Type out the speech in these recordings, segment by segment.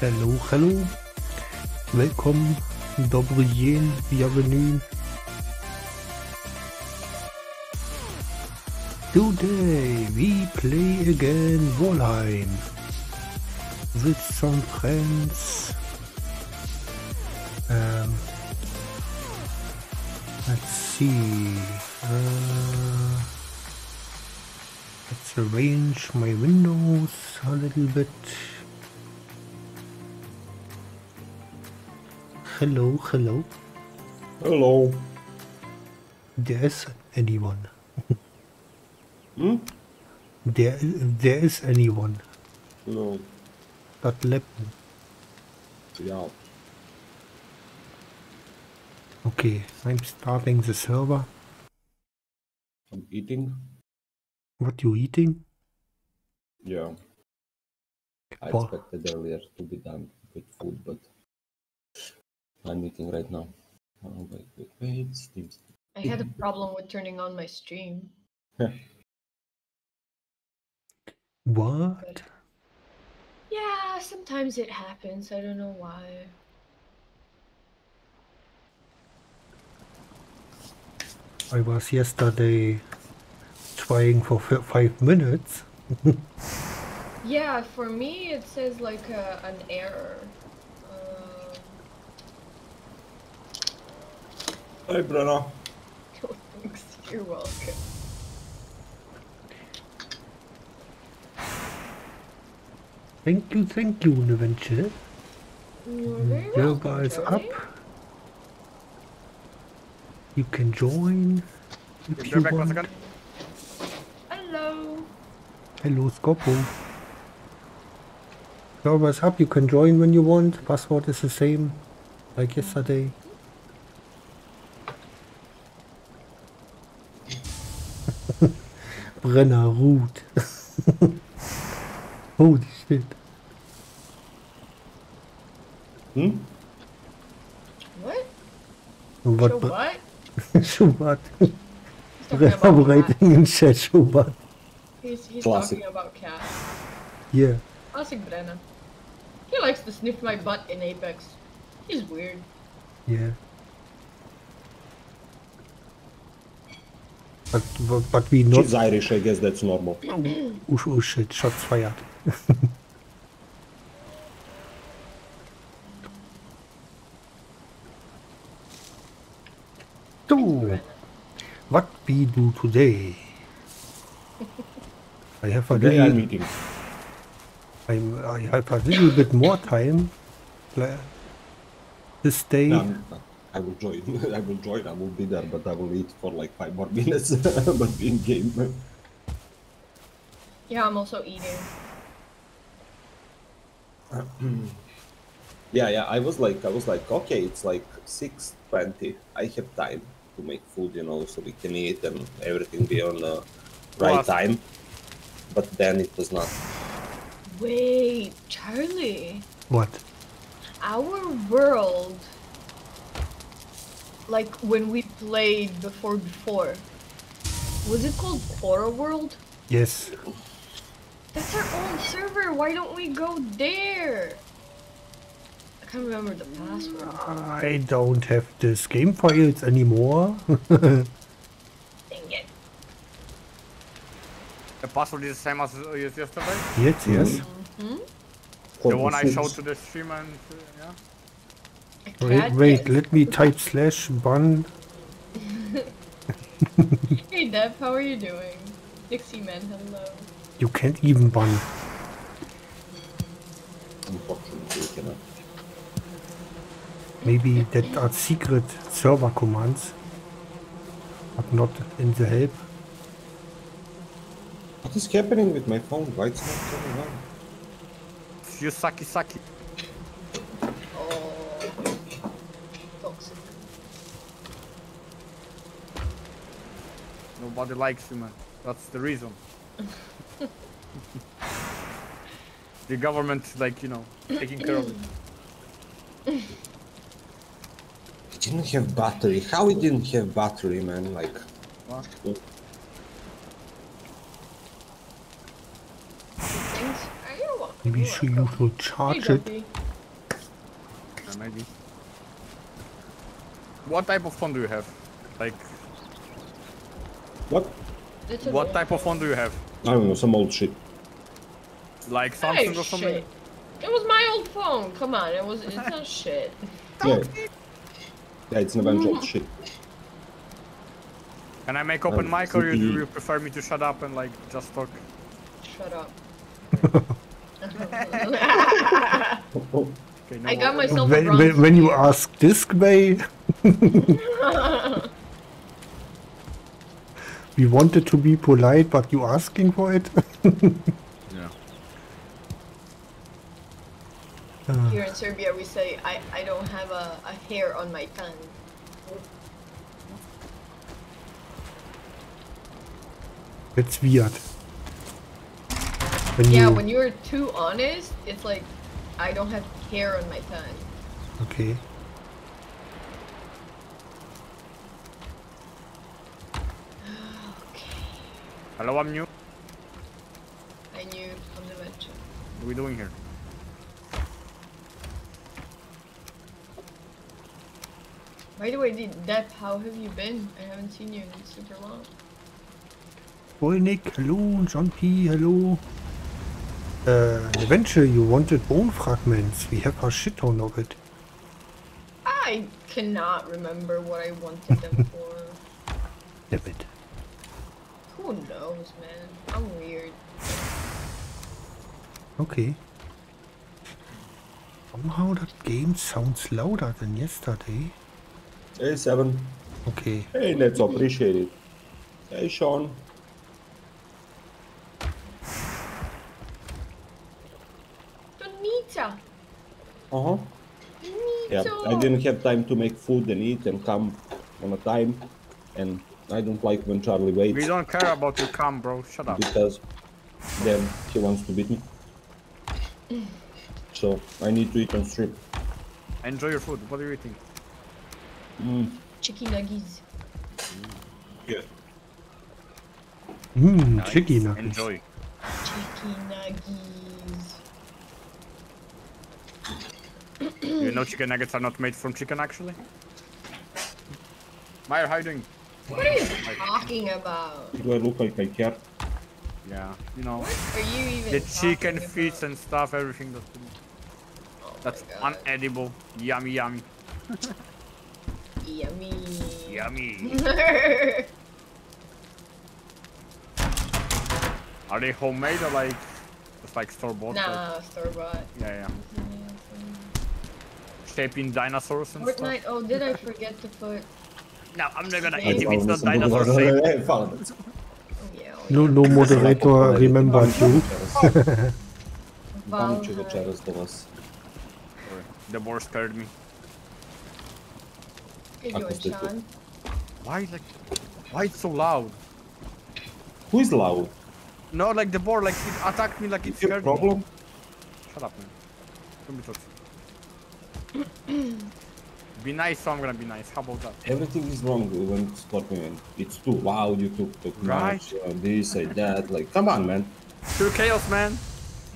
Hello, hello. Welcome. Dobry dzień. Bienvenue. Today we play again Valheim with some friends. Um, let's see. Uh, let's arrange my windows a little bit. Hello, hello. Hello. There's anyone. Hmm? There, there is anyone. No. But Leppen. Yeah. Okay, I'm starting the server. I'm eating. What you eating? Yeah. I Well- expected earlier to be done with food, but I'm eating right now. Oh, wait, wait, wait. Steam. I had a problem with turning on my stream. What? Yeah, sometimes it happens. I don't know why. I was yesterday trying for fi- five minutes. Yeah, for me it says like uh, an error. Hi, Brenna. thanks. You're welcome. Thank you, thank you, Nevenche. You're mm, Your welcome, guys Charlie. up. You can join if Be you right back want. Hello. Hello, Scopo. Servers up, you can join when you want. Password is the same like mm. yesterday. Brenner Root. Holy shit. Hmm? What? What? So what? Schubert. He's talking about cat. writing in chat Schubert. He's, he's Classic. talking about cat. Yeah. Classic Brenna. He likes to sniff my butt in Apex. He's weird. Yeah. But, but, but we not She's Irish, I guess that's normal. Oh, oh shit, shots fired. so, what we do today? I have a Today I'm little, eating. I'm, I have a little bit more time. This day, Um, I will join. I will join. I will be there, but I will eat for like five more minutes. but in game. Yeah, I'm also eating. Yeah, yeah. I was like, I was like, okay, it's like six twenty. I have time to make food, you know, so we can eat and everything be on the right Plus- time. But then it was not. Wait, Charlie. what? Our world, like when we played before before, was it called Quora World? Yes, That's our own server. Why don't we go there? I can't remember the password. I don't have this game files anymore. Dang it. The password is the same as uh, used yesterday. yes, yes. The one I showed to the stream and uh, yeah. I Wait, wait, let me type slash bun. Hey Dev, how are you doing? Dixie man, hello. You can't even bun. Unfortunately, you cannot. Maybe that are secret server commands, but not in the help. What is happening with my phone? Why it's not turning on? You sucky sucky. Nobody likes you, man. That's the reason. the government, like you know, taking care of it. It didn't have battery. How it didn't have battery, man? Like, What? Thanks. Are you welcome? Maybe You're you welcome. charge it. Guppy. maybe. What type of phone do you have? Like, What? It's what old type of phone. phone do you have? I don't know, some old shit. Like Hey, Samsung or something? shit. It was my old phone. Come on, it was. It's not shit. Yeah. Yeah, it's an bunch of shit. Can I make open Um, mic or you, do you prefer me to shut up and like just talk? Shut up. Okay, no I got more. myself a When, bronze when, when you ask this way, we wanted to be polite, but you asking for it? Yeah. Uh, Here in Serbia, we say I, I don't have a, a hair on my tongue. it's weird. When Yeah, you, when you're too honest, it's like I don't have hair on my tongue. okay. Okay. Hello, I'm new. I knew from the venture. What are we doing here? By the way, Deep, Depp, how have you been? I haven't seen you in super long. Boy Nick, hello, John P, hello. Uh, eventually you wanted bone fragments. We have a shit ton of it. I cannot remember what I wanted them for. Damn it. Who knows, man? I'm weird. Okay. Somehow that game sounds louder than yesterday. hey, Seven. Okay. Hey, let's appreciate it. Hey, Sean. Donita! Uh huh. Yeah, I didn't have time to make food and eat and come on a time. And I don't like when Charlie waits. We don't care about your cam, bro. Shut up. because then he wants to beat me. So I need to eat on strip. Enjoy your food. What are you eating? Mm. Chicken nuggets. Yeah. Mmm, Nice. chicken nuggets. Enjoy. Chicken nuggets. you know chicken nuggets are not made from chicken, actually? Meyer, how are you doing? What are you talking about? Do I look like I care? Yeah, you know, What are you even the chicken talking feet and stuff, everything that's, Oh that's God. unedible. Yummy, yummy. Yummy. Yummy. Are they homemade or like, just like store bought? nah, store bought. Yeah, yeah. Shaped in dinosaurs and stuff. Fortnite. Oh, did I forget to put? No, I'm not gonna I eat if it's not found dinosaur something. shaped. I found it. Oh yeah. Oh, No, yeah. no moderator remembered you. Пам'ятаю Valheim. через до вас. Sorry, The boar scared me. How you doing, Acoustic. Sean? Why like, why it's so loud? Who is loud? No, like the boar, like it attacked me, like it Is your scared me. problem? Shut up, man. Don't be toxic. be nice, so I'm gonna be nice. How about that? Everything is wrong when it's Scorpion. It's too loud, you took too Right. much, uh, this and that. Like, come on, man. Pure chaos, man.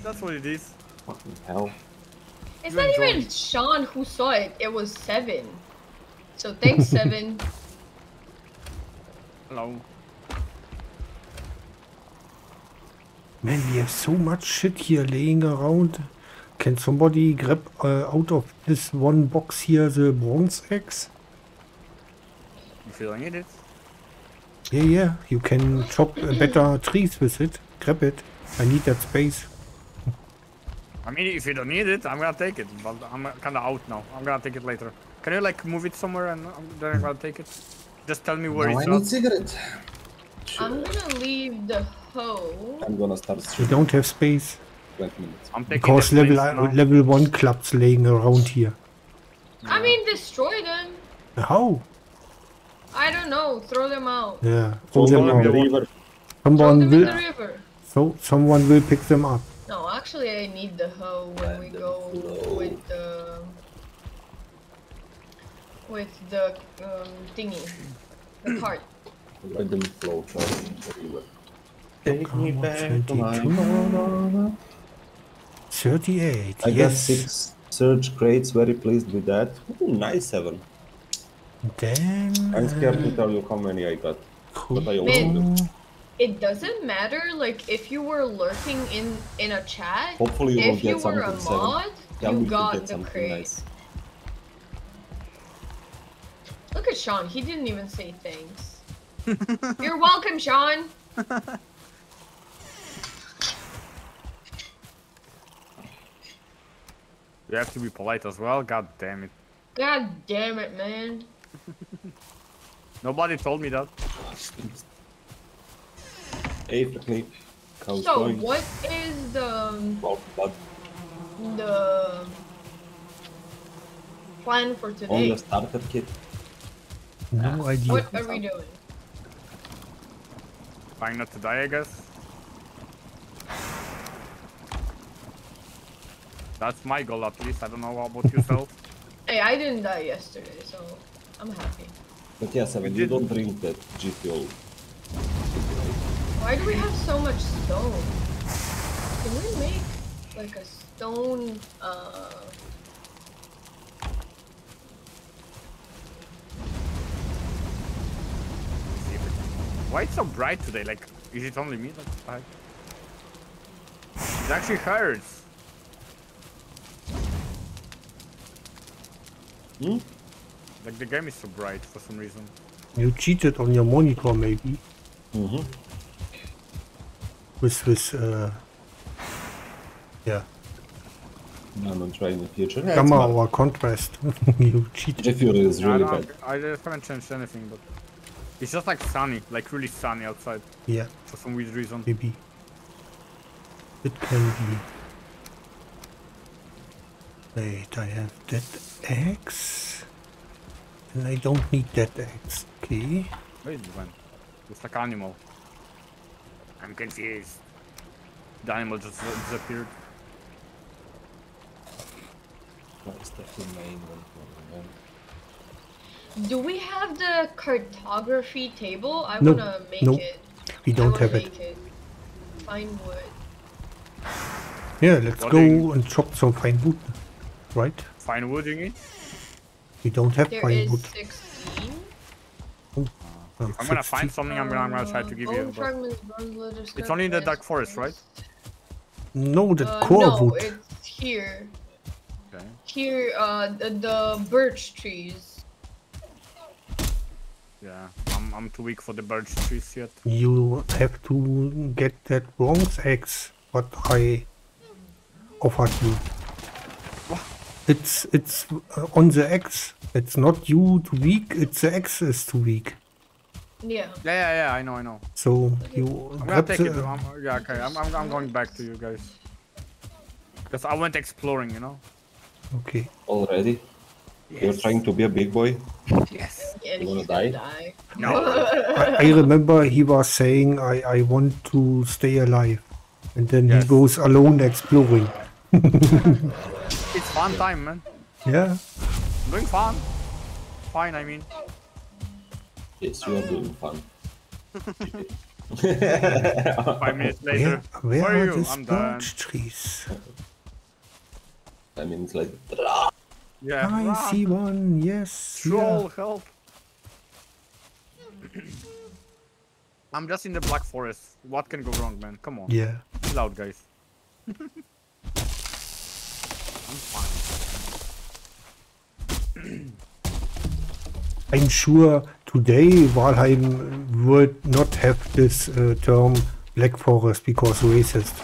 That's what it is. Fucking hell. It's You not enjoy even. Sean who saw it. It was Seven. So thanks, Seven. Hello. Man, we have so much shit here laying around. Can somebody grab uh, out of this one box here the bronze axe? You feeling it? it? Yeah, yeah. You can chop uh, better trees with it. Grab it. I need that space. I mean, if you don't need it, I'm gonna take it. But I'm kinda out now. I'm gonna take it later. Can you like move it somewhere and I'm, then I'm gonna take it? Just tell me where Now I need at. cigarette. I'm gonna leave the hoe. I'm gonna start We streaming don't have space 20 minutes. I'm because level place level one clubs laying around here. I mean, destroy them. How? I don't know. Throw them out. Yeah. Throw Throw them them in the out. river. Throw Someone them in the river. So someone will pick them up. No, actually, I need the hoe when we go flow. with the with the um, thingy, the cart. Let them flow Charlie, the river. Take me back to my 22. 38. I got six Search crates, very pleased with that. Ooh, nice seven. Then. I'm scared to uh, tell you how many I got. But I Man. do. It doesn't matter, like, if you were lurking in in a chat, Hopefully you will if you were a something seven. mod, Tell you to got the something crate. nice. Look at Sean, he didn't even say thanks. You're welcome, Sean. You have to be polite as well. God damn it. God damn it, man. Nobody told me that. Hey, Flickney. How's So, going? what is the um, Well, but the plan for on today? the starter kit. No idea. What are we doing? Trying not to die, I guess. That's my goal at least. I don't know about yourself. Hey, I didn't die yesterday, so I'm happy. But yeah, seven. You did- don't drink that G fuel. Why do we have so much stone? Can we make like a stone uh See it- Why it's so bright today? Like, is it only me? Like, I... It actually hurts. Hmm? Like the game is so bright for some reason. You cheated on your monitor, maybe. Mm-hmm. With with uh. Yeah, I'm gonna try in the future. Yeah, gamma or contrast. you cheated. G fuel is Yeah, I, really bad. I just haven't changed anything, but it's just like sunny, like really sunny outside Yeah, for some weird reason. maybe. It can be. Wait, I have that axe. And I don't need that axe. Okay. Where did it went? It's like animal. I'm confused. The animal just disappeared. What is that in my inventory? do we have the cartography table? I Nope, wanna make nope, it. We don't wanna have it. make it. Find wood. Yeah, let's What go and chop some fine wood. Right? Fine wood, you need? We don't have There fine is wood. 16. Oh, I'm gonna find something. I'm gonna, I'm gonna try to Uh, give bone you. But fragments, bronze leather, It's only in the dark glass, forest, right? No, the Uh, core no, wood. it's here. okay. Here, uh, the, the birch trees. Yeah, I'm, I'm too weak for the birch trees yet. You have to get that bronze axe what I offered you. It's it's uh, on the axe. It's not you too weak. It's the axe is too weak. Yeah. Yeah, yeah, yeah. I know, I know. So you I'm gonna take the, it. I'm, yeah, okay. I'm, I'm, I'm going back to you guys. Because I went exploring, you know. okay. Already? You're trying to be a big boy? Yes. And You wanna he's gonna die? die. No. I, I remember he was saying I I want to stay alive, and then Yes. he goes alone exploring. it's fun time, man. Yeah. I'm doing fun. Fine, I mean. Yes, you are doing fun. Five minutes later. Where, where Where are are you? these I'm done. trees? I mean, it's like, Yeah. I run. see one. Yes. Troll, help. I'm just in the Black Forest. What can go wrong, man? Come on. Yeah. Chill out, guys. I'm fine. I'm sure today Valheim would not have this uh, term Black Forest because racist.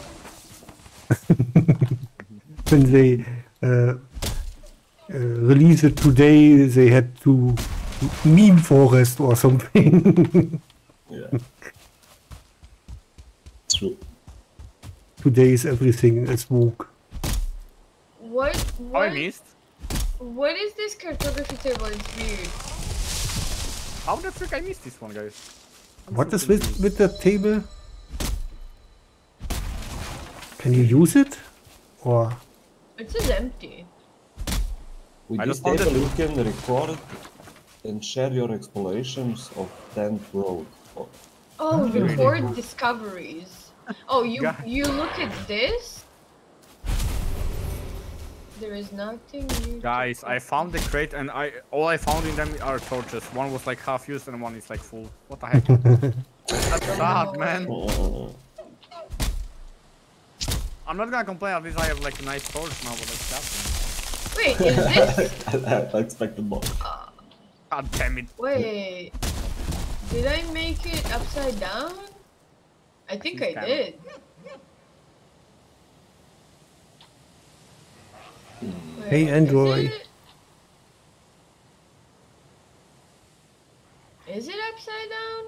when they uh, uh, release it today, they had to meme forest or something. yeah. True. today is everything is woke. What? Oh, I missed. What is this cartography table? It's weird. How the frick I missed this one, guys? I'm What so is with confused. with the table? Can you use it? Or It says empty. With I this table, it. you can record and share your explorations of 10th Road. Oh, Oh, record discoveries. Oh, you God. you look at this. There is nothing new. Guys, I found the crate and I all I found in them are torches. One was like half used and one is like full. What the heck? That's sad, man. Oh, I'm not gonna complain. At least I have like a nice torch now, but that's that. Wait, is this? I expected more. God damn it. Wait. Did I make it upside down? I think I You can. did. Wait, Hey, is Android. it- Is it upside down?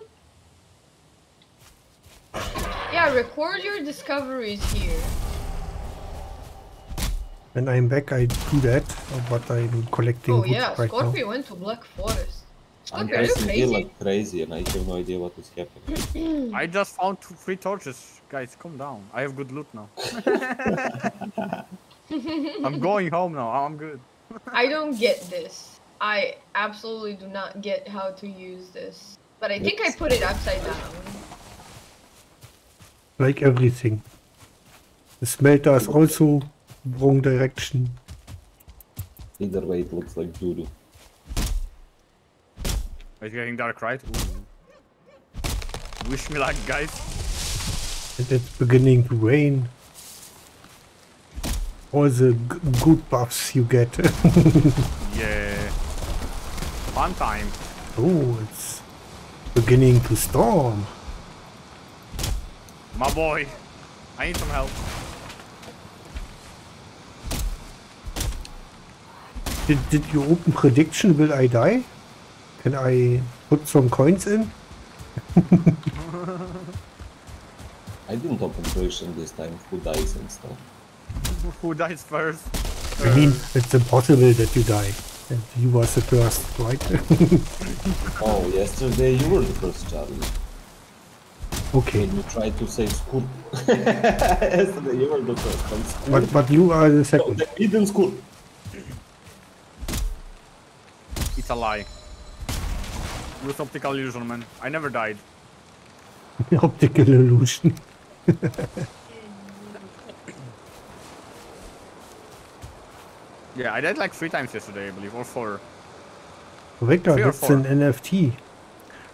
Yeah, record your discoveries here. When I'm back, I do that, but I'm collecting Oh yeah, right now. Went to Black Forest. I'm Scorpio, pressing here crazy? like crazy and I have no idea what is happening. I just found two, three torches. Guys, calm down. I have good loot now. I'm going home now. I'm good. I don't get this. I absolutely do not get how to use this. But I think I put it upside down. Like everything. The smelter is also wrong direction. Either way, it looks like doo-doo. It's getting dark, right? Ooh. Wish me luck, guys. And it's beginning to rain. All the good buffs you get. Yeah. Fun time. oh, it's beginning to storm. My boy. I need some help. Did, did you open prediction? Will I die? Can I put some coins in? I didn't open prediction this time. Who dies and stuff? Who dies first? I mean, uh, it's impossible that you die. And you was the first, right? Oh, yesterday you were the first Charlie. okay. When you tried to save school. yesterday you were the first on school. But, but you are the No, second. the hidden school. It's a lie. Use optical illusion, man. I never died. Optical illusion. Yeah, I died like three times yesterday, I believe, or four. Victor, Three or that's an? NFT.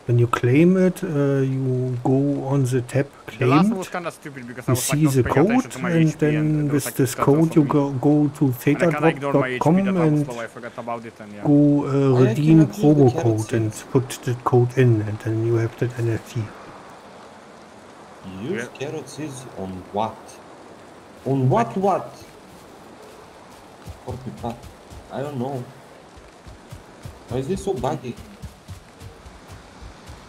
When you claim it, uh, you go on the tab The last one claimed. was kind of stupid because I You was like see not the code, my and HP and then there with like, this code, you go, go to And I kind of ignored my HP thetadrop.com that I was and slow, I forgot about it and yeah. go uh, redeem cannot use the promo code and put the code in, and then you have that NFT. Use Yeah. carrot seeds on what? On what what? Copy path. I don't know. Why is this so buggy?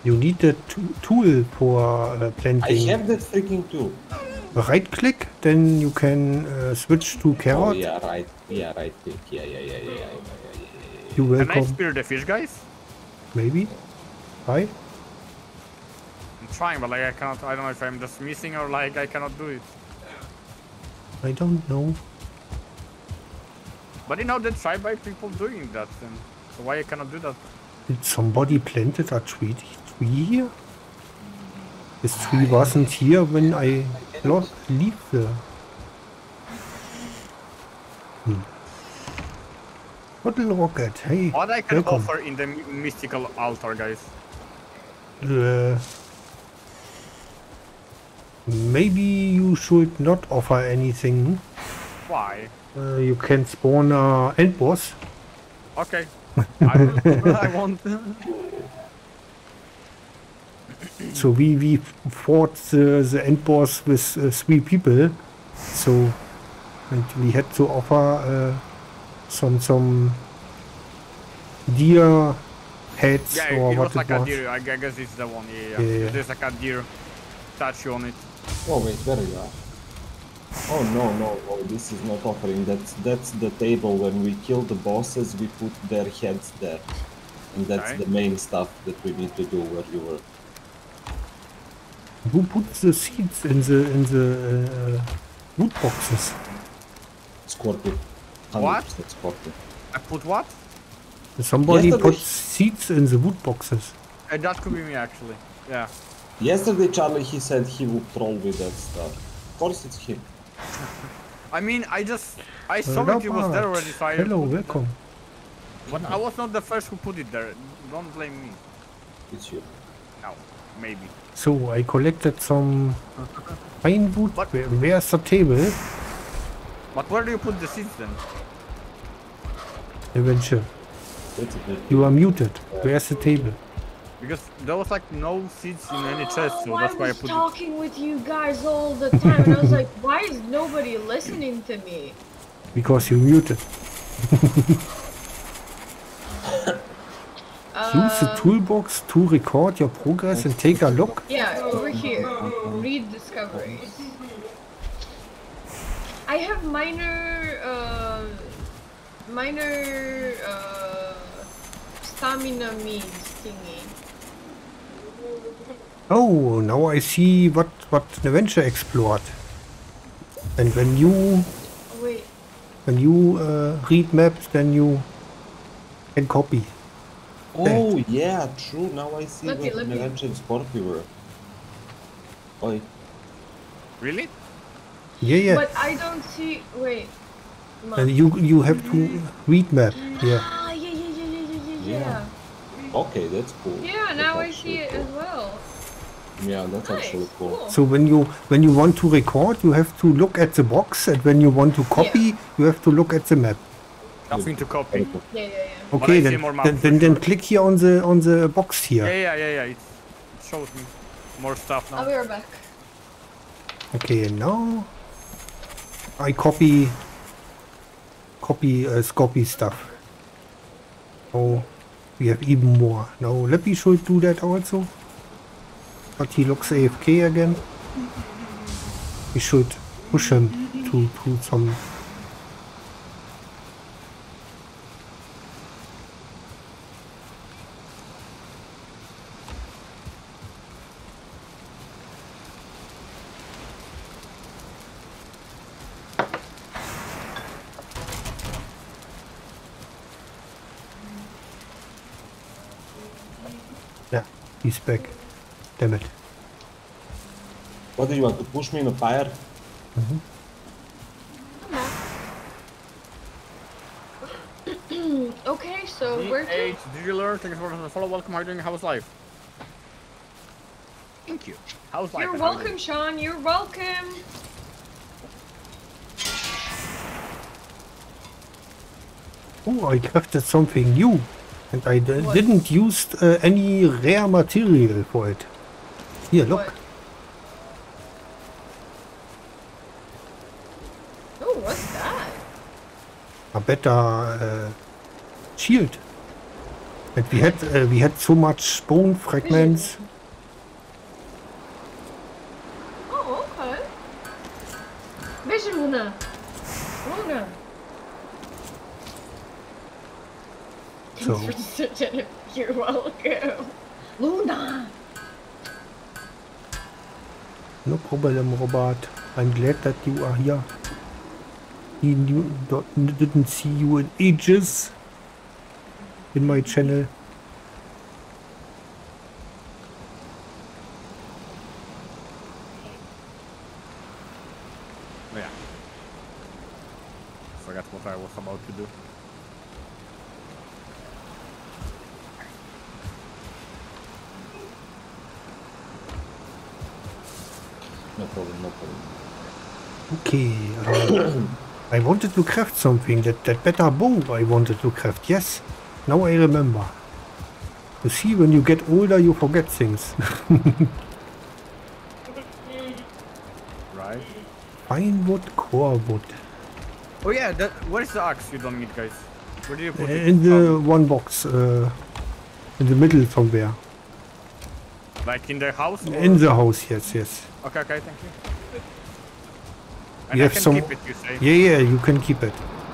You need the tool for uh, I have that freaking tool. Right click, then you can uh, switch to carrot. Oh yeah, right. Yeah, right click. Yeah, yeah, yeah, yeah, yeah, yeah, yeah, yeah. You Can I spear the fish, guys? maybe. Hi. I'm trying, but like I cannot. I don't know if I'm just missing or like I cannot do it. I don't know. But you know, they try by people doing that, then so why I cannot do that? Did somebody planted a tree, tree here? This tree wasn't here when I lost leave there. Hmm. Bottle rocket, hey, What I can welcome. offer in the mystical altar, guys? Uh, maybe you should not offer anything. Why? Uh, you can spawn a end boss. Okay. I, will, I want. So we, we fought the, the end boss with uh, three people. So and we had to offer uh, some some deer heads Yeah, or it what was like it a was. deer. I gu- I guess it's the one. Yeah, yeah. Yeah, yeah. There's like a deer statue on it. Oh wait, there you are. Oh no, no, no, this is not offering. That's that's the table when we kill the bosses, we put their heads there. And that's Okay. the main stuff that we need to do where you were. Who put the seeds in the in the uh, wood boxes? Scorpion. What? 100% Scorpion. I put what? Somebody Yesterday- put seeds in the wood boxes. Uh, that could be me actually. Yeah. Yesterday, Charlie, he said he would troll with that stuff. Of course, it's him. I mean, I just I saw it, it was there already, so I Hello, put it there. welcome. But I was not the first who put it there. Don't blame me. It's you. No, maybe. So I collected some pine wood. What? Where, where's the table? But where do you put the seeds then? Adventure. That's a bit. You are muted. Where's the table? Because there was like no seeds in any chest, so Oh, that's I why I was put it. talking with you guys all the time, and I was like, why is nobody listening to me? Because you muted. Use the Uh, toolbox to record your progress and take a look. Yeah, over here. Read discoveries. I have minor, uh, minor, uh, stamina means thingy. Oh, now I see what what the venture explored. And when you wait, when you uh, read maps, then you can copy. Oh yeah, true. Now I see Look what it, look the it. ancient Scorpio were. Oi. Really? Yeah, yeah. but I don't see. Wait, And you you have to read map. Yeah. Ah, yeah, yeah, yeah, yeah, yeah, yeah, Yeah. Yeah. Okay, that's cool. Yeah, That's now I see it cool. as well. Yeah, that's Nice, actually cool. cool. So when you when you want to record, you have to look at the box, and when you want to copy, you have to look at the map. Nothing to copy. Yeah, yeah, yeah. Okay, then then, then, for then click here on the on the box here. yeah, yeah, yeah. yeah. It shows me more stuff I'll now. be right back. Okay, and now I copy copy uh, Scopy stuff. Oh, we have even more. Now Leppy should do that also. But he looks AFK again. We should push him to, to some Yeah, he's back. Damn it. What do you want to push me in a fire? Okay, so where to? H, Driller, thank you for the follow. Welcome. How are you doing? How's life? Thank you. How's life? You're and how are you welcome, Sean. You're welcome. Oh, I crafted something new. And I didn't use uh, any rare material for it. Here, look. Oh, what's that? a better uh, shield. And we had uh, we had so much bone fragments. Oh, okay. Vision Luna. Luna. So Thanks for the suggestion. You're welcome. Luna. no problem, Robert. I'm glad that you are here. He knew, don't- didn't see you in ages in my channel. Oh, yeah. Forgot what I was about to do. No problem, no problem. Okay. uh, I wanted to craft something. That that better bow I wanted to craft. Yes. Now I remember. You see, when you get older, you forget things. Right. Pine wood, core wood. Oh yeah, that, where's the axe you don't need, guys? Where do you put it? In the Oh, one box, uh, in the middle somewhere. like in the house? Or? In the house, yes, yes. Okay, okay, thank you. And You I have can some- keep it, you say? Yeah, yeah, you can keep it.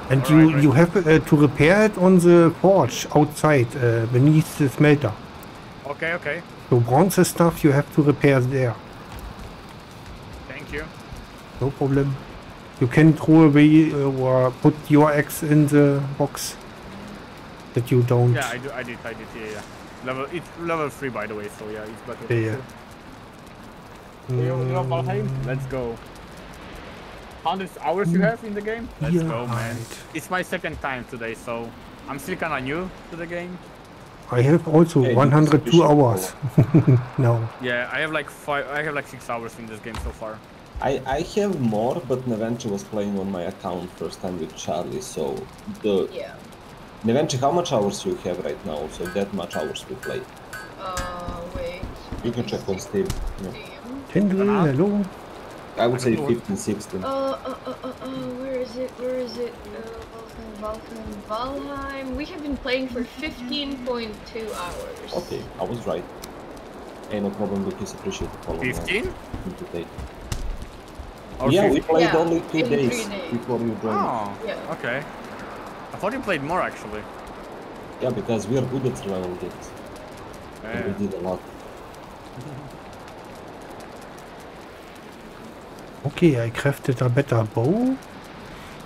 And Alright, you right. you have uh, to repair it on the forge outside, uh, beneath the smelter. Okay, okay. So bronze stuff you have to repair there. Thank you. No problem. You can throw away uh, or put your axe in the box. That you don't. Yeah, I do. I did. I did. Yeah, yeah. Level. It's level three, by the way. So yeah, it's better. Yeah, yeah. You, you know Mm, Valheim? Let's go. 100 hours you have in the game? Let's Yeah, go, man. right. It's my second time today, so I'm still kinda new to the game. I have also Hey, 102 hours no. Yeah, I have like five. I have like six hours in this game so far. I, I have more, but Nevenchi was playing on my account first time with Charlie, so the Yeah. Nevenchi, how much hours you have right now? So that much hours we play. Uh, wait. You can check on Steam. Yeah. Steam. Hello. I would say 15, 16. Uh, uh, uh, uh, uh, where is it? Where is it? Uh, Valheim, Valheim, Valheim. We have been playing for 15.2 hours. Okay, I was right. Hey, no problem, Lucas. Appreciate the follow. man. 15? Into take. Or yeah, we played Yeah, only two days, days. before you joined. Oh, Yeah. okay. I thought you played more actually. Yeah, because we are good at survival games. and Yeah. We did a lot. Okay, I crafted a better bow,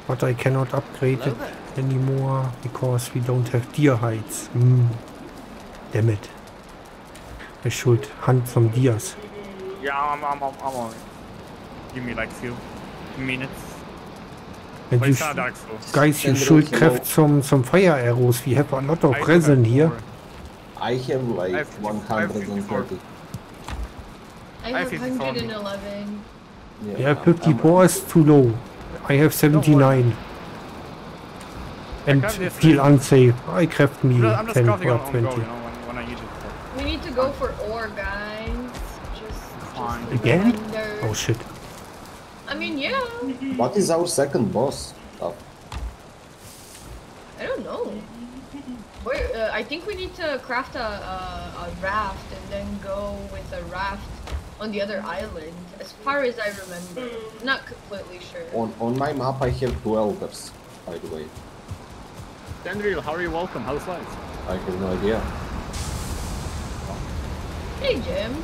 but I cannot upgrade it anymore because we don't have deer hides. Mm. Damn it. I should hunt some deers. Yeah, I'm, I'm, I'm, I'm on. Give me like few minutes. And you guys, you should hello. craft some, some fire arrows. We have a lot of I resin here. I have like I have 50 I have 130. I have have 54 on me. 111. Yeah, I'm- 54 is too low. I have 79. And can't feel unsafe. I craft me I'm just- I'm just 10 counting or on, on go, 20. you know, when, when I need it. We need to go for ore, guys. Just, just Again? reminder. Oh shit. I mean, yeah. What is our second boss? Oh, I don't know. Wait, uh, I think we need to craft a, a, a raft and then go with a raft on the other island, as far as I remember. Hmm. Not completely sure. on, on my map, I have two elders, by the way. Dendril, how are you welcome? How's life? I have no idea. Hey, Jim.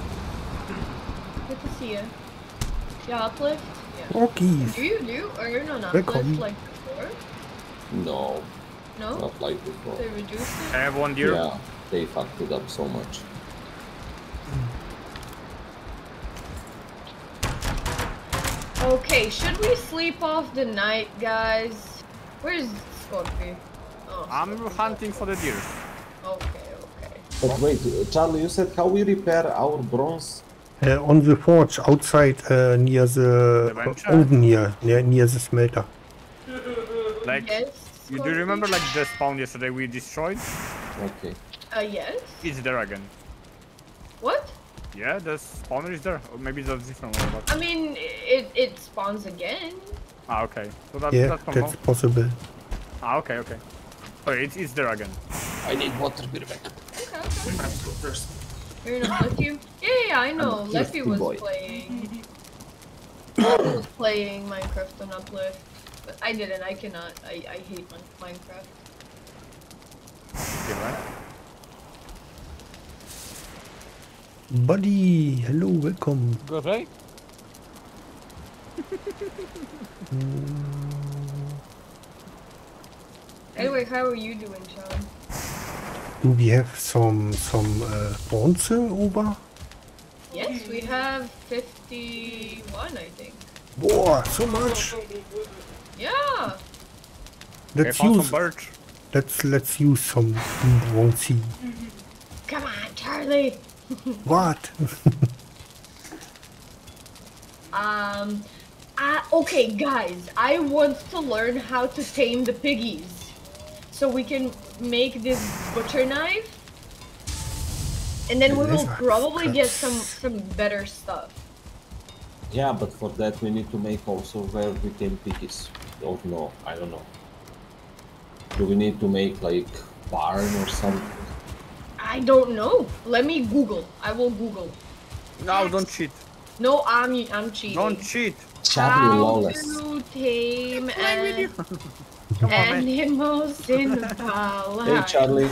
Good to see you. Yeah, uplift? Yeah. Okay. Do you do? Or you're not Welcome. uplift like before? No, No? not like before. They reduced I have one deer. Yeah, they fucked it up so much. Okay, should we sleep off the night, guys? Where's Scorpio? Oh, I'm Scorpio's hunting for the deer. Okay, okay. But wait, uh, Charlie, you said how we repair our bronze? Uh, on the forge outside uh, near the The uh, oven here, near, near the smelter. Like, Yes? you do you remember like the spawn yesterday we destroyed? Okay. Uh, yes? It's there again. What? Yeah, the spawner is there. Or maybe it's a different one. But... I mean, it, it spawns again. Ah, okay. So that, Yeah, that's that's possible. Ah, okay, okay. Oh, it's, it's there again. I need water, be back. Okay, okay. You're not with you? Yeah, yeah, yeah, I know. I'm a Leffy thrifty was boy. playing. Leffy was playing Minecraft on Uplift. But I didn't. I cannot. I, I hate Minecraft. Okay, right? Buddy, hello, welcome. Good, right? Anyway, how are you doing, Sean? Do we have some some uh, bronze over? Yes, we have 51, I think. Whoa, so much. Yeah! Okay, Let's found use some birch. let's let's use some bronze. Come on, Charlie! What? Um, uh, okay, guys, I want to learn how to tame the piggies. So we can make this butcher knife. And then we will Yes, probably get some, some better stuff. Yeah, but for that we need to make also where we can piggies. Don't know. I don't know. Do we need to make like barn or something? I don't know. Let me Google. I will Google. No, don't cheat. No, I'm I'm cheating. Don't cheat. Charlie How lawless. to tame Playing with you. an on, animals in Valhalla. Hey Charlie.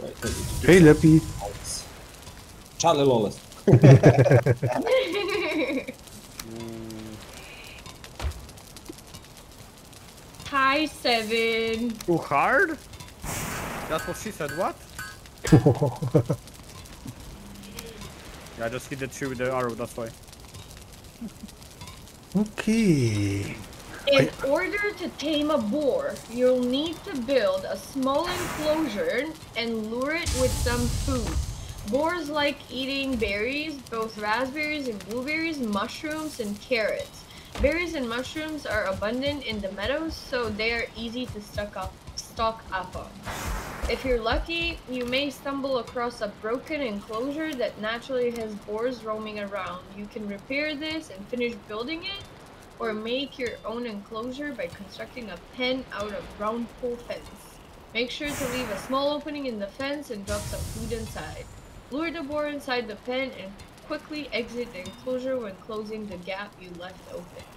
Wait, I need to Hey, Leppy. Charlie lawless. Hi, Seven. Too hard? That's what she said. What? Yeah, I just hit the tree with the arrow. That's why. Okay. In order to tame a boar, you'll need to build a small enclosure and lure it with some food. Boars like eating berries, both raspberries and blueberries, mushrooms, and carrots. Berries and mushrooms are abundant in the meadows, so they are easy to stock up, stock. If you're lucky, you may stumble across a broken enclosure that naturally has boars roaming around. You can repair this and finish building it, or make your own enclosure by constructing a pen out of round pole fence. Make sure to leave a small opening in the fence and drop some food inside. Lure the boar inside the pen and quickly exit the enclosure when closing the gap you left open.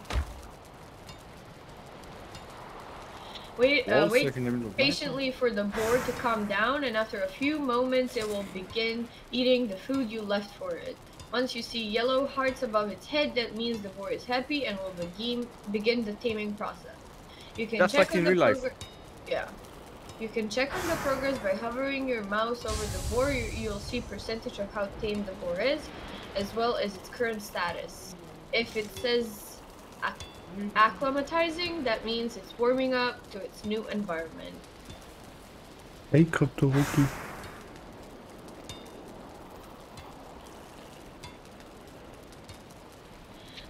Wait, uh, wait like in the middle of patiently for the boar to calm down and after a few moments it will begin eating the food you left for it. Once you see yellow hearts above its head, that means the boar is happy and will begin begin the taming process. You can Just check like on in the real life. Yeah. You can check on the progress by hovering your mouse over the boar. You, you'll see percentage of how tame the boar is, as well as its current status. If it says acclimatizing, that means it's warming up to its new environment. Hey, Crypto Wiki.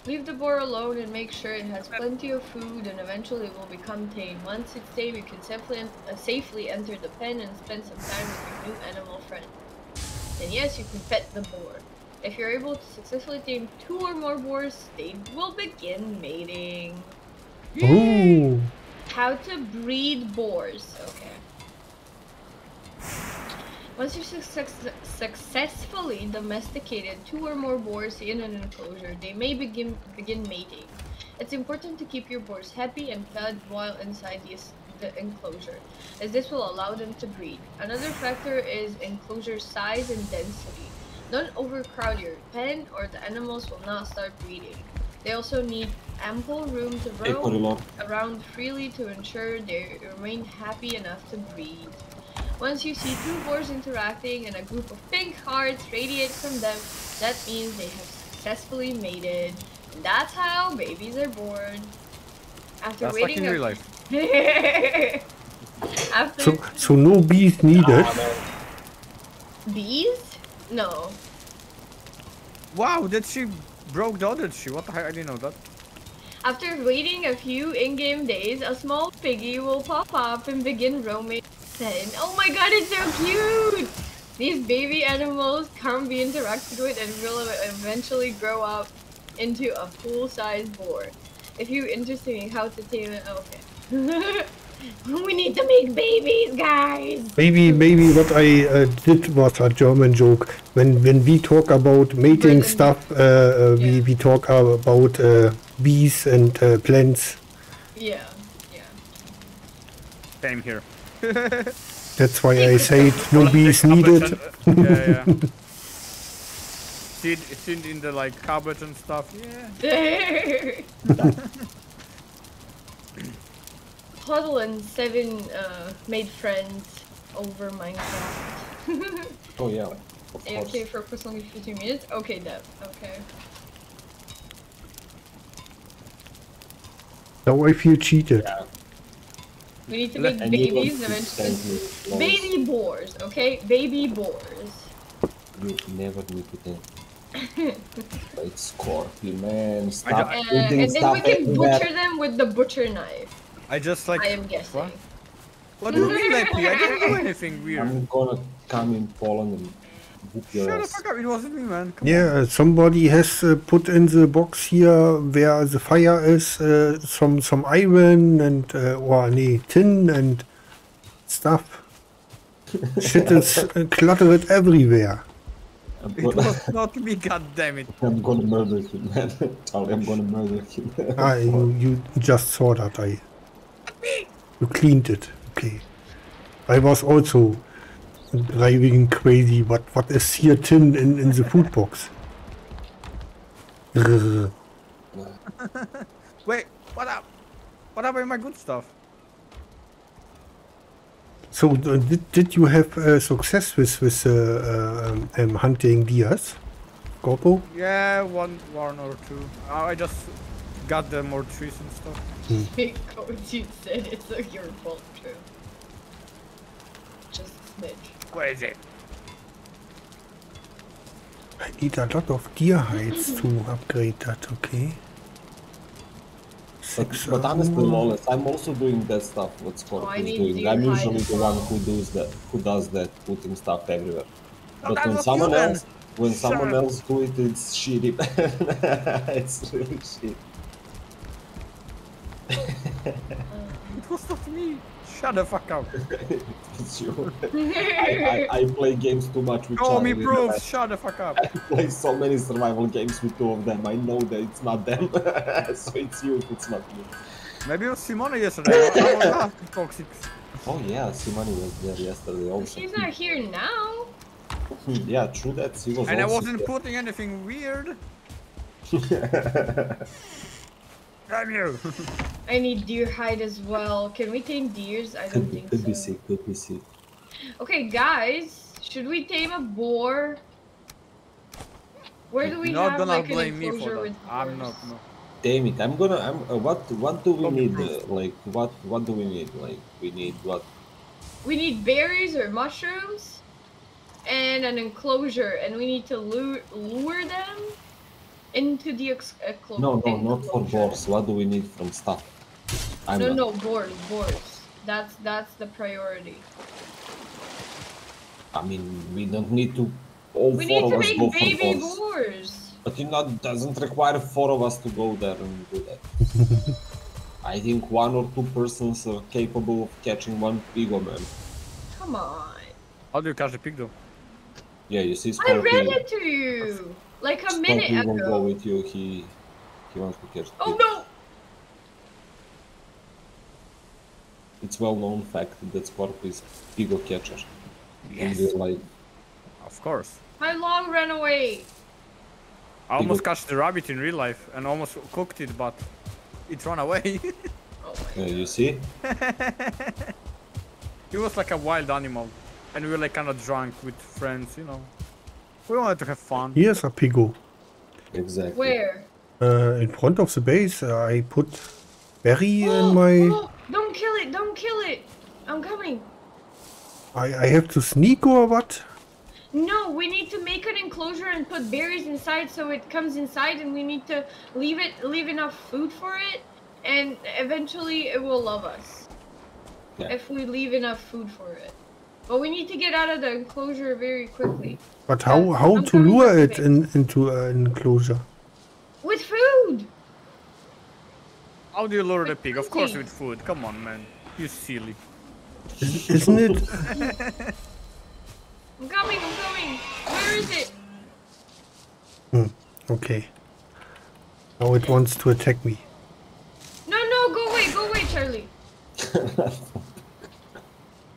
Leave the boar alone and make sure it has plenty of food and eventually it will become tame. Once it's tame, you can safely, uh, safely enter the pen and spend some time with your new animal friend. And yes, you can pet the boar. If you're able to successfully tame two or more boars, they will begin mating. Oh, How to breed boars. Okay. Once you've success- successfully domesticated two or more boars in an enclosure, they may begin begin mating. It's important to keep your boars happy and fed while inside the, the enclosure, as this will allow them to breed. Another factor is enclosure size and density. Don't overcrowd your pen or the animals will not start breeding. They also need ample room to roam around freely to ensure they remain happy enough to breed. Once you see two boars interacting and a group of pink hearts radiate from them, that means they have successfully mated. And that's how babies are born. After That's like waiting in a real life. After so so no bees needed. Bees? No. Wow, that she broke the other tree. What the heck? I didn't know that. After waiting a few in-game days, a small piggy will pop up and begin roaming. Then, oh my god, it's so cute! These baby animals can't be interacted with and will eventually grow up into a full-sized boar. If you're interested in how to tame it, okay. we need to make babies, guys! Maybe maybe what I uh, did was a German joke. When when we talk about mating Brilliant. stuff, uh, uh, we Yeah. we talk about uh, bees and uh, plants. Yeah, yeah. Same here. That's why I said no bees needed. yeah, yeah. Seed, seed in the like cupboard and stuff. Yeah. Huddle and Seven uh, made friends over Minecraft. Oh yeah, of course. AFK for approximately 15 minutes? Okay, Dev. Okay. Now I feel cheated. Yeah, We need to make and babies eventually. send me clothes. Baby boars, okay? Baby boars. You never need to tell. It's Scorpion, man. I Stop Uh, putting and then stuff we can everywhere. butcher them with the butcher knife. I just like. I am guessing. What? What do you mean, Leppy? I didn't do anything weird. I'm gonna come in Poland and whoop your Shut the fuck up! It wasn't me, man. Come Yeah, uh, somebody has uh, put in the box here where the fire is uh, some some iron and uh, or nee, tin and stuff. Shit is uh, cluttered everywhere. It was not me, god damn it. I'm gonna murder him, man. I'm gonna murder him. Ah, you, you just saw that I. You cleaned it. Okay. I was also driving crazy. What what is here tin in, in the food box? Wait, what up? What happened with my good stuff? So uh, did, did you have uh, success with with uh, uh, um, um, hunting deers, Gorpo? Yeah, one, one or two. Uh, I just got the more trees and stuff. Mm. Because you said it's a your fault, true. Just a smidge. Where is it? I need a lot of deer hides to upgrade that, okay? But, Six but honestly. Lawless, I'm also doing that stuff what Scorp Oh, is doing. I'm usually the one who does that, who does that, putting stuff everywhere. But that when someone you else, when someone Sure. else do it, it's shitty. it's really shit. It was not me. Shut the fuck up. It's you. I, I, I play games too much with Call me Charlie. bro. I Shut the fuck up. I play so many survival games with two of them. I know that it's not them. so it's you if it's not me. Maybe it was Simone yesterday. I I was not toxic. Oh yeah, Simani was there yesterday also. She's not here now. Yeah, true that. She was And I wasn't there. putting anything weird. Damn you. I need deer hide as well. Can we tame deers? I don't Could, think could be so. sick, could be sick. Okay, guys, should we tame a boar? Where do we You're not have gonna like an blame me for that. with I'm not. No. Damn it! I'm gonna. I'm. Uh, what? What do we Copy need? Uh, like what? What do we need? Like we need what? We need berries or mushrooms, and an enclosure, and we need to lure lure them into the ex- enclo- No, no, not for enclosure. boars. What do we need from stuff? I'm No, not- no, boars, boars. That's that's the priority. I mean, we don't need to. All We four need to of us make go for baby boars. boars. But you know, it doesn't require four of us to go there and do that. I think one or two persons are capable of catching one pig man. Come on. How do you catch a pig though? Yeah, you see, I Scorpion. read it to you like a minute Scorpion won't go with you. He he wants to catch. Oh pig. no! It's well known fact that Scorp is pig catcher. Yes. In real life. Of course. My long ran away. I almost Pig- catch the rabbit in real life and almost cooked it, but it ran away. Oh my Uh, you see? it was like a wild animal, and we were like kind of drunk with friends, you know. We wanted to have fun. Here's a pigo. Exactly. Where? Uh, in front of the base, uh, I put berry Oh, in my... oh, don't kill it! Don't kill it! I'm coming. I, I have to sneak or what? No, we need to make an enclosure and put berries inside so it comes inside, and we need to leave it, leave enough food for it, and eventually it will love us Yeah. if we leave enough food for it. But we need to get out of the enclosure very quickly But how, Uh, how I'm to lure it in, into an enclosure? with food. How do you lure the pig? Of course with food. Come on, man. You silly. Is- Isn't it? I'm coming. I'm coming. Where is it? Hmm, okay. Now it wants to attack me. No, no, go away, go away, Charlie.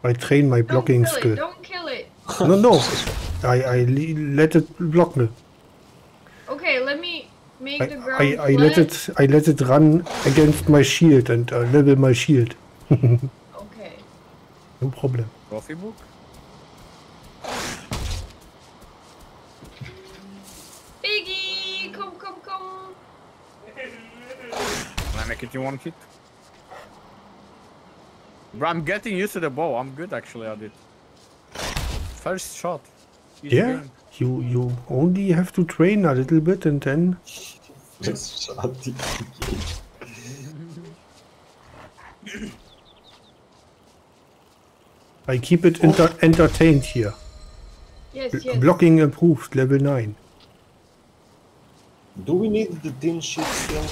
I train my Don't blocking kill skill. it. Don't kill it. No, no. I, I le- let it block me. Okay, let me make I, the ground I, I let it I let it run against my shield and uh, level my shield. Okay. No problem. Coffee book? Biggie, come, come, come. Can I make it in one hit? Bro, I'm getting used to the bow. I'm good actually at it. First shot. Easy Yeah, game. you you only have to train a little bit and then Just shut it. I keep it enter entertained here. Yes, B- yes. Blocking improved, level 9. Do we need the tin sheet still?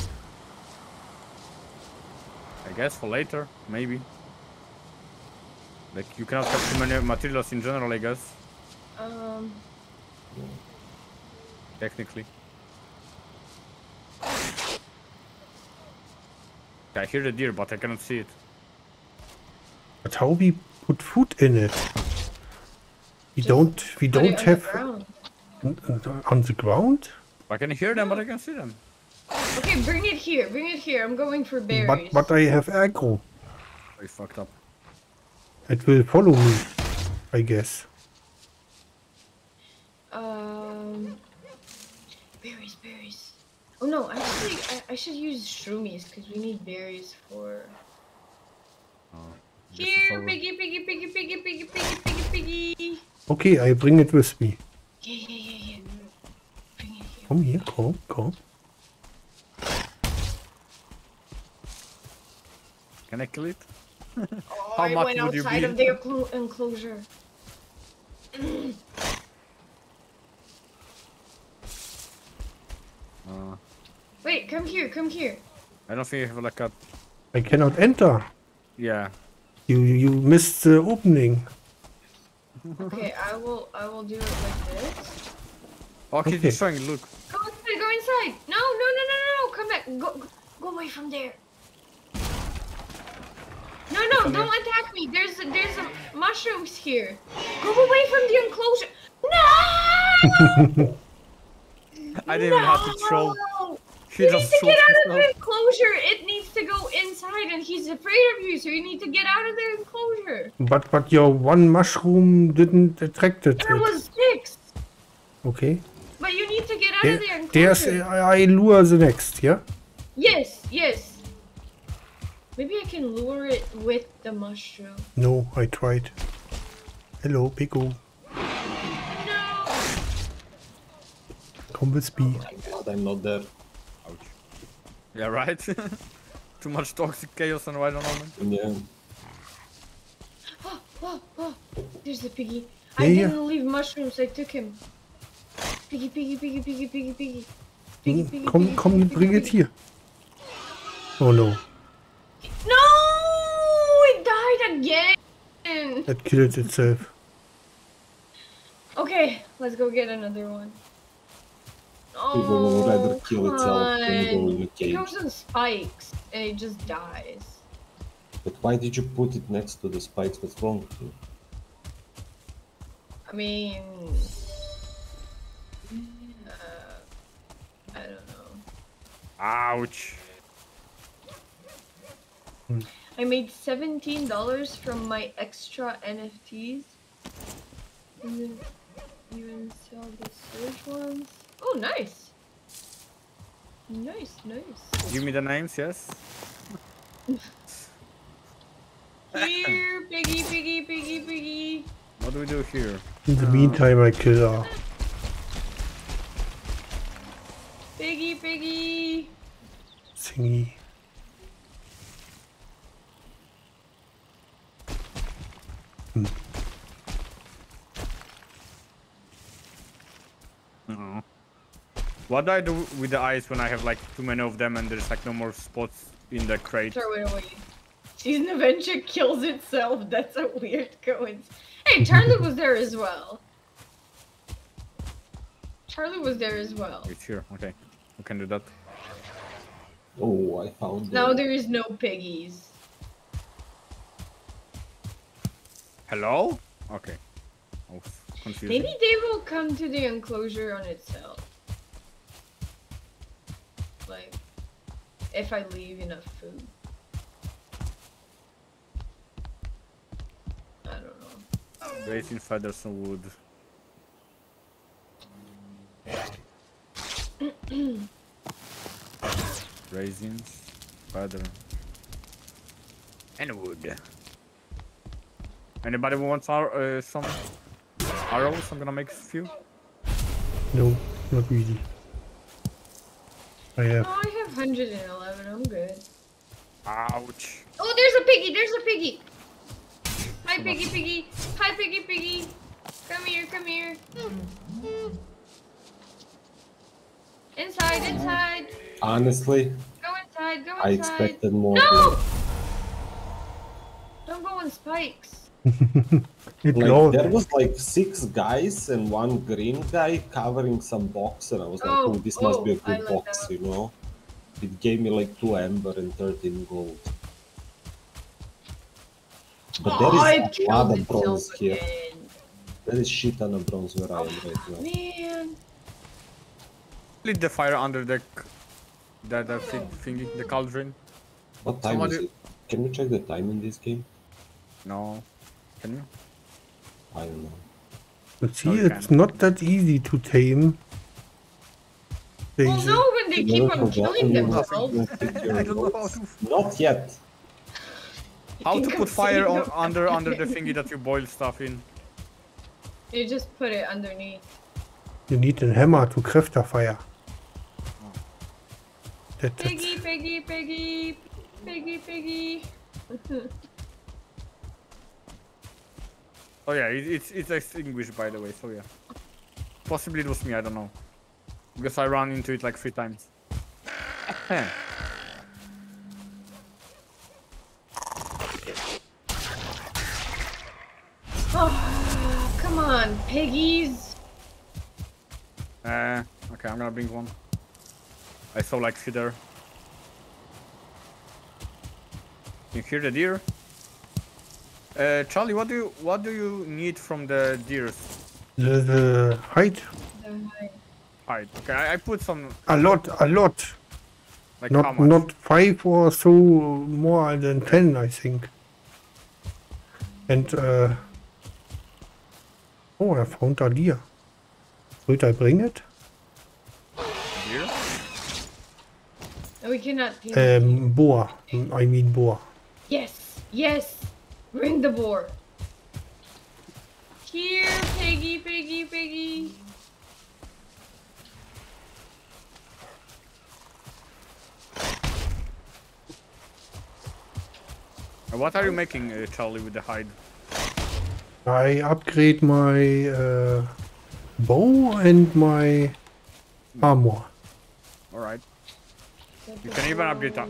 I guess for later, maybe. Like you cannot have too many materials in general, I guess. Um, Technically. I hear the deer, but I cannot see it. But how we put food in it? We Just don't we don't on the have ground. on the ground? I can hear them, but I can see them. Okay, bring it here. Bring it here. I'm going for berries. But but I have aggro. I fucked up. It will follow me, I guess. Um, berries, berries. Oh no, actually, I, I should use shroomies because we need berries for. Oh, Here, piggy, piggy, piggy, piggy, piggy, piggy, piggy, piggy. Okay, I bring it with me. Yeah, yeah, yeah, yeah. Bring it here. Komm hier, komm, komm. Can I kill it? Oh, How I much went would you outside be? of the enclosure. Uh, Wait, come here, come here. I don't think you have a like a. I cannot enter. Yeah. You you missed the opening. Okay, I will, I will do it like this. Oh, he's Okay. destroying. Look. Go inside, go inside. No, no, no, no, no, no. Come back. Go, go, go away from there. No, no, don't here. attack me. There's, there's mushrooms here. Go away from the enclosure. No! I didn't even have to throw. No! He You need to get out of the enclosure. It needs to go inside, and he's afraid of you, so you need to get out of the enclosure. But but your one mushroom didn't attract it. There was six, Okay. but you need to get out There, of the there's enclosure. I I lure the next, yeah? Yes, yes. Maybe I can lure it with the mushroom. No, I tried. Hello, Pico. No. Come with me. My God, I'm not there. Ouch. Yeah, right. Too much toxic chaos and right on moment. Yeah. Oh, oh, oh. There's the piggy. Yeah, I yeah. didn't leave mushrooms. I took him. Piggy, piggy, piggy, piggy, piggy, piggy. Piggy, Mm, piggy, Komm, piggy, komm, piggy, bring it piggy. here. Oh no, No! It died again. that killed itself. Okay, let's go get another one. People will rather Oh, kill itself than go come in a on. It cage. goes on spikes and it just dies. But why did you put it next to the spikes? What's wrong with you? I mean, uh, I don't know. Ouch. I made seventeen dollars from my extra NFTs. And then even sell the surge ones. Oh, nice. Nice, nice. Give me the names, yes? Here, piggy, piggy, piggy, piggy. What do we do here? In the meantime, I kill her. Uh, piggy, piggy. Thingy. Uh-oh. What do I do with the eyes when I have like too many of them and there's like no more spots in the crate? Throw it away. Season Adventure kills itself. That's a weird coincidence. Hey, Charlie was there as well. Charlie was there as well. It's here. Okay. We can do that. Oh, I found Now them. there is no piggies. Hello? Okay. Oh, confusing. Maybe they will come to the enclosure on itself. Like, if I leave enough food. I don't know. Resin feathers and wood. Resins, feather, and wood. Anybody wants our, uh, some arrows? I'm gonna make a few. No, not really. I have. Oh, I have 111. I'm good. Ouch. Oh, there's a piggy. There's a piggy. Hi, piggy, piggy. Hi, piggy, piggy. Come here, come here. Inside, inside. Honestly, Go inside, go I inside. expected more. No! Don't go on spikes. It Like, glowed. there was like six guys and one green guy covering some box, and I was like, Oh, "Oh, this must be a oh, good like box," that. you know. It gave me like two amber and thirteen gold. But oh, there oh, is it a killed lot of bronze here. again. There is shit ton of bronze where I am right now. Oh, man. Lit the fire under the c- the the thi- thingy, the cauldron. What time Someone is it? Can we check the time in this game? No. Can you? I don't know. But see, No, it's can't. that easy to tame. They, Well, no, but they keep on killing when you themselves. thinking with your I don't know how to, Not yet. how to put fire on, under under the thingy that you boil stuff in. You just put it underneath. You need a hammer to craft a fire. That, Piggy, piggy, piggy, piggy, piggy. Oh yeah, it, it's it's extinguished by the way. So yeah, possibly it was me. I don't know because I ran into it like three times. oh, come on, piggies. Uh, okay, I'm gonna bring one. I saw like few there. You hear the deer? Uh, Charlie, what do you what do you need from the deers? the, the height, Hide. Okay, I, I put some a lot, a lot. like how Not much? not five or so more than ten, I think. And uh, oh, I found a deer. Should I bring it? deer? We cannot. do Um, boar. I mean boar. Yes, yes. Bring the boar. Here, piggy, piggy, piggy. Uh, What are you making, uh, Charlie, with the hide? I upgrade my uh, bow and my armor. All right. You can even upgrade that.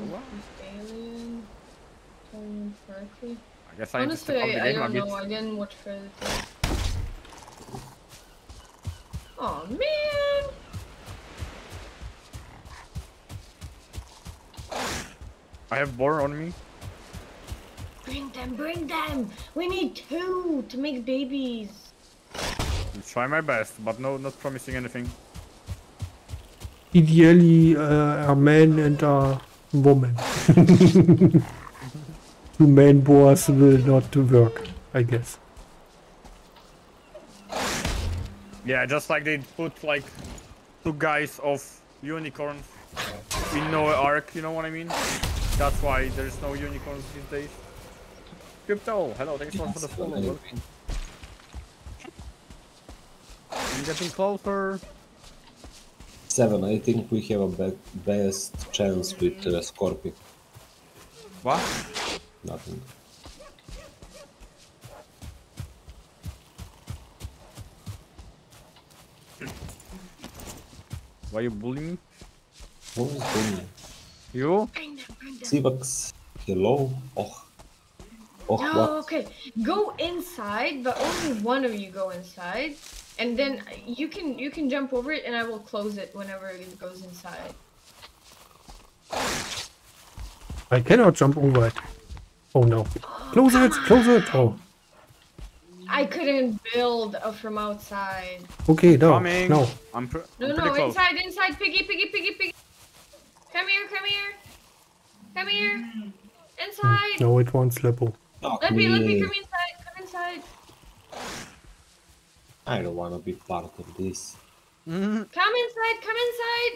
What? Alien. Turn. I guess I need to Honestly, I, I don't know. I didn't watch further. Oh man! I have boar on me. Bring them, bring them! We need two to make babies. I'll try my best, but no, not promising anything. Ideally, uh, a man and a woman. Two man boars will not work, I guess. Yeah, just like they put like two guys of unicorns in Noah Ark, you know what I mean? That's why there's no unicorns these days. Crypto, hello, thanks for the follow. welcome. I'm getting closer. Seven. I think we have a be- best chance with uh, Scorpion. What? Nothing. Why you bullying me? What is going You? Bring them, bring them. Sivax. Hello. Oh. Oh, what? okay. Go inside, but only one of you go inside, and then you can you can jump over it, and I will close it whenever it goes inside. I cannot jump over it. Oh no. Close it, close it. Oh, I couldn't build uh, from outside. okay, no, Coming. no. I'm, pr No, I'm no, close. inside, inside, piggy, piggy, piggy, piggy. Come here, come here, come here. Inside. No, it won't Lepo. Fuck Let me, let me me. come inside. Come inside. I don't wanna be part of this. Mhm. Come inside. Come inside.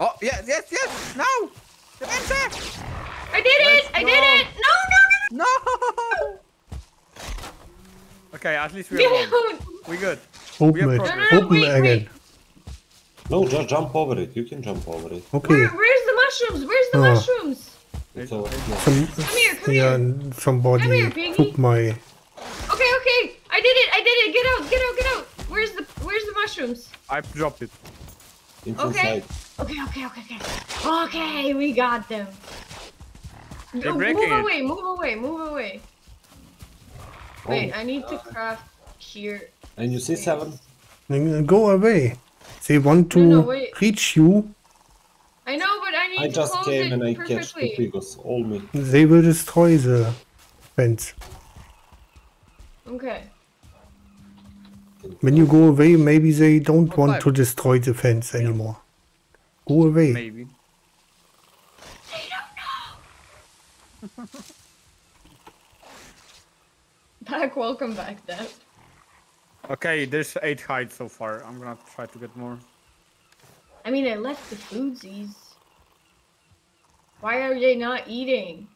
Oh, yes, yes, yes! No! The! I did it. Let's I did it. No, no, no, No! Okay, at least we are one. Dude. We good. Open have it. progress. No, no, Open wait, again. wait. No, just jump over it. You can jump over it. Okay. Where, where's the mushrooms? Where's the Oh. mushrooms? It's over here. Some, here, come yeah, here. somebody Come here, piggy. took my. Okay, okay. I did it. I did it. Get out. Get out. Get out. Where's the Where's the mushrooms? I dropped it. It's Okay. inside. Okay, okay, okay, okay. Okay, we got them. They're Go- breaking move it. away, move away, move away. Oh. Wait, Oh. I need to craft here. And you see seven? Then Go away. They want to No, no, reach you. I know, but I need I to just close came it and I catch the perfectly. figures. All me. They will destroy the fence. Okay. When you go away, maybe they don't want Okay. to destroy the fence anymore. Go away. Maybe. They don't know. back, welcome back, Dad. Okay, there's eight hides so far. I'm gonna try to get more. I mean, I left the foodsies. Why are they not eating?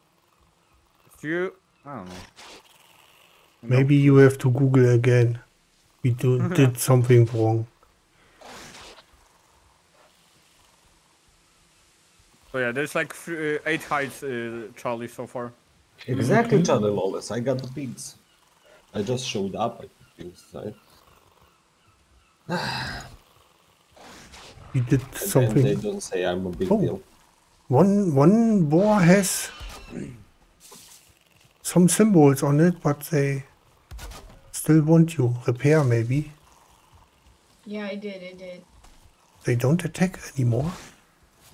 If you, I don't know. Maybe you have to Google again. We do, did something wrong. So yeah, there's like th- uh, eight hides, uh, Charlie, so far. Exactly, Charlie Lawless. I got the pigs. I just showed up. I put pigs, right? Did And then they don't say I'm a big Oh. deal. One one boar has some symbols on it, but they still want you. Repair maybe. Yeah, I did. I did. They don't attack anymore.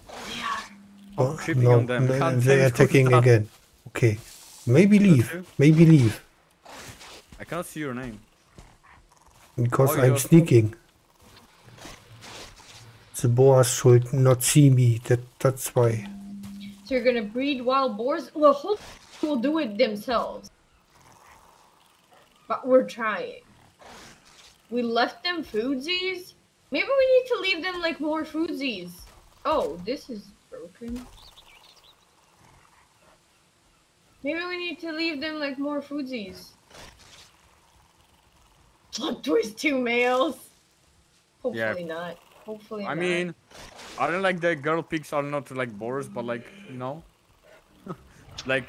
They are. Oh, creeping no, on them. no, Can't they're attacking again. Okay. Maybe leave. Maybe leave. I can't see your name. Because Oh, I'm sneaking. The boars should not see me. That that's why. So you're gonna breed wild boars? Well, hopefully will do it themselves. But we're trying. We left them foodsies? Maybe we need to leave them like more foodsies. Oh, this is broken. Maybe we need to leave them like more foodsies. Plot twist two males. Hopefully not. Hopefully not. I not. mean, I don't like the girl pigs are not like boars, but like you know, like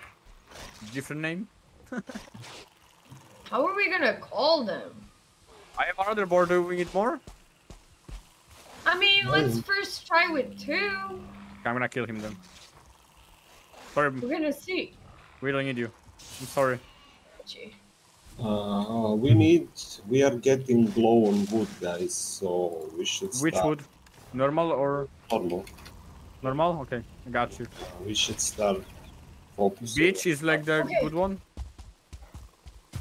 different name. how are we gonna call them? I have another board. Do we need more? I mean, let's first try with two. I'm gonna kill him then. Sorry, We're gonna see. we don't need you. I'm sorry. Gee. Uh, we need. We are getting glow on wood, guys. So we should start Which wood? Normal or normal. normal? Okay, I got you. Uh, we should start focusing. Beech is like the Okay. good one.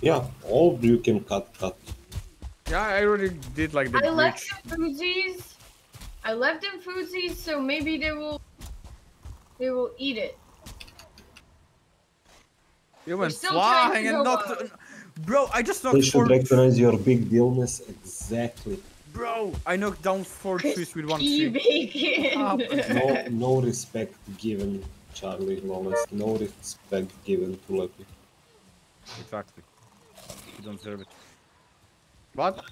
Yeah, all you can cut, cut. Yeah, I already did like the I left bridge. them foodsies. I left them foodsies, so maybe they will. They will eat it. You went flying and go knocked. Bro, I just They knocked should four. recognize your big dealness exactly. Bro, I knocked down four trees with one Crispy tree. bacon. Ah, No, no respect given, Charlie Lawless. No respect given to Leppy. Exactly. You don't deserve it. What?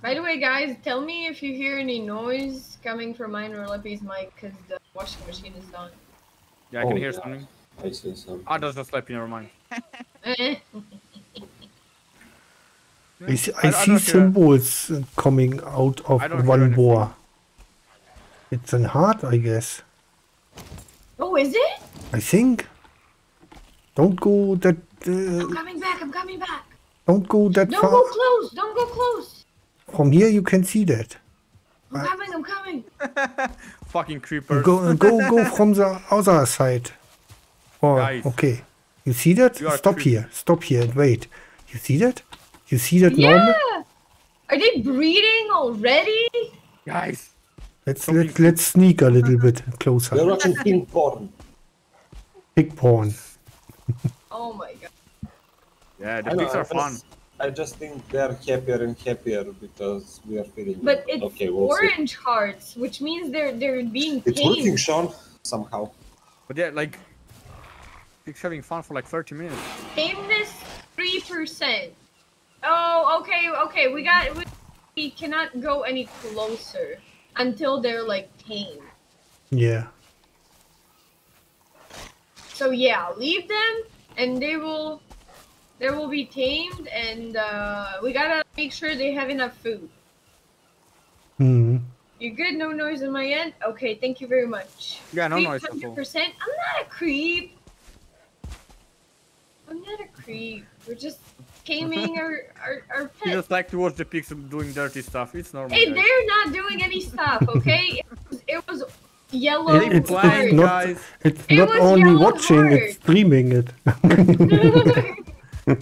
By the way, guys, tell me if you hear any noise coming from mine or Leppy's mic, because the washing machine is on. Yeah, I can Oh, hear yeah. something. I see some. Ah, that's just sleeping. Never mind. I see, I- I I see don't hear- symbols coming out of I don't hear one anything. boar. It's an heart, I guess. oh, is it? I think. Don't go that. I'm Uh, coming back. I'm coming back. don't go that Don't far. go close. Don't go close. From here you can see that. I'm coming. I'm coming. Fucking creeper. Go go go from the other side. Oh, Guys. okay. You see that? You Stop creepy. here. Stop here and wait. You see that? You see that Yeah. normal? Are they breeding already? Guys. Let's Something- let, let's sneak a little bit closer. We're closer. watching pink porn. Pig porn. Oh my god. Yeah, the I know, pigs are fun. just- I just think they're happier and happier because we are feeding them. But it's okay, we'll see. orange hearts, which means they're they're being It's working. Sean. Somehow. But yeah, like pigs having fun for like 30 minutes. Tameness three percent. Oh, okay, okay. We got we, we cannot go any closer until they're like tamed. Yeah. So yeah, leave them, and they will they will be tamed, and uh, we gotta make sure they have enough food. Hmm. You good? No noise on my end. Okay, thank you very much. Yeah, no noise at all. Hundred percent. I'm not a creep. I'm not a creep. We're just taming our our, our You pets. just like to watch the pigs doing dirty stuff. It's normal. Hey, guys. they're not doing any stuff. Okay, it was, it was yellow It- it's, playing, it's not. It's It not only yellow watching; it's streaming it.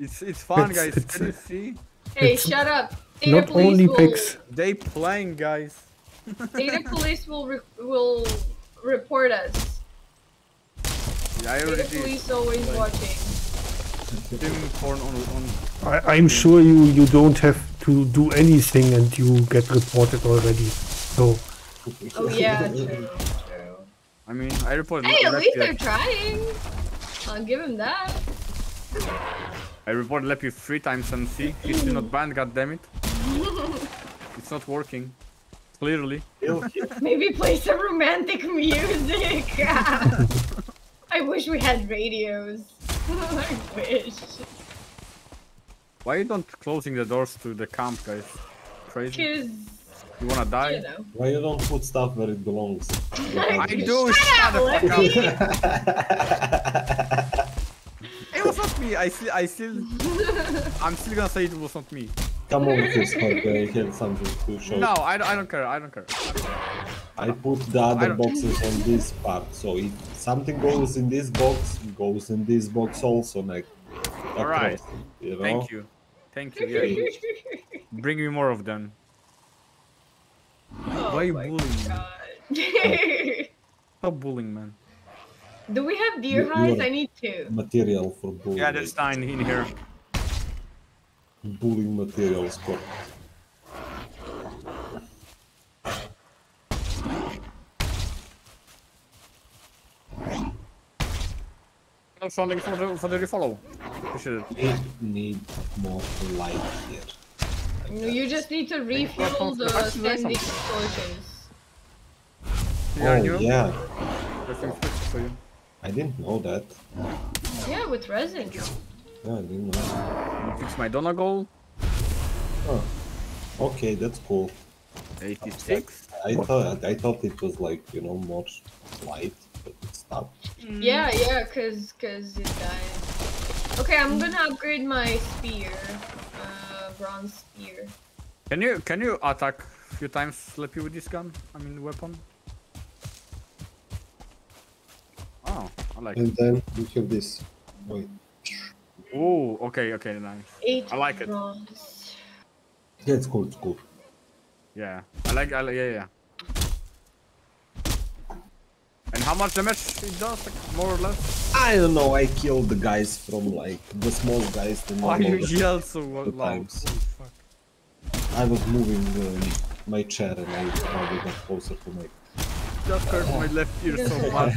It's it's fun, It's- guys. it's- Can you see? hey, shut up. Data not police only will, pigs. They playing, guys. Data police will re- will report us. Yeah, I Data already did. police always watching. Streaming porn on on. I, I'm sure you you don't have to do anything, and you get reported already. So Oh yeah, true, true. I mean, I reported. Hey, at least Lepi- they're trying. I'll give him that. I reported Lepi three times and see he's still not banned. God damn it! It's not working. Clearly. Maybe play some romantic music. I wish we had radios. I wish. Why you don't closing the doors to the camp, guys? Crazy. Cause You wanna die? you know. Why you don't put stuff where it belongs? I do. Shut the fuck up. It was not me. I still, I still, I'm still gonna say it was not me. Come over here, Spark. I have something to show. No, I, don't- I don't care. I don't care. I put the other boxes on this part, so if something goes in this box, goes in this box also, like. Alright. You know? Thank you. Thank you. Yeah. Bring me more of them. Oh Why you my bullying me? God. Stop bullying, man. Do we have deer You- hides? I need two. Material for bullying. Yeah, there's nine in here. Bullying material, Spark. No funding for the for the refollow. Appreciate it. Need, need more light here. No, You just need to refuel the Actually, that's standing torches. You oh, new? yeah. Everything's fixed for you. I didn't know that. Yeah, with resin. Yeah, I didn't know. Fix my Donegal. Oh. Okay, that's cool. 86. I thought I thought it was like you know more light, but it's not. Yeah, yeah, cause cause it died. Okay, I'm gonna upgrade my spear, uh, bronze spear. Can you can you attack a few times Sleepy with this gun? I mean weapon. Oh, I like it. And then we have this. Wait. Oh, okay, okay, nice. Eight I like it. bronze. Yeah, it's cool. It's cool. Yeah, I like, I like, yeah, yeah. And how much damage it does, like, more or less? I don't know. I killed the guys from like the small guys. The Why you guys. yell so Two loud? times. Fuck. I was moving um, my chair and I probably got closer to my Just hurt my left ear so much.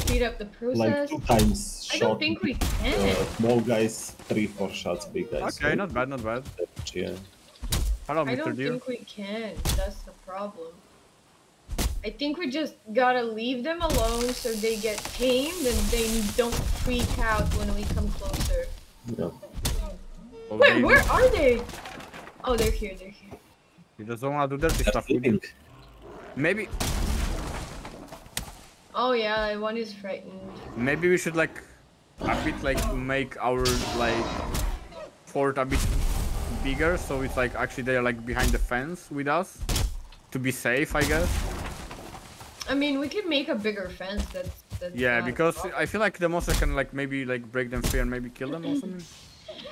Speed up the like two times I shot. don't think we can. uh, small guys, three, four shots, big guys. Okay, not bad, not bad. Yeah. Hello, I Mr. don't Deer. think we can. That's the problem. I think we just gotta leave them alone so they get tamed and they don't freak out when we come closer. yeah. Oh, Wait, they- where are they? Oh, they're here. They're here. You just don't wanna do dirty They're stuff with you. Maybe, Oh yeah, one is frightened. maybe we should like a bit like make our like fort a bit bigger, so it's like actually they're like behind the fence with us to be safe, I guess. I mean, we could make a bigger fence. That's, that's Yeah, because. I feel like the monster can like maybe like break them free and maybe kill them or something.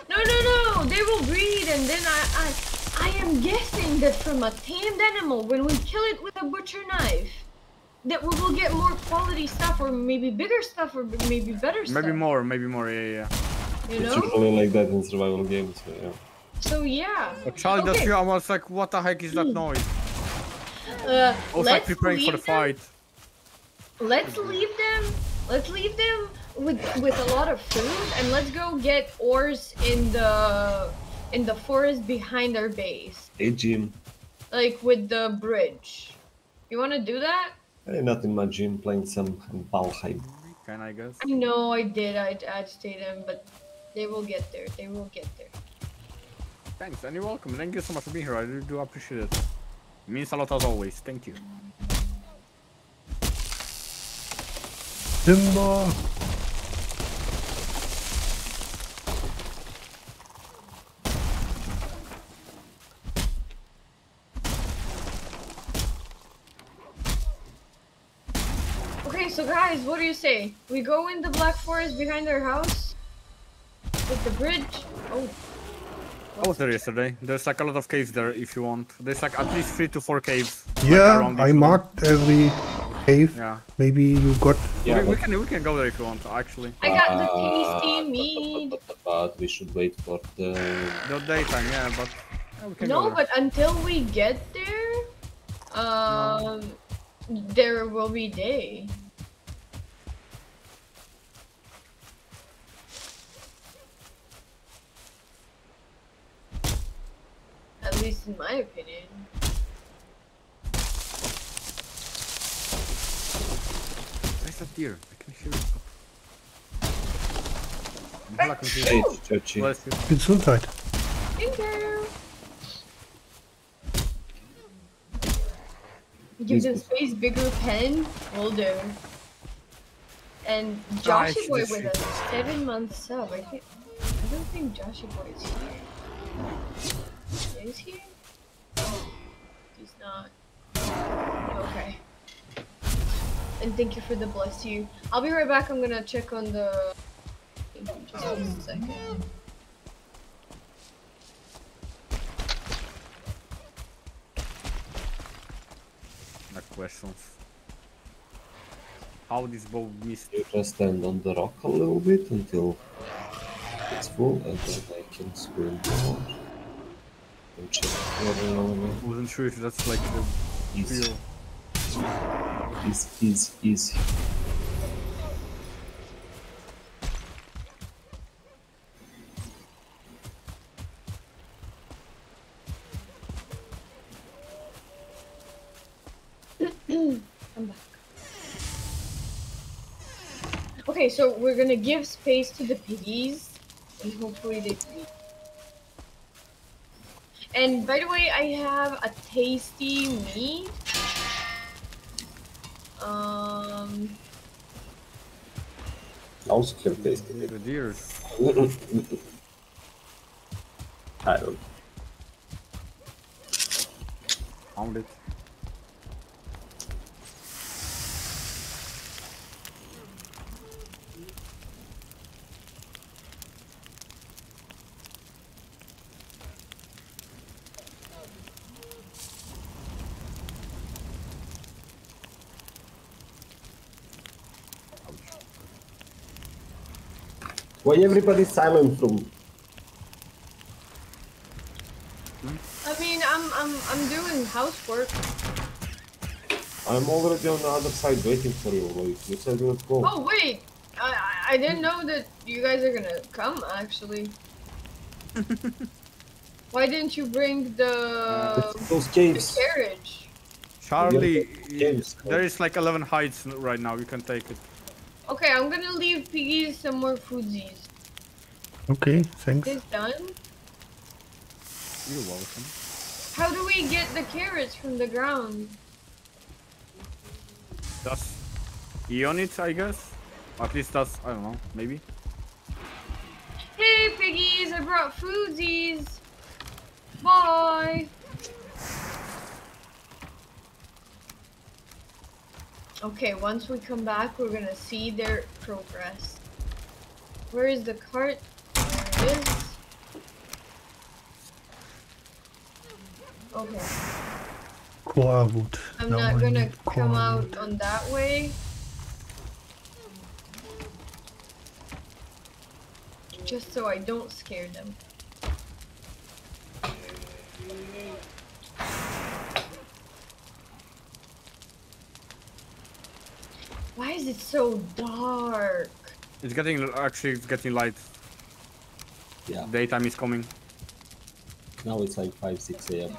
No, no, no! They will breed, and then I, I, I am guessing that from a tamed animal, when we kill it with a butcher knife, that we will get more quality stuff, or maybe bigger stuff, or maybe better stuff. Maybe more, maybe more. Yeah, yeah. You It's know? usually like that in survival games. So, yeah. So yeah. But Charlie does Okay. feel I was like, what the heck is that noise? Uh, I was like preparing for the them- fight. Let's leave them. Let's leave them with with a lot of food, and let's go get ores in the in the forest behind our base, Hey Jim. like with the bridge. You want to do that? Hey, not in my gym playing some Valheim. Can I guess? I know I did. I agitate them, but they will get there. They will get there. Thanks, and you're welcome. Thank you so much for being here. I really do appreciate it. means a lot as always. Thank you. Timber. Okay, so guys, what do you say? We go in the Black Forest behind our house with the bridge. Oh, I was there yesterday. There's like a lot of caves there if you want. There's like at least three to four caves. Yeah, around I marked every cave. Yeah. Maybe you got. Yeah, we, we can we can go there if you want. Actually, I got the uh, tasty but- meat. But, but, but, but we should wait for the. the daytime, yeah, but yeah, we can go No, but until we get there, Um, there will be day. At least in my opinion. There's a deer. I can hear it. Ojalá que sí. Hey, Chochi. Bless you. Gesundheit. Thank you. Give Please the go. space bigger pen. Will do. And Joshy Nice, Boy this with shit. a seven months sub. I think. I don't think Joshy Boy is here. Is he? Oh, he's not. Okay. And thank you for the bless you. I'll be right back. I'm gonna check on the. Just a oh. second. No questions. How this bow missed? You just stand on the rock a little bit until it's full, and then I can swim out. And check whether I wasn't sure if that's like the Easy. real. is is easy. I'm back. Okay, so we're gonna give space to the piggies, and hopefully they eat. And by the way, I have a tasty meat. Um, Also can taste it. The deer. I don't. Found it. Why everybody silent from? I mean, I'm I'm I'm doing housework. I'm already on the other side waiting for you. Like you said, let's go. Oh wait, I I- I didn't know that you guys are gonna come actually. Why didn't you bring the Let's- Those the carriage? Charlie, James, there is like 11 hides right now. You can take it. Okay, I'm gonna leave piggies some more foodsies. Okay, thanks. This done? You're welcome. How do we get the carrots from the ground? Does he on it, I guess? At least that's, I don't know, maybe. Hey piggies, I brought foodsies. Bye. Okay, once we come back, we're gonna see their progress. Where is the cart? There it is. Okay, Koawood. I'm Now not gonna come out on that way. Just so I don't scare them. Why is it so dark? It's getting, actually, it's getting light. Yeah. Daytime is coming. Now it's like five, six a.m.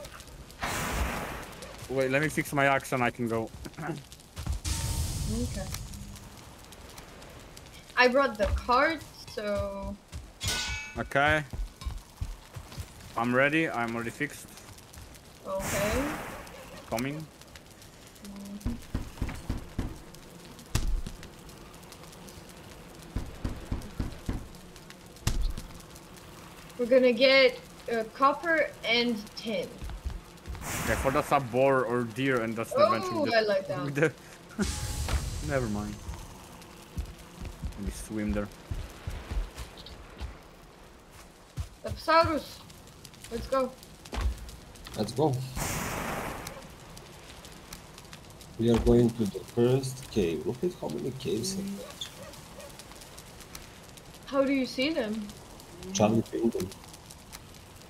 Wait, let me fix my axe and I can go. Okay. I brought the cart, so Okay. I'm ready. I'm already fixed. okay. Coming. We're gonna get uh, copper and tin. Yeah, for that's a boar or deer and that's not Oh, mentioned. I like that. Never mind. Let me swim there. Apsaurus, let's go. Let's go. We are going to the first cave. Look at how many caves are there. How do you see them? Charlie pinged them.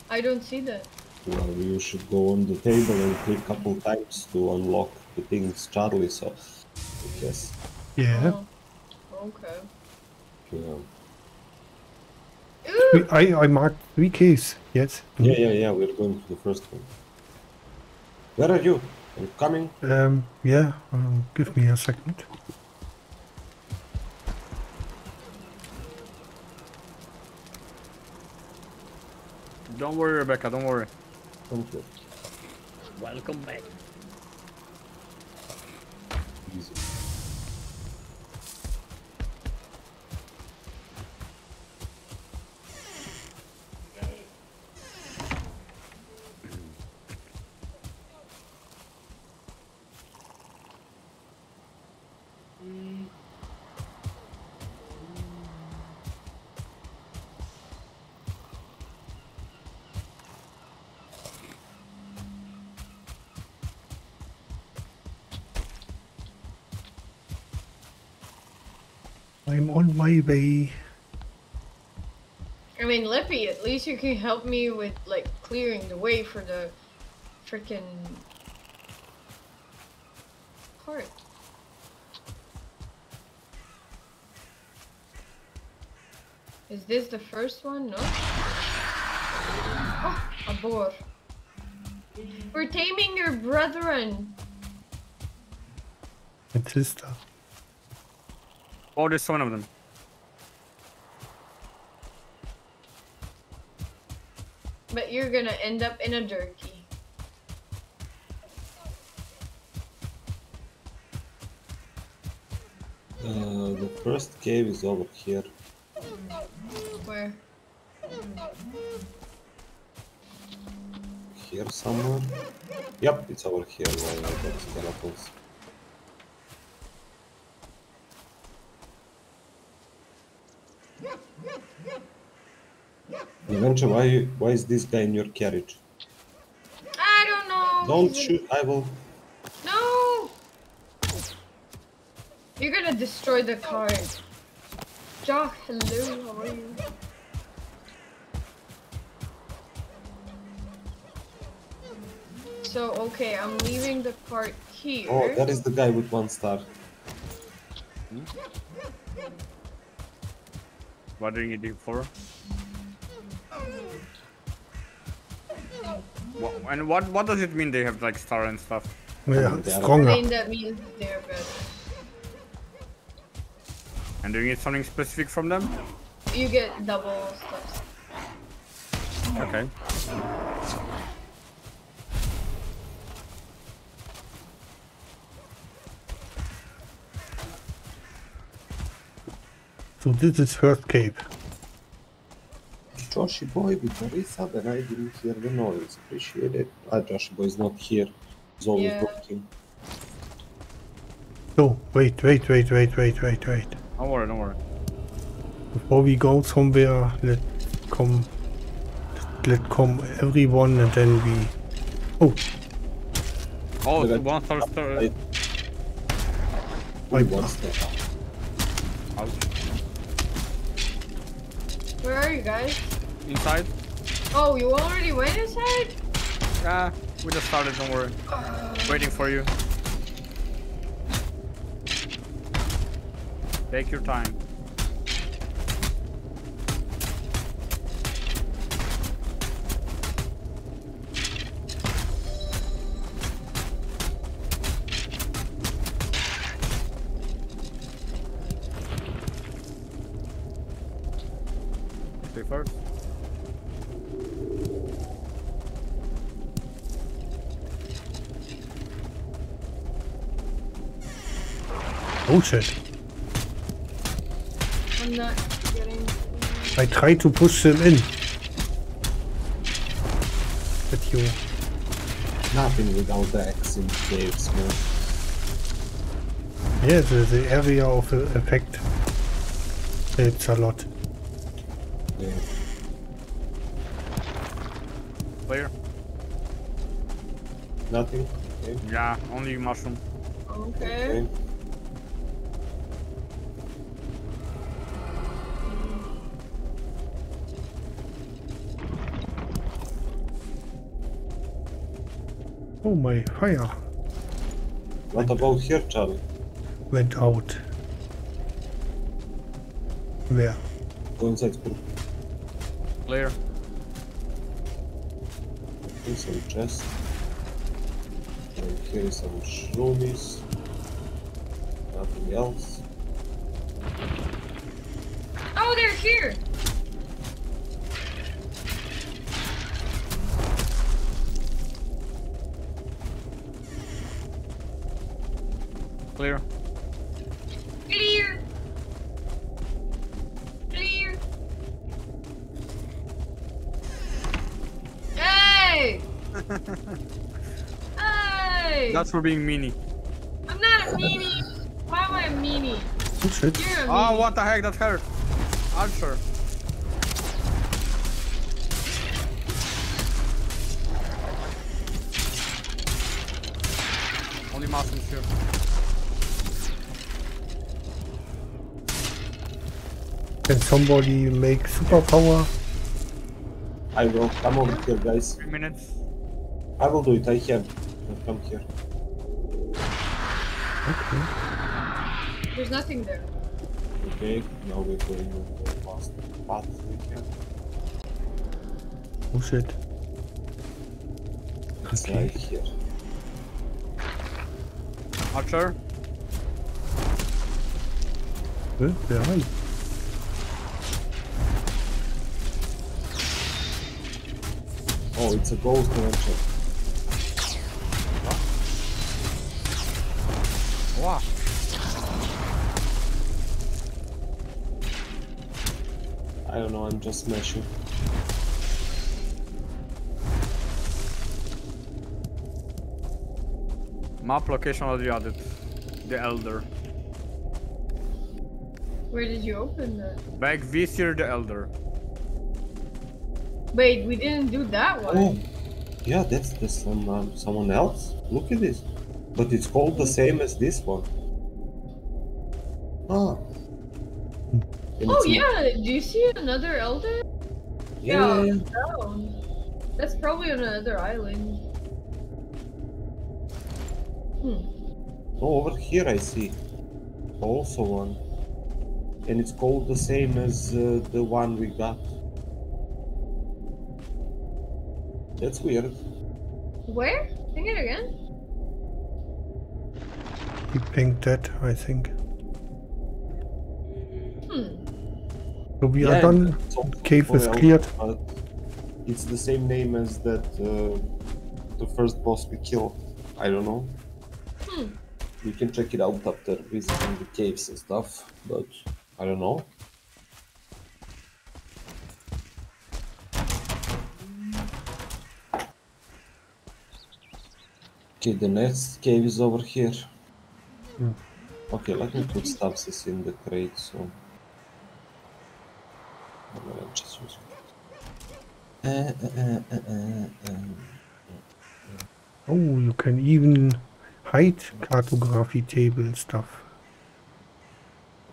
I don't see that. Well, you should go on the table and click a couple times to unlock the things Charlie saw. I guess. Yeah. Oh, okay. Yeah. Ooh, We- I, I marked three keys. Yes. yeah, yeah, yeah. We're going to the first one. Where are you? Are you coming? Um, yeah, um, give me a second. Don't worry, Rebecca. Don't worry. Welcome back. I'm on my way. I mean, Lippy, at least you can help me with like clearing the way for the freaking part. Is this the first one? No. Oh, a boar. We're taming your brethren. And sister. Oh, there's one of them. But you're gonna end up in a jerky. Uh, the first cave is over here. Where? Here somewhere. Yep, it's over here where I got skeletons. Adventure, why why is this guy in your carriage? I don't know. Don't shoot, I will No! You're gonna destroy the card. Jock, hello, how are you? So, okay, I'm leaving the cart here. Oh, that is the guy with one star. Hmm? What are you doing for? What, and what what does it mean they have like star and stuff? Yeah, they are- I mean, that means they're better. And do you need something specific from them? You get double stuff. Okay. So this is first cave. Joshy boy with the resub and I didn't hear the noise. Appreciate it. Ah, Joshy boy is not here. He's always Yeah. working. So wait, wait, wait, wait, wait, wait, wait. Don't worry, don't worry. Before we go somewhere, let come, let come everyone, and then we. Oh, Oh, Okay. one star star. I- I- What's that? Ouch. Where are you guys? Inside? Oh, you already went inside? Yeah, we just started, don't worry. Waiting for you. Take your time. I'm not getting. I try to push them in. But you, Nothing without the X in caves, man. yeah, the, the area of the effect helps a lot. Yeah. Clear? Nothing? Okay. Yeah, only mushroom. Okay. okay. Oh, my fire What about here, Charlie? went out. Where? Go inside. Put Clear. some chest. And here is some shroomies. Nothing else. Oh, they're here. Hey! For being meanie. I'm not a meanie. Why am I a meanie? Oh shit. You're a Oh, meanie. what the heck? That hurt. Archer. Only muscles here. Can somebody make superpower? I will. Come over here, guys. Three minutes. I will do it. I have. Come here. Okay. There's nothing there. Okay. Now we're going on the last path we can. Oh shit. It's Okay. right here. Archer. Huh? Where are you? Oh, it's a ghost launcher. I don't know. I'm just smashing. Map location already added. The Elder. Where did you open that? Vegvisir the Elder. Wait, we didn't do that one. Oh, yeah, that's the some um, someone else. Look at this, but it's called the same as this one. Ah. And Oh it's- yeah, do you see another elder? yeah, yeah, yeah. That's probably on another island. Hmm. Oh, over here I see also one, and it's called the same as uh, the one we got. That's weird. Where? Sing it again. He pinged that, I think. So we Yeah, are done. it's also Cave is cleared. But it's the same name as that uh, the first boss we killed. I don't know. Hmm. You can check it out after visiting the caves and stuff, but I don't know. Okay, the next cave is over here. Hmm. Okay, let me put stuffs in the crate so. I'm gonna just use it. Uh, uh, uh, uh, uh, uh. Oh, you can even hide cartography table stuff.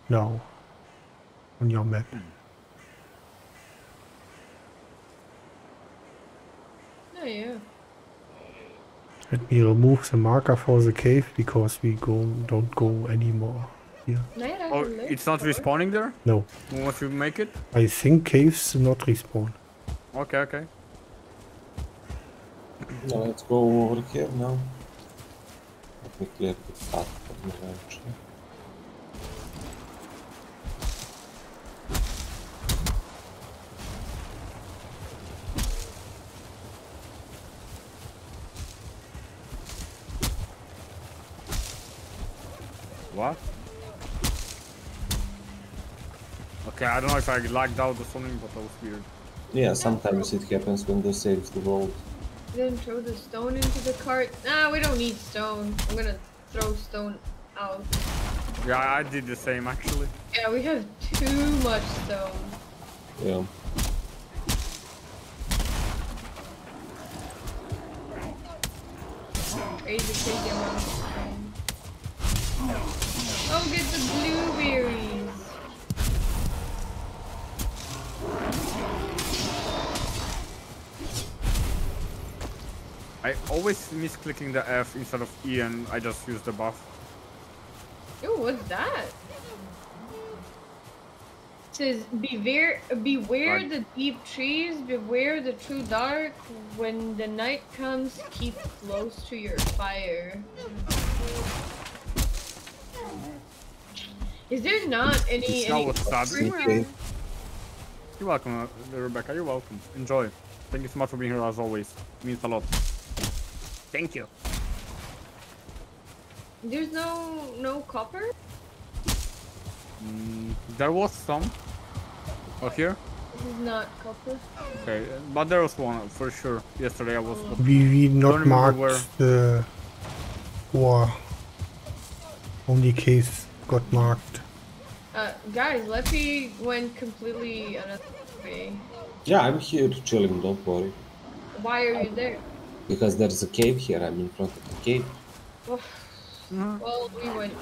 Now. On your map. Oh yeah. Let me remove the marker for the cave because we go don't go anymore here. Oh, it's not respawning there? No. Once you make it? I think caves do not respawn. Okay, okay. Now let's go over here now. Let me clear the path for the launcher. What? Okay, I don't know if I lagged out or something, but that was weird. Yeah, sometimes it happens when they save the world. Then throw the stone into the cart. Nah, we don't need stone. I'm gonna throw stone out. Yeah, I did the same actually. Yeah, we have too much stone. Yeah. Crazy, crazy amount of stone. Oh, get the blueberries. I always miss clicking the F instead of E and I just use the buff. Ooh, what's that? It says beware beware Right. the deep trees, beware the true dark. When the night comes, keep close to your fire. Is there not any, That any was sad. You're welcome, uh, Rebecca. You're welcome. Enjoy. Thank you so much for being here as always. It means a lot. Thank you. There's no no copper? Mm, there was some. Oh, here? This is not copper. Okay, but there was one for sure. Yesterday I was. We, we Don't not remember marked where. the war. Only case got marked. Uh, guys, Leppy went completely another way. Yeah, I'm here chilling, don't worry. Why are you there? Because there's a cave here, I'm in front of the cave. Well, we went.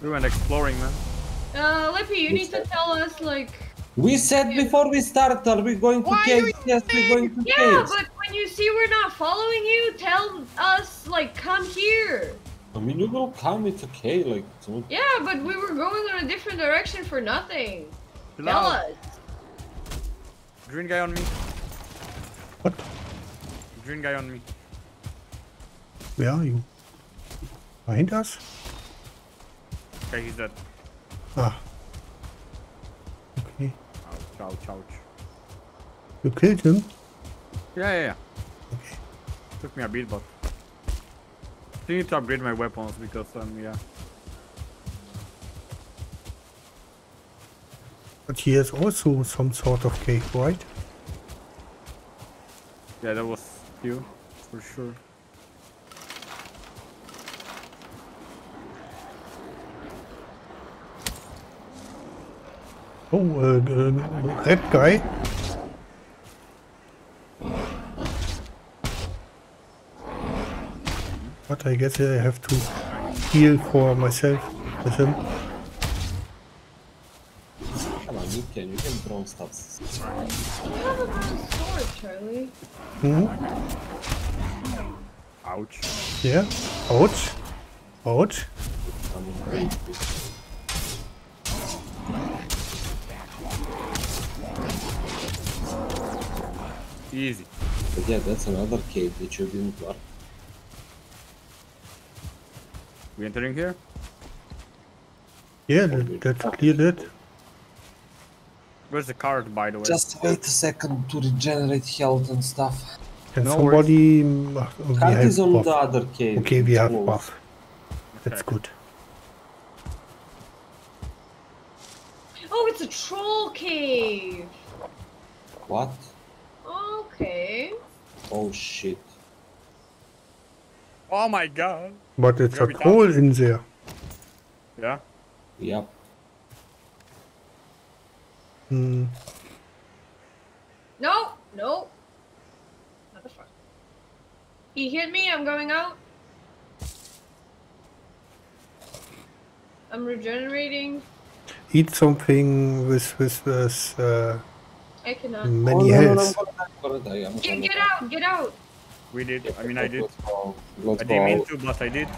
We went exploring, man. Uh, Leppy, you need to tell us like. We said before we start, are we going to Why cave? Yes, we're going to Yeah, caves. but when you see we're not following you, tell us like come here. I mean, you will come, it's okay, like, it's not... Yeah, but we were going in a different direction for nothing. Chill Tell us. Green guy on me. What? Green guy on me. Where are you? Behind us? Okay, he's dead. Ah. Okay. Ouch, ouch, ouch. You killed him? Yeah, yeah, yeah. Okay. Took me a bit, but. I need to upgrade my weapons because, um, yeah. But he has also some sort of cave, right? Yeah, that was you, for sure. Oh, uh, uh, guy. But I guess I have to heal for myself with him. Come you can, you can throw stuff. You have a good sword, Charlie. Hmm? Ouch. Yeah. Ouch. Ouch. Easy. But yeah, that's another cave that you didn't mark. We entering here? Yeah, that, that's clear that. Where's the card, by the way? Just wait a second to regenerate health and stuff. Can No somebody... Card is on buff. the other cave. Okay, we have closed. buff. That's Okay. good. Oh, it's a troll cave. What? Okay. Oh shit. Oh my god. But it's a Grab it hole in there. Yeah? Yep. Hmm. No, no. Not the front. He hit me. I'm going out. I'm regenerating. Eat something with with, with uh, I cannot. many oh, no, no, no, health. I'm gonna die, I'm gonna die. I'm Get, get out! Get out! We did. I mean, I did. Let's go. Let's I didn't mean to, but I did.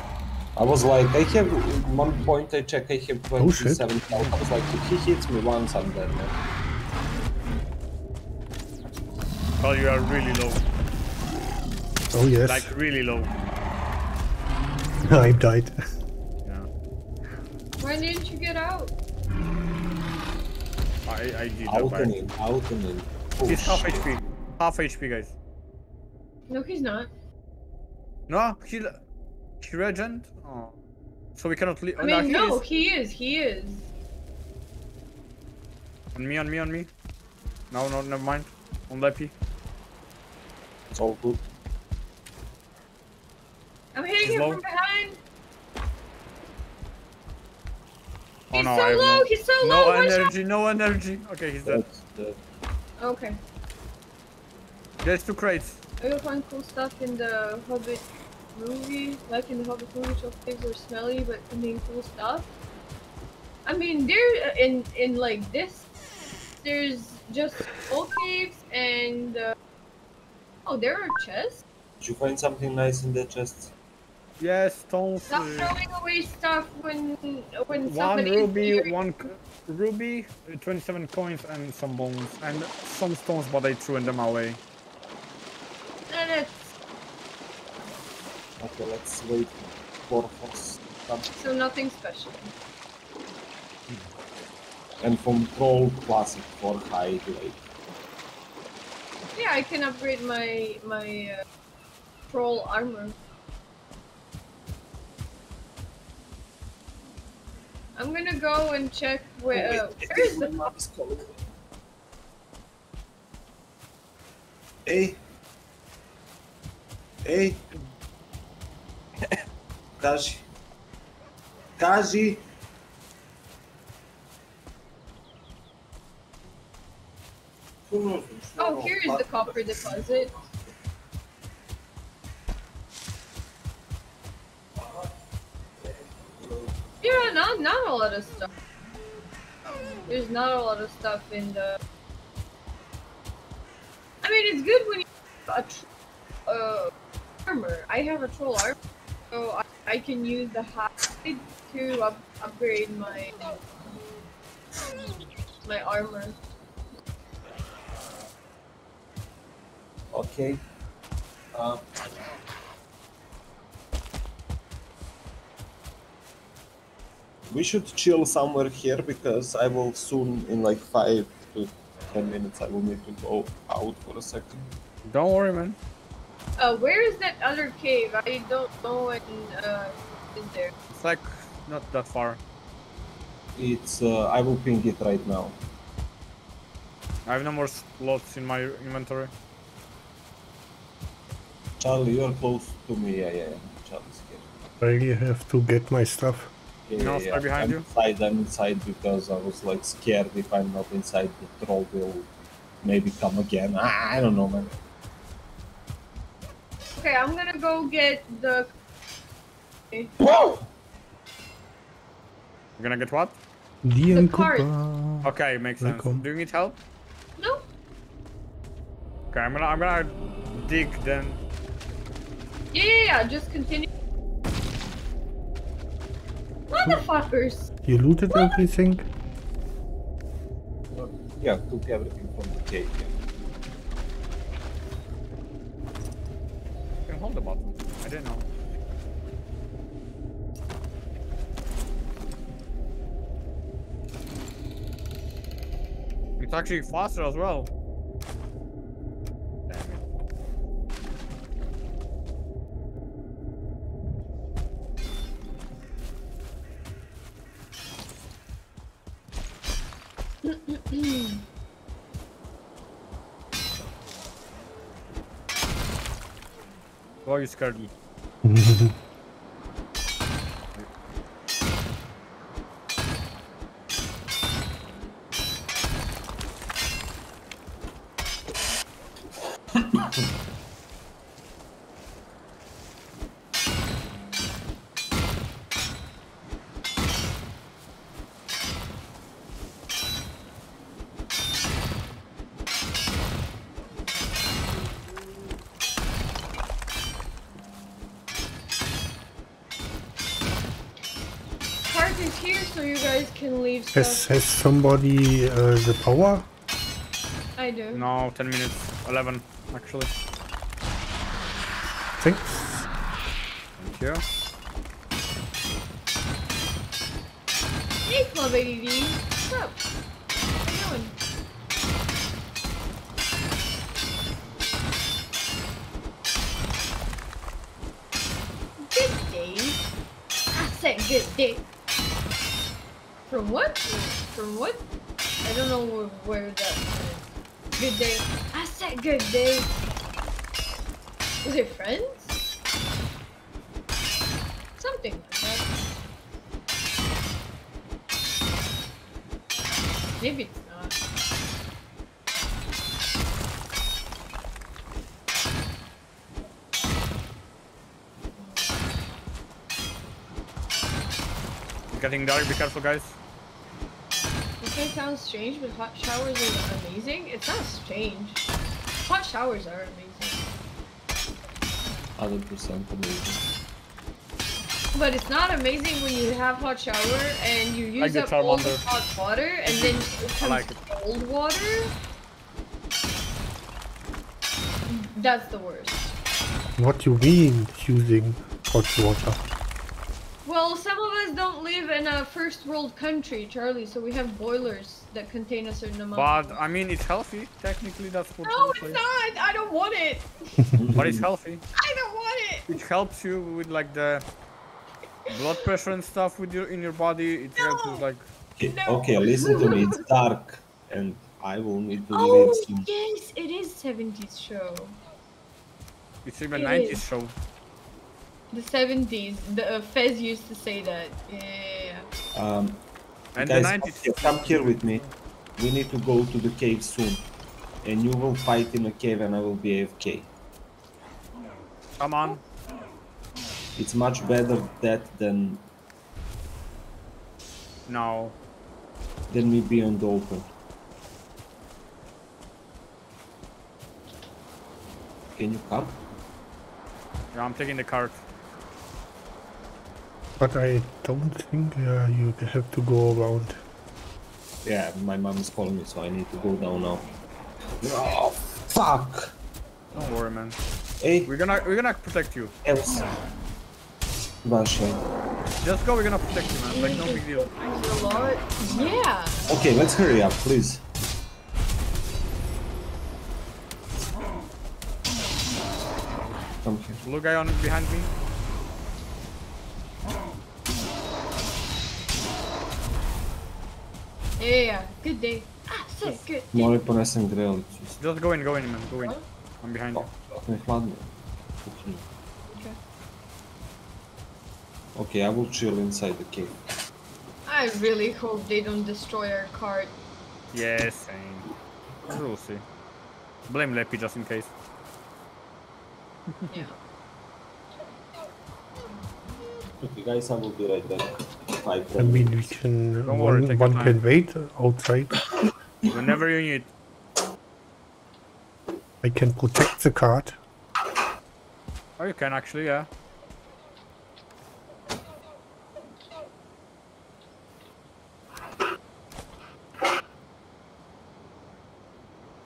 I was like, I have one point. I check. I have Oh, 27 health. I was like, if he hits me once, I'm dead. Man. Well, you are really low. Oh yes, Like, really low. No I died. Yeah. Why didn't you get out? I, I did that Out and in, out and in. Oh, He's half shit. HP. Half HP, guys. No, he's not. No, he... He regent? Oh. So we cannot leave. I oh, mean, he no, is. he is. He is. On me, on me, on me. No, no, never mind. On Leppy. It's all good. I'm hitting He's him low. from behind. Oh He's no, so low. no, He's so no low. One shot. energy, no energy. Okay, he's dead. That's Okay. There's two crates. I will find cool stuff in the Hobbit movie, like in the Hobbit movie, chocolate caves were smelly but contain cool stuff. I mean, there in in like this, there's just old caves and uh, Oh, there are chests. Did you find something nice in the chest? Yes, stones. Stop throwing away stuff when when one somebody ruby, one ruby, 27 coins, and some bones, and some stones, but I threw them away. And it's Okay, let's wait for Fox. so nothing special. And from Troll Classic for High Lake. Yeah, I can upgrade my my uh, troll armor. I'm gonna go and check where. Uh, where is the map is calling. Hey. Hey. Kazi. Kazi. Oh, here is the copper deposit. Yeah, not not a lot of stuff. There's not a lot of stuff in the. I mean, it's good when you have a uh, armor. I have a troll armor, so I, I can use the hide to up, upgrade my my armor. Okay. Uh, we should chill somewhere here because I will soon, in like five to ten minutes, I will need to go out for a second. Don't worry, man. Uh, where is that other cave? I don't know when uh is there. It's like not that far. It's. Uh, I will ping it right now. I have no more slots in my inventory. Charlie, you're close to me. Yeah, yeah, yeah. Charlie's here. I really have to get my stuff. Yeah, No, yeah, yeah. behind I'm you. Inside, I'm inside because I was like scared if I'm not inside, the troll will maybe come again. I, I don't know, man. Okay, I'm gonna go get the. Whoa! You're gonna get what? DM cart. Cooper. Okay, makes sense. Welcome. Do you need help? No. Okay, I'm gonna I'm gonna dig then. Yeah, yeah, yeah. Just continue. Motherfuckers! You looted everything? Yeah, took everything from the cave. Yeah. You can hold the button. I didn't know. It's actually faster as well. Why are you scared Has, has somebody uh, the power? I do. No, 10 minutes. 11, actually. Thanks. Thank you. Hey, Club ADD. What's up? How you doing? Good day. I said good day. From what? From what? I don't know where, where that. Good day. I said good day. Was it friends? Something like that. Maybe it's not. Getting dark, be careful, guys. This may sound strange, but hot showers are amazing. It's not strange. Hot showers are amazing. Hundred percent amazing. But it's not amazing when you have hot shower and you use the up all the hot water and then it comes like it. cold water. That's the worst. What do you mean using hot water? Well, some of us don't live in a first world country, Charlie, so we have boilers that contain a certain amount. But I mean, it's healthy. Technically, that's what. no, it's play. not. I don't want it. But it's healthy. I don't want it. It helps you with like the blood pressure and stuff with your in your body. It helps with like. Okay, No. okay, listen to me. It's dark, and I will need to Oh, leave soon. yes, it is 70s show. It's even It 90s is. show. The 70s. The uh, Fez used to say that. Yeah. Um, And guys, the 90s. here, come here with me. We need to go to the cave soon, and you will fight in a cave, and I will be AFK. Come on. It's much better that than No. than me be on the open. Can you come? Yeah, I'm taking the cart. But I don't think uh, you have to go around. Yeah, my mom is calling me, so I need to go down now. Oh, fuck! Don't worry, man. Hey, We're gonna we're gonna protect you. else. Basha. Just go. We're gonna protect you, man. Like no big deal. Thanks a lot. Yeah. Okay, let's hurry up, please. Come here. Blue guy on behind me. Yeah, yeah. Good day. Ah, sick. Good. Mora ponesem grelicu. Just go in, go in, man. Go in. I'm behind you. Ako hladno. Okay. Okay, I will chill inside the cave. I really hope they don't destroy our cart. Yes, same. We'll see. Blame Leppy just in case. Yeah. Okay, guys, I will be right back. Five I mean, we can. Don't one take your one can wait outside. Whenever you need. I can protect the cart. Oh, you can actually, yeah.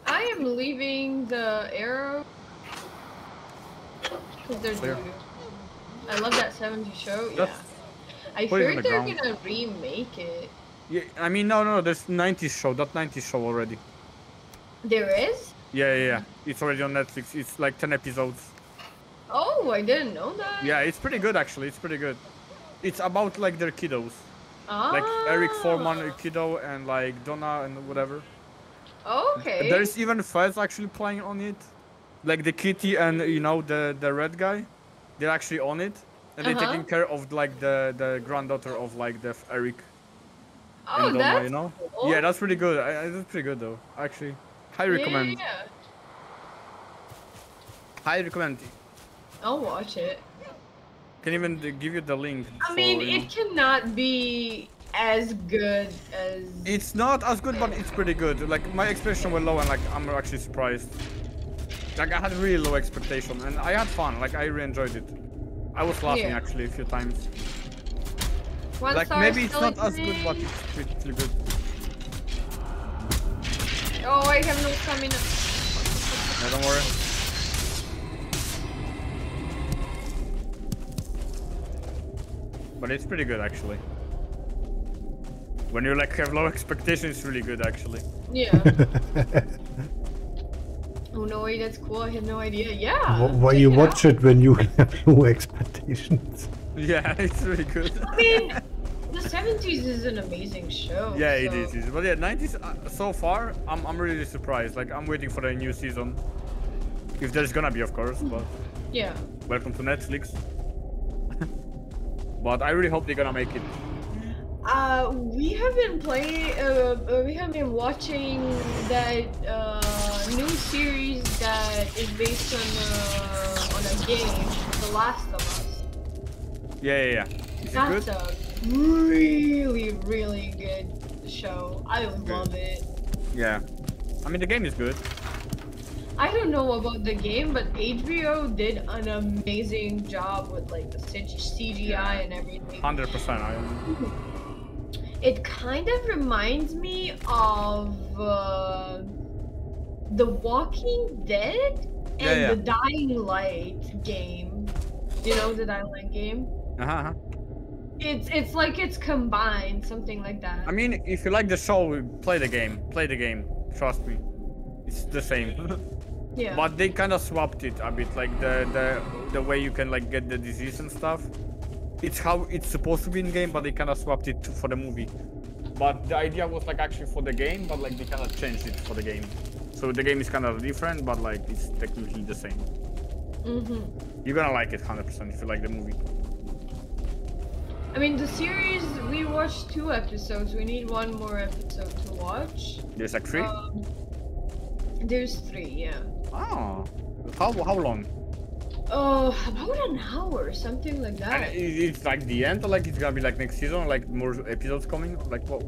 I am leaving the arrow. Because they're Clear. I love that 70s show. Yeah. I put it on heard the they're ground. gonna remake it. Yeah, I mean, no, no, there's 90s show, that 90s show already. There is? Yeah, yeah, yeah. It's already on Netflix. It's like 10 episodes. Oh, I didn't know that. Yeah, it's pretty good actually. It's pretty good. It's about like their kiddos, Ah. like Eric Forman a kiddo and like Donna and whatever. Okay. There's even Fez actually playing on it, like the kitty and you know the the red guy. They're actually on it, and they're Uh-huh. taking care of like the the granddaughter of like the Eric oh, and that's You know? cool. Yeah, that's pretty good. I, I, that's pretty good though. Actually, high Yeah, recommend. Yeah, High recommend. I'll watch it. Can even give you the link. I for, mean, you know. it cannot be as good as. It's not as good, but it's pretty good. Like my expectations were low, and like I'm actually surprised. Like I had really low expectation, and I had fun. Like I really enjoyed it. I was laughing Yeah. actually a few times. One like maybe it's not as good, but it's pretty good. Oh, I have no stamina. Yeah, don't worry. But it's pretty good actually. When you like have low expectations, it's really good actually. Yeah. oh no, wait, that's cool. I had no idea. Yeah. Wh- Why you watch out. it when you have low expectations? Yeah, it's really good. I mean, the 70s is an amazing show. Yeah, so- is. it is. But yeah, 90s uh, so far, I'm, I'm really surprised. Like, I'm waiting for the new season. If there's gonna be, of course, but Yeah. welcome to Netflix. but I really hope they're gonna make it. Uh, we have been playing. Uh, uh, we have been watching that uh, new series that is based on uh, on a game, The Last of Us. Yeah, yeah, yeah. Is That's good? a really, really good show. I love it. Yeah. I mean, the game is good. I don't know about the game, but HBO did an amazing job with like the CGI and everything. Hundred percent. I It kind of reminds me of uh, The Walking Dead and Yeah, yeah. the Dying Light game. You know the Dying Light game? uh huh. It's it's like it's combined, something like that. I mean, if you like the show, play the game. Play the game. Trust me, it's the same. yeah. But they kind of swapped it a bit, like the the the way you can like get the disease and stuff. It's how it's supposed to be in game, but they kind of swapped it for the movie. But the idea was like actually for the game, but like they kind of changed it for the game. So the game is kind of different, but like it's technically the same. hmm You're gonna like it 100% if you like the movie. I mean, the series we watched two episodes. We need one more episode to watch. There's like three. Um, there's three, yeah. oh, how how long? Oh, about an hour, something like that. i- it's like the end, or like it's gonna be like next season, like more episodes coming, like what?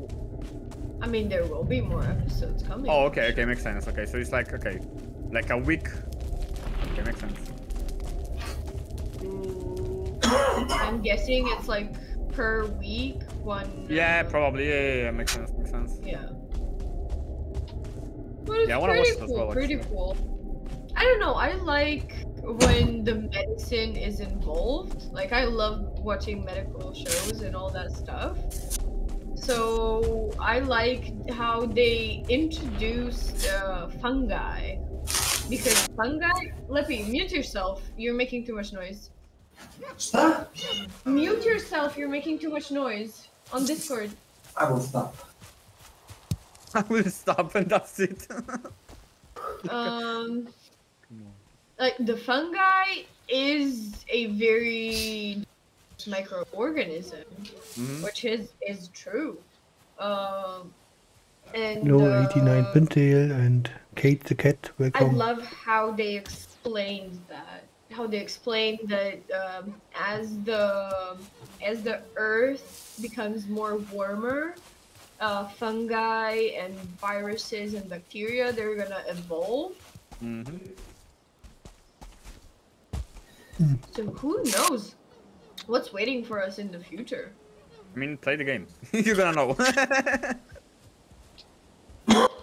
I mean, there will be more episodes coming. Oh, okay, okay, makes sense. Okay, so it's like okay, like a week. Okay, makes sense. I'm guessing it's like per week, one. Yeah, uh, probably. Yeah, yeah, yeah, makes sense. Makes sense. Yeah. But it's Yeah, I wanna pretty watch it as cool. well, pretty cool. I don't know. I like when the medicine is involved. Like I love watching medical shows and all that stuff. So I like how they introduced uh, fungi because fungi. Leppy, mute yourself. You're making too much noise. Stop! Mute yourself. You're making too much noise on Discord. I will stop. I will stop, and that's it. um like the fungi is a very microorganism Mhm. which is is true um and No, uh, 89 Pintail and Kate the cat. Welcome. i love how they explained that how they explained that um, as the as the earth becomes more warmer uh, fungi and viruses and bacteria they're gonna evolve Mhm. So who knows what's waiting for us in the future? I mean, play the game. You're gonna know.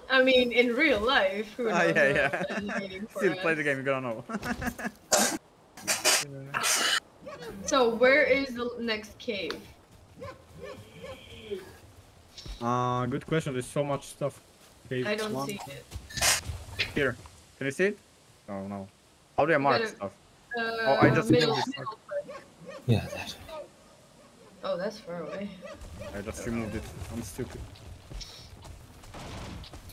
I mean, in real life, who knows Ah, yeah, yeah. what is waiting for Still play the game. You're gonna know. So where is the next cave? Uh, good question. There's so much stuff. Okay, I don't one- see it. Here. Can you see it? Oh no. How do I mark Gotta- stuff? Uh, I just middle, moved it. middle. Yeah, that. Oh, that's far away. I just removed it. I'm stupid.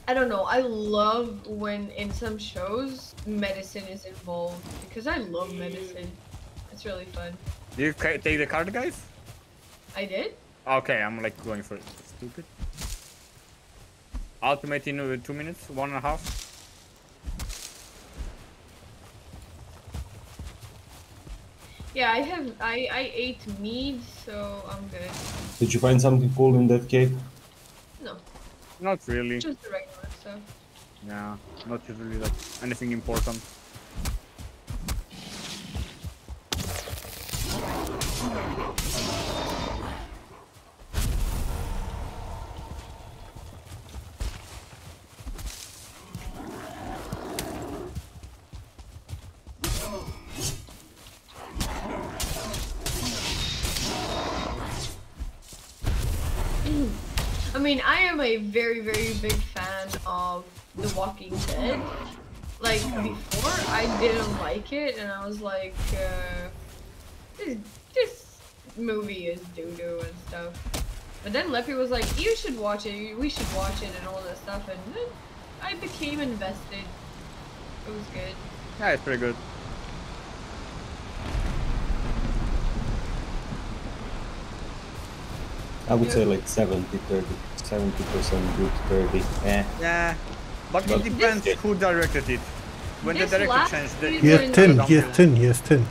I don't know. I love when in some shows medicine is involved because I love medicine. It's really fun. Do you take the card, guys? I did. Okay, I'm like going for it. Stupid. Ultimate in uh, two minutes, one and a half. Yeah, I have. I I ate meat, so I'm good. Did you find something cool in that cave? No, Not really. just the regular stuff. Yeah, not usually like anything important. Am a very, very big fan of The Walking Dead. Like, before, I didn't like it, and I was like, uh, this, this movie is doo-doo and stuff. But then Leppy was like, you should watch it, we should watch it, and all that stuff, and then I became invested. It was good. Yeah, it's pretty good. I would say like 70 30. 70% good, 30 eh. Yeah, but it depends This- who directed it. When the director changed, the, season- Here's Even tin, downhill. here's tin, here's tin.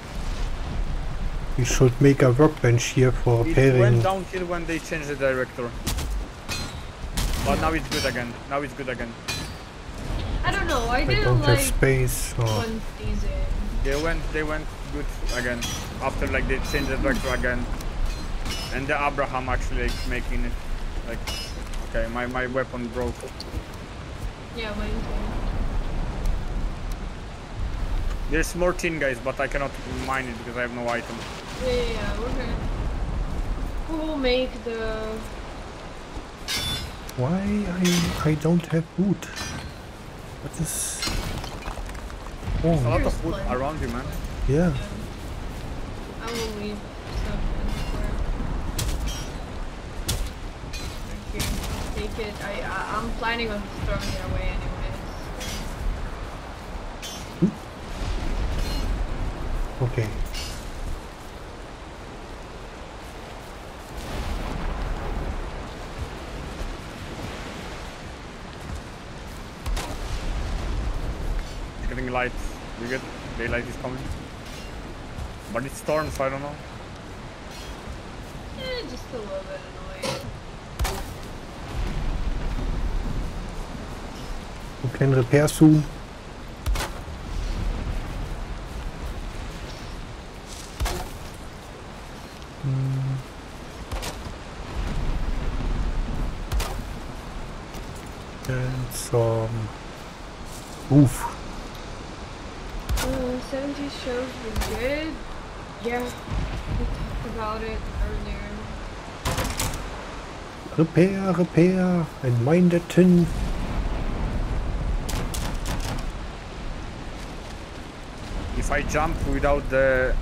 We should make a workbench here for It repairing. went downhill when they changed the director. But now it's good again. Now it's good again. I don't know. I I didn't don't have like space. Or... They went they went good again after like they changed the director again, and the Abraham actually like, making it like okay my my weapon broke. Yeah, mine too. There's more tin guys, but I cannot mine it because I have no item. Yeah, yeah, yeah. We're good. Who will make the? Why I I don't have wood? What is Oh, A lot of Here's wood around you, man. Yeah. I will leave some in for. Thank you. Take it. I, I I'm planning on throwing it away anyways. Okay. It's getting light. We get daylight is coming. But it's storm, so I don't know. Eh, just a little bit You can repair soon. And some roof. Uh, 70 shows were good. Yeah, we talked about it earlier. Repair, repair, and mine the tin. If I jump without the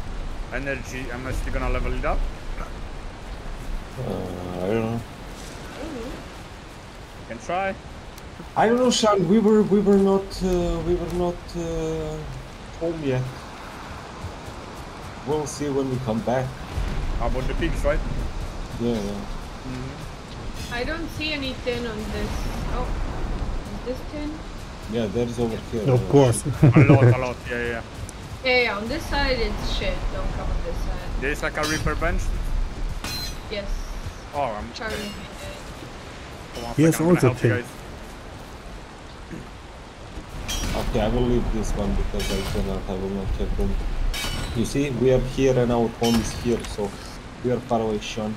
energy, am I still gonna level it up? Uh, I don't know. Can try. I don't know, Sean. We were we were not uh, we were not uh, home yet. We'll see when we come back. How about the pigs, right? Yeah, yeah. I don't see any tin on this. Oh, is this tin? Yeah, there's over here. Of course. a lot, a lot. Yeah, yeah. Yeah, yeah, on this side it's shit. Don't come on this side. There's like a repair bench. Yes, Oh, I'm. Charlie made it. Yes, I'm gonna also help you tin. guys. Okay, I will leave this one because I cannot. I will not have room. You see, we are here and our home is here, so we are far away, Sean.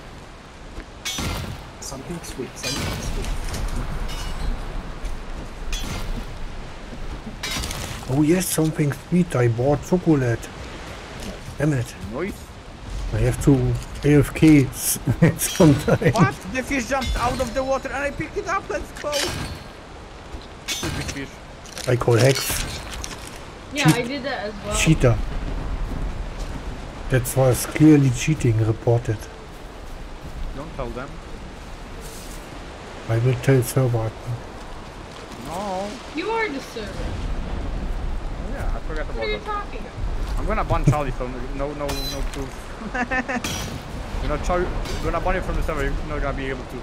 Something sweet. Something sweet. Oh yes, something sweet. I bought chocolate. Damn it. Noise. I have to AFK sometime. What? The fish jumped out of the water and I picked it up. Let's go. Stupid fish. I call Hex Yeah, I did that as well. cheater. That was clearly cheating reported. Don't tell them. I will tell server. No. You are the server. Yeah, I forgot What about are you that. talking about? I'm gonna ban Charlie, so no, no, no proof. you know, Charlie, gonna ban you from the server. You're not gonna be able to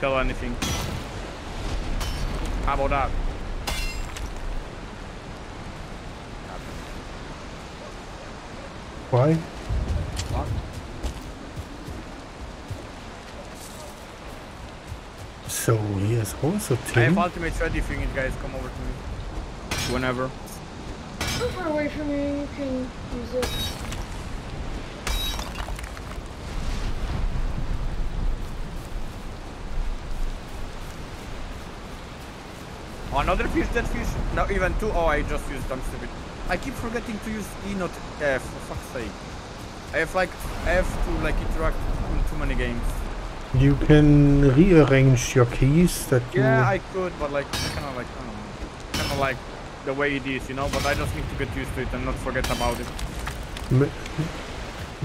tell anything. How about that? Why? What? So here's also I have tin. ultimate ready if you need guys come over to me. Whenever. So far away from you, you can use it. Oh, another fish, that fish. No, even two. Oh, I just used. I'm stupid. I keep forgetting to use E, not F. For fuck's sake. I have like I have to like interact in too many games. You can rearrange your keys that you Yeah, I could, but like I kind of like I don't know, kind of like the way it is, you know. But I just need to get used to it and not forget about it. ma-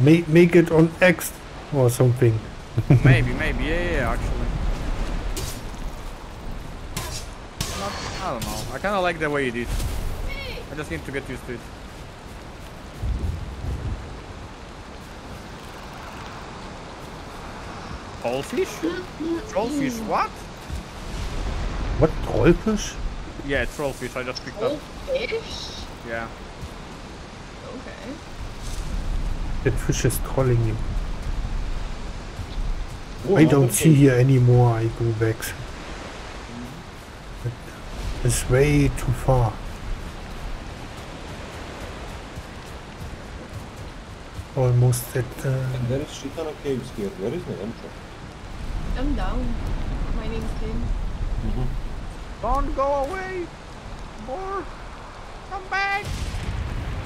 ma- make it on X or something. maybe, maybe, yeah, yeah, yeah, actually. Not, I don't know. I kind of like the way it is. I just need to get used to it. Trollfish? Trollfish, what? What trollfish? Yeah, trollfish, I just picked Whole up. fish? Yeah. Okay. That fish is trolling you. I don't okay. see here anymore. I go back. It's way too far. Almost at uh, And there is shit ton of caves here. Where is my entrance? I'm down. My name's Tim. Don't go away! Or come back!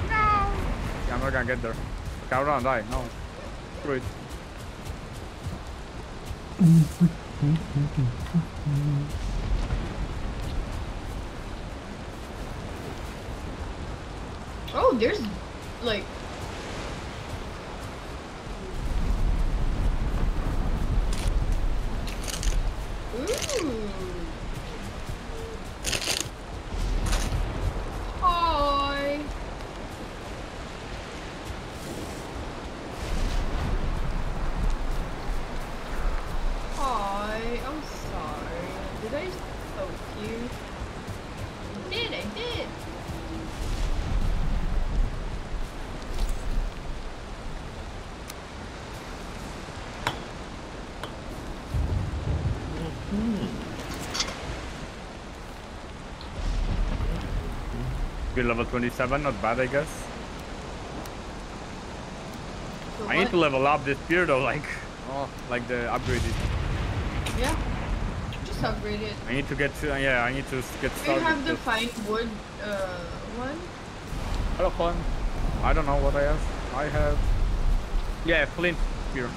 No! Yeah, I'm not gonna get there. Okay, I'll run, die. No. Screw it. Oh, there's like Ooh. Hi. Hi, I'm Level 27, not bad, I guess. So I need to level up this spear though, like, oh, like the upgraded. Yeah. Just upgrade it. I need to get to, yeah, I need to get Do you started. have the fine wood uh one? Hello, Colin. I don't know what I have. I have, yeah, flint spear.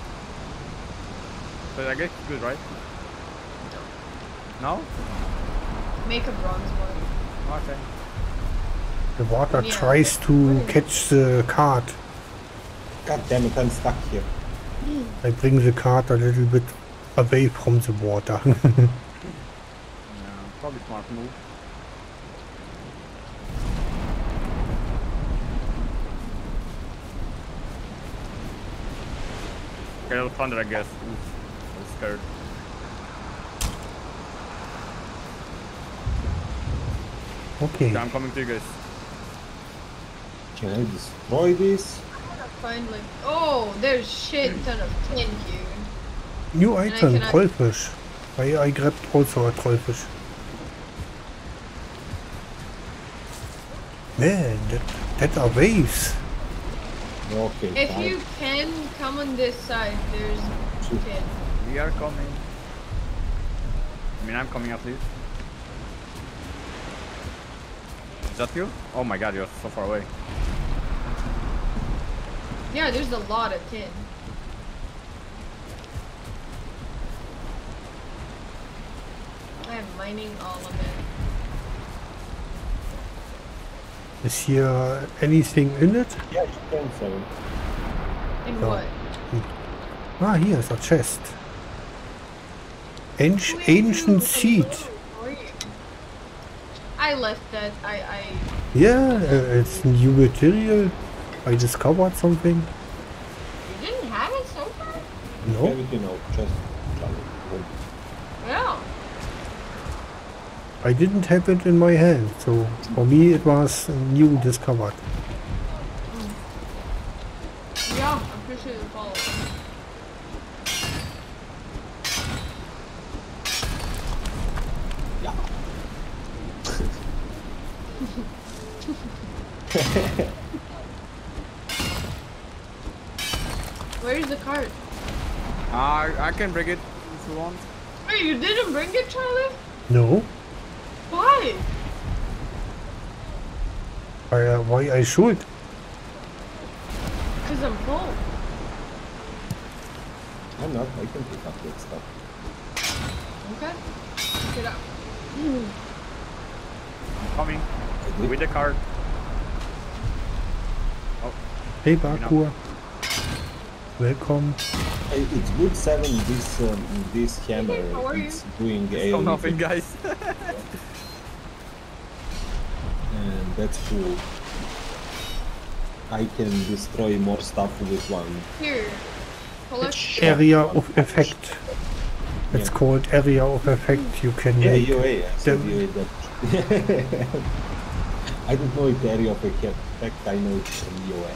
But I guess it's good, right? No? Make a bronze one. Okay. The water Yeah. tries to catch the cart. God damn it, I'm stuck here. I bring the cart a little bit away from the water. Yeah, probably smart move. Okay, little thunder, I guess. Oof, I'm scared. okay. Okay, I'm coming to you guys. Can I destroy this? Find like oh, there's shit ton of tin here. New I item, cannot- Trollfish. I, I grabbed also a Trollfish. Man, that, that are waves. Okay, If fine. you can come on this side, there's tin. We are coming. I mean, I'm coming at least. Is that you? Oh my god, you're so far away. Yeah, there's a lot of tin. I'm mining all of it. Is here anything in it? Yeah, you can sell it. In Oh. what? Ah, here's a chest. Anci- Who are you? ancient seed. Hello, how are you? I left that. I I Yeah, uh, it's new material. I discovered something. you didn't have it so far. No, Everything out, just Yeah. I didn't have it in my hand. So for me, it was new discovered. Yeah, I appreciate the follow. Yeah. Where's the cart? I I can bring it if you want. Wait, you didn't bring it, Charlie? No, Why? I, uh, why I should? Cause I'm full. I'm not, I can pick up that stuff. Okay. Get up. Coming I did. with the cart. Hey, Bakur. Welcome. It's good selling this um, this hammer. how are you? It's doing AoE nothing, guys. and that's cool. I can destroy more stuff with one. Here. Collect. Area of effect. It's Yeah. called area of effect. You can Yeah, make. UA. I said the- UA. I don't know if area of effect. I know it's from UA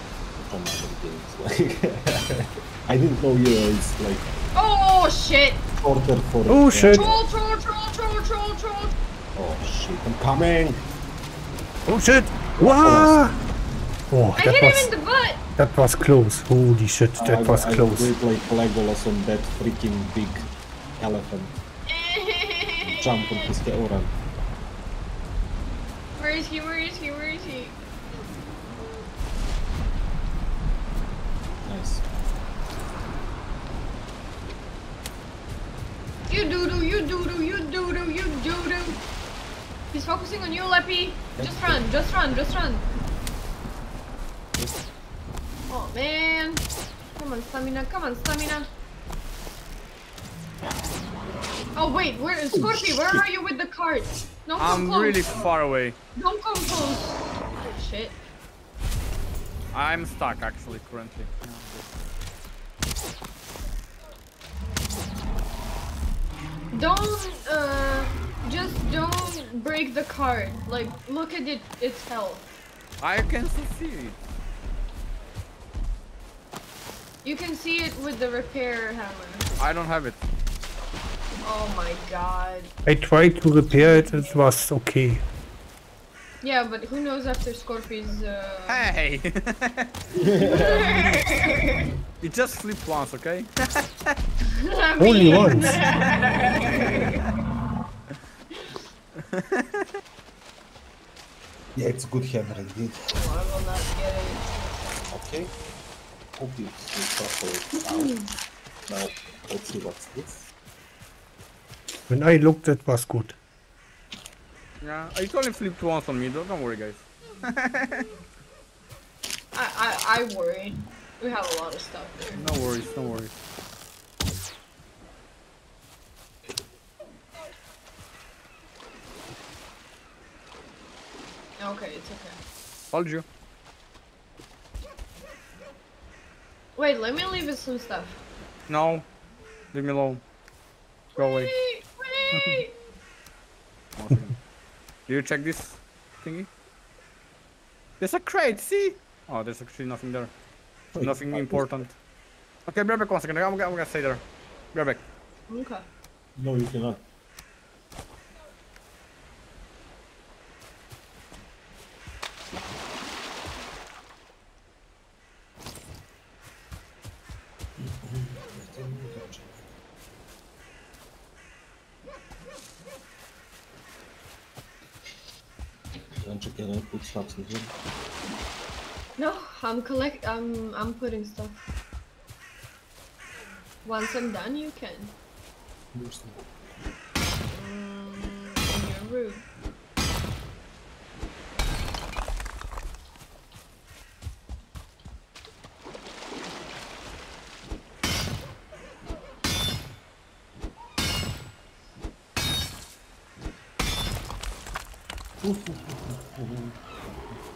from other games. Like I didn't know UA is like Oh shit! shorter for. Oh, shit. Troll, troll, troll, troll, troll, troll. Oh shit, I'm coming! Oh shit! Wow! Oh, I that hit him was in the butt! that was close. Holy shit, that I, was I close. do it like Legolas on that freaking big elephant. Jump on his tail. Where is he? Where is he? Where is he? Nice. You doodoo, you doodoo, you doodoo, you doodoo. He's focusing on you, Leppy. Just run, just run, just run. Oh man. Come on, stamina, come on, stamina. Oh wait, where is Scorpy? Where are you with the cart? Don't come I'm close. really far away. Don't come close. Oh, shit. I'm stuck actually currently. Don't, uh, just don't break the card. Like, look at it, its health. I can see it. You can see it with the repair hammer. I don't have it. Oh my god. I tried to repair it, it was okay. Yeah, but who knows after Scorpy's, uh... Hey! it just sleep once, okay? I Only once. Yeah, it's good hammer indeed. Oh, I will not get it. Okay. Hope you you properly out. Now, let's see what's this. When I looked, it was good. Yeah, it only flipped once on me, don't, don't worry guys. I, I, I worry. We have a lot of stuff there. No worries, no worries. Okay, it's okay. Told you. Wait, let me leave it some stuff. No. Leave me alone. Go away. Wait, wait! One second. Do you check this thingy? There's a crate, see? Oh, there's actually nothing there. Wait, nothing important. Okay, be right back one second. I'm, gonna- I'm gonna stay there. Be back. okay. No, you cannot. Don't you can I put stuff in here? No, I'm collect. I'm I'm putting stuff. Once I'm done, you can. The- Mm, you're rude.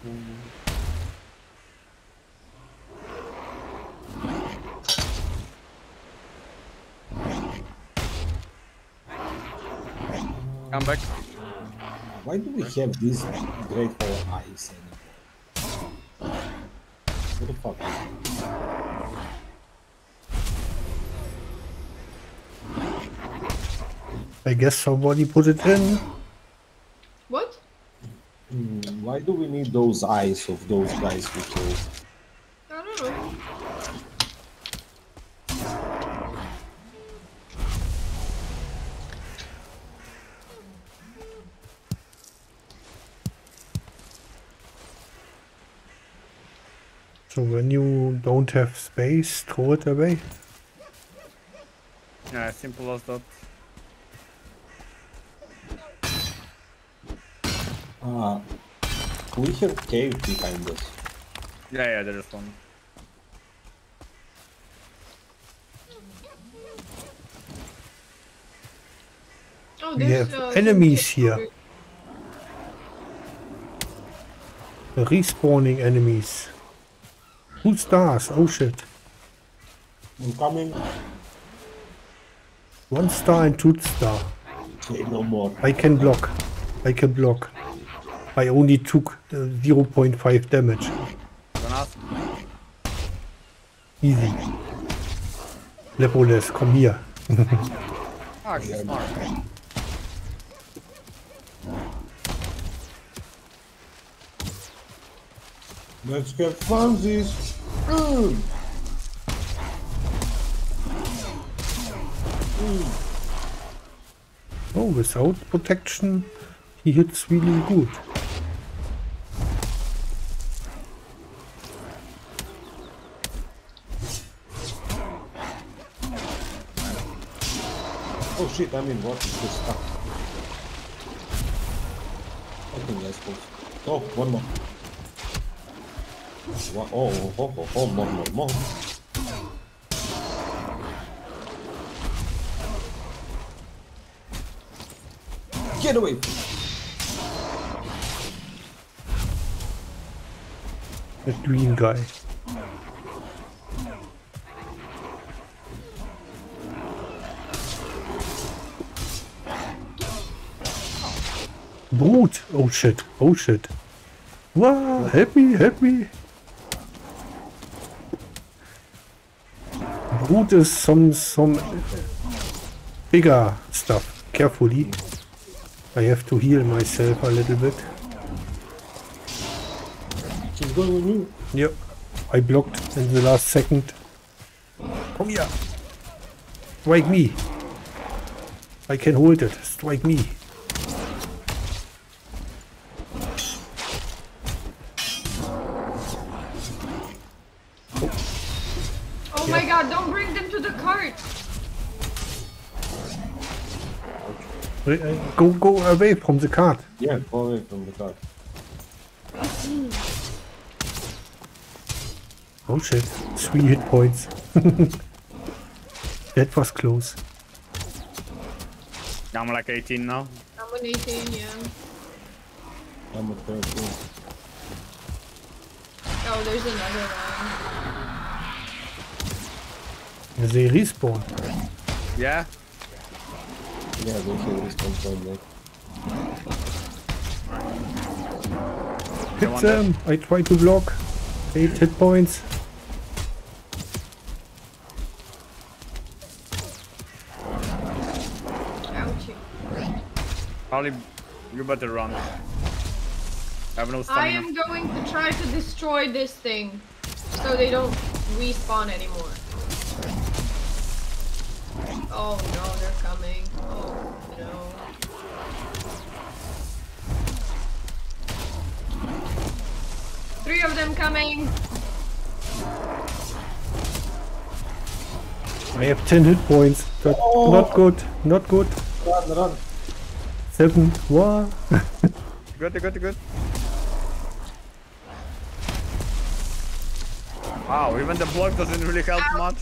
Come back. Why do we have these Greydwarf eyes anymore? What the fuck? I guess somebody put it in. What? Hmm, why do we need those eyes of those guys we killed? I don't know. So when you don't have space, throw it away. Yeah, simple as that. Ah, We have cave behind us. Yeah, yeah, there is one. Oh, We have uh, enemies some- here. Respawning enemies. Two stars, oh shit. I'm coming. One star and two star. Okay, no more. I can block. I can block. I only took 0.5 damage. Easy. Lepoles, komm hier. Ah, Let's get funsies. Mm. Mm. Oh, without protection, he hits really good. Shit, I mean, what is this stuff? Okay, I suppose. Oh, one more. One, oh, oh, oh, oh, oh, more, more, more. Get away! The green guy. Brute! Oh shit, oh shit. Wow, help me, help me! Is some, some bigger stuff. Carefully. I have to heal myself a little bit. She's going with me. Yep. I blocked in the last second. Come here. Strike me. I can hold it. Strike me. Go, go away from the cart. Yeah, go away from the cart. Oh shit. Three hit points. that was close. I'm like 18 now. I'm an 18, yeah. I'm a 13. Oh, there's another one. They respawn. Yeah. Yeah, they can respawn point back. Hit them. Um, I try to block. Eight hit points. Ouchie. Probably you better run. I have no I stamina. am going to try to destroy this thing so they don't respawn anymore. Oh no, they're coming. Oh no. Three of them coming. I have 10 hit points. That, oh. Not good. Not good. Run, run. Seven. What? Good, good, good. Wow, even the block doesn't really help much.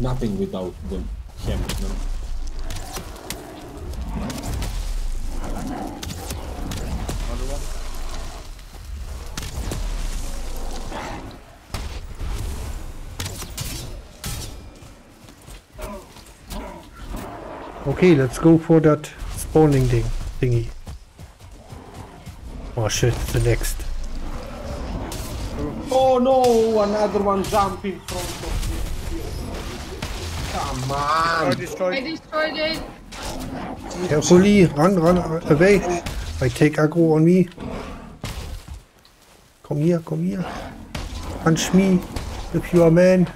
Ouchie. Nothing without the hammer, man. Another one. Okay, let's go for that spawning thing thingy. Oh shit, the next. Oh no, another one jumping front of me. Come on. I destroyed. destroyed it. Carefully, run, run away. I take aggro on me. Come here, come here. Punch me if you are a man.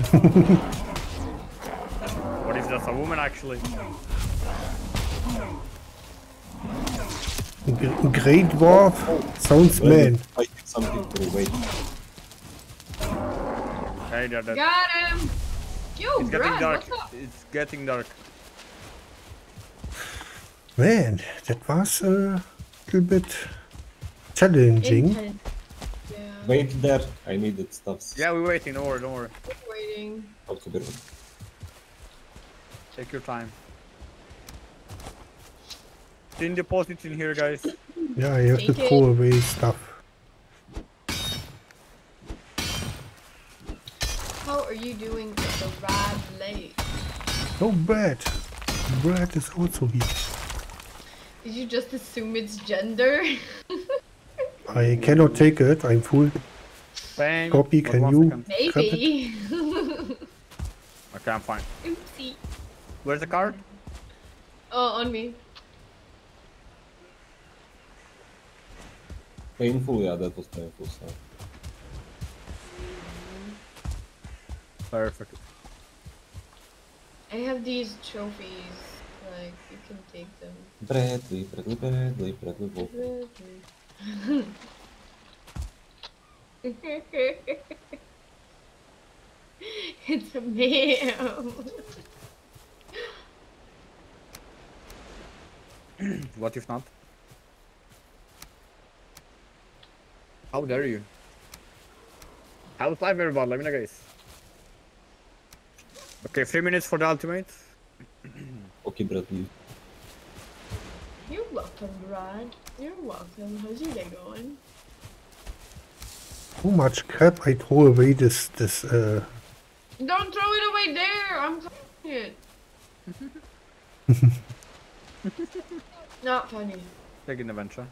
What is that? A woman actually? Greydwarf sounds man. I did something to wait. Hey, there, there. Got him. Yo, It's getting Brad, dark. It's getting dark. Man, that was a little bit challenging. Intense. Yeah. Wait there. I needed stuff. Yeah, we're waiting. Don't worry, don't worry. Waiting. Okay, bro. Take your time. Tin deposits in here, guys. Yeah, you have to Take it. throw away stuff. How are you doing with the rad late? Oh, Brad. Brad is also here. Did you just assume it's gender? I cannot take it. I'm full. Bang. Copy, can one you- second. Maybe. Okay, I'm fine. Oopsie. Where's the card? Oh, on me. Painful, yeah, that was painful. So. Perfect. I have these trophies. Like you can take them. Bradley, Bradley, Bradley, Bradley Wolf. it's a meme. What if not? How dare you? How's life everybody? Let me know guys. Okay, three minutes for the ultimate. Okay, Bradley. You're welcome, Brad. You're welcome. How's your day going? Too much crap. I throw away this this uh Don't throw it away there. I'm throwing it. Not funny. Take an adventure.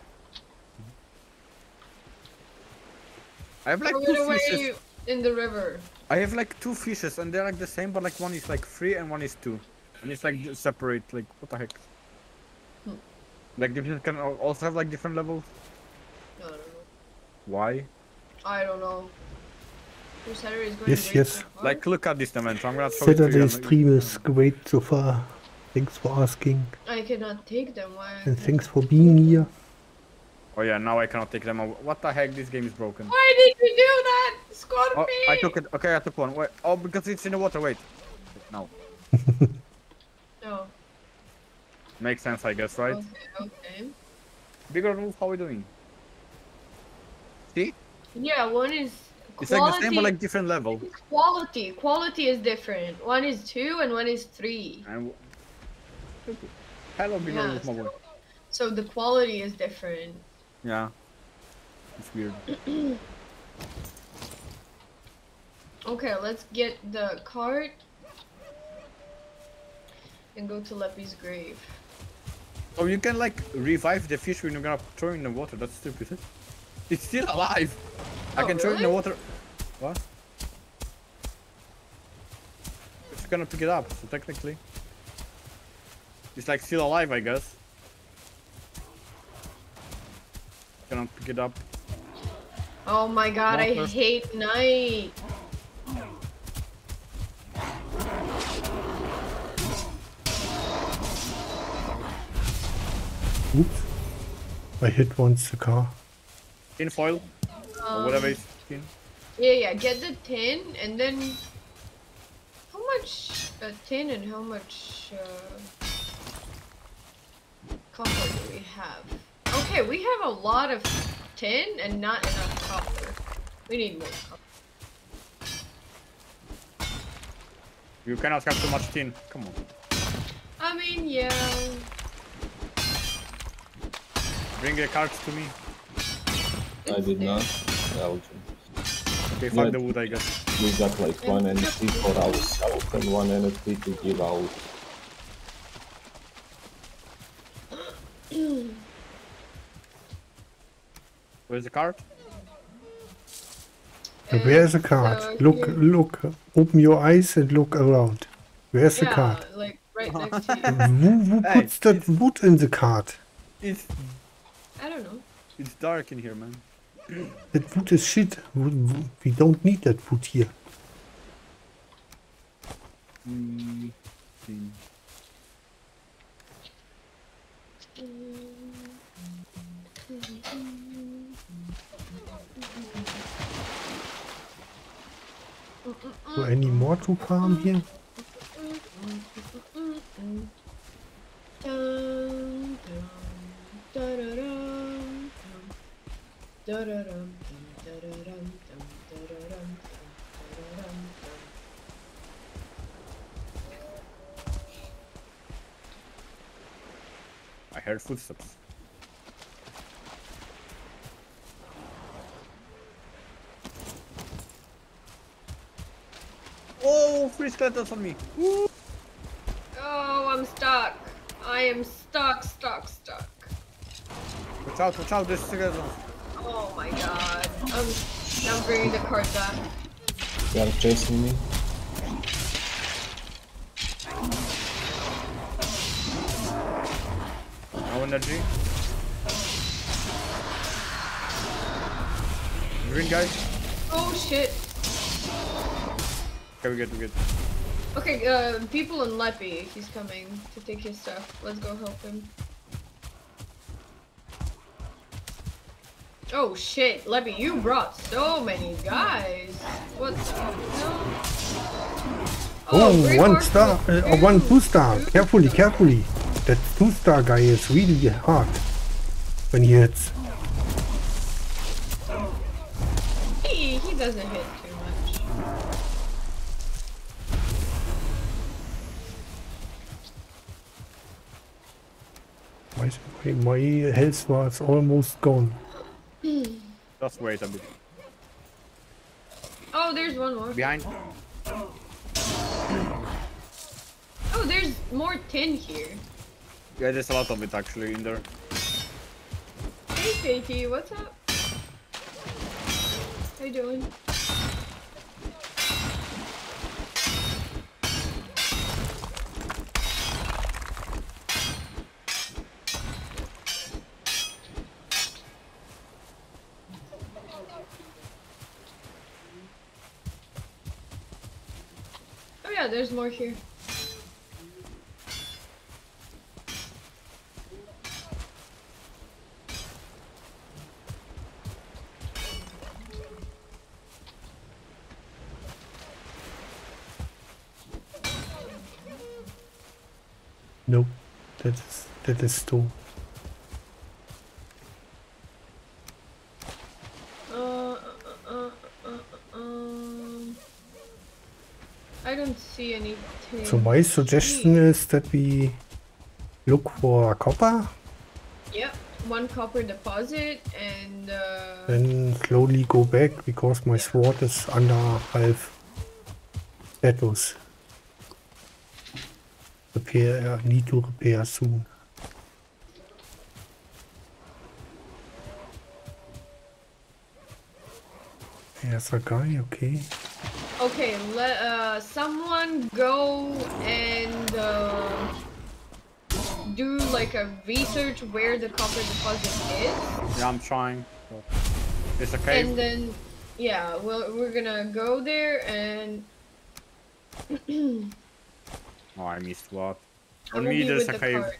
I have like Throw two it away fishes. in the river. I have like two fishes and they're like the same, but like one is like three and one is two, and it's like separate. Like what the heck? Hmm. Like the fishes can also have like different levels. I don't know. Why? I don't know. Your Saturday is going Yes, great yes. so? Like look at this dimension. I'm gonna show it to. Saturday stream is great so far. Thanks for asking I cannot take them. Why? and thanks for being here. Oh yeah, now I cannot take them. out. What the heck? This game is broken. Why did you do that, Scorpion? Oh, I took it. Okay, I took one. Wait. Oh, because it's in the water. Wait. No. No. Makes sense, I guess, right? Okay. Okay. Bigger move. How are we doing? See? Yeah, one is It's quality. like the same, but like different level. Quality. Quality is different. One is two and one is three. And hello, bigger Yeah, move, my boy. So the quality is different. Yeah. It's weird. Okay, let's get the cart and go to Leppy's grave. Oh, you can like revive the fish when you're gonna throw it in the water. That's stupid. It's still alive. I Oh, can throw it in the water. What? It's gonna pick it up, so technically. It's like still alive, I guess. Cannot pick it up. Oh my god, I hate night. Oops. I hit once the car. In foil, or Um, whatever it's in. Yeah, yeah, get the tin and then how much uh, tin and how much uh, copper do we have? Okay, we have a lot of tin and not enough copper. We need more copper. You cannot have too much tin. Come on. I mean, yeah. Bring the cards to me. I did not. Belgium. Okay, fuck Yeah. the wood, I guess. We got like one NFT for ourselves and one NFT to give out. Where's the card? Where's the card? so Look, here- look. Open your eyes and look around. Where's the card? like right next to you. Who, who Hey, puts that wood in the card? It's I don't know. it's dark in here, man. That wood is shit. Wood- wood- We don't need that wood here. Mm, tin. So any more to farm here? I heard da-da-dum, Oh, three skeletons on me. Oh, I'm stuck. I am stuck, stuck, stuck. Watch out, watch out, there's skeletons. Oh my god. I'm, I'm bringing the cart back. They are chasing me. No energy. Green guy. Oh shit. Okay, we're good, we're good. Okay, uh, people in Leppy, he's coming to take his stuff. Let's go help him. Oh shit, Leppy, you brought so many guys. What's the hell? Oh, Grey one Mark star, with uh, one two- two star. two- Carefully, carefully. That two star guy is really hard when he hits. My, my health was almost gone. Just wait a bit. Oh, there's one more. Behind. Oh, there's more tin here. Yeah, there's a lot of it actually in there. Hey, Fakey, what's up? How you doing? There's more here. Nope. That is that is too. So my suggestion is that we look for copper, Yep, one copper deposit and uh, then slowly go back because my sword is under half status. Repair, I need to repair soon. There's a guy, okay. Okay, let uh, someone go and uh, do like a research where the copper deposit is, Yeah, I'm trying. It's okay. and then yeah, we'll, we're gonna go there and Oh, I missed what? Will me, there's a the cave. cart.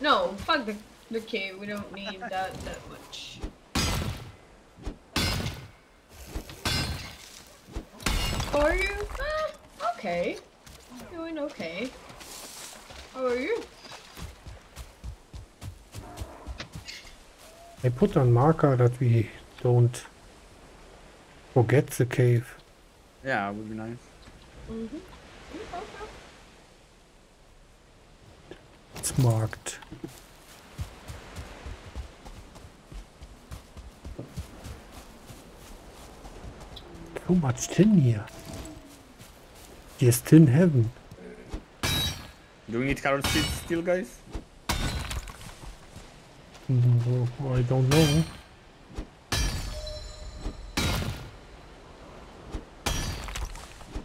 No, fuck the the cave. We don't need that that much. How are you? Ah, okay. Doing okay. How are you? I put on marker that we don't forget the cave. Yeah, it would be nice. Mm-hmm. It's marked. So much tin here. Yes, tin heaven. Do we need carrot seeds still, guys? Mm, I don't know.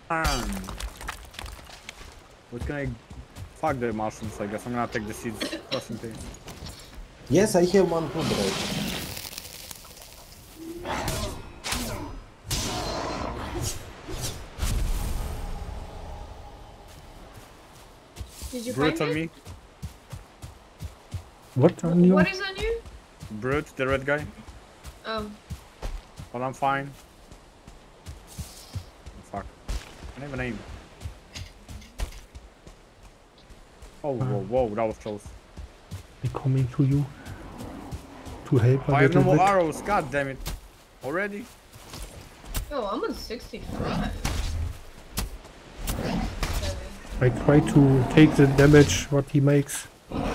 Um, what can I? Fuck the mushrooms, I guess. I'm gonna take the seeds just. Yes, I have one too, bro. Did you Brute find on it? me. What on you? What is on you? Brute, the red guy. Oh, But I'm fine. Fuck. I have a name. Oh, whoa, ah. whoa, that was close. I'm coming to you. To help I have no more bit. arrows, god damn it. Already? oh, I'm on 65. Seven. I try to take the damage what he makes. Like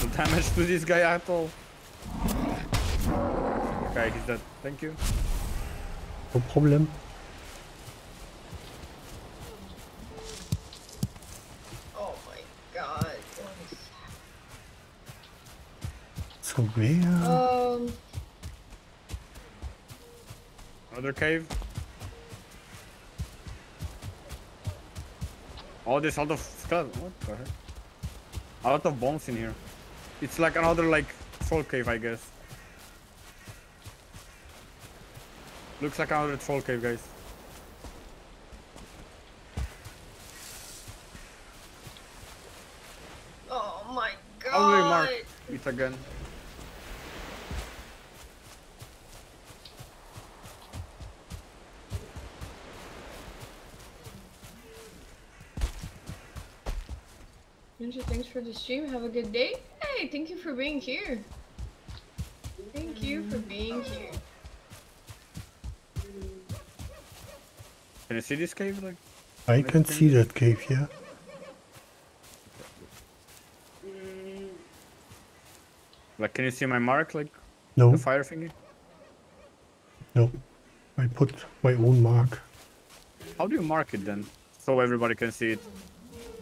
the damage to this guy at all. Okay, he's dead. Thank you. No problem. Oh my god. what is- So where? Um, Another cave. Oh, there's a lot of skeletons. What the heck? A lot of bones in here. It's like another, like, troll cave, I guess. Looks like another troll cave, guys. Oh my god! Only mark it again. Thanks for the stream. Have a good day. Hey, thank you for being here. Thank you for being here. Can you see this cave? Like, I can see that cave yeah. like, can you see my mark? Like No, the fire thingy? no. I put my own mark. How do you mark it then? So everybody can see it.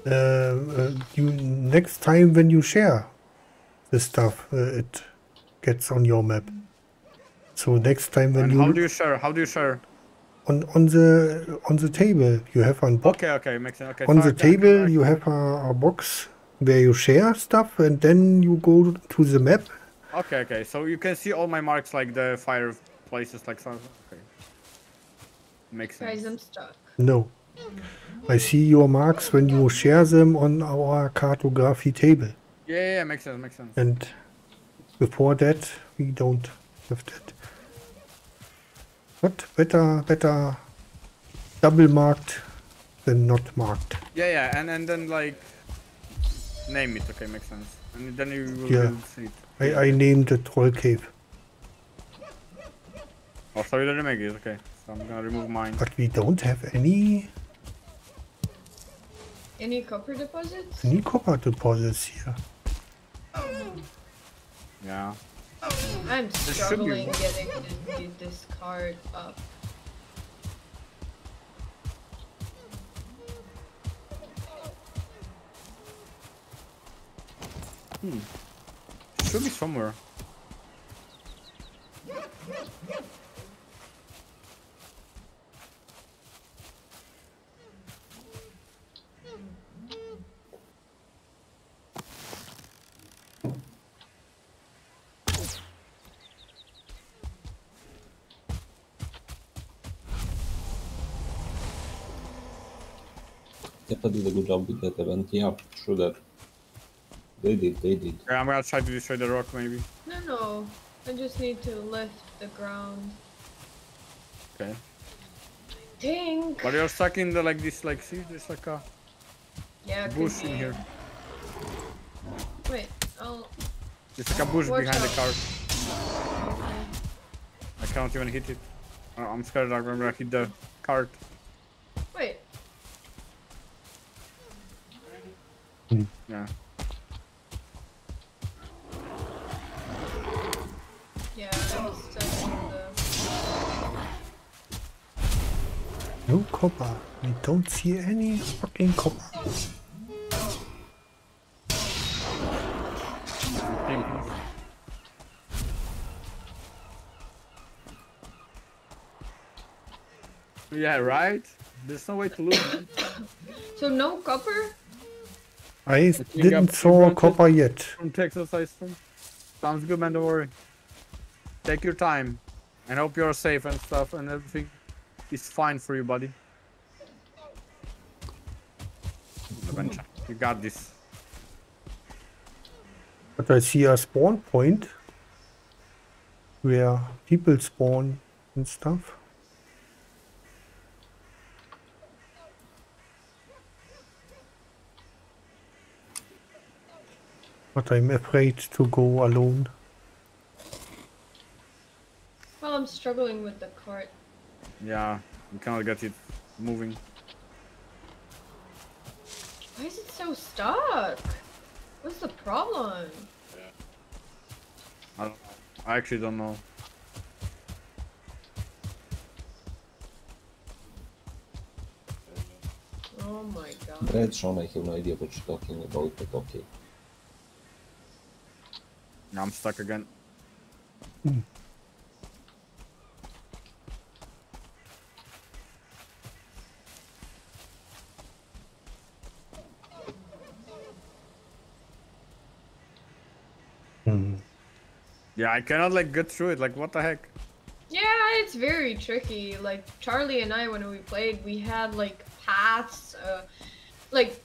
Uh, uh, you next time when you share the stuff, uh, it gets on your map. So next time when And you, how do you share? How do you share? on on the on the table you have on box Okay, okay, makes sense. Okay. on so I the can- table I you have a, a box where you share stuff and then you go to the map. Okay, okay. So you can see all my marks, like the fire places, like so. Okay. Makes sense. Guys, I'm stuck. No, I see your marks when you share them on our cartography table, Yeah, yeah, makes sense, makes sense. and before that we don't have that. But better, better double marked than not marked. Yeah, yeah, and and then like name it. Okay, makes sense. And then you will Yeah. see it. I, I named it Troll Cave, Oh, so you didn't make it. Okay, so I'm gonna remove mine. but we don't have any Any copper deposits? any copper deposits here. Yeah. I'm should be struggling one. getting this, this card up. Hmm. Should be somewhere. Tepa did a good job with that event. Yeah, sure that. They did, they did. Yeah, I'm gonna try to destroy the rock maybe. No, no. I just need to lift the ground. Okay. Think. But you're stuck in the like this like see there's like a Yeah, bush in here. Wait, I'll. There's like a bush Watch behind the car. Okay. I can't even hit it. Uh, I'm scared I'm gonna hit the cart. Yeah. Yeah, I'm stuck in the. No copper. We don't see any fucking copper. Yeah, right? There's no way to lose. man. So no copper? I didn't saw branches? copper yet. from Texas ice from. Sounds good, man. Don't worry. Take your time, and hope you're safe and stuff, and everything is fine for you, buddy. Adventure. You got this. But I see a spawn point where people spawn and stuff. But I'm afraid to go alone. Well, I'm struggling with the cart. Yeah, you cannot get it moving. Why is it so stuck? What's the problem? I, don't, I actually don't know. Oh my god. Red Sean, I have no idea what you're talking about, but okay. I'm stuck again. Hmm. Yeah, I cannot like get through it. Like, what the heck? Yeah, it's very tricky. Like Charlie and I, when we played, we had like paths, uh, like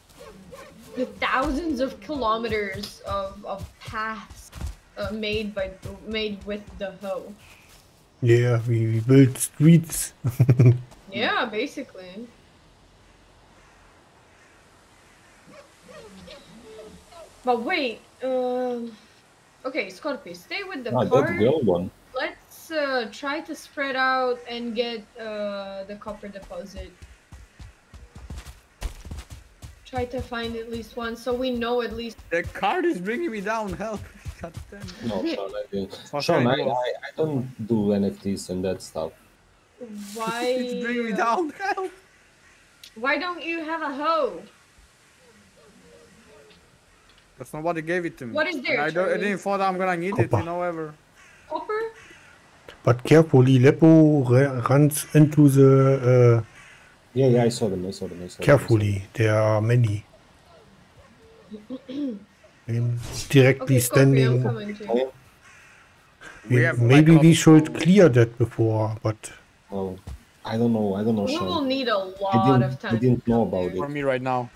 the thousands of kilometers of, of paths uh, made by made with the hoe. Yeah, we, we built streets. Yeah, basically. But wait, um, okay, Scorpio, stay with the Ah, that card. girl one. Let's uh, try to spread out and get uh, the copper deposit. Try to find at least one, so we know at least. The card is bringing me down. Help! God damn. No, Sean, I Sean, I, I do? I, I don't do NFTs and that stuff. Why? It's bringing me down. Help! Why don't you have a hoe? Because nobody gave it to me. What is there, I, don't, I didn't thought I'm gonna need it, Copper. you know, ever. Copper? But carefully, Lepo ra- runs into the. Uh, Yeah, yeah, I saw them. I saw them. I saw them. carefully, there are many. I'm directly Okay, Scorpio, I'm standing. coming. Oh, We We- have, maybe we should gold. clear that before, but oh, I don't know. I don't know, We will need a I lot of time. I didn't know about there. For me right now.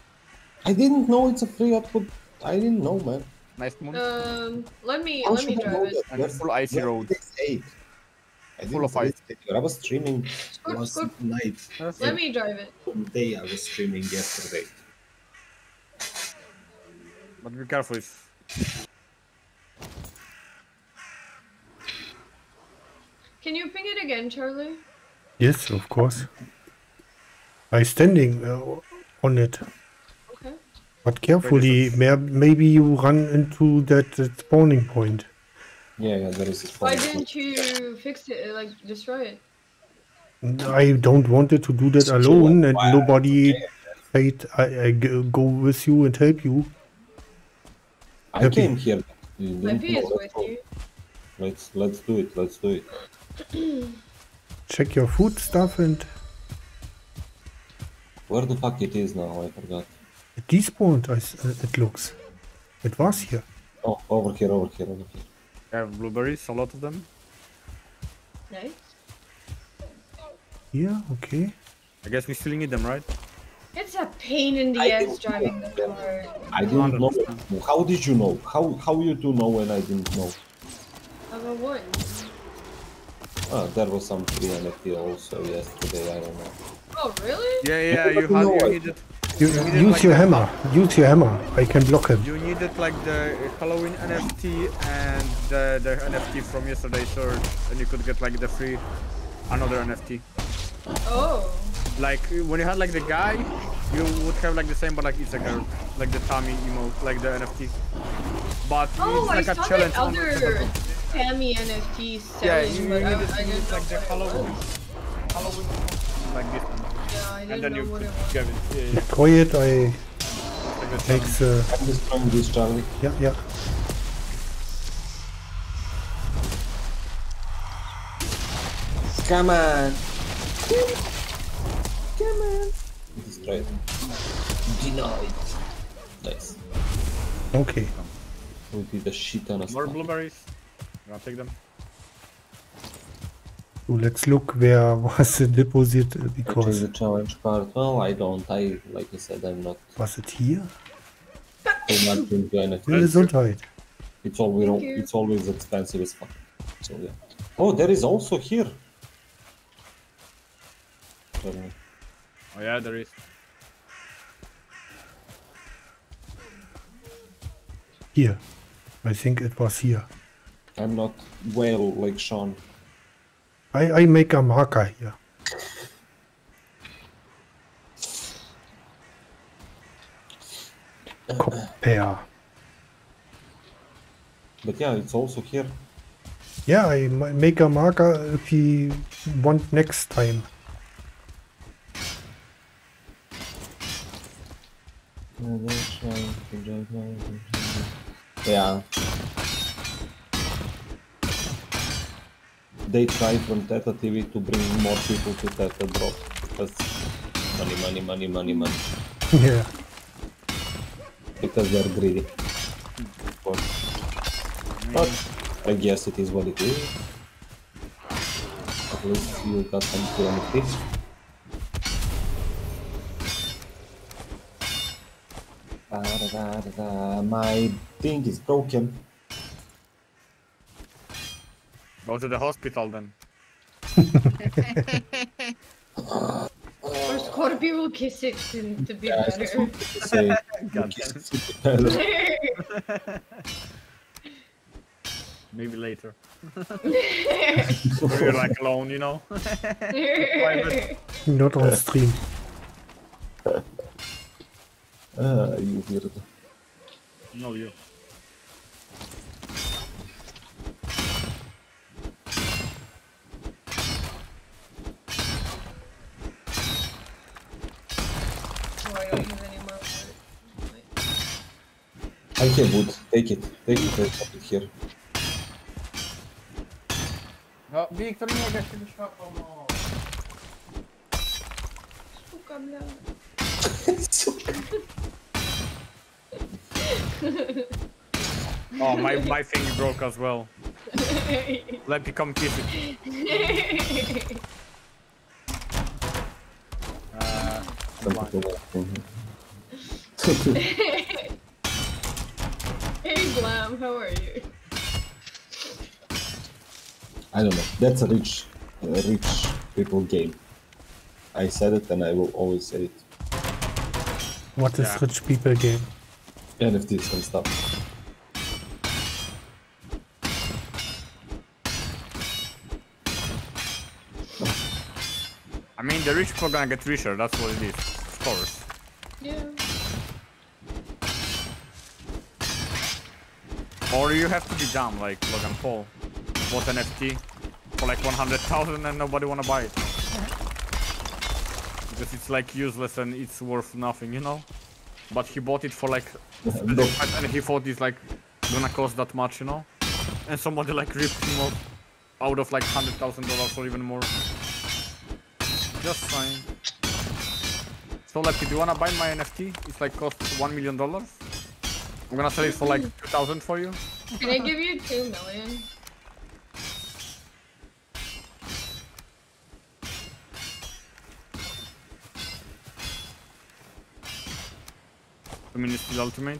I didn't know it's a free output. I didn't know, man. Nice moon. Um, let me How let me should I know drive it. that? And a full icy Where road. did they say it? I Full didn't of ice. read it. I was streaming Scoop, last scoop. night. Let me drive it. Day I was streaming yesterday. But be careful. It's... Can you ping it again, Charlie? yes, of course. I standing uh, on it, Okay. but carefully. May, maybe you run into that, that spawning point. Yeah, yeah, there is a Why didn't you fix it? Like destroy it? I don't wanted to do that Sure, alone, and nobody Okay. said I, I g- go with you and help you. I Happy. came here. You didn't Maybe know. is Let's with you. Let's let's do it. Let's do it. Check your food stuff and Where the fuck it is now? I forgot. it despawned. I s- uh, it looks. It was here. Oh, over here, over here, over here. I have blueberries, a lot of them. Nice. Here, okay. I guess we still need them, right? It's a pain in the I ass didn't driving the car. I didn't know. How did you know? How how you two know when I didn't know? I'm a one. Ah, there was some free NFT also yesterday. I don't know. Oh really? Yeah, yeah, you, don't had, you what- needed You, needed use like your a- hammer. Use your hammer. I can block him. you needed like the Halloween NFT and the, the NFT from yesterday's search, and you could get like the free another NFT. Oh. Like when you had like the guy, you would have like the same, but like it's a girl, like the Tommy emote, like the NFT. But Oh, it's like I a saw challenge. that on the other server. Tammy NFT Yeah, selling, you but I, needed I to didn't use know like the Halloween. Halloween, like this, one. Yeah, I and didn't then know you what could it was. get it. Yeah, yeah. Destroy it. I Like the make challenge. the. I'm destroying this, Charlie. Yeah, yeah. Come on. Come on. Destroyed. Denied. Nice. Okay. We did a shit ton of More blueberries. You wanna take them? So let's look where was the deposit uh, Which is because the challenge part? Well, I don't. I, like I said, I'm not was it here? too much into anything. Gesundheit. It's always Thank you. it's always expensive as fuck. So yeah. Oh, there is also here. Oh yeah, there is. Here. I think it was here. I'm not well like Sean. I, I make a marker here. Compare. But yeah, it's also here. Yeah, I make a marker if you want next time. Yeah. They tried from Theta TV to bring more people to Theta Drop. Because money, money, money, money, money. yeah. Because they're greedy. Of course. But I guess it is what it is. At least you got some kilometers. Da-da-da-da-da. My thing is broken. Go to the hospital then. Or Scorpio will kiss it to, to be Yeah, better. to say. God better. Maybe later. You're like alone, you know? Not on stream. Ah, you weird. No, you. Oh, I don't have any more wood. I have wood. Take it. Take it. I put it here. Ja, Wiktor, nie mogę się wyświatło, no. Suka, bля. Oh, my, my thing broke as well. Let me come kiss it. Uh, I'm blind. hey, Glam, how are you? I don't know. That's a rich, a rich people game. I said it and I will always say it. What is Yeah. rich people game? NFTs and stuff. I mean, the rich people gonna get richer, that's what it is. Of course. Yeah. Or you have to be dumb, like Logan Paul. Bought NFT for like 100,000 and nobody wanna buy it. Because it's like useless and it's worth nothing, you know? But he bought it for like No. and he thought it's like gonna cost that much, you know? And somebody like ripped him off out of like hundred thousand dollars or even more. Just fine. So like if you wanna buy my NFT, it's like cost one million dollars. I'm gonna sell it for like two thousand for you. Can I give you two million? I mean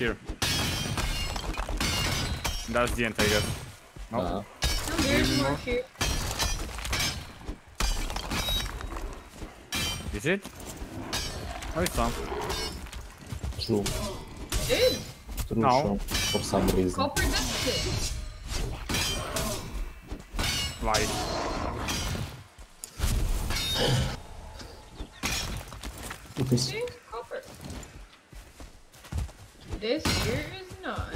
here. That's the end, I guess. No. Uh, No, there's more here. Is it? Oh, it's not. true. Dude, True, No. Sean. For some reason. copper dusted. Why? This See? Copper. This here is not.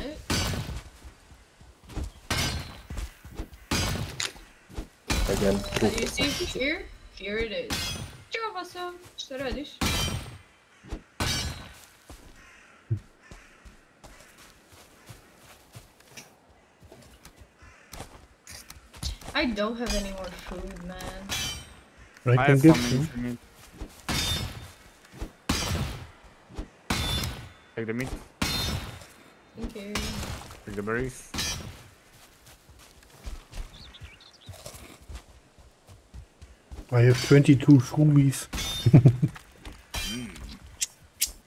again, true. You see here? Here it is. Ciao, Vasa. Co robisz? I don't have any more food, man. I I can have give some you. if you. Take the meat, Thank you. take the berries. I have 22 shroomies.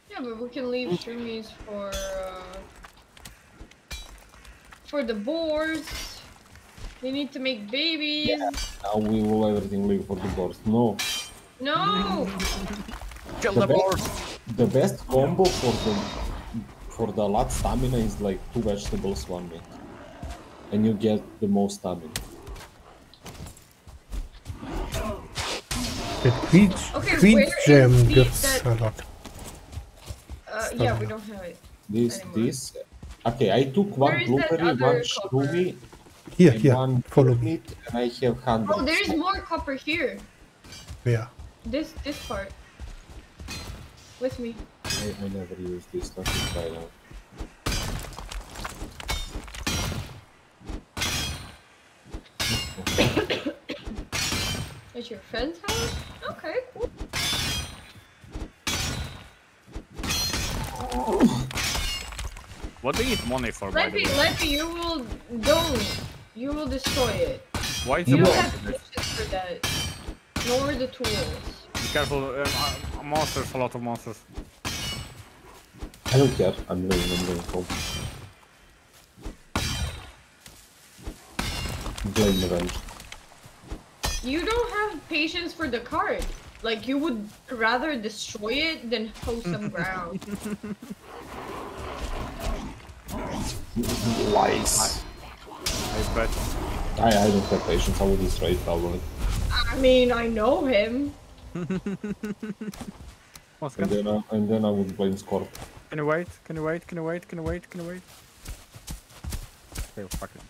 Yeah, but we can leave shroomies for uh, for the boars. They need to make babies. Now we will everything leave for the board. No. No. Kill The the best- The best combo for the for the lot stamina is like two vegetables, one meat. And you get the most stamina. That wheat, Okay, wheat where is jam the- gives that- a lot. Uh, yeah, we don't have it. This, Anymore. this. Okay, I took one blueberry, one copper? shroomy, Here, and here, one follow me. meat, and I have hundred. Oh, there's more copper here. Yeah. This this part. With me. I, I never used this. Let me try now. At your friend's house? Okay, cool. What do you need money for, by the Leppy, way? Leppy, you will don't. You will destroy it. Why is You the don't have for this? patience for that. Nor the tools. Be careful, um, uh, monsters, a lot of monsters. I don't care. I'm leaving. I'm going home. Blame revenge. You don't have patience for the card. Like you would rather destroy it than hoe some ground. Lies. I bet. I, I don't have patience. I will destroy it probably. I mean, I know him. And then, I, and then I would blame Scorp. Can you wait? Can you wait? Can you wait? Can you wait? Can you wait? Okay, well, fuck it.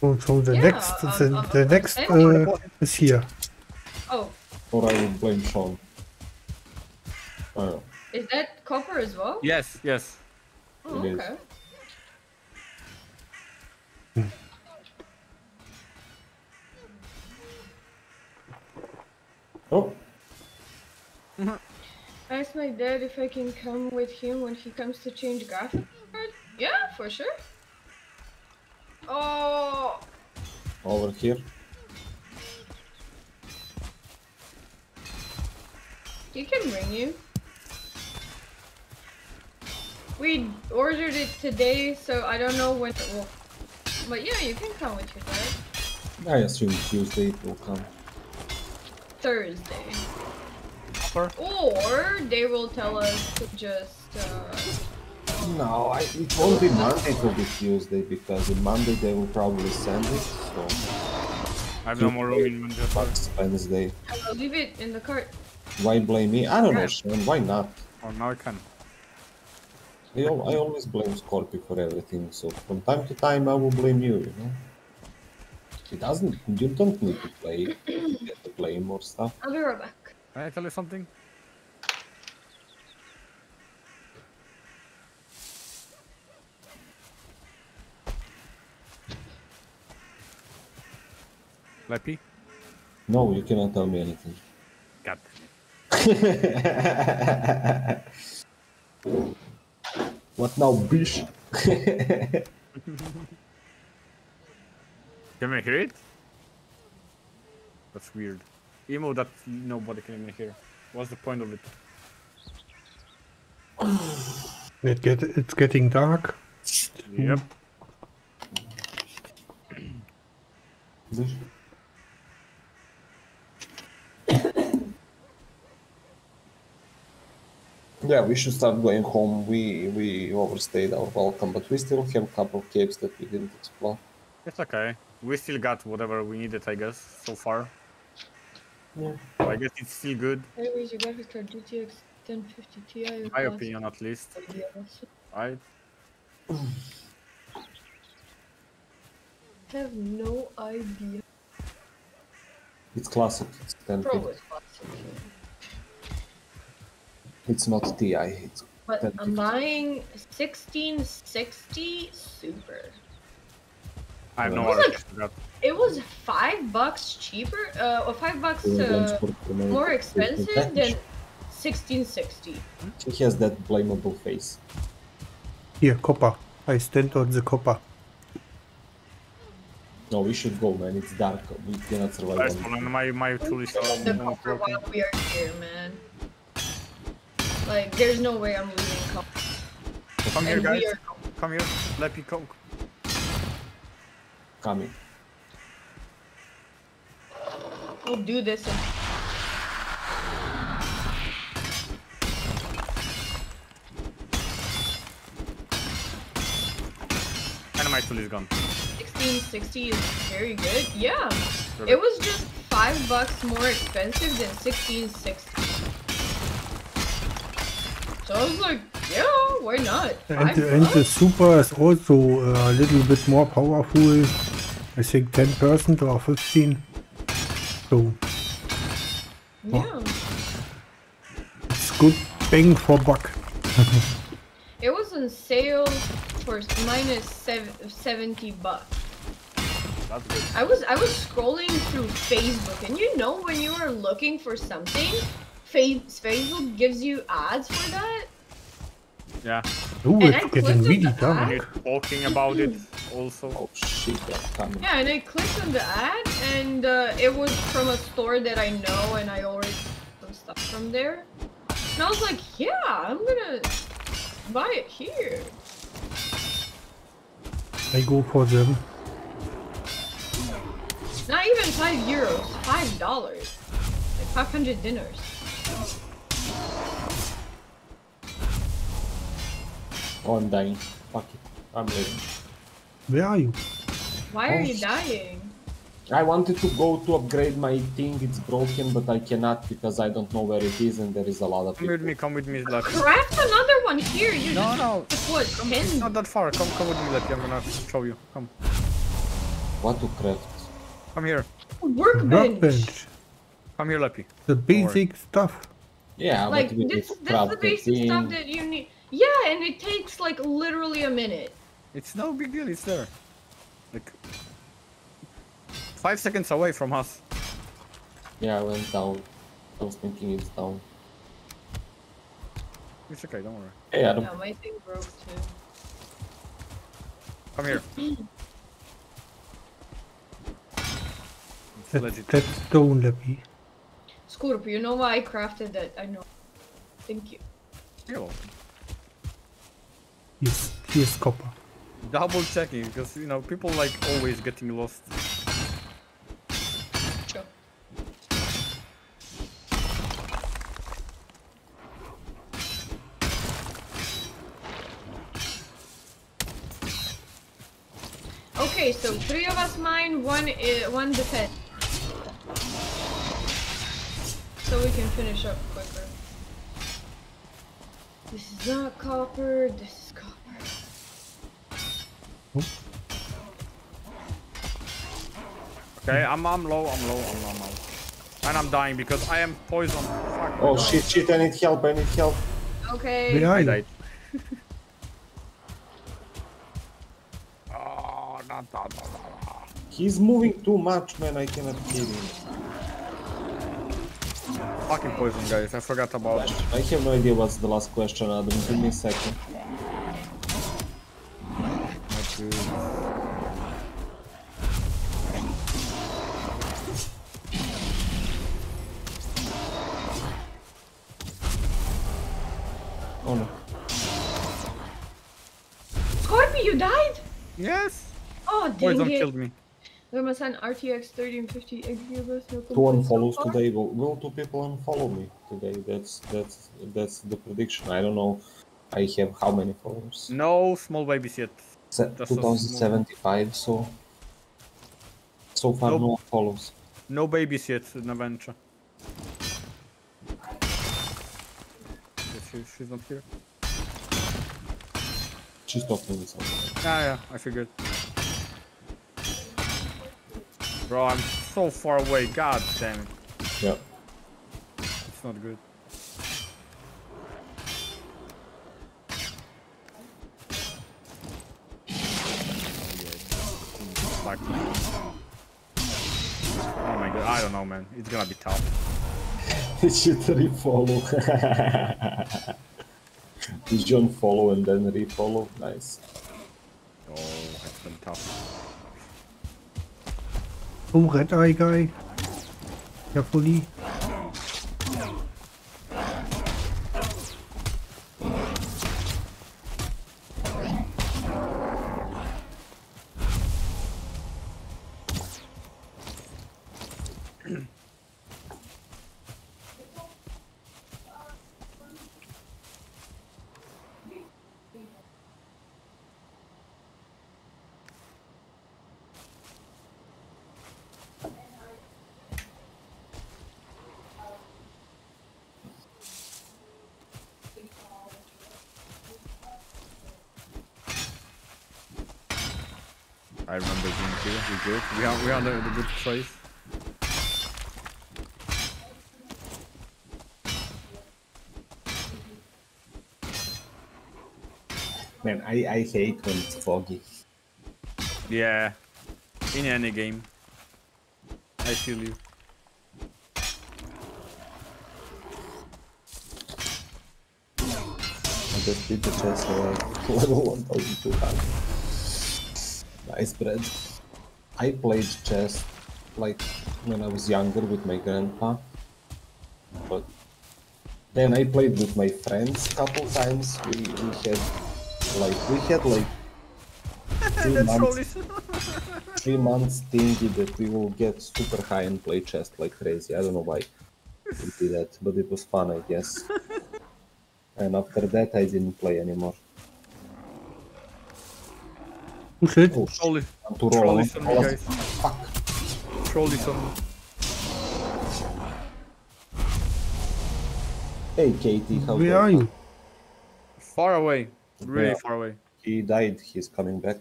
So, so the Yeah, next, um, the, um, the next uh, is here. Oh, Or I would blame Sean. I is that copper as well? Yes, yes. Oh, It is. okay. Oh, I asked my dad if I can come with him when he comes to change graphic card. Yeah, for sure. Oh, over here. he can bring you. We ordered it today, so I don't know when it will. But yeah, you can come with your dad. I assume Tuesday it will come. Thursday. Copper? Or they will tell us to just. Uh, No, I, it won't be Monday, it will be Tuesday because on Monday they will probably send it. So I have no more room in Manchester. that's Wednesday. I'll leave it in the cart. Why blame me? I don't know, Yeah. Sean. Why not? Oh, now I can. I, I always blame Scorpio for everything. So from time to time I will blame you. You know. It doesn't. You don't need to play. Get to blame or stuff. I'll be right back. Can I tell you something? Leppy? No, you cannot tell me anything. God. What now, bitch? Can I hear it? That's weird. Emo that nobody can even hear. What's the point of it? It get, it's getting dark. Yep. Yeah, we should start going home. We we overstayed our welcome, but we still have a couple of caves that we didn't explore. It's okay. We still got whatever we needed, I guess, so far. Yeah. So I guess it's still good, Anyways, your graphics card GTX 1050 Ti. in my opinion at least. Right? have no idea. It's classic. It's 10 Pro classic. It's not TI. It's But I'm buying 1660 Super. I have no Well, It's idea. like- It was five bucks cheaper, uh, or five bucks uh, more expensive than 1660. He has that blamable face. Here, copper. I stand on the copper. No, we should go, man. It's dark. We cannot survive. First on one, my, my tool is The almost copper broken. while we are here, man. Like, there's no way I'm losing copper. Come here, guys. are Come here. Let me come. Coming. We'll do this in And my tool is gone. 1660 is very good. Yeah. Really? It was just five bucks more expensive than 1660. So I was like, yeah, why not? And the, and the super is also uh, a little bit more powerful. I think 10% or 15. So Yeah. it's good bang for buck. It was on sale for minus sev- 70 bucks. That's good. I was I was scrolling through Facebook, and you know when you are looking for something, Fa- Facebook gives you ads for that. Yeah. Oh, And I it's clicked getting on really the dark. ad. You're talking about it also. Oh shit, they're coming. Yeah, and I clicked on the ad, and uh, it was from a store that I know, and I already bought some stuff from there. And I was like, yeah, I'm gonna buy it here. I go for them. Not even five euros, five dollars, like 500 dinars. Oh, I'm dying. Fuck it. I'm leaving. Where are you? Why are Oh, you dying? I wanted to go to upgrade my thing, it's broken, but I cannot because I don't know where it is and there is a lot of people. Come with me, come with me, Lucky. Craft another one here. You No, no. just what It's not that far. Come, come with me, Lucky. I'm gonna show you. Come, What to craft? come here. Workbench. Workbench. Come here, Lucky. The basic stuff. Yeah, Like but we this, to that's craft the the basic stuff that you need. Yeah, and it takes like literally a minute. It's no big deal. It's there. Like five seconds away from us. Yeah, I went down. I was thinking it's down. It's okay. Don't worry. Hey, Adam. Yeah, my thing broke too. Come here. It's That, legit. that's stone leppy. Scorp, you know why I crafted that? I know. Thank you. You're welcome. Here's, here's copper. Double checking because you know people like always getting lost. Sure. Okay, so three of us mine, one i- one defense. So we can finish up quicker. This is not copper, this is copper. Okay, I'm I'm low. I'm low. I'm low. I'm low. And I'm dying because I am poisoned. Fuck. Oh shit, shit, I need help, I need help. Okay. Where are I died. oh, not that. He's moving too much, man, I cannot kill him. Fucking poison, guys. I forgot about. it. I have no idea what's the last question, Adam. Give me a second. Not. Oh no. Scorpio, you died? Yes. Oh, dang Poison it. killed me. Ramasan RTX 30 and 50 XGBs. No Two complaints so today. Will, will two people unfollow me today? That's that's that's the prediction. I don't know. I have how many followers? No small babies yet. Se- 2075. So so far Nope. no follows. No babies yet in she, she's not here. She's talking with someone. Yeah, yeah, I figured. Bro, I'm so far away. God damn it. Yeah. It's not good. Like- Oh my god, I don't know, man. It's gonna be tough. It should refollow. Did John follow and then refollow? Nice. Oh, it's been tough. Oh, red eye guy. Carefully. I We are we are the, the good place. Man, I, I hate when it's foggy. Yeah. In any game. I feel you. I just did the chest like level 1200. Nice bread. I played chess like when I was younger with my grandpa. But then I played with my friends a couple times. We, we had like we had like three months, three months thingy that we will get super high and play chess like crazy. I don't know why we did that, but it was fun I guess. And after that I didn't play anymore. Who's it? Oh shit. Troll is, I'm too troll roll. is on me, guys. Fuck. Troll is on me. Hey Katie, how Where are you? Far away. Really Yeah. far away. He died, he's coming back.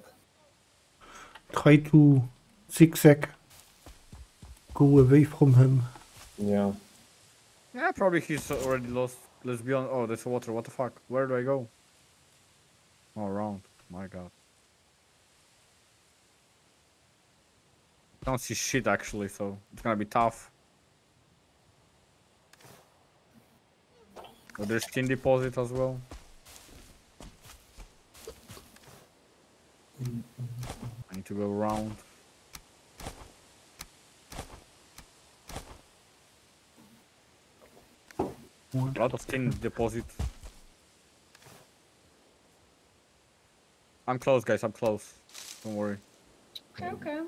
Try to zigzag. Go away from him. Yeah. Yeah, probably he's already lost. Let's be on. Oh, there's water. What the fuck? Where do I go? Oh, around. My god. Don't see shit actually, so it's gonna be tough. Oh, there's tin deposit as well. I need to go around. A lot of tin deposit. I'm close, guys. I'm close. Don't worry. Okay, okay.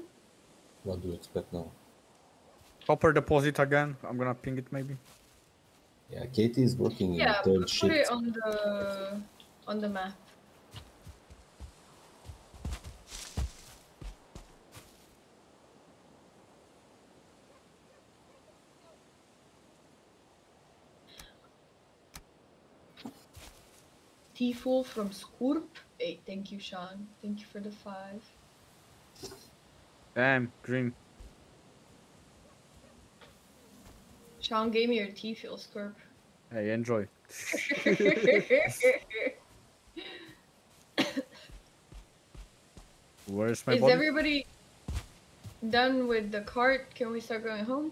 What do you expect now? Copper deposit again. I'm gonna ping it maybe. Yeah, Katie is working Yeah, in third put shift. it on the on the map. T-Fuel from Scorp. Hey, thank you, Sean. Thank you for the five. Damn, green. Sean gave me your T-Fuel Scorp. Hey, enjoy. Where's my Is body? everybody done with the cart? Can we start going home?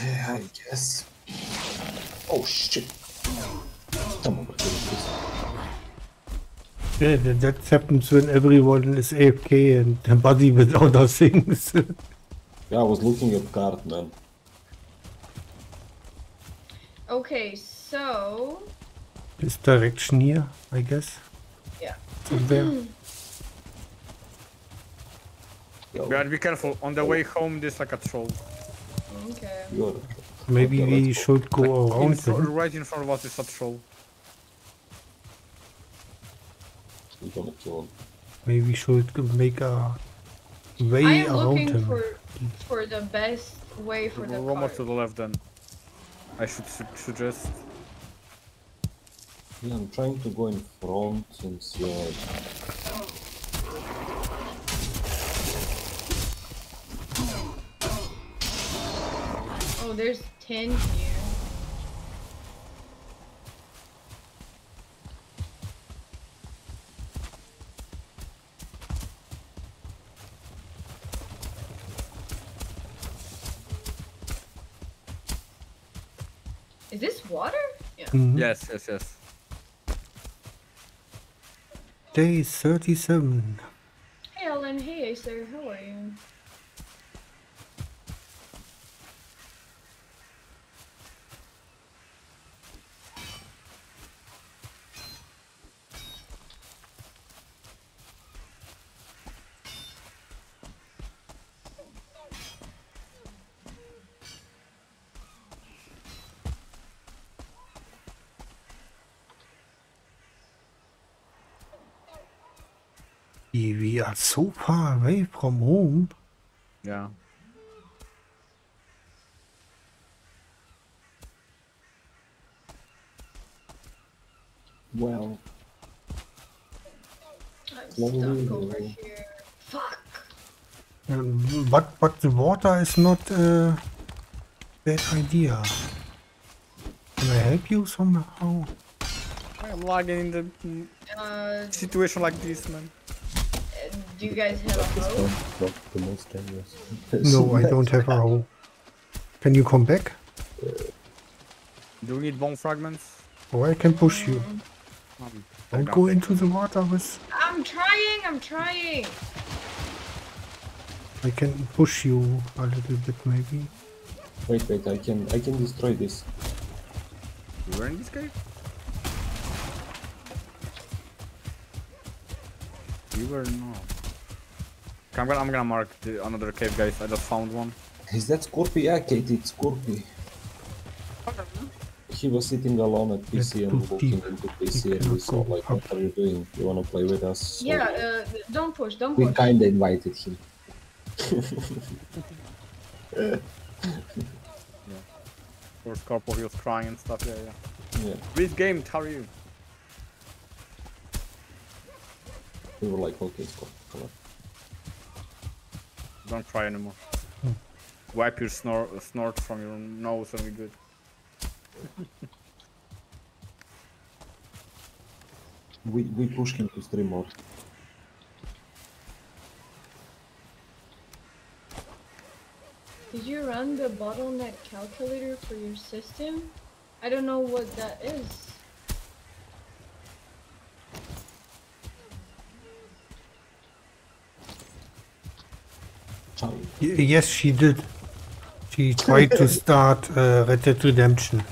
Yeah, I guess. Oh shit. Yeah, that, that happens when everyone is AFK and busy with other things. Yeah, I was looking at card, man. Okay, so this direction here, I guess. Yeah. Somewhere. Yo, We gotta be careful. On the way home, there's like a troll. okay. Maybe Okay, we go. should go In around fro- him. right in front of us is a troll. We're gonna kill him. Maybe we should go make a way I am around looking him. for for the best way for the Roma cart. to the left then. I should su- suggest. Yeah, I'm trying to go in front since yeah. Oh, there's ten here. Is this water? Yeah. Mhm. Yes, yes, yes. Day 37. Hey Ellen, hey Acer, how are you? We we are so far away from home. Yeah. Well, Slowly, stuck over here. Fuck. Um, but but the water is not a bad idea. Can I help you somehow? I'm lagging in the Uh, situation like this, man. Do you guys have a It's hoe? not, not the most dangerous. No, I don't have a hoe. Can you come back? Do we need bone fragments? Or I can push you. Um, Don't go into the water with. I'm trying. I'm trying. I can push you a little bit maybe. Wait, wait, I can I can destroy this. You were in this cave? You were not. Okay, I'm gonna, I'm gonna mark the, another cave, guys. I just found one. Is that Scorpy? Yeah, Kate, it's Scorpy. He was sitting alone at That's PC and too looking into We PC and we saw like, what are you doing? You wanna play with us? So Yeah. Uh, don't push. Don't push. we kinda invited him. Or Scorpio, he was crying and stuff. Yeah, yeah. Yeah. This game, how are you? We were like, okay, Scorpy. Come on. Don't cry anymore. Hmm. Wipe your snor snort from your nose and we're good. We we push him to stream more. Did you run the bottleneck calculator for your system? I don't know what that is. Yes, she did. She tried to start uh, Red Dead Redemption.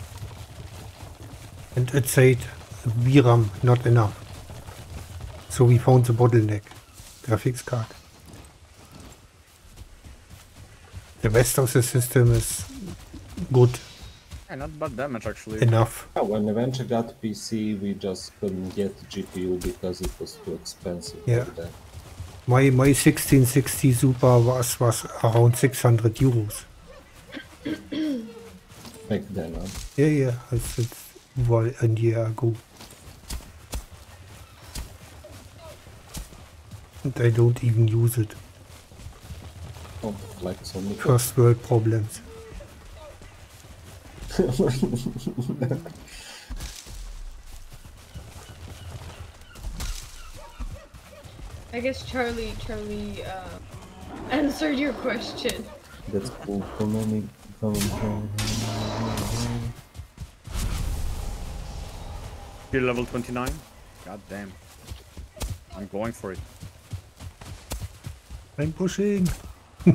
And it said VRAM not enough. So we found the bottleneck. Graphics card. The rest of the system is good Yeah, not bad damage actually. enough. Yeah, when Avenger got PC, we just couldn't get GPU because it was too expensive. Yeah. My my 1660 Super was was around 600 euros. Back then, huh? Yeah, yeah, it's, it's well a year ago. And I don't even use it. Don't flex on me. First world problems. I guess Charlie, Charlie, uh, answered your question. That's cool. Come on, me- come on, come on. Here level 29. God damn. I'm going for it. I'm pushing.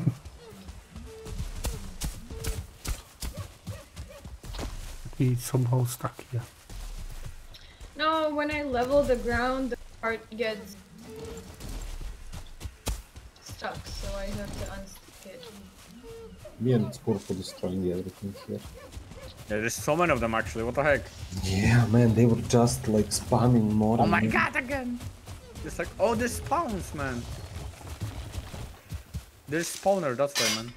we somehow stuck here. No, when I level the ground, the part gets stuck, so I have to unstick it. Me and Scorpio destroying everything here. Yeah, there's so many of them actually. What the heck? Yeah, man, they were just like spamming more. Oh my more. god, again! It's like, oh, there's spawns, man. There's spawner, that's why, man.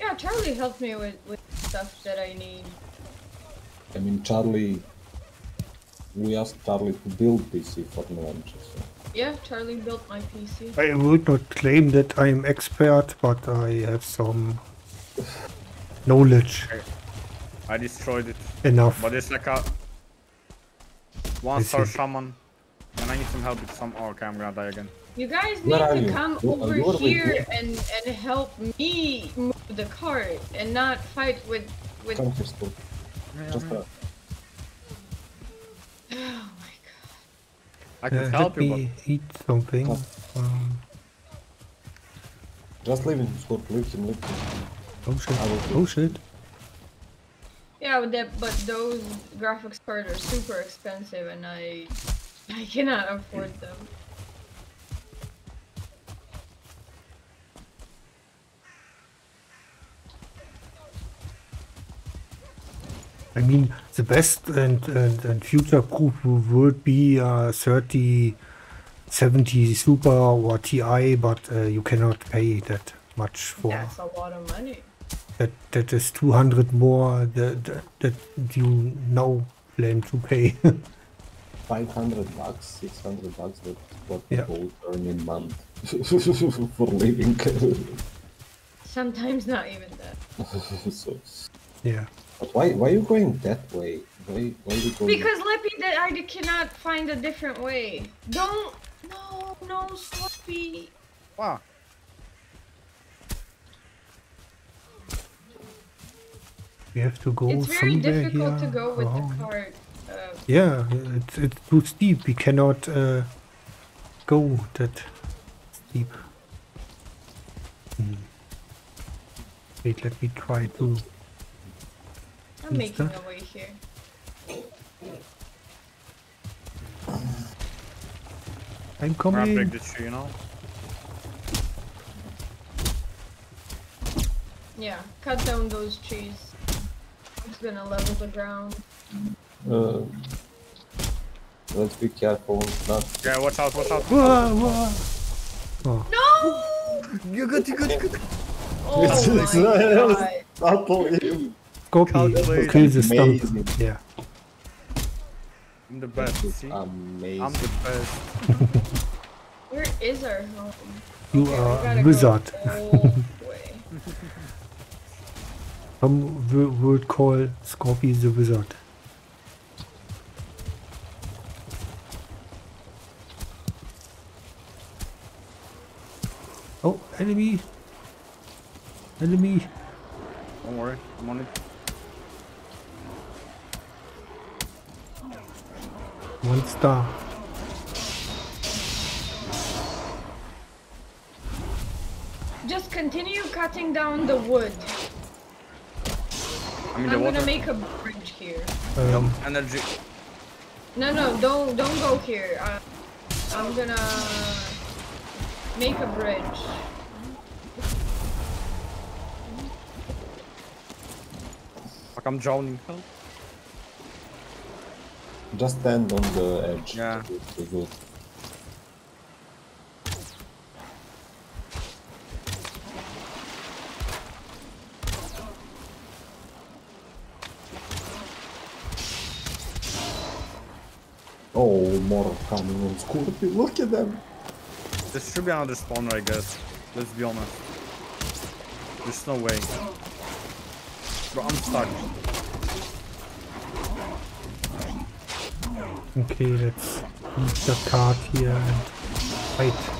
Yeah, Charlie helped me with, with stuff that I need. I mean, Charlie. We asked Charlie to build PC for Avenger. So. Yeah, Charlie built my PC. I would not claim that I'm expert, but I have some knowledge I destroyed it. enough. But it's like a one see. star shaman. And I need some help with some. Okay, I'm gonna die again. You guys need to you? come You- over you here and, and help me move the cart and not fight with with. Come here, Scorpio. Just uh, Oh my I Uh, can let help you, but me eat something. Oh. Um, just leave him, Scorpio. Leave him, leave him. oh shit! I will Oh shit! Yeah, but that but those graphics cards are super expensive, and I I cannot afford them. I mean, the best and, and, and future proof would be uh, 30, 70 Super or TI, but uh, you cannot pay that much for. That's a lot of money. That that is 200 more that that, that you now plan to pay. 500 bucks, 600 bucks, that's what Yeah. people earn in month for living. Sometimes not even that. so, yeah. But why why are you going that way? Why why are you going? Because Leppy, that I cannot find a different way. Don't. No, no, Sloppy. Wow. We have to go It's very somewhere difficult here. to go with around. the cart. Uh, Yeah, it's it's too steep. We cannot uh, go that steep. Hmm. Wait, let me try to. I'm making that? a way here. I'm We're gonna break coming. the tree, you know? Yeah, cut down those trees. It's gonna level the ground. Uh, let's be careful. Not Yeah, watch out, watch out. Whoa, whoa. Oh, No! You good, you good, you good. Oh my it's not- god. Apple him. Scorpy, Calculate. kill the stump. Yeah. I'm the best, see? Amazing. I'm the best. Where is our home? You Okay, are a wizard. all. Some would call Scorpy the wizard. Oh, enemy! Enemy! Don't worry, I'm on it. One star. Just continue cutting down the wood. I'm in I'm gonna make a bridge here. Um, Energy. No, no, don't don't go here. Uh, I'm gonna make a bridge. Fuck, I'm drowning. Help. Just stand on the edge. Yeah. Good, good. Oh, more coming on Scorpion. Look at them. This should be another spawner, I guess. Let's be honest. There's no way. Bro, I'm stuck. Okay, let's leave the cart here and fight.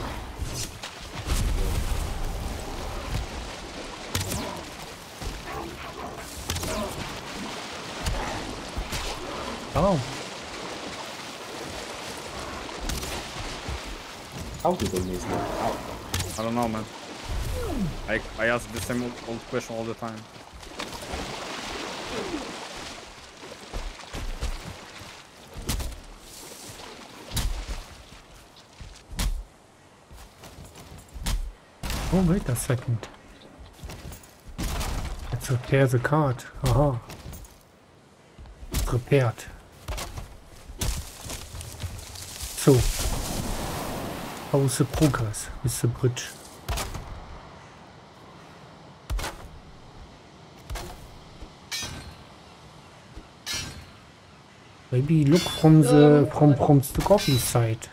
Oh, How did they miss that? How? I don't know, man. I, I ask the same old, old question all the time. Oh, wait a second. Let's repair the cart. Aha. It's repaired. So, how's the progress with the bridge? Maybe look from the from from the coffee side.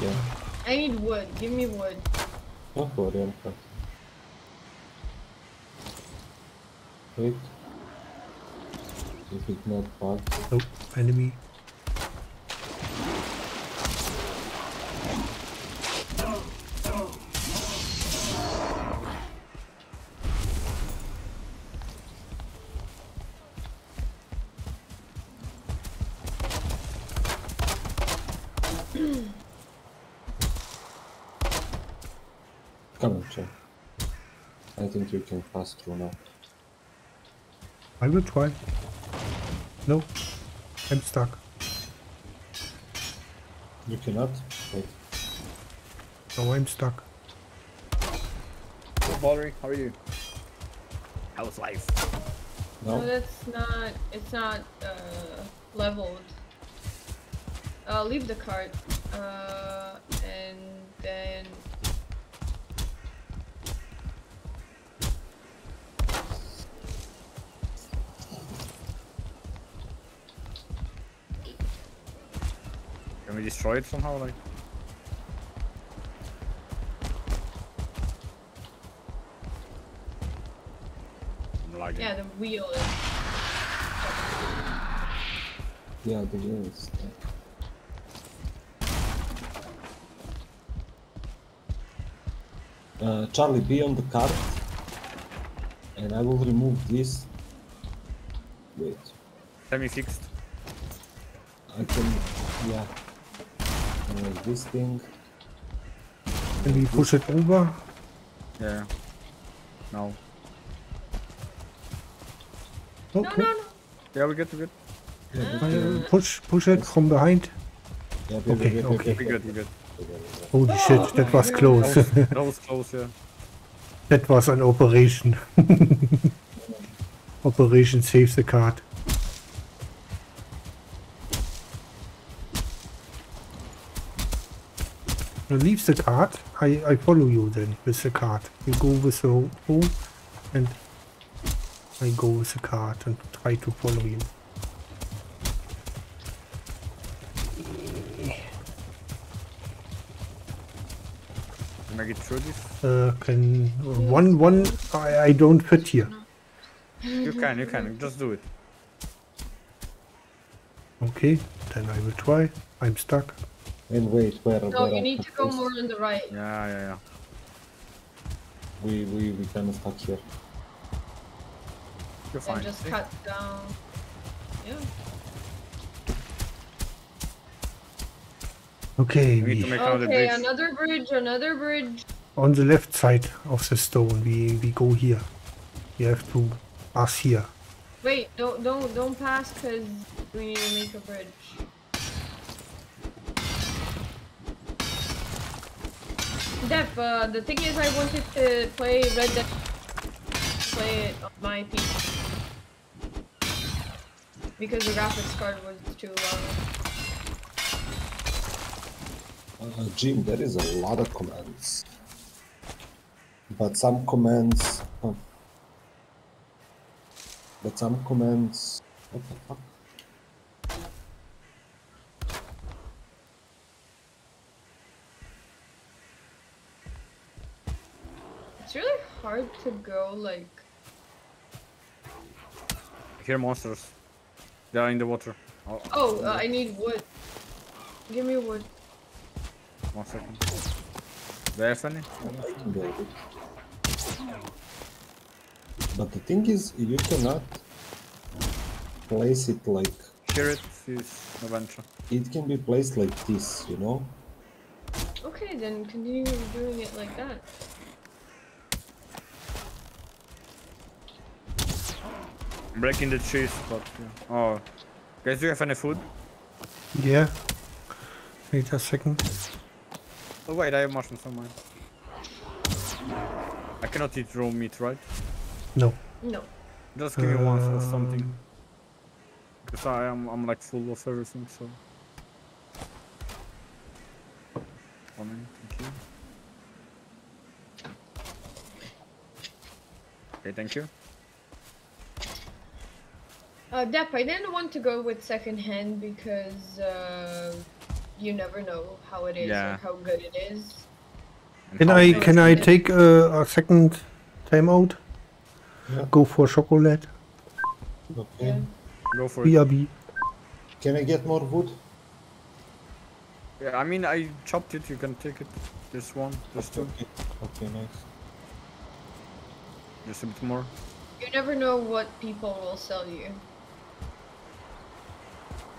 Yeah. I need wood. Give me wood. Fine. Wait. If it's not bugged. Oh, enemy. Think you can pass through now. I will try. No, I'm stuck. You cannot? Wait. No, I'm stuck. Valerie, how are you? How's life? No, No? that's not. It's not uh, leveled. Uh, leave the cart. Uh, and then Can we destroy it somehow? Like. I'm lagging. Yeah, the wheel is. Yeah, the wheels. Uh, Charlie, be on the cart, and I will remove this. Wait, Semi fixed. I can, yeah. Uh, this thing. Can we push it over? Yeah. No. No, Okay. no, no. Yeah, we good, we good. Yeah, push, push it from behind. yeah, wait, Okay, wait, okay. wait, We wait, good, we good. Holy shit, that was close. That was, that was close, yeah. that was an operation. operation saves the card. Leave the cart. I, I follow you then with the cart. You go with the hole and I go with the cart and try to follow you. Can I get through this? Uh, can one one I, I don't fit here. You can, you can. Just do it. Okay, then I will try. I'm stuck. And wait, where? No, where you need to go this? more on the right. Yeah, yeah, yeah. We we we kind of stuck here. You're fine. And just cut down. Yeah. Okay, We need to we, make another Okay, bridge. another bridge, another bridge. on the left side of the stone, we we go here. You have to pass here. Wait, don't don't don't pass because we need to make a bridge. Def, uh, the thing is, I wanted to play Red Dead. Play it on my PC because the graphics card was too long. Uh, Jim, there is a lot of commands. But some commands... oh. But some commands... What the fuck? It's really hard to go like. Here monsters. They are in the water. Oh, Oh, uh, I need wood. Give me wood. one second. Do I any? I can build it. But the thing is, you cannot place it like... Here it is adventure. It can be placed like this, you know? Okay, then continue doing it like that. I'm breaking the cheese, but yeah. Oh. Guys, do you have any food? Yeah. Wait a second. Oh wait, I have mushrooms on mine. I cannot eat raw meat, right? No. No. Just give me one or Um, something. Because I am I'm like full of everything, so. One minute, thank you. Okay, thank you. Uh, Dep, I didn't want to go with second hand because uh, you never know how it is Yeah. or how good it is. Can I can I take a, a second time out? Yeah. Go for chocolate. Okay. Yeah. Go for it. BRB. Can I get more wood? Yeah, I mean, I chopped it, you can take it. This one, there's two, Okay, okay nice. just a bit more. You never know what people will sell you.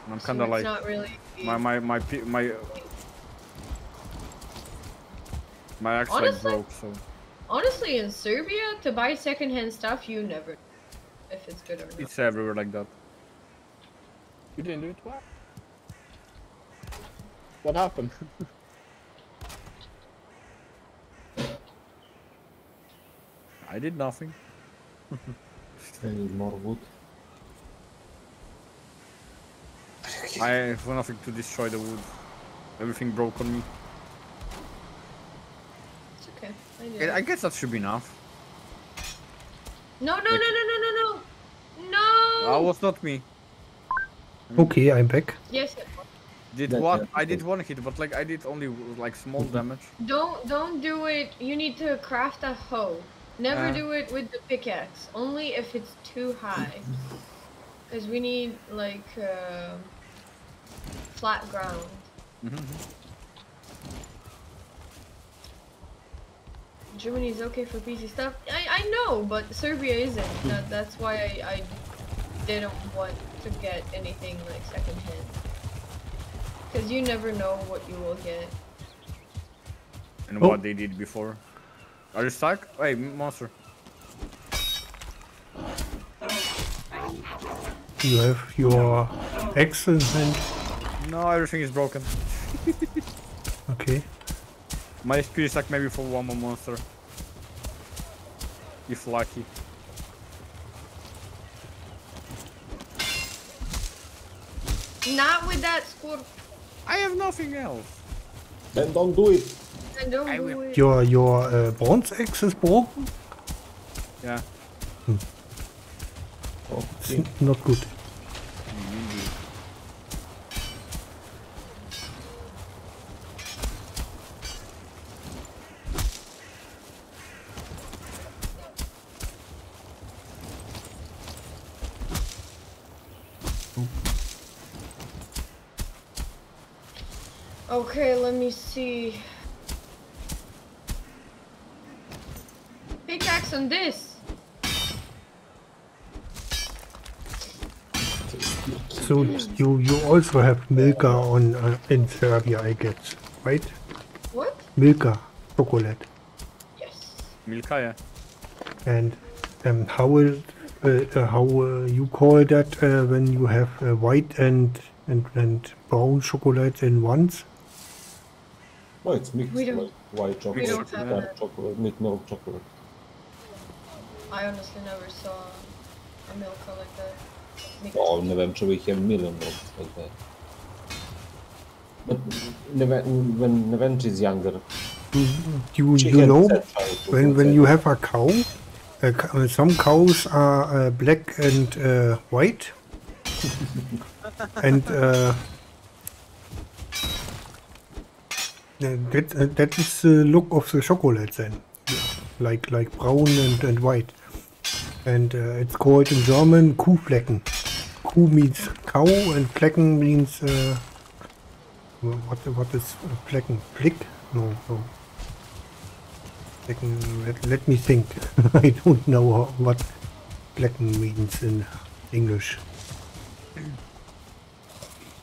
And I'm kinda it's like, not really. my, my, my, my, my axe like Honestly? broke, so. Honestly, in Serbia, to buy secondhand stuff, you never if it's good or not. It's everywhere like that. You didn't do it? What? What happened? I did nothing. I need more wood. I have nothing to destroy the wood. Everything broke on me. It's okay. I did. I, I guess that should be enough. No, no, no, no, no, no, no, no. That was not me. Okay, I'm back. Yes. Did That- what? that- I did one hit, but like I did only like small damage. Don't don't do it. You need to craft a hoe. Never Uh. do it with the pickaxe. Only if it's too high. Because we need like uh, flat ground. Mhm. Germany is okay for PC stuff. I, I know, but Serbia isn't. That, that's why I, I didn't want to get anything like secondhand. Because you never know what you will get. And Oh. what they did before. Are you stuck? Hey, monster. You have your axe in hand. No, everything is broken. Okay. My speed is like maybe for one more monster. If lucky. Not with that score. I have nothing else. Then don't do it. And don't I do it. Your your uh, bronze axe is broken. Yeah. It's Okay. not good. Okay, let me see. Pickaxe on this. So you you also have Milka on uh, in Serbia, I guess, right? What? Milka chocolate. Yes. Milka, yeah. And um, how will uh, uh, how uh, you call that uh, when you have uh, white and and and brown chocolate in once? No, it's mixed We don't- like white chocolate, don't have dark that. chocolate, with milk chocolate. I honestly never saw a Milka like that. Mixed. Oh, in Neventure we have million milks like that. But Neven- when Neventure is younger, You you know when when you have a cow, uh, uh, some cows are uh, black and uh, white, and uh, uh, that uh, that is the look of the chocolate then, like like brown and, and white, and uh, it's called in German Kuhflecken. Kuh means cow and Flecken means uh, what what is Flecken? Flick? No, no. Flecken, let, let me think. I don't know what Flecken means in English.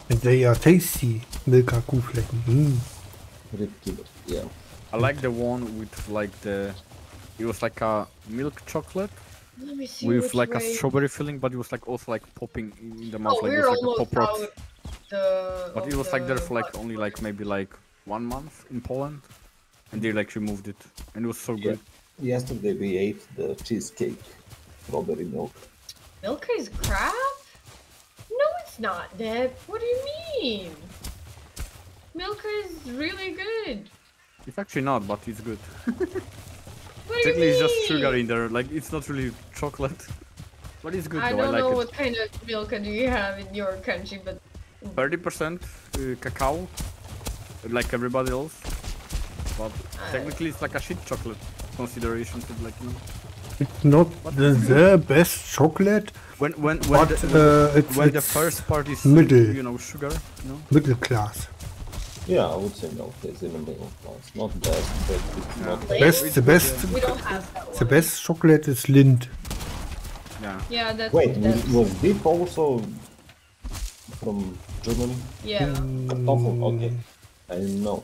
And they are tasty, Milka Kuhflecken. Mm. Rip killer, yeah. I like the one with like the. It was like a milk chocolate Let me see with which like a strawberry filling, but it was like also like popping in the oh, mouth. Oh, like it we're was like a pop rot. out. The. But it was like there for like only like maybe like one month in Poland, and they like removed it, and it was so Yeah. good. Yesterday we ate the cheesecake, strawberry milk. Milk is crap? No, it's not, Deb. What do you mean? Milka is really good. It's actually not, but it's good. What do you Technically, it's just sugar in there. Like it's not really chocolate, but it's good I though. don't I know like what kind of Milka do you have in your country, but. Thirty percent uh, cacao, like everybody else. But Uh, technically, it's like a shit chocolate consideration. To like you know. It's not the, the best chocolate, When when when, but the, uh, it's, when the first part is middle. you know sugar, you know. Middle class. Yeah, I would say milk is in the middle class. Not best, but it's Yeah. not Wait, Best, the best, we don't have that the best chocolate is Lindt. Yeah. Yeah, that's Wait, that's, was Deep also from Germany? yeah. Kartoffel? Okay. I didn't know.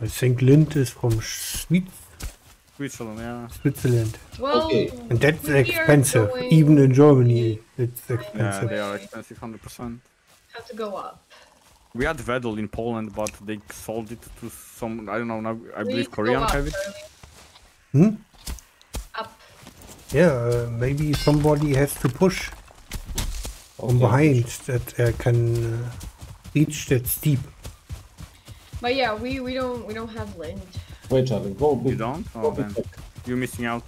I think Lindt is from Swiss, Switzerland, yeah. Switzerland, Well, Okay. and that's we expensive. going- Even in Germany, it's expensive. Yeah, expensive. they are expensive, hundred percent. have to go up. We had Wedel in Poland, but they sold it to some I don't know. I believe need Korean have it. Hmm? Up. Yeah, uh, maybe somebody has to push from Okay. behind that uh, can uh, reach that steep. But yeah, we we don't we don't have land. Wait, Charlie, go You don't? Oh, big then you're missing out.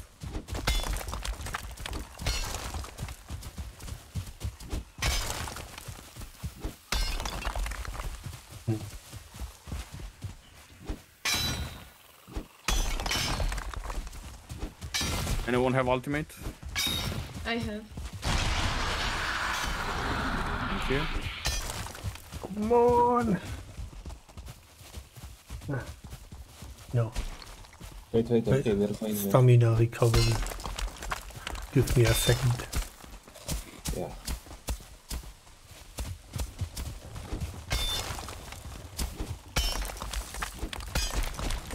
Anyone have ultimate? I have. Thank you. Come on. No. Wait, wait, Wait, okay, we're going there. Stamina recovery. Give me a second. Yeah.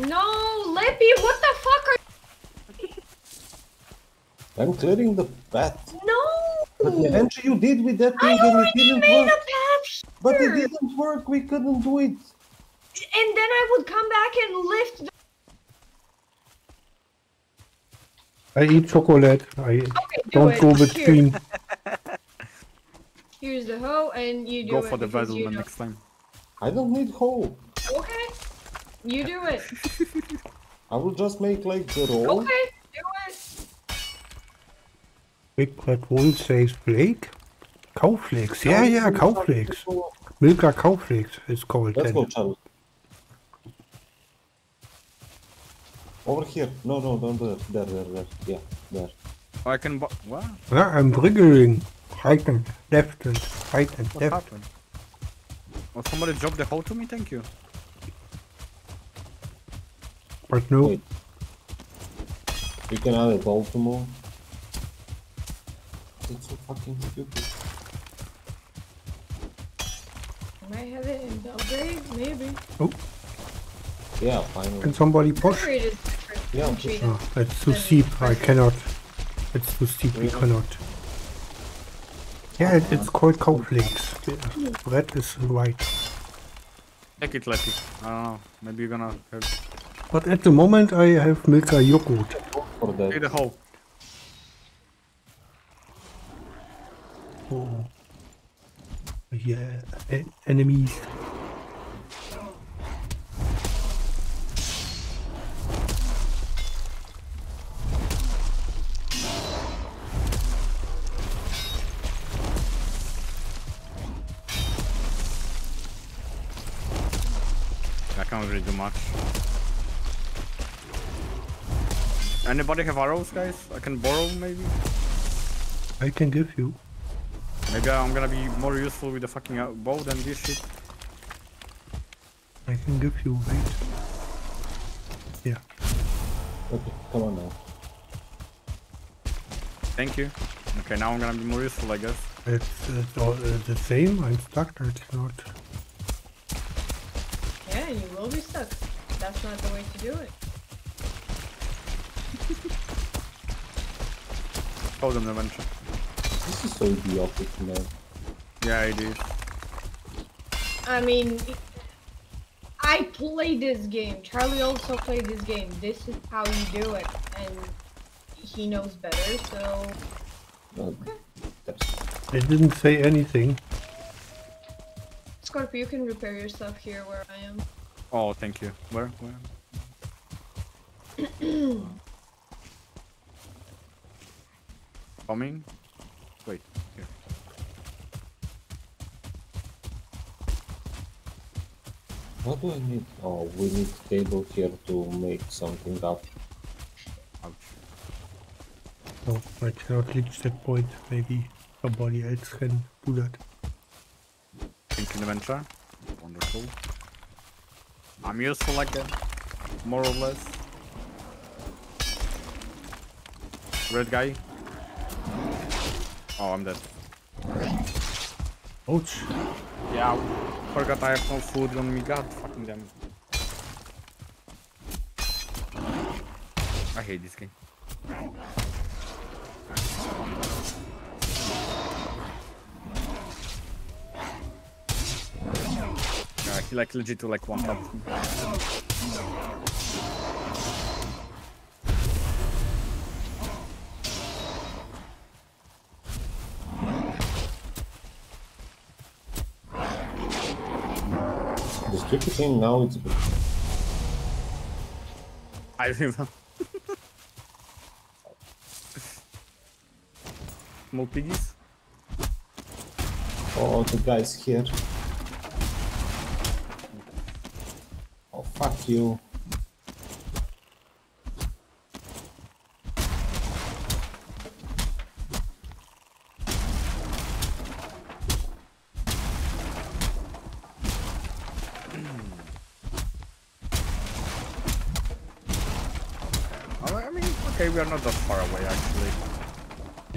No, Lippy, what the fuck are I'm clearing the path. No! But the adventure you did with that I thing and it already didn't made work. a path But it didn't work, we couldn't do it. And then I would come back and lift the... I eat chocolate. I Okay, do don't it. go Here. between. Here's the hoe, and you do Go it for the because vessel the next time. I don't need hoe. Okay. You do it. I will just make like the roll. Okay, do it. Big Red Bull says Blake. Cowflakes. Yeah, yeah, cowflakes. Milka cowflakes is called Let's then. go, Charles. Over here. No, no, don't there. There, there, there. Yeah, there. I can. What? Yeah, I'm triggering. Right and left and right and What left. happened? Oh, somebody dropped the hoe to me. Thank you. But no, Wait. You can add it all to more. It's so fucking stupid. Might have it in Belgrade, maybe. oh, Yeah, finally. can somebody push? Belgrade. Yeah, country push. than- Oh, it's too steep. I cannot. It's too steep. We cannot. Yeah, it, it's called cowflakes. The Bread is white. Take it, Letty. I don't know. Maybe you're gonna have. But at the moment, I have Milka yogurt. For that. Take the hoe. Oh. Yeah, enemies. I can't really do much. Anybody have arrows, guys? I can borrow, maybe? I can give you. Maybe I'm gonna be more useful with the fucking uh, bow than this shit. I can give you. Wait. Yeah. Okay, come on now. Thank you. Okay, now I'm gonna be more useful, I guess. It's, it's all uh, the same. I'm stuck. It's not. Yeah, you will be stuck. That's not the way to do it. Hold on, adventure. This is so idiotic, man. Yeah, I do. I mean, I played this game. Charlie also played this game. This is how you do it, and he knows better. So Okay. that's- It didn't say anything. Scorpio, you can repair your stuff here where I am. Oh, thank you. Where? Where? Coming? Wait, here. What do I need? Oh, we need cable here to make something up. Ouch. No, I cannot reach that point. Maybe somebody else can do that. Thank you, adventure. Wonderful. I'm useful like that. More or less. Red guy. Oh, I'm dead. Ouch. Yeah, forgot I have no food on me. God fucking damn. I hate this game. Yeah, he like legit to like one tap. Ticketing now it's. I don't. More piggies? Oh, the guy's here. Oh, fuck you.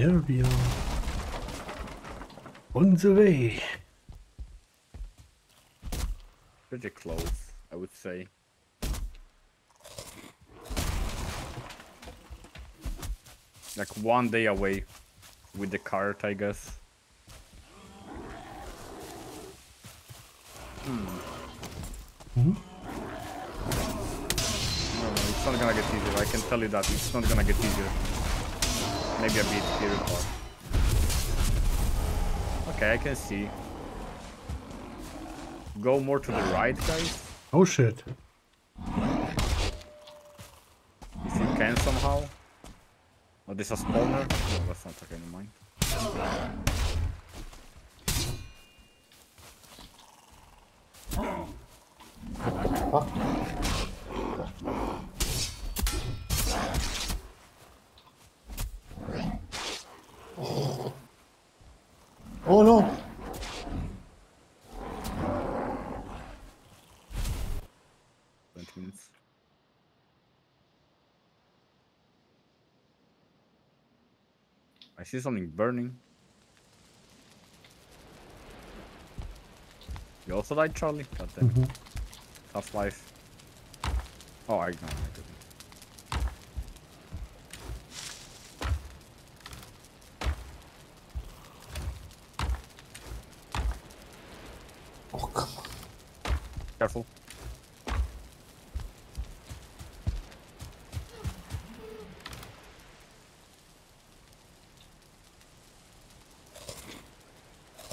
There we are. On the way. Pretty close, I would say. Like one day away with the cart, I guess. Hmm. No, no, it's not gonna get easier. I can tell you that it's not gonna get easier. Maybe a bit here or. Okay, I can see. Go more to the right, guys. Oh shit. If you can somehow. Oh, this is a spawner? No, that's not okay, never mind. Fuck. Oh no! Twenty minutes. I see something burning. You also died, Charlie? God damn. Mhm. Tough life. Oh, I know. I didn't. Oh come on. Careful.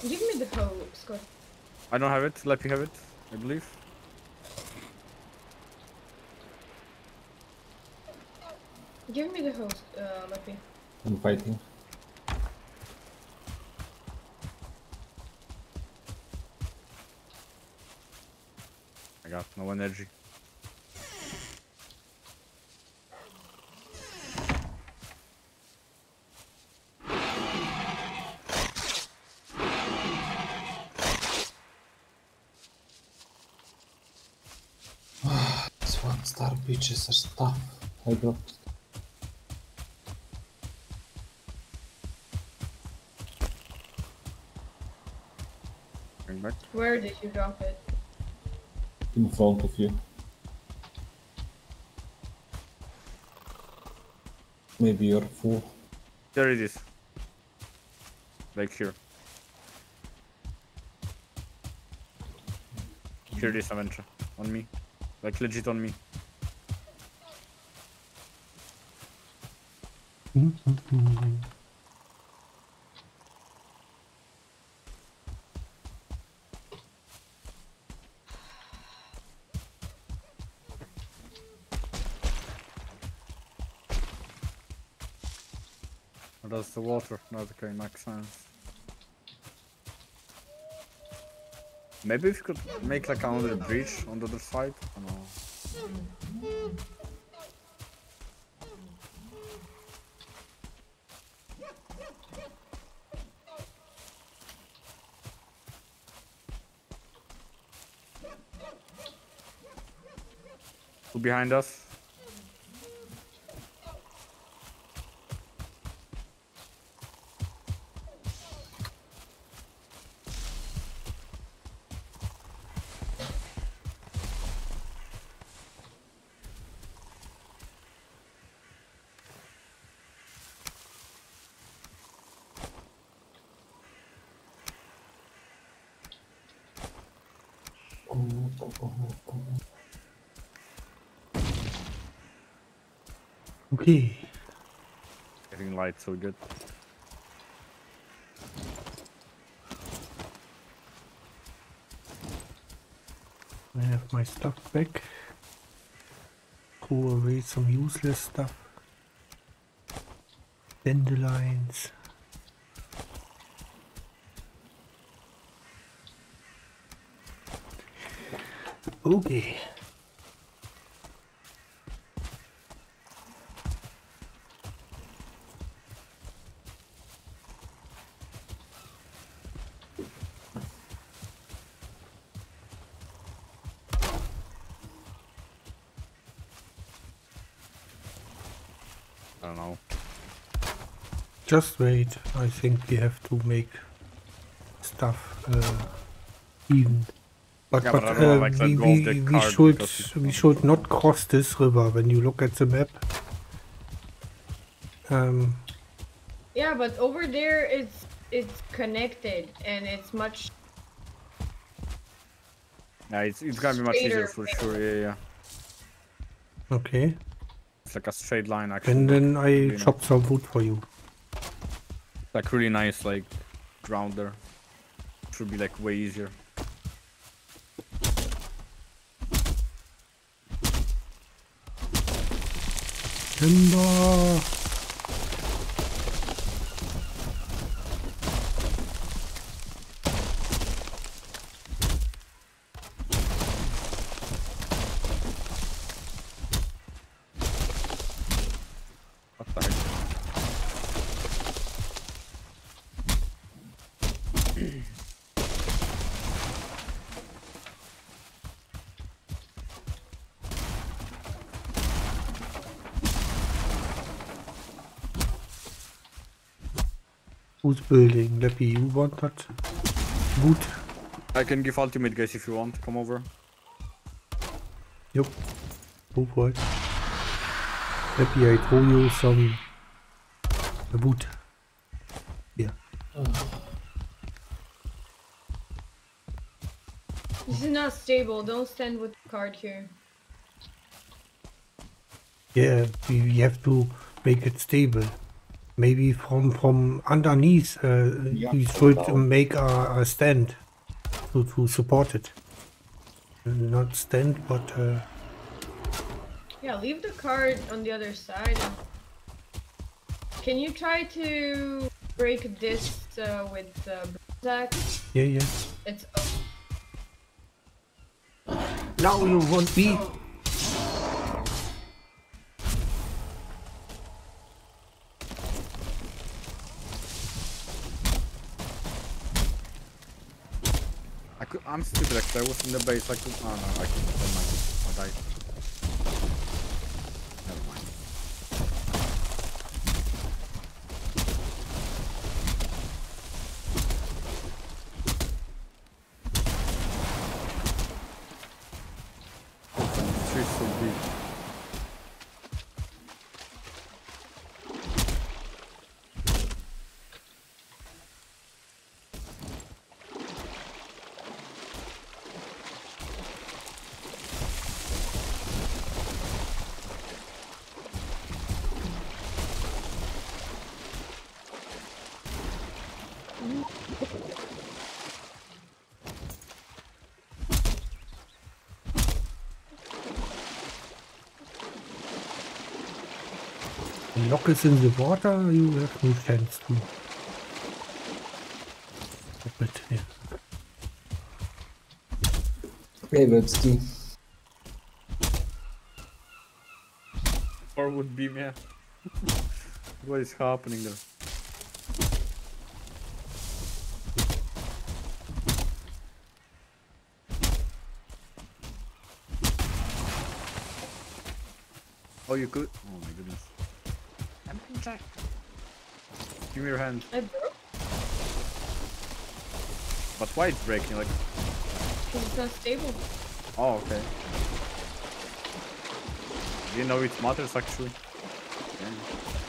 Give me the hoe, Scott. I don't have it. Let you have it, I believe. Give me the host, uh, Leppy. I'm fighting. I got no energy. This one star beaches are stuff. I dropped. Bring. Where did you drop it? In front of you. Maybe you're full. There it is. Like here. Here it is, Avenger. On me. Like legit on me. Oh, that's the water. No, okay, makes sense. Maybe if you could make like another bridge on the other side. I know. Behind us? Okay. So good. I have my stuff back. Throw away some useless stuff. Dandelions. Okay. Just wait. I think we have to make stuff uh, even. But, Yeah, but, but I know, uh, like, we, we, we should we should not cross this river when you look at the map. Um, Yeah, but over there it's it's connected and it's much Yeah, it's, it's gonna be much easier for Straighter. sure. Yeah, yeah. okay. It's like a straight line actually. And then I you chop some wood for you. Like really nice like ground there. Should be like way easier. Timber. What the heck? Who's building? Leppy, you want that wood? I can give ultimate guys if you want. Come over. Yep. Go oh, for it. Leppy, I throw you some wood. Here. this is not stable. Don't stand with the card here. Yeah, we, we have to make it stable. Maybe from from underneath, uh, Yeah, we should down. make a, a stand to, to support it. Not stand, but uh, Yeah, leave the card on the other side. Can you try to break this uh, with uh, Zach? yeah, yeah. It's oh, Now you want me? I could, I'm stupid because I was in the base. I could. Oh no, I couldn't. Never mind. I died. Never mind. The tree's so big. The lock is in the water, you have no chance to. Stop it, yeah. Hey, Websty. Or would be yeah. what is happening there? Oh, you could. Oh Give me your hand. I broke But why it's breaking? Like, because it's not stable. oh, okay. You know it matters actually.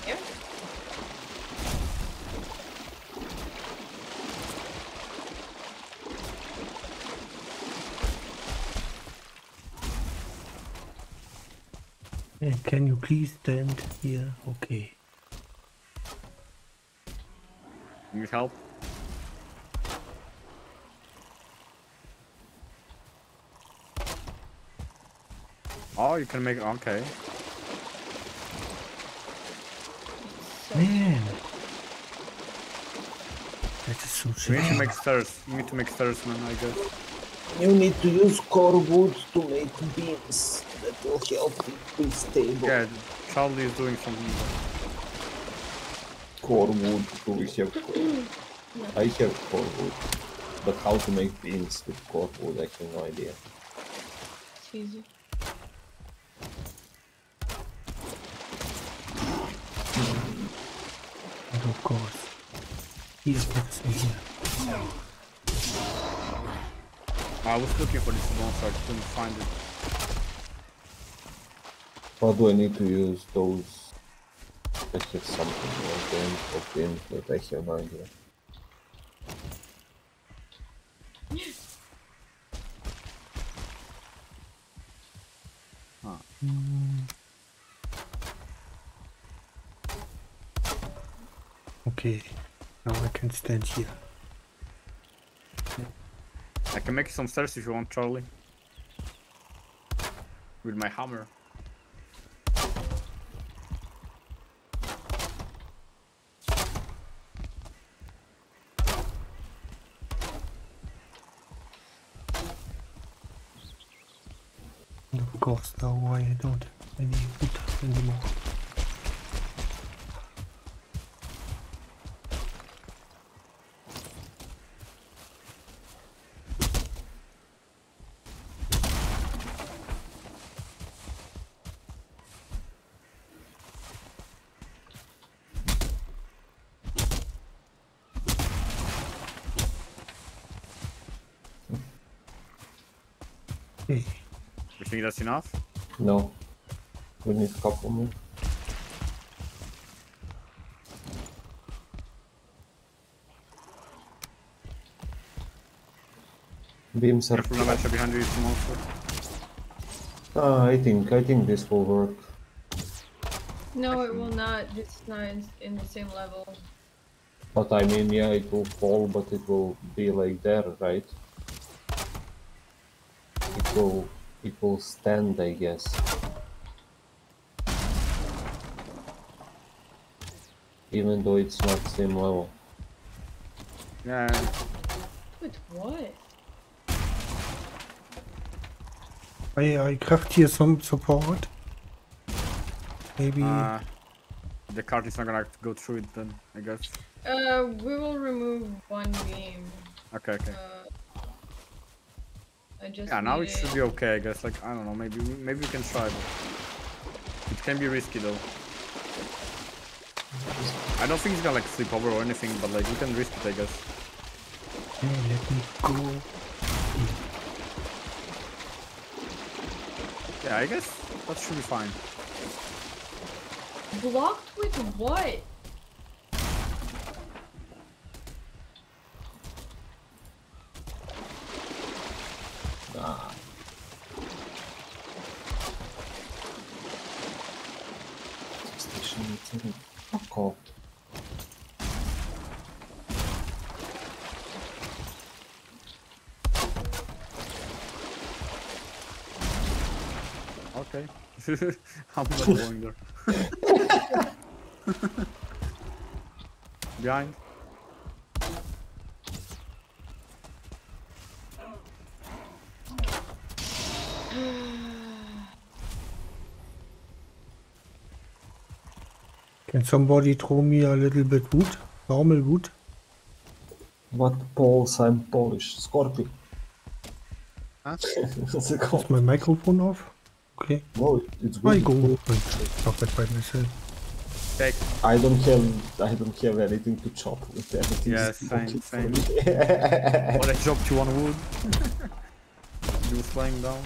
Yeah. Yeah. Can you please stand here? Okay. Need help? Oh, you can make it. okay. Man. That is so You need to make stairs. You need to make stairs, man. I guess. You need to use core wood to make beams. That will help it be stable. Yeah, Charlie is doing something. Core wood, do we have core? I have core wood. But how to make beams with core wood, I have no idea. It's easy. I of course. Here's what's in here. I was looking for this monster, I couldn't find it. What do I need to use those? I have something like them popped in, but I have no. Okay, now I can stand here. I can make some stairs if you want, Charlie. With my hammer. And of course, now why I don't have any wood anymore. Okay, You think that's enough? No. We need a couple more. Beams are. Careful, Natasha, behind you is a monster. Ah, I think I think this will work. No, it will not. It's not in, in the same level. But I mean, yeah, it will fall, but it will be like there, right? It will, it will stand, I guess. Even though it's not same level. Yeah, With what? I, I craft here some support. Maybe uh, the cart is not gonna go through it then, I guess. Uh, we will remove one beam. Okay, okay. Uh, I just. Yeah, now it should be okay, I guess. Like, I don't know, maybe maybe we can try, but it can be risky though. I don't think it's gonna like flip over or anything, but like we can risk it, I guess. Okay, let me go. Yeah, I guess that should be fine. Blocked with what? I'm not going there. Behind. Can somebody throw me a little bit wood? Normal wood? What balls? I'm Polish. Scorpion. Huh? What's it called? Is my microphone off? Okay. No, it's good. I go and stop it by myself. Take. I don't have I don't have anything to chop with everything. Yeah, is same, same. me. Oh, I dropped you on wood. he was flying down.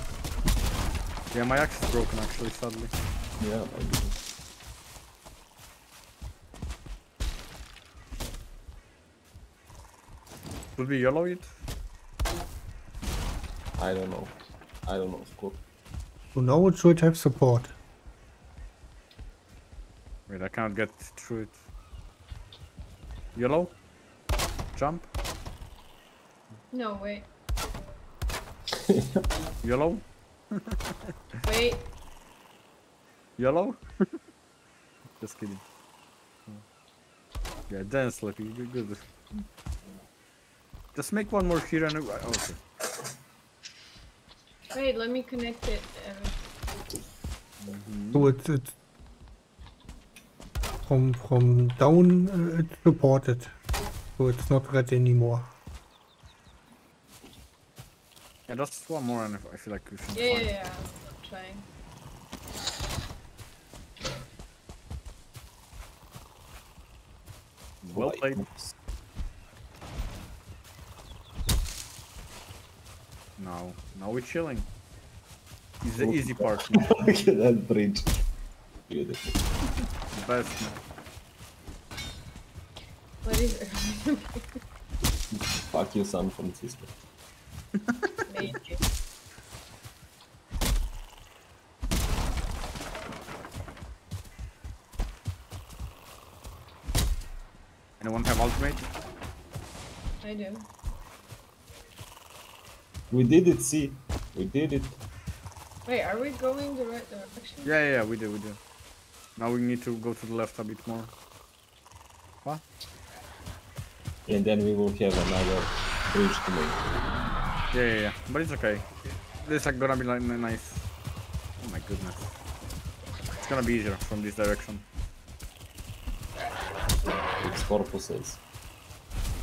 Yeah, my axe is broken actually, sadly. yeah, maybe. Should we yellow it? I don't know. I don't know. Scott. So now it should have support. Wait, I can't get through it. Yellow? Jump? No, wait. Yellow? Wait. Yellow? Just kidding. Yeah, dance like you good. good. Just make one more here and oh, okay. Wait, let me connect it. Uh, So it's, it's from from down uh, it's supported. So it's not red anymore. Yeah, just one more and I feel like we should yeah, yeah, find. yeah. I'm trying. Well played. Now, now we're chilling. It's the easy part, man. Look at that bridge. Beautiful. Best, man. What is it? Fuck you, San Francisco. Maybe. Anyone have ultimate? I do. We did it, see? We did it. Wait, are we going the right direction? Yeah, yeah, yeah, we do, we do. Now we need to go to the left a bit more. What? And then we will have another bridge to make. Yeah, yeah, yeah. But it's okay. This is gonna be like nice. Oh my goodness. It's gonna be easier from this direction. Its purposes.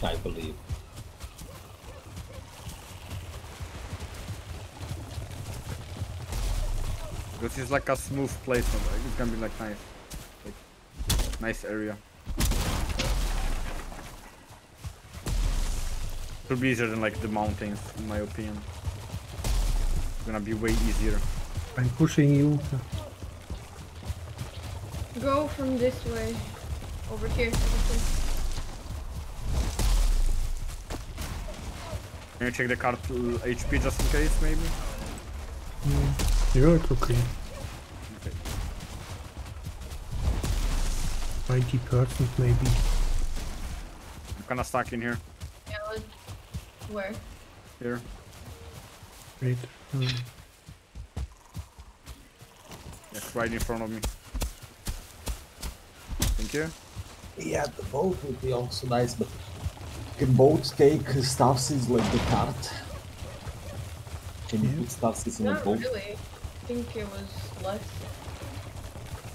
I believe. This is like a smooth place. like, It's gonna be like nice. Like, nice area. It'll be easier than like the mountains, in my opinion. It's gonna be way easier. I'm pushing you. Go from this way. Over here. Over here. Can you check the card HP just in case, maybe? Yeah, it's okay. Okay. 90% maybe. I'm kinda stuck in here. Yeah, let's... Where? Here. Wait. Yes, right in front of me. Thank you. Yeah, the boat would be also nice, but can boat take stuffs is like the cart? Can you Yeah. put stuffs in the boat? really. I think it was less.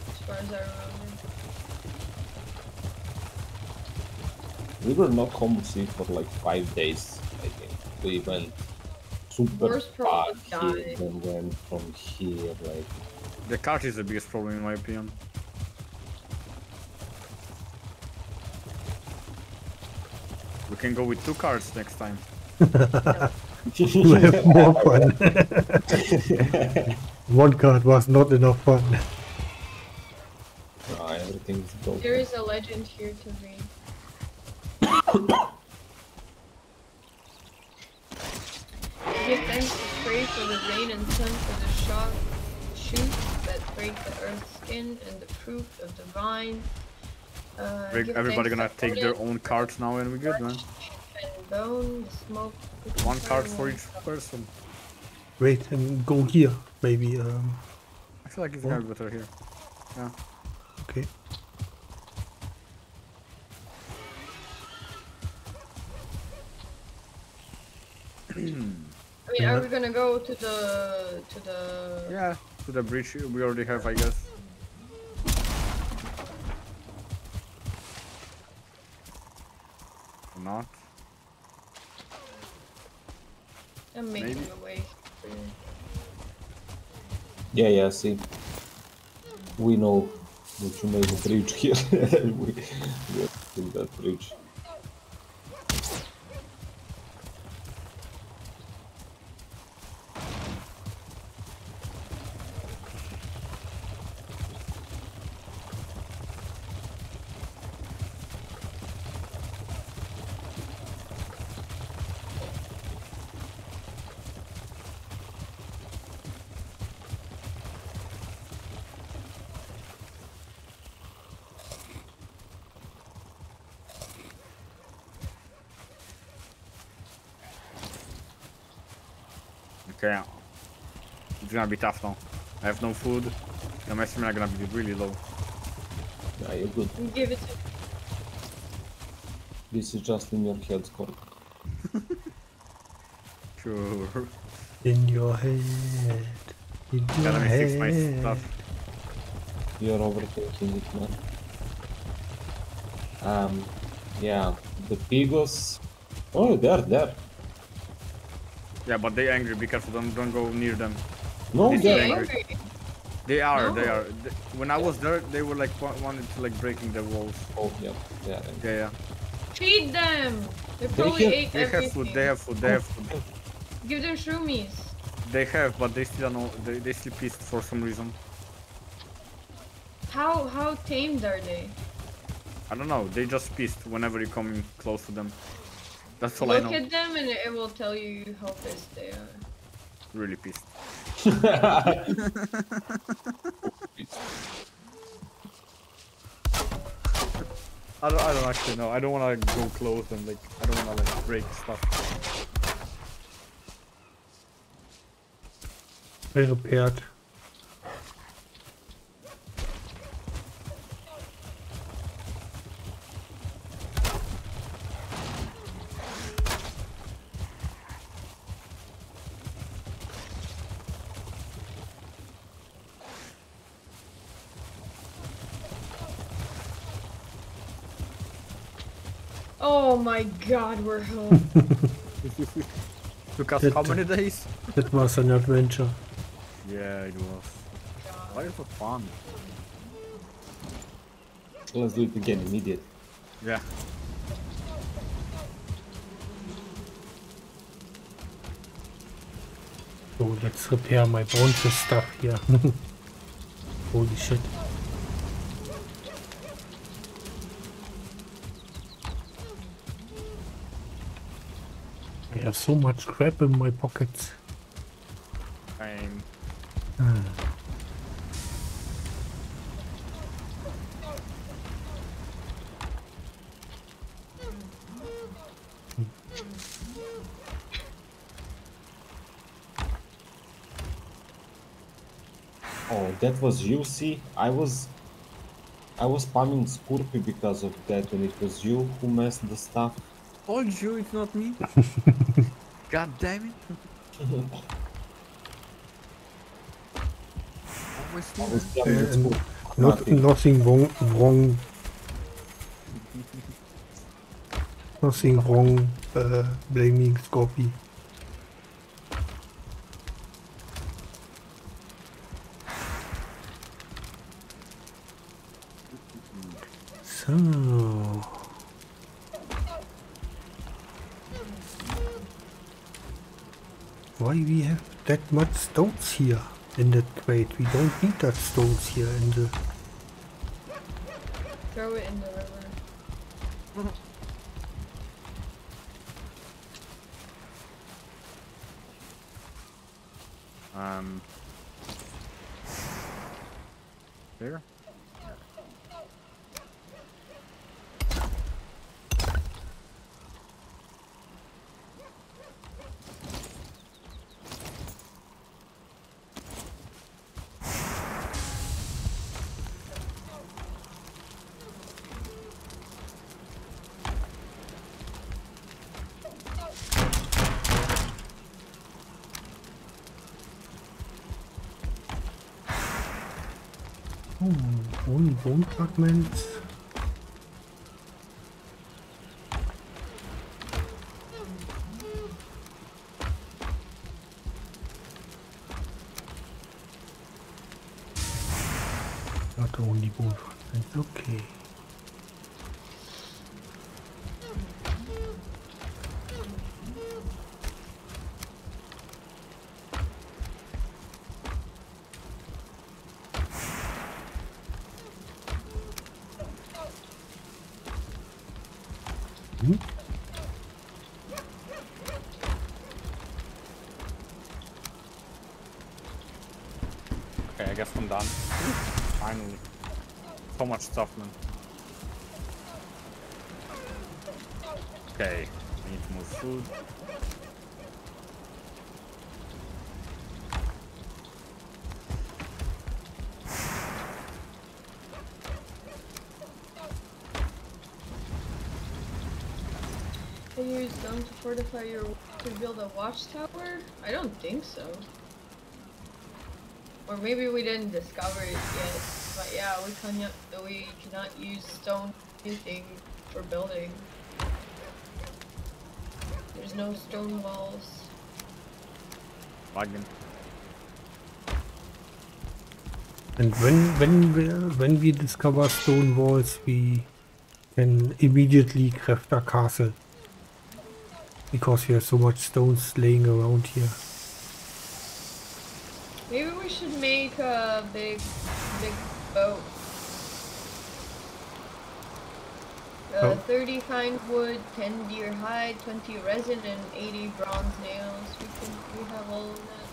As far as I remember. We were not home see for like five days, I think. We went super Worst far probably here, died. then went from here, like The cart is the biggest problem in my opinion. We can go with two carts next time. to have more fun. One card was not enough fun. ah, everything's broken. There is a legend here to read. Give thanks to Frey for the rain and sun for the shock shoots that break the earth's skin and the fruit of the vine. Uh, Every- Everybody gonna to take their Odin, own cart now and we good, man. And bone, smoke. One cart for each person. Wait, and go here. Maybe, um, I feel like it's gonna be better here. Yeah. okay. I mean, are we gonna go to the to the? Yeah, to the bridge we already have, I guess. Or not. I'm making Maybe. a way. Yeah, yeah, see. We know that you made bridge here. we, we in that bridge. Okay. It's gonna be tough now. I have no food. and My stamina gonna be really low. Yeah, you're good. Give it to This is just in your head, Scott. Sure. In your head. In your Gotta me fix my stuff. You're overthinking it, man. Um, yeah, the Pigos. Oh, they're there. Yeah, but they're angry. Be careful. Don't don't go near them. No, they're is not. angry. They are, they are. Th- When I was there, they were like wanted to like breaking the walls. Oh, yeah, yeah. yeah. Yeah, yeah. Feed them! They probably have- ate They have food. They have food. They have food. Give them shroomies. They have, but they still don't. They, they still pissed for some reason. How how tamed are they? I don't know. They just pissed whenever you come close to them. That's all I know. Look at them and it will tell you how pissed they are. Really pissed. I don't. I don't actually know. I don't want to go close and like. I don't want to like break stuff. Repaired. Oh my god, we're home. Took us That- how many days? it was an adventure. Yeah, it was. Why is it fun? Let's do it again, immediate. Yeah. So let's repair my bronze stuff here. Holy shit. Have so much crap in my pockets. I'm. Oh, that was you, see? I was... I was spamming Scorpio because of that, and it was you who messed the stuff. Told you it's not me. God damn it. Always I me. was spamming Uh, Not, Nothing. nothing wrong, wrong. Nothing wrong, uh, blaming Scorpy. Much stones here in the crate? We don't need that stones here in the Throw it in the river. Um. There. Oh, Okay, I need more food. Can you use stone to fortify your to build a watchtower? I don't think so. Or maybe we didn't discover it yet. But yeah, we cannot we cannot use stone anything for building. There's no stone walls. Lagging. And when when we, when we discover stone walls, we can immediately craft a castle. Because we have so much stones laying around here. Maybe we should make a big, big boat. Uh, Oh. 30 fine wood, 10 deer hide, 20 resin, and 80 bronze nails. We can, we have all of that.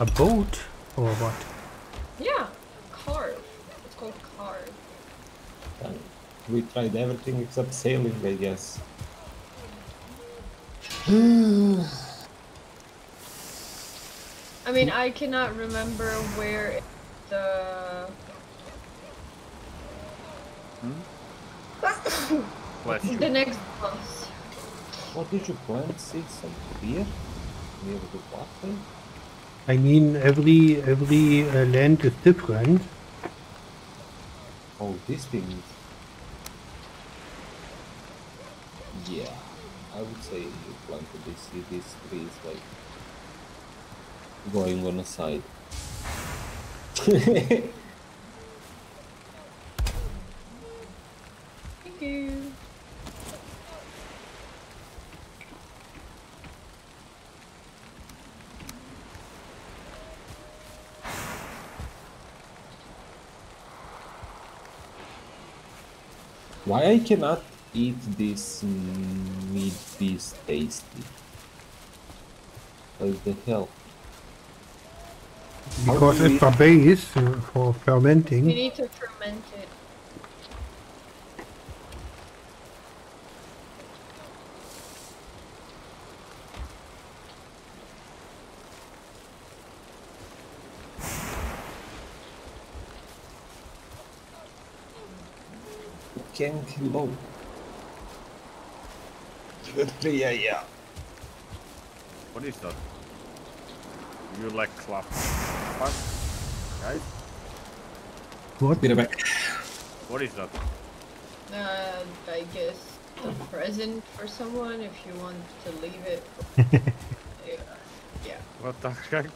A boat or what? Yeah, Karve. It's called Karve. And we tried everything except sailing, I guess. I mean, I cannot remember where the Bless you. the next boss. What did you plant? Seeds and beer? Near the water? I mean, every every uh, land is different. Oh, this thing. Yeah, I would say you planted this, these trees like going on a side. Thank you. Why I cannot eat this mm, meat this tasty? What the hell? Because it's a base uh, for We fermenting. need to ferment it. Ken Hello. Yeah, yeah. What is that? You like clap? What? Guys? What? Be right back. What is that? Uh, I guess a present for someone if you want to leave it. yeah. Yeah. What the heck?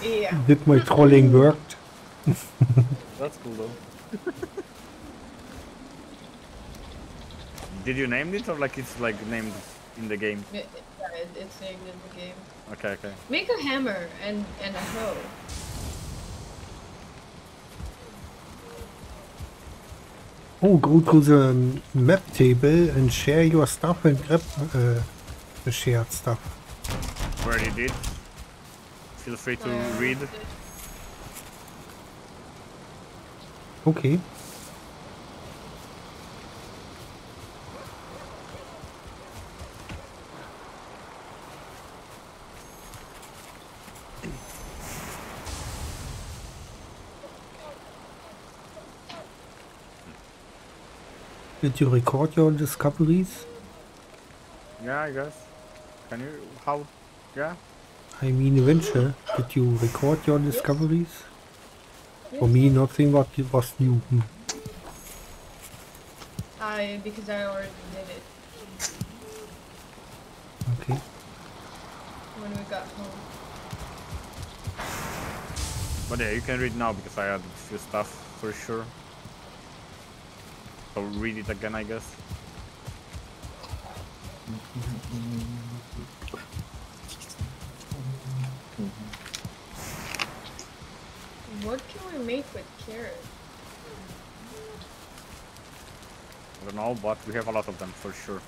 Yeah. Did my trolling worked? That's cool though. Did you name it or like it's like named in the game? It, yeah, it, it's named in the game. Okay, okay. Make a hammer and and a hoe. Oh, go to the map table and share your stuff and grab uh, the shared stuff. Already did. Feel free to Uh, read. Okay. Did you record your discoveries? Yeah, I guess. Can you? How? Yeah. I mean, Venture, did you record your discoveries? For me, nothing what was new. Hmm. I because I already did it Okay. when we got home. But yeah, you can read now because I added a few stuff for sure. So read it again, I guess. What can we make with carrot? I don't know, but we have a lot of them for sure.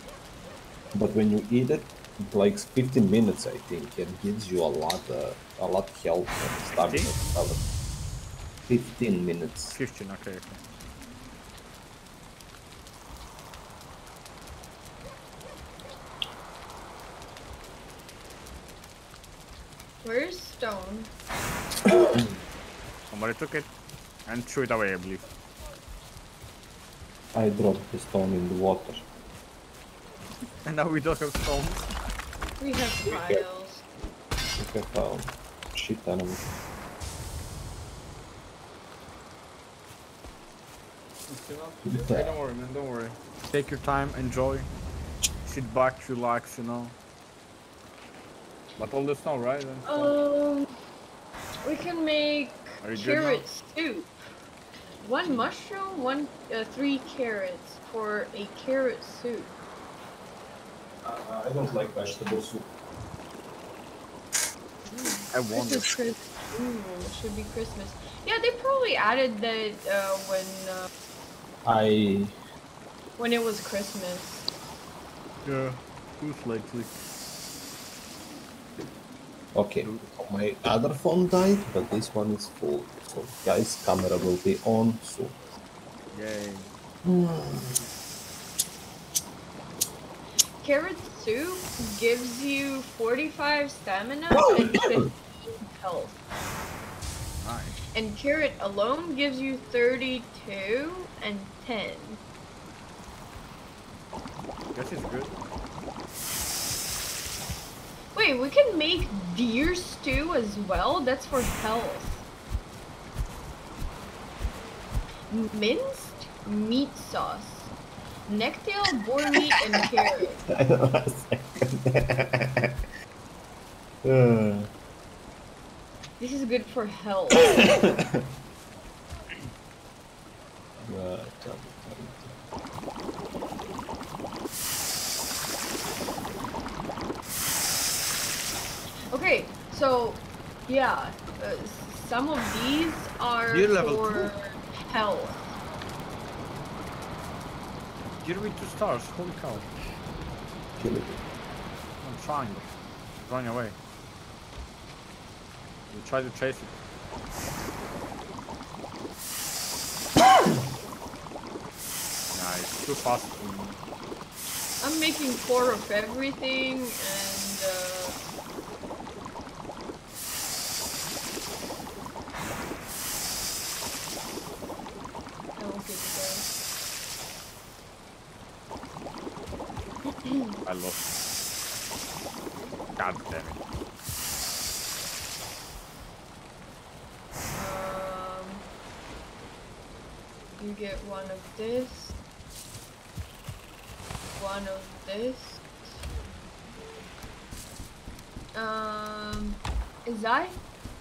But when you eat it, it likes 15 minutes, I think, and gives you a lot, uh, a lot health and stamina. 15? stuff. 15 minutes. 15, okay, okay. Where's stone? Somebody took it and threw it away, I believe. I dropped the stone in the water. And now we don't have stone. We have files. I found um, shit animals. Okay, don't worry, man, don't worry. Take your time, enjoy. Sit back, relax, you know. But all the snow, right? Um, We can make Are carrot soup. One mushroom, one uh, three carrots for a carrot soup. Uh, I don't like vegetable soup. I wonder. Christmas, Chris- Ooh, it should be Christmas. Yeah, they probably added that uh, when uh, I when it was Christmas. Yeah, most likely. Okay. My other phone died, but this one is full. So guys, camera will be on soon. Yay. Hmm. Carrot soup gives you 45 stamina and 15 health. Nice. And carrot alone gives you 32 and 10. Guess it's good. Wait, we can make deer stew as well? That's for health. Minced meat sauce. Necktail, boar meat, and carrot. A second. Uh, This is good for health. uh, Okay, so yeah, uh, some of these are Deer level for two. health. Give me two stars. Holy cow. kill it. I'm trying. Run away. You try to chase it. Nice. Too fast. for me. I'm making four of everything and uh, I will get I lost. God damn it. Um, you get one of this, one of this. Um, is I?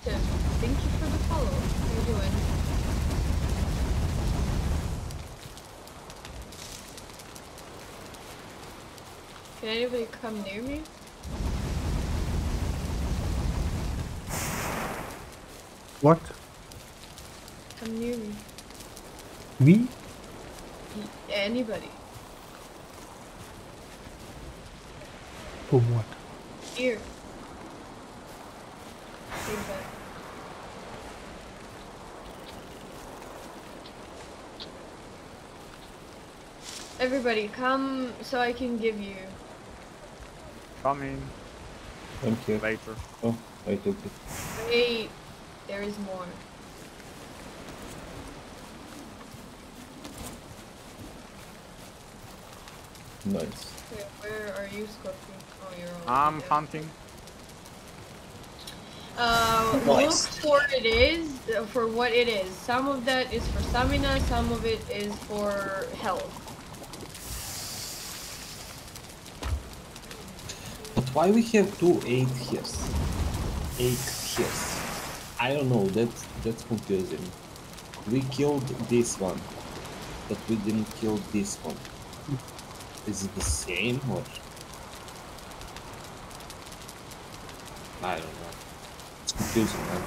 Tim, thank you for the follow. How you doing? Can anybody come near me? What? Come near me. Me? Anybody. For what? Here. Everybody, come so I can give you. Coming Thank you. later. Oh, I took it. Wait, there is more. Nice. Where, where are you, Scorpion? Oh, you're over I'm there. hunting. Uh, Nice. look for it is uh, for what it is. Some of that is for stamina. Some of it is for health. Why we have two eight hits? Eight hits. I don't know. That's that's confusing. We killed this one, but we didn't kill this one. Is it the same or? I don't know. It's confusing, man.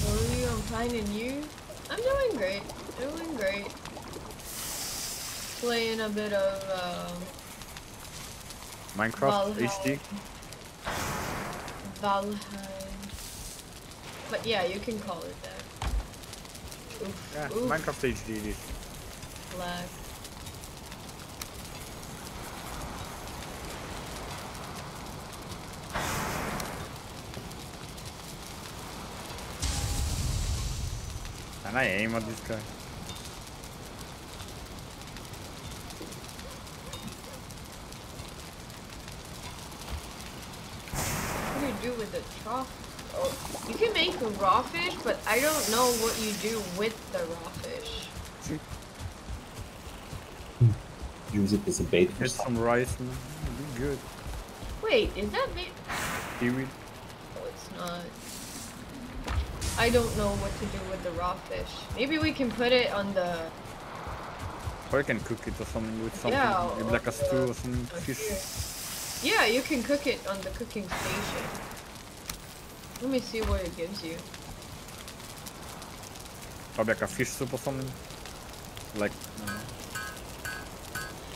How are you? I'm fine, and you? I'm doing great. Doing great. Playing a bit of um, Minecraft Valheim. HD. Valheim. But yeah, you can call it that. Oof, Yeah, oof, Minecraft HD it is. And I aim at this guy. What do you do with the raw? Oh, you can make raw fish, but I don't know what you do with the raw fish. Use it as a bait for Get stuff. some rice and it'll be good. Wait, is that made? Seaweed. Uh, I don't know what to do with the raw fish. Maybe we can put it on the. Or you can cook it or something with something. Yeah, like a stew or the- some on fish. here. Yeah, you can cook it on the cooking station. Let me see what it gives you. Probably like a fish soup or something. Like,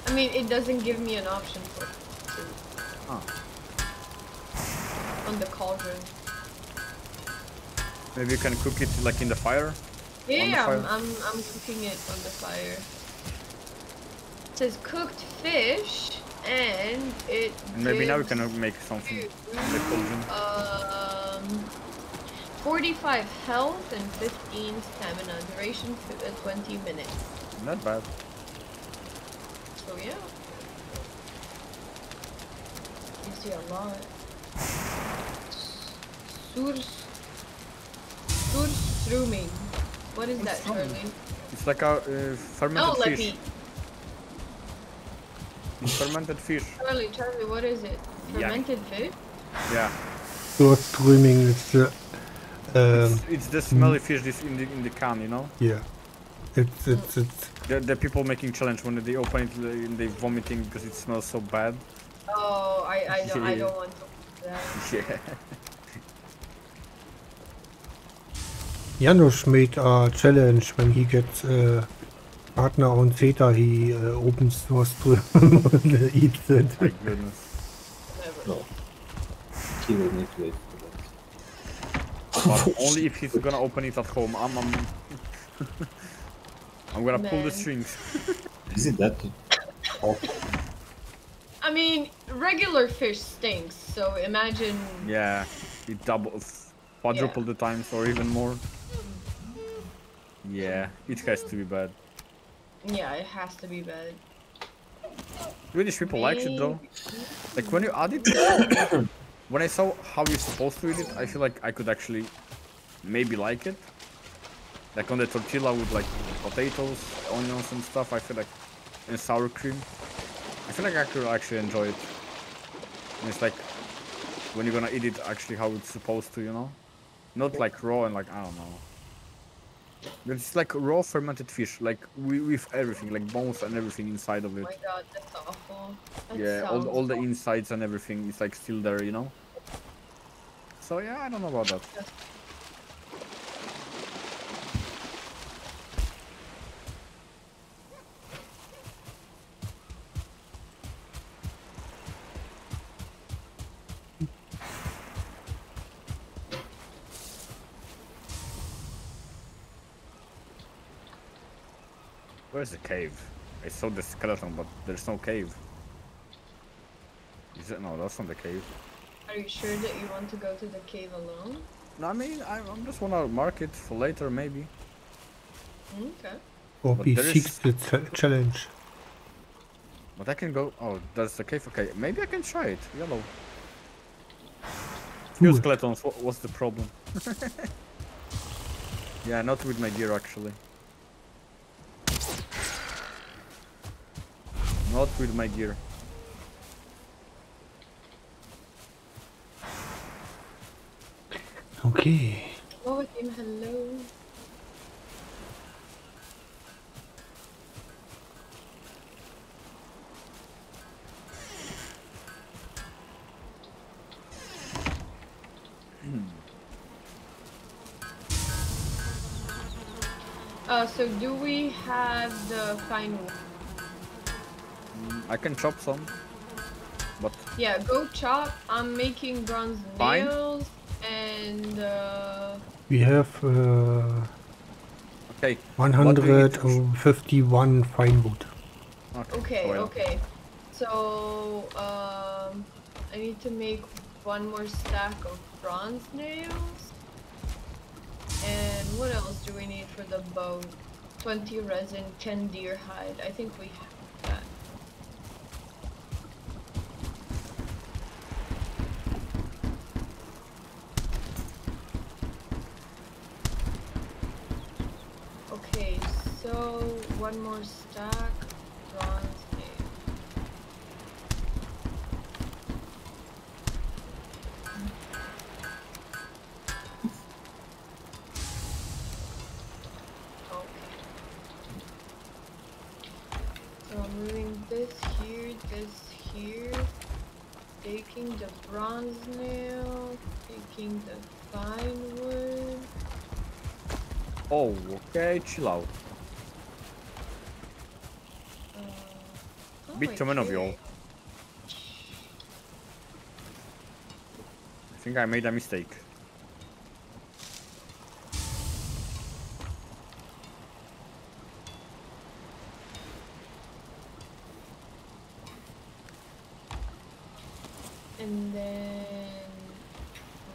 I mean, it doesn't give me an option for to oh. on the cauldron. maybe you can cook it like in the fire. Yeah, the yeah, I'm. I'm, I'm cooking it on the fire. It says cooked fish, and it. And maybe now we can uh, make something. the cauldron. Um, 45 health and 15 stamina. Duration fi- uh, 20 minutes. Not bad. So yeah. You see a lot. Surs. Surströmming. What is that, Surströmming? Charlie? It's like a uh, fermented Oh, fish. Leppy. Fermented fish. Charlie, Charlie, what is it? Yeah. Fermented fish? Yeah. Surströmming is the, um, It's, it's the smelly fish this in the in the can, you know. yeah. It's, it's, it's, The, the people making challenge when they open it they, they vomiting because it smells so bad. Oh, I, I don't, I Yeah. don't want to do that. Yeah. Janusz made a challenge when he gets uh, partner on Theta, he uh, opens Surströmming and eats it. My goodness. Never. No. He will need to wait for that. But only if he's gonna open it at home. I'm I'm, I'm gonna pull the strings. Is it that hot? I mean, regular fish stinks, so imagine. Yeah. It doubles quadruple the times or even more. Yeah, it has to be bad. Yeah, it has to be bad. Swedish people like it though. Like when you add it, when I saw how you're supposed to eat it, I feel like I could actually maybe like it. Like on the tortilla with like potatoes, onions and stuff, I feel like, and sour cream. I feel like I could actually enjoy it. And it's like, when you're gonna eat it actually how it's supposed to, you know? Not like raw and like, I don't know. It's like raw fermented fish, like with everything, like bones and everything inside of it. Oh my god, that's awful. That Yeah, all, all the insides and everything is like still there, you know. So yeah, I don't know about that. Where's the cave? I saw the skeleton, but there's no cave. Is it? No, that's not the cave. Are you sure that you want to go to the cave alone? No, I mean, I, I just wanna mark it for later, maybe. Mm, okay. Bobby there seeks is- the challenge. But I can go. Oh, that's the cave. Okay, maybe I can try it. Yellow. Few skeletons. What, what's the problem? yeah, not with my gear actually. Not with my gear. Okay. Go with hello. Uh, so do we have the final wood? Mm, I can chop some. But Yeah, go chop. I'm making bronze Fine. nails and uh, We have uh, okay. What do we need to ch- 151 fine wood. Okay, soil. okay. So, um, I need to make one more stack of bronze nails. And what else do we need for the bow? 20 resin, 10 deer hide. I think we have So, one more stack, bronze egg. So I'm moving this here, this here, taking the bronze nail, taking the fine wood. Oh, okay, chill out. Bit too many of you all. I think I made a mistake. And then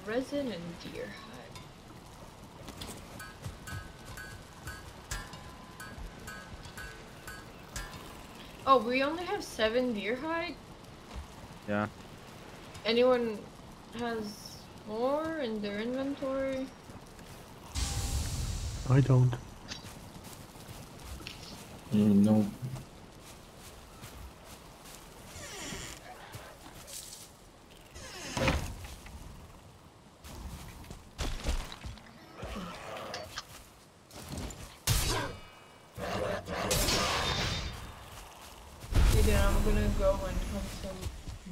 resin and deer Oh, we only have seven deer hide. Yeah. Anyone has more in their inventory? I don't. Mm, no. Okay, then I'm gonna go and hunt some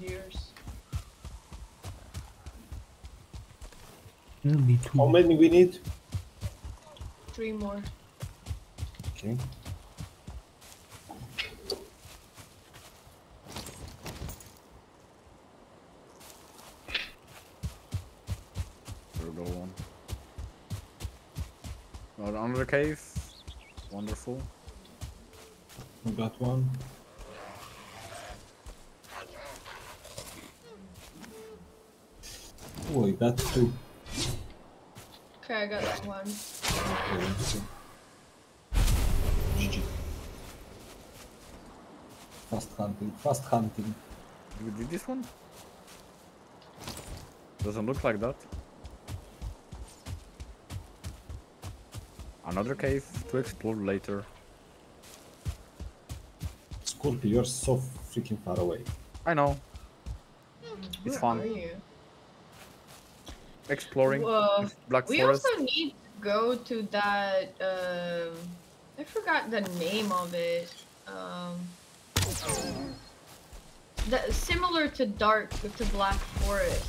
deers. Yeah, me How many we need? Three more. Okay. There we go one. Got another cave. Wonderful. We got one. Oh, I got two. Okay, I got one. Okay, let's see. GG. Fast hunting, fast hunting. Did we do this one? Doesn't look like that. Another cave to explore later. Scorpio, you're so freaking far away. I know. Hmm, it's Where fun. Are you? Exploring Whoa. this Black We Forest. also need to go to that. Um, I forgot the name of it. Um, that similar to Dark to Black Forest,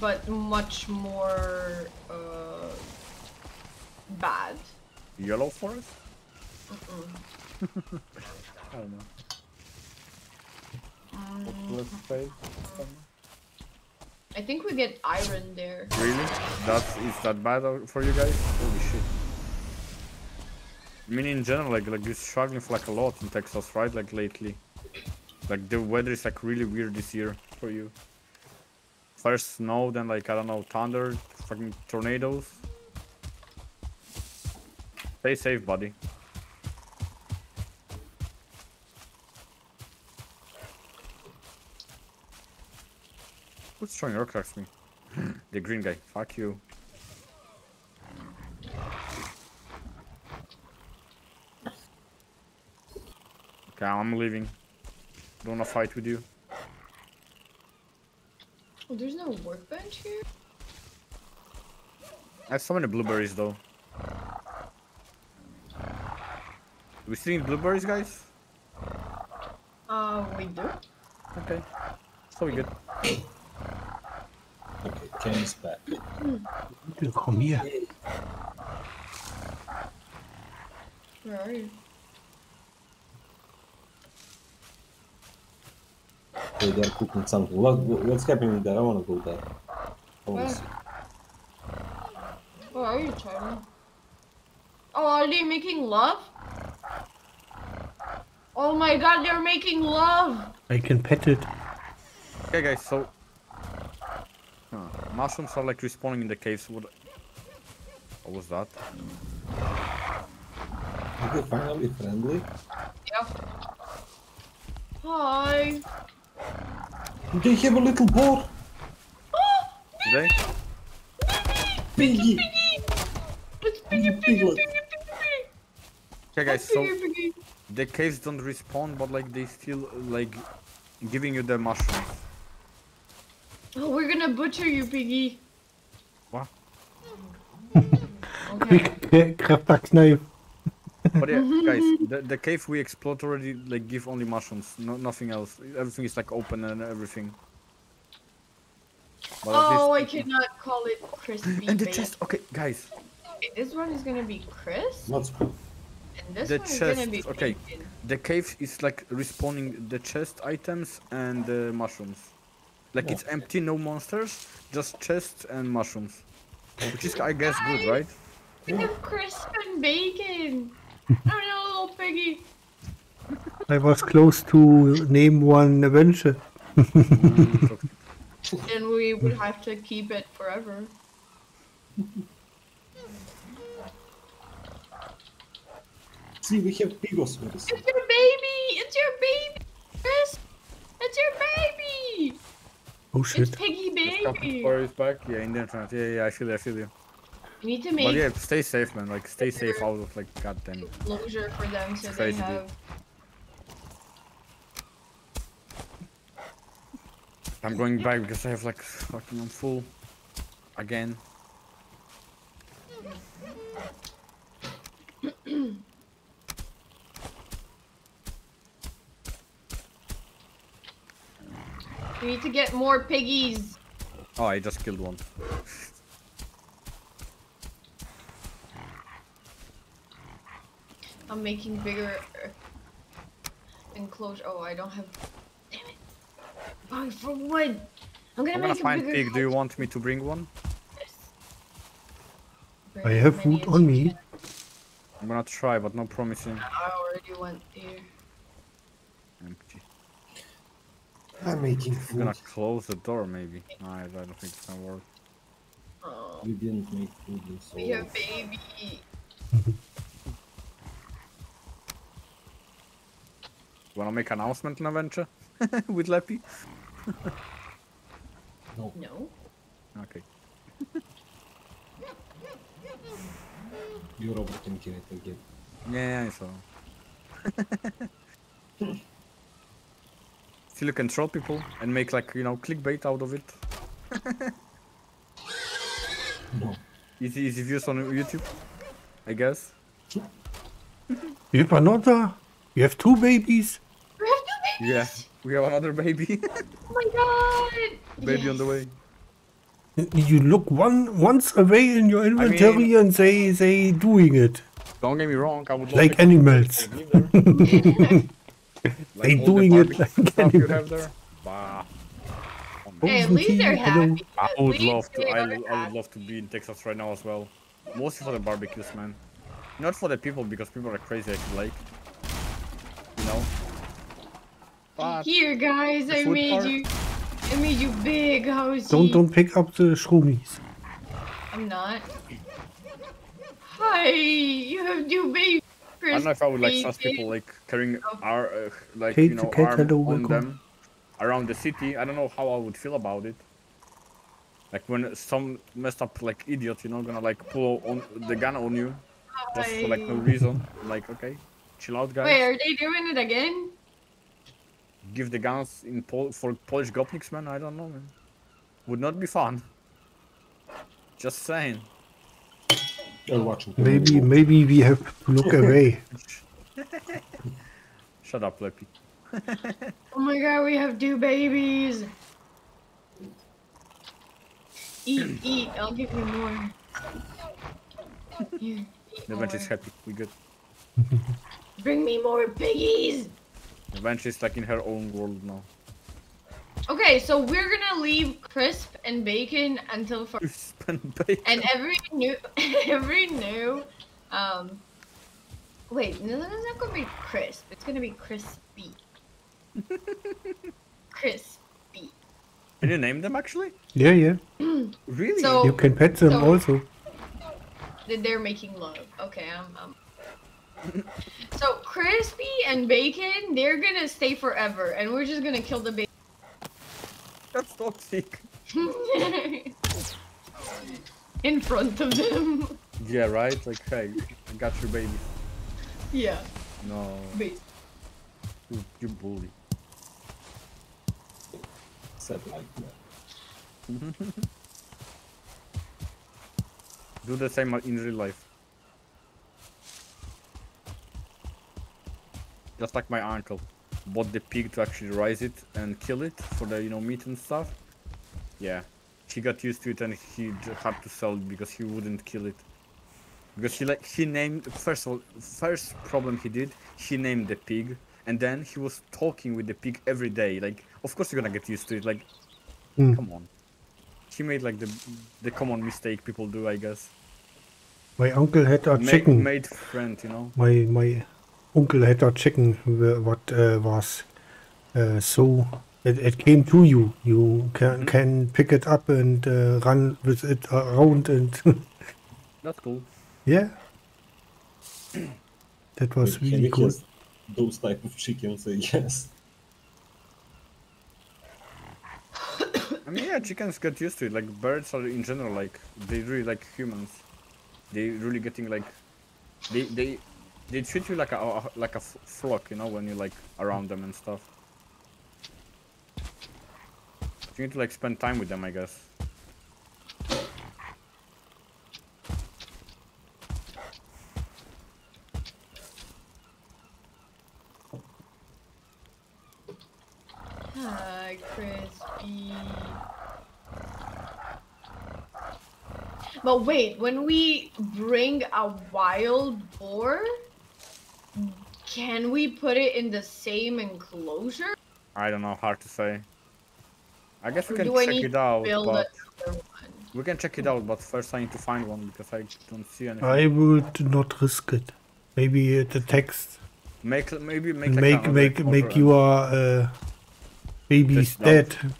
but much more uh, bad. Yellow Forest? Mm-mm. I don't know. Mm, Let's say. I think we get iron there. Really? That is that bad for you guys? Holy shit. I mean, in general, like, like you're struggling for like a lot in Texas, right? Like lately, like the weather is like really weird this year for you. First snow, then like I don't know, thunder, fucking tornadoes. Stay safe, buddy. Who's throwing rock at me? the green guy. Fuck you. Okay, I'm leaving. Don't wanna fight with you. Oh, there's no workbench here. I have so many blueberries though. Do we still need blueberries, guys? Uh, we do. Okay. So we good. Okay, Ken is back. You come here. Where are you? Okay, they're cooking something. What, what's happening there? I wanna go there. I wanna Where? see. Where are you, Charlie? Oh, are they making love? Oh my god, they're making love! I can pet it. Okay, guys. So Huh, mushrooms are like respawning in the caves. What? What was that? Are they finally friendly? Yeah. Hi. They have a little boar! Did they? Piggy! It's piggy, piggy, Piglet. piggy, piggy, Okay, guys. So piggy, piggy. the caves don't respawn, but like they still like giving you the mushrooms. Oh, we're gonna butcher you, piggy. What? Okay. Quick, Kraftaxknife. But yeah, guys, the, the cave we explored already like give only mushrooms, no nothing else. Everything is like open and everything. But at Oh, I cannot call it crispy And the bacon. chest. Okay, guys, Okay, This one is gonna be crisp, What's and this The one is gonna chest, be okay. bacon. the cave is like respawning the chest items and the mushrooms. Like it's empty, no monsters, just chests and mushrooms. Which is, I guess, good, right? We have crisp and bacon. oh no, little piggy. I was close to name one adventure. and we would have to keep it forever. See, we have pigos very soon. It's your baby! It's your baby! Chris! It's your baby! Oh shit. It's shit. Piggy Couple Baby! stories back, yeah, in the internet. Yeah, yeah, I feel you, I feel you. We need to But yeah, stay safe, man. Like, stay safe out of like, goddamn. closure for them so they Crazy, dude. I'm going back because I have like fucking I'm full again. We need to get more piggies! Oh, I just killed one. I'm making bigger uh, enclosure. Oh, I don't have. Damn it! Buying for wood. I'm gonna I'm make gonna find a bigger. pig. Do you want me to bring one? house. I have Bring food on me. I'm gonna try, but no promising. I already went there. Empty. I'm making I'm gonna close the door, maybe. No, I, I don't think it's gonna work. Oh, We didn't make food, so we have baby. Wanna make announcement in adventure with Leppy? no. No. Okay. You're overthinking it again. Yeah, I saw. Still, you can troll people and make like you know clickbait out of it. No. Easy, easy views on YouTube, I guess. You have another? You have two babies? We have two babies. Yeah, we have another baby. Oh my god. baby on the way. You look one once away in your inventory and they they doing it. Don't get me wrong, I would love Like to- animals. to live. Like They all the doing it barbecue like stuff you animals. have there. Bah. Hey, at least they're happy. I would love to. I, I would love to be in Texas right now as well. Mostly for the barbecues, man. Not for the people because people are crazy. I feel like. You know. But Here, guys, I made part? you. I made you big house. Don't don't pick up the shroomies. I'm not. Hi, you have two babies. I don't know if I would like trust Crispy. people like carrying our uh, like Kate you the know cat, arm on welcome. them around the city. I don't know how I would feel about it. Like when some messed up like idiot, you know, gonna like pull on the gun on you just for like no reason. Like okay, chill out, guys. Wait, are they doing it again? give the guns in Pol for Polish Gopniks, man. I don't know, man. Would not be fun. Just saying. You're watching. Maybe maybe we have to look away. Shut up, Leppy. Oh my god, we have two babies. Eat, eat. I'll give you more. Here, The bench is happy. We good. Bring me more piggies. The bench is like in her own world now. Okay, so we're gonna leave crisp and bacon until for Crisp and bacon. and every new every new um wait no no, it's not gonna be crisp it's gonna be crispy crispy Can you name them actually? Yeah, yeah. Really? So- You can pet them So- also. They're making love okay i'm um so crispy and bacon they're gonna stay forever and we're just gonna kill the bacon That's toxic. in front of them Yeah, right? Like, hey, I got your baby. yeah No, wait you, you bully. Said like that. Do the same in real life. Just like my uncle bought the pig to actually raise it and kill it for the you know meat and stuff. Yeah, he got used to it and he had to sell it because he wouldn't kill it. Because he like he named first of all first problem he did he named the pig and then he was talking with the pig every day. Like of course you're gonna get used to it. Like Hmm. come on. He made like the the common mistake people do, I guess. My uncle had a Ma- chicken. made friend, you know. My my uncle had a chicken what uh, was uh, so it, it came to you. You can can pick it up and uh, run with it around and That's cool. yeah. That was Can really you cool. those type of chickens, I guess. I mean, yeah, chickens get used to it. Like birds are in general, like they really like humans. They really getting like, they they they treat you like a, like a flock, you know, when you like around them and stuff. You need to like spend time with them, I guess. Hi, crispy. But wait, when we bring a wild boar, can we put it in the same enclosure? I don't know, hard to say. I guess we can do I check need it to out, build but one? we can check it out. But first, I need to find one because I don't see anything. I would not risk it. Maybe uh, the text Make maybe make and like make make make cover your uh, babies Test it out. dead.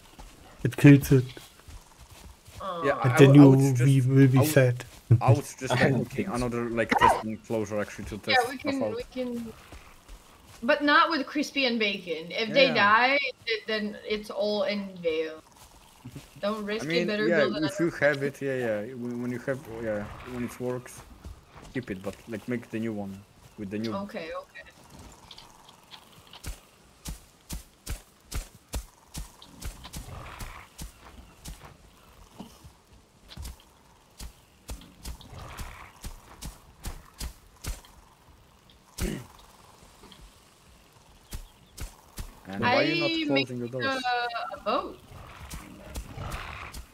It kills it. Yeah, and I then would- I you would suggest- we will be I would- sad. I would just like don't making another like testing closure actually to test Yeah, we can we can but not with crispy and bacon. If they die, then it's all in vain. Don't risk I mean, it. Better yeah, build if you have it, yeah, yeah. When, when you have, yeah, when it works, keep it. But like, make the new one with the new. Okay, okay. And why are you I not made closing the uh, doors? a boat.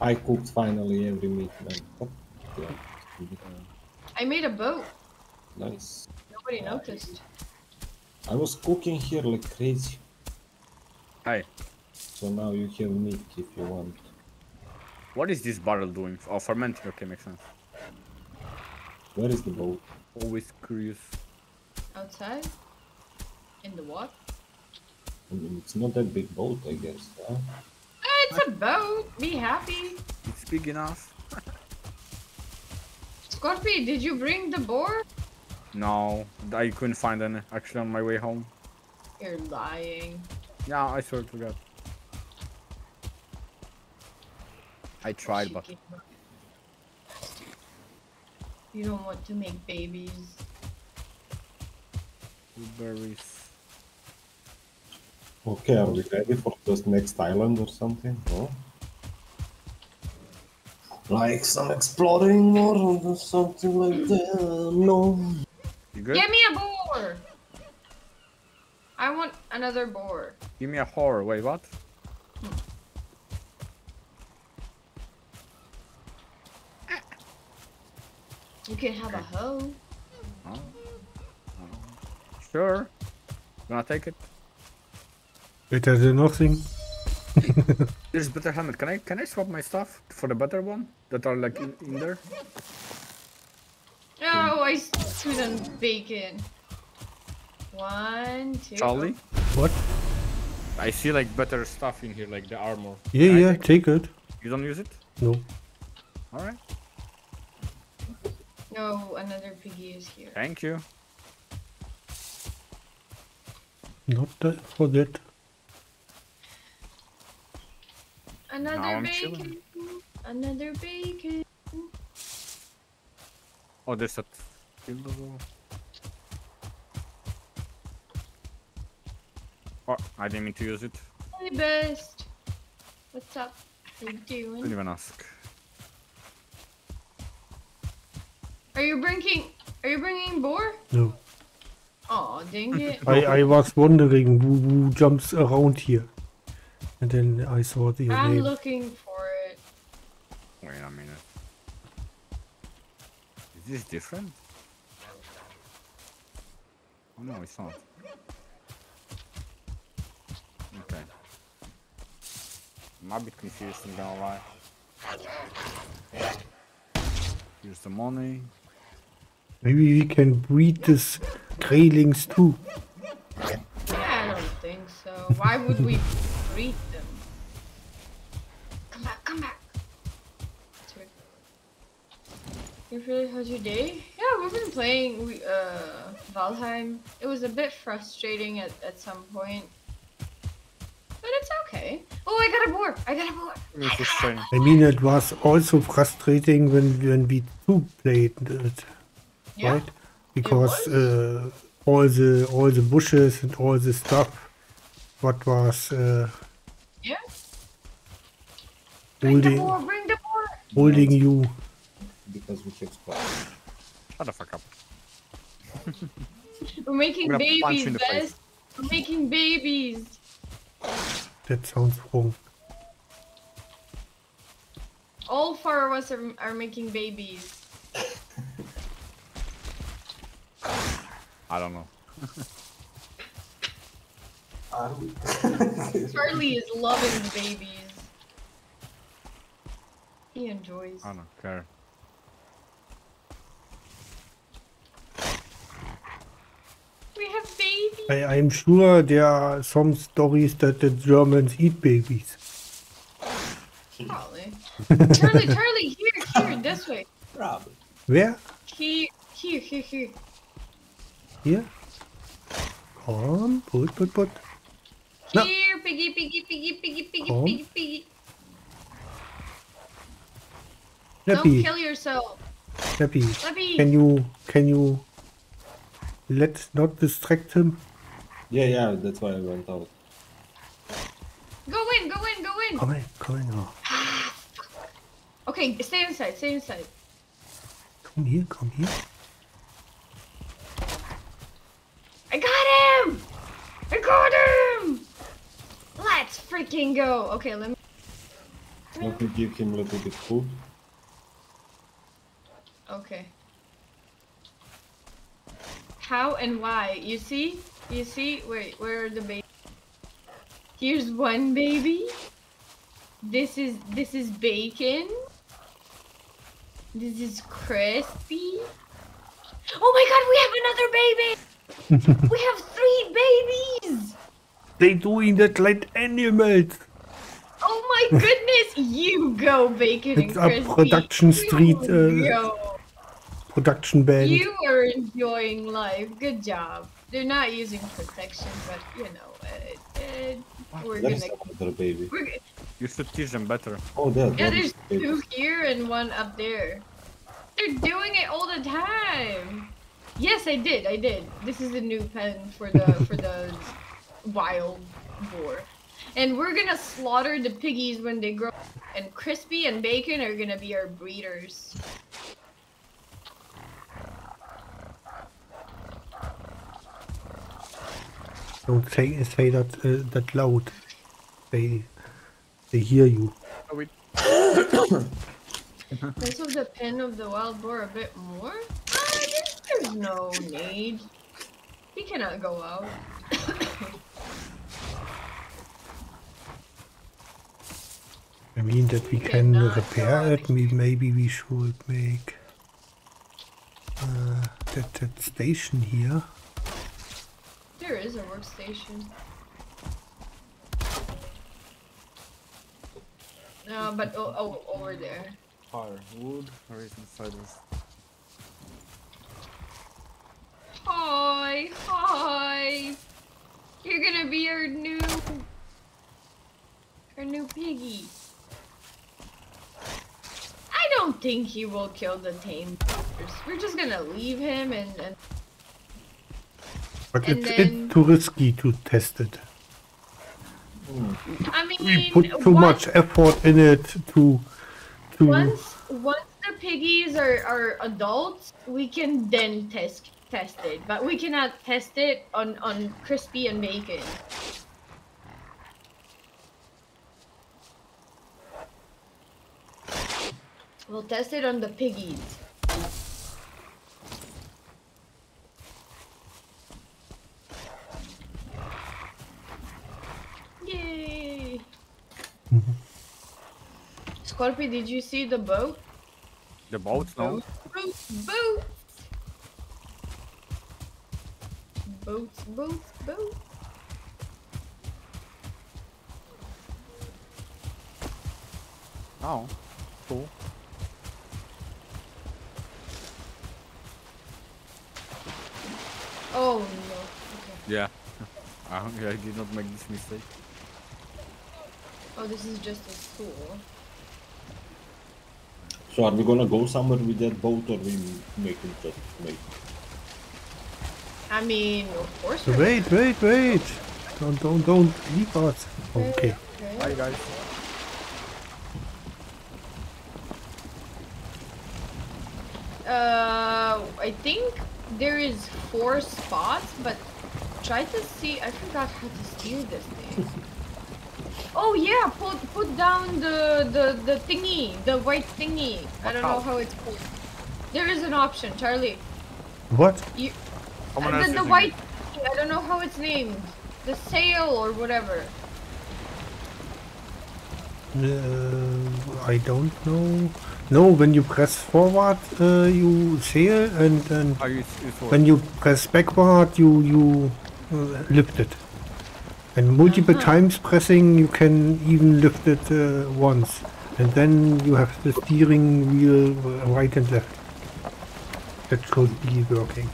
I cooked finally every meat, man. Oh, yeah. I made a boat. Nice. Nobody noticed. I was cooking here like crazy. Hi, So now you have meat if you want. what is this barrel doing? Oh, fermenting. Okay, makes sense. Where is the boat? Always curious. Outside? In the water? I mean, it's not that big boat, I guess. Huh? It's a boat. Be happy. It's big enough. Scorpy, did you bring the board? No, I couldn't find any actually on my way home. You're lying. Yeah, I swear to God. I tried, but You don't want to make babies. berries. Okay, are we ready for this next island or something? No? Like some exploring or something like that? No. You good? Get me a board! I want another board. Give me a horror. Wait, what? You can have a hoe. Sure. Gonna take it. Better than nothing. There's better helmet. Can I can I swap my stuff for the better one that are like in, in there? No, I couldn't bacon. One, two. Charlie, What? I see like better stuff in here, like the armor. Yeah, Can yeah. take it? It. You don't use it? No. All right. No, another piggy is here. Thank you. Not that for that. Another I'm bacon. chilling. Another bacon. Oh, there's that. dildo. Oh, I didn't mean to use it. Hey, best. What's up? How you Didn't doing? even ask. Are you bringing? Are you bringing boar? No. Oh, dang it. I, I was wondering who, who jumps around here. And then I saw the I'm name. looking for it. Wait a minute. Is this different? Oh no, it's not. Okay. I'm a bit confused, I'm gonna lie. Here's the money. Maybe we can breed this greylings too. Yeah, I don't think so. Why would we breed them? Come back, come back. It's weird. You really how's your day? Yeah, we've been playing we- uh Valheim. It was a bit frustrating at, at some point. But it's okay. Oh I got a boar! I got a boar! It's a shame. I mean, it was also frustrating when, when we two played it, Yeah. right? Because uh, all the all the bushes and all the stuff, what was uh, Yeah? Bring the holding boar, bring the boar! holding you. Because we keep squad. Shut the fuck up. We're making I'm gonna punch you babies, in the face. Bess! We're making babies! That sounds wrong. All four of us are, are making babies. I don't know. Charlie is loving babies. He enjoys. I don't care. We have babies. I, I'm sure there are some stories that the Germans eat babies. Probably. Charlie, Charlie, here, here, this way. Probably. Where? Here, here, here, here. Here? Come, put, put, put. No. Here, piggy, piggy, piggy, piggy, piggy, Oh. piggy, piggy. Don't Leppy, kill yourself. Leppy, Leppy. can you, can you let not distract him? Yeah, yeah, that's why I went out. Go in, go in, go in. Come in, come in. Oh, Okay, stay inside, stay inside. come here, come here. I got him! I got him! Let's freaking go. Okay, let me. Want to give him a little bit food? Okay. How and why? You see? You see? Wait, where are the babies? Here's one baby. This is this is bacon. This is crispy. Oh my god, we have another baby! we have three babies! They doing that like animals. Oh my goodness! You go, bacon It's and a crispy. Production Street, uh, go. Production band. You are enjoying life. Good job. They're not using protection, but you know, uh, uh, we're There's gonna. another baby. We're, You should teach them better. Oh, there. yeah, there there's is baby. two here and one up there. They're doing it all the time. Yes, I did. I did. This is a new pen for the for the wild boar, and we're gonna slaughter the piggies when they grow. And crispy and bacon are gonna be our breeders. Don't say say that uh, that loud. They they hear you. Oh, wait. This was the pen of the wild boar a bit more? Uh, there's, there's no need. He cannot go out. I mean that we can repair it. We, maybe we should make uh, that that station here. There is a workstation. No, but oh, oh, over there. Fire, wood, where is inside this? Hi, hi. You're gonna be our new, our new piggy. I don't think he will kill the tame. We're just gonna leave him and, and But And it's then- it's too risky to test it. I mean, We put too once- much effort in it to to Once once the piggies are, are adults, we can then test test it, but we cannot test it on on crispy and bacon. We'll test it on the piggies. Yay! Scorpio, did you see the boat? The boats, no? Boats, boats! Boats, boats, boats. Oh, cool. Oh no. Okay. Yeah. I I did not make this mistake. Oh, this is just a school. So are we gonna go somewhere with that boat or we make it just make? I mean, of course. we're Wait, wait, wait. Don't, don't, don't leave us. Okay. Okay. Bye guys. Uh, I think there is four spots, but try to see. I forgot how to steer this thing. oh yeah, put put down the the the thingy, the white thingy. I don't know How? how it's called. There is an option, Charlie. What? You, Someone uh, the, the white. Thingy, I don't know how it's named. The sail or whatever. Uh, I don't know. No, when you press forward, uh, you sail, and, and you, you when you press backward, you you uh, lift it. And multiple Uh-huh. times pressing, you can even lift it uh, once. And then you have the steering wheel uh, right and left. That should be working.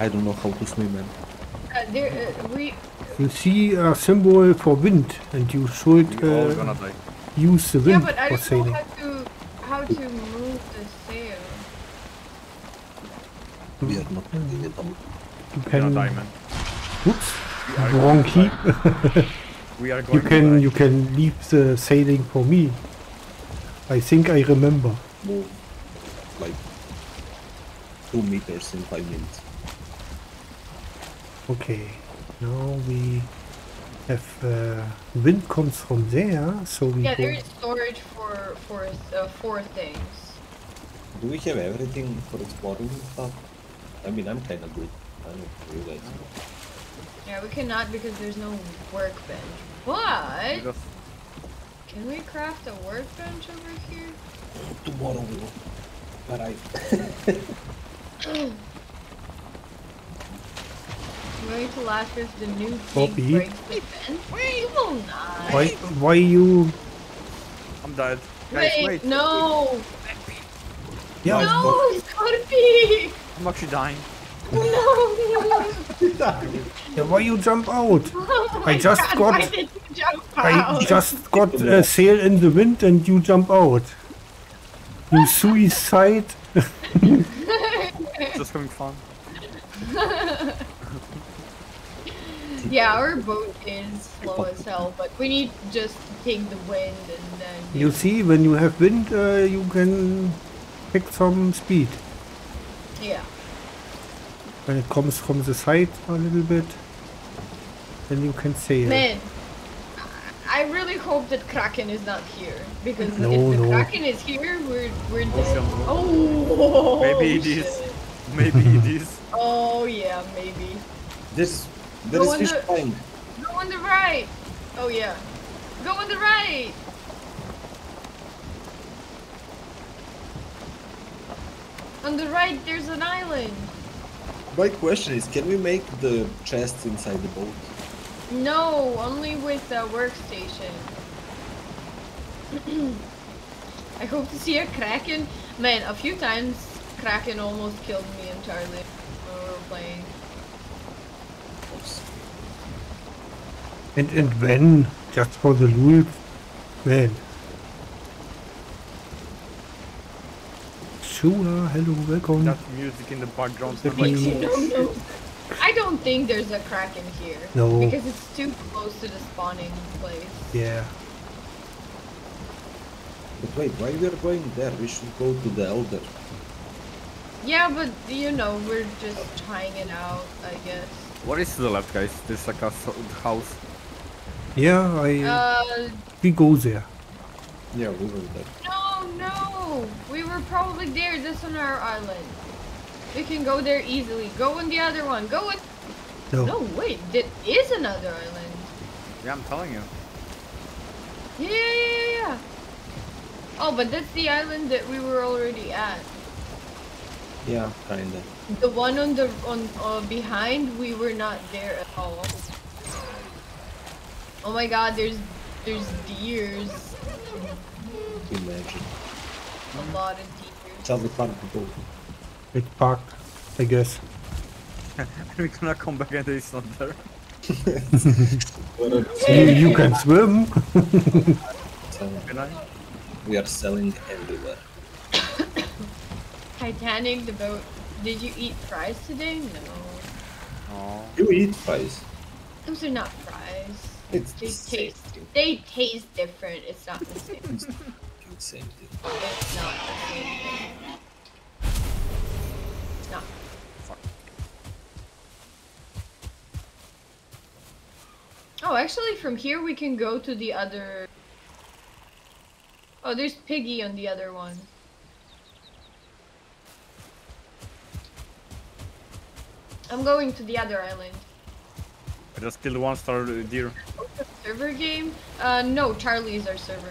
I don't know how to swim, man. Uh, there, uh, we. You see a symbol for wind, and you should We all uh, gonna use the Yeah, wind but I for don't know how to how to move the sail. We are not doing it. You We're can. gonna die, man. Oops, We are wrong key. We are going you can die. you can leave the sailing for me. I think I remember. Move like two meters in five minutes. Okay, now we have uh, wind comes from there, so we Yeah, go. there is storage for for uh, four things. Do we have everything for exploring and stuff? I mean, I'm kind of good. I don't know you guys. Yeah, we cannot because there's no workbench. But can we craft a workbench over here? Tomorrow we will. But I. I'm going to laugh if the new pig Poppy? breaks the fence. You will not. Why why you? I'm dead. Guys, Wait, wait. no, Yeah, no, Scorpy! I'm actually dying. No! yeah, why you jump out? Oh I just God, got- Why did I just got a sail in the wind and you jump out. You suicide. Just having fun. Yeah, our boat is slow as hell, but we need just to take the wind and then. You see, when you have wind, uh, you can pick some speed. Yeah. When it comes from the side a little bit, then you can sail. Man, I really hope that Kraken is not here because No, if the no. Kraken is here, we're we're oh, dead. Ocean. Oh, Maybe it shit. is. Maybe it is. Oh yeah, maybe. This. There Go is fish the- flying. Go on the right. Oh yeah. Go on the right. On the right, there's an island. My question is, can we make the chests inside the boat? No, only with the workstation. I hope to see a kraken. Man, a few times kraken almost killed me entirely when we were playing. And and when just for the loot? man. Shula, hello, welcome. That music in the background. Let like, me- No, no. I don't think there's a kraken here. No. Because it's too close to the spawning place. Yeah. But wait, why we are going there? We should go to the Elder. Yeah, but you know, we're just trying it out, I guess. What is to the left, guys? There's like a so- house. Yeah, I Uh, we go there. Yeah, we were there. no, no! We were probably there, this on our island. We can go there easily. Go on the other one. Go on. No. No, wait, there is another island. Yeah, I'm telling you. Yeah, yeah, yeah, yeah. Oh, but that's the island that we were already at. Yeah, kinda. The one on the on uh, behind, we were not there at all. Oh my god, there's there's deers. Imagine. A lot of deers. Charlie Park go. It's parked, I guess. We're gonna come back and it's not there. You, you can swim. Can I? We are selling everywhere. Titanic, the boat. Did you eat fries today? No. Oh. You eat fries. Those are not fries. It's They taste. They taste different. It's not the same. It's the same thing. It's not the same thing. It's not. Oh, actually, from here we can go to the other. Oh, there's Piggy on the other one. I'm going to the other island. I just killed one star deer. Server game? Uh, no, Charlie is our server.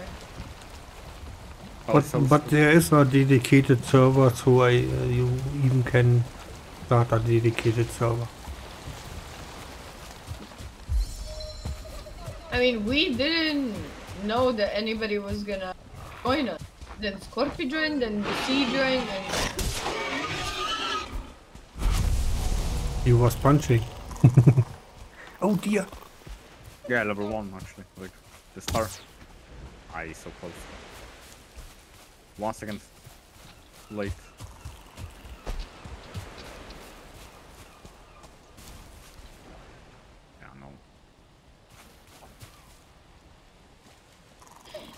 But, but there is a dedicated server, so I uh, you even can start a dedicated server. I mean, we didn't know that anybody was gonna join us. Then Scorpio joined, then the Sea joined, and He was punching. oh dear. Yeah, level one actually. Like the star. I he's so close. One second late. Yeah, no.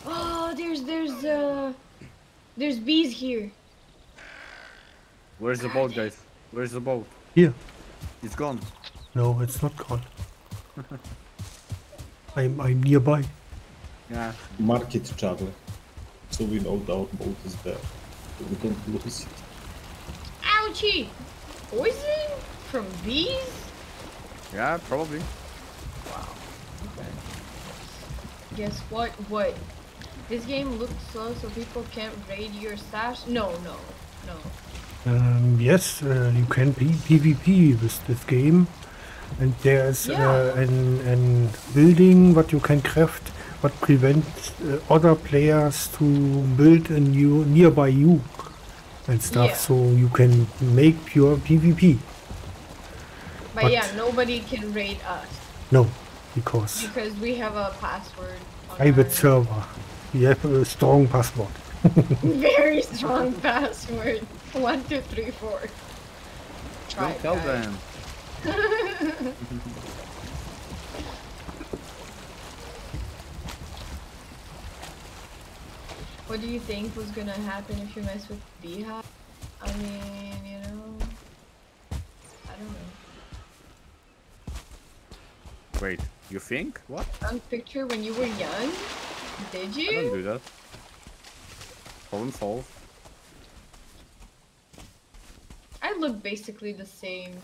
oh, there's there's uh there's bees here. Where's the boat, guys? Where's the boat? Here. It's gone. No, it's not gone. I'm I'm nearby. Yeah. Mark it, Charlie. So we know that our boat is there. So we don't lose it. Ouchie! Poison from bees? Yeah, probably. Wow. Okay. Guess what? What? This game looks slow, so people can't raid your stash. No, no, no. Um, yes, uh, you can be PvP with this game, and there's Yeah. uh, an, an building what you can craft, what prevents uh, other players to build a new nearby you and stuff. Yeah. So you can make pure PvP. But, But- yeah, nobody can raid us No, because because we have a password. on private our- server. You have a strong password. Very strong password. One, two, three, four. Try Don't it, tell guys. them. What do you think was gonna happen if you mess with Beehive? I mean, you know, I don't know. Wait, you think? What? On picture when you were young, did I don't you? do that. Problem solved. I look basically the same.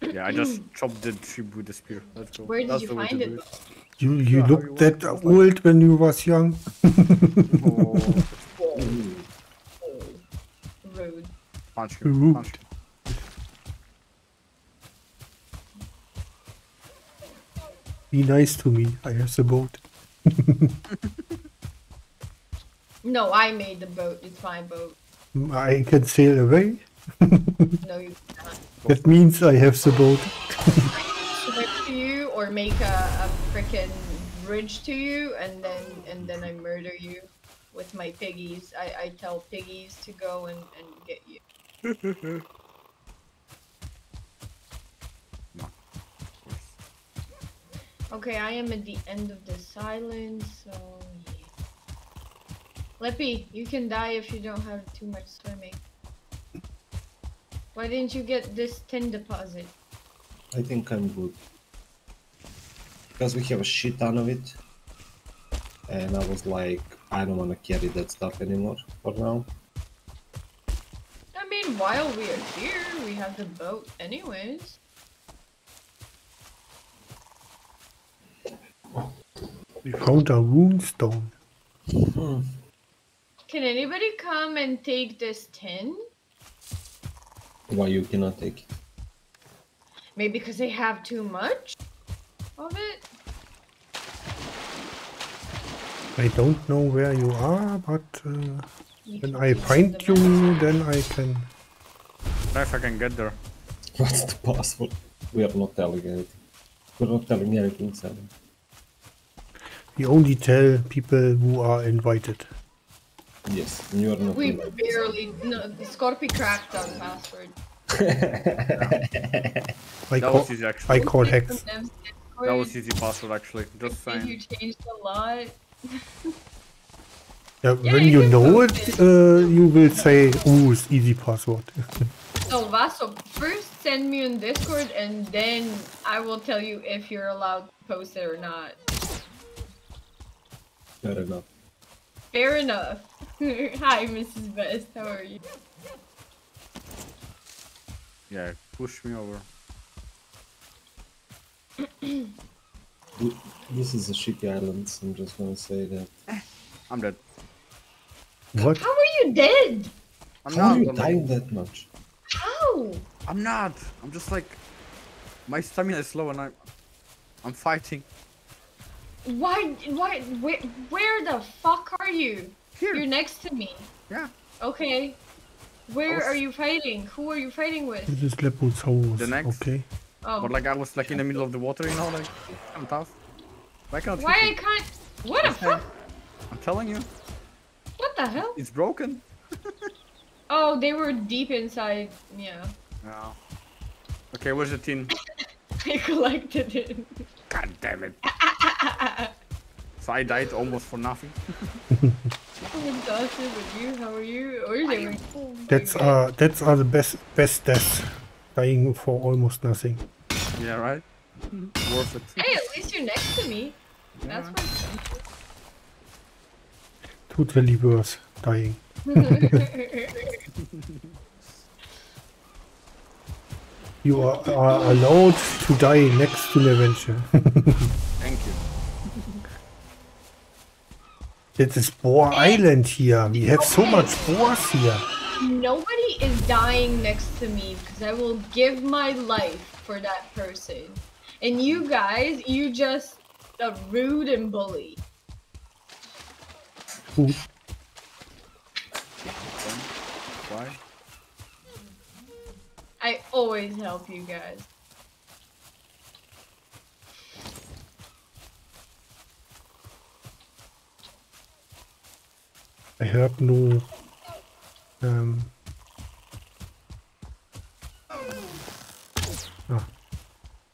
Yeah, I just chopped the tree with the spear. Let's go. Where did That's you find to it? Do it. You you Yeah, looked that want- old when you was young. Oh. Rude. punch him. Rude. Punch him. Be nice to me. I have the boat. No, I made the boat. It's my boat. I can sail away. No, you cannot. That means I have the boat. Swim to you or make a, a freaking bridge to you, and then and then I murder you with my piggies. I, I tell piggies to go and, and get you. No. Of course. Okay, I am at the end of this island, so yeah. Leppy, you can die if you don't have too much swimming. Why didn't you get this tin deposit? I think I'm good. Because we have a shit ton of it. And I was like, I don't want to carry that stuff anymore for now. I mean, while we are here, we have the boat anyways. We found a rune stone. Hmm. Can anybody come and take this tin? Why you cannot take it? Maybe because they have too much of it? I don't know where you are, but uh, You when I find the you, map. then I can. If I can get there. What's the password? We are not telling anything. We're not telling anything, Sam. We only tell people who are invited. Yes, and you are not We invited. barely. No, the Scorpy cracked our password. I That call, was easy. I call hex. That was easy password actually. Just Think saying. you changed a lot. Yeah, Yeah, when you you know post it, uh, you will say, "Ooh, it's easy password." So Vaso, first send me on Discord and then I will tell you if you're allowed to post it or not. Fair enough. Fair enough. Hi, Mrs. Best. How are you? Yeah, push me over. Th- This is a shitty island, so I'm just gonna say that. I'm dead. what? How are you dead? I'm How are not. you I'm, like- dying that much? How? I'm not. I'm just like my stamina is low and I'm... I'm fighting. Why? Why? Where, where the fuck are you? Here. You're next to me. Yeah. Okay. Where was- are you fighting? Who are you fighting with? This is Lepo's house. The next? Okay. Oh. But like I was like in the middle of the water, you know, like I'm tough. Why can't Why I can't? What the fuck? I'm telling you, What the hell? it's broken. Oh, they were deep inside. Yeah. Yeah. Okay, where's the tin? I collected it. God damn it. So I died almost for nothing. Fantastic with you. How are you? Or is it? That's uh, that's are the best best deaths. Dying for almost nothing. Yeah, right? Mm-hmm. Worth it. Hey, at least you're next to me. That's what's something. Totally worse. Dying. You are, are allowed to die next to Neventure. Thank you. It is Boar Island here. We have so much boars here. Nobody is dying next to me because I will give my life for that person. And you guys, you just a rude and bully. Ooh, Why? I always help you guys. I have no. Um.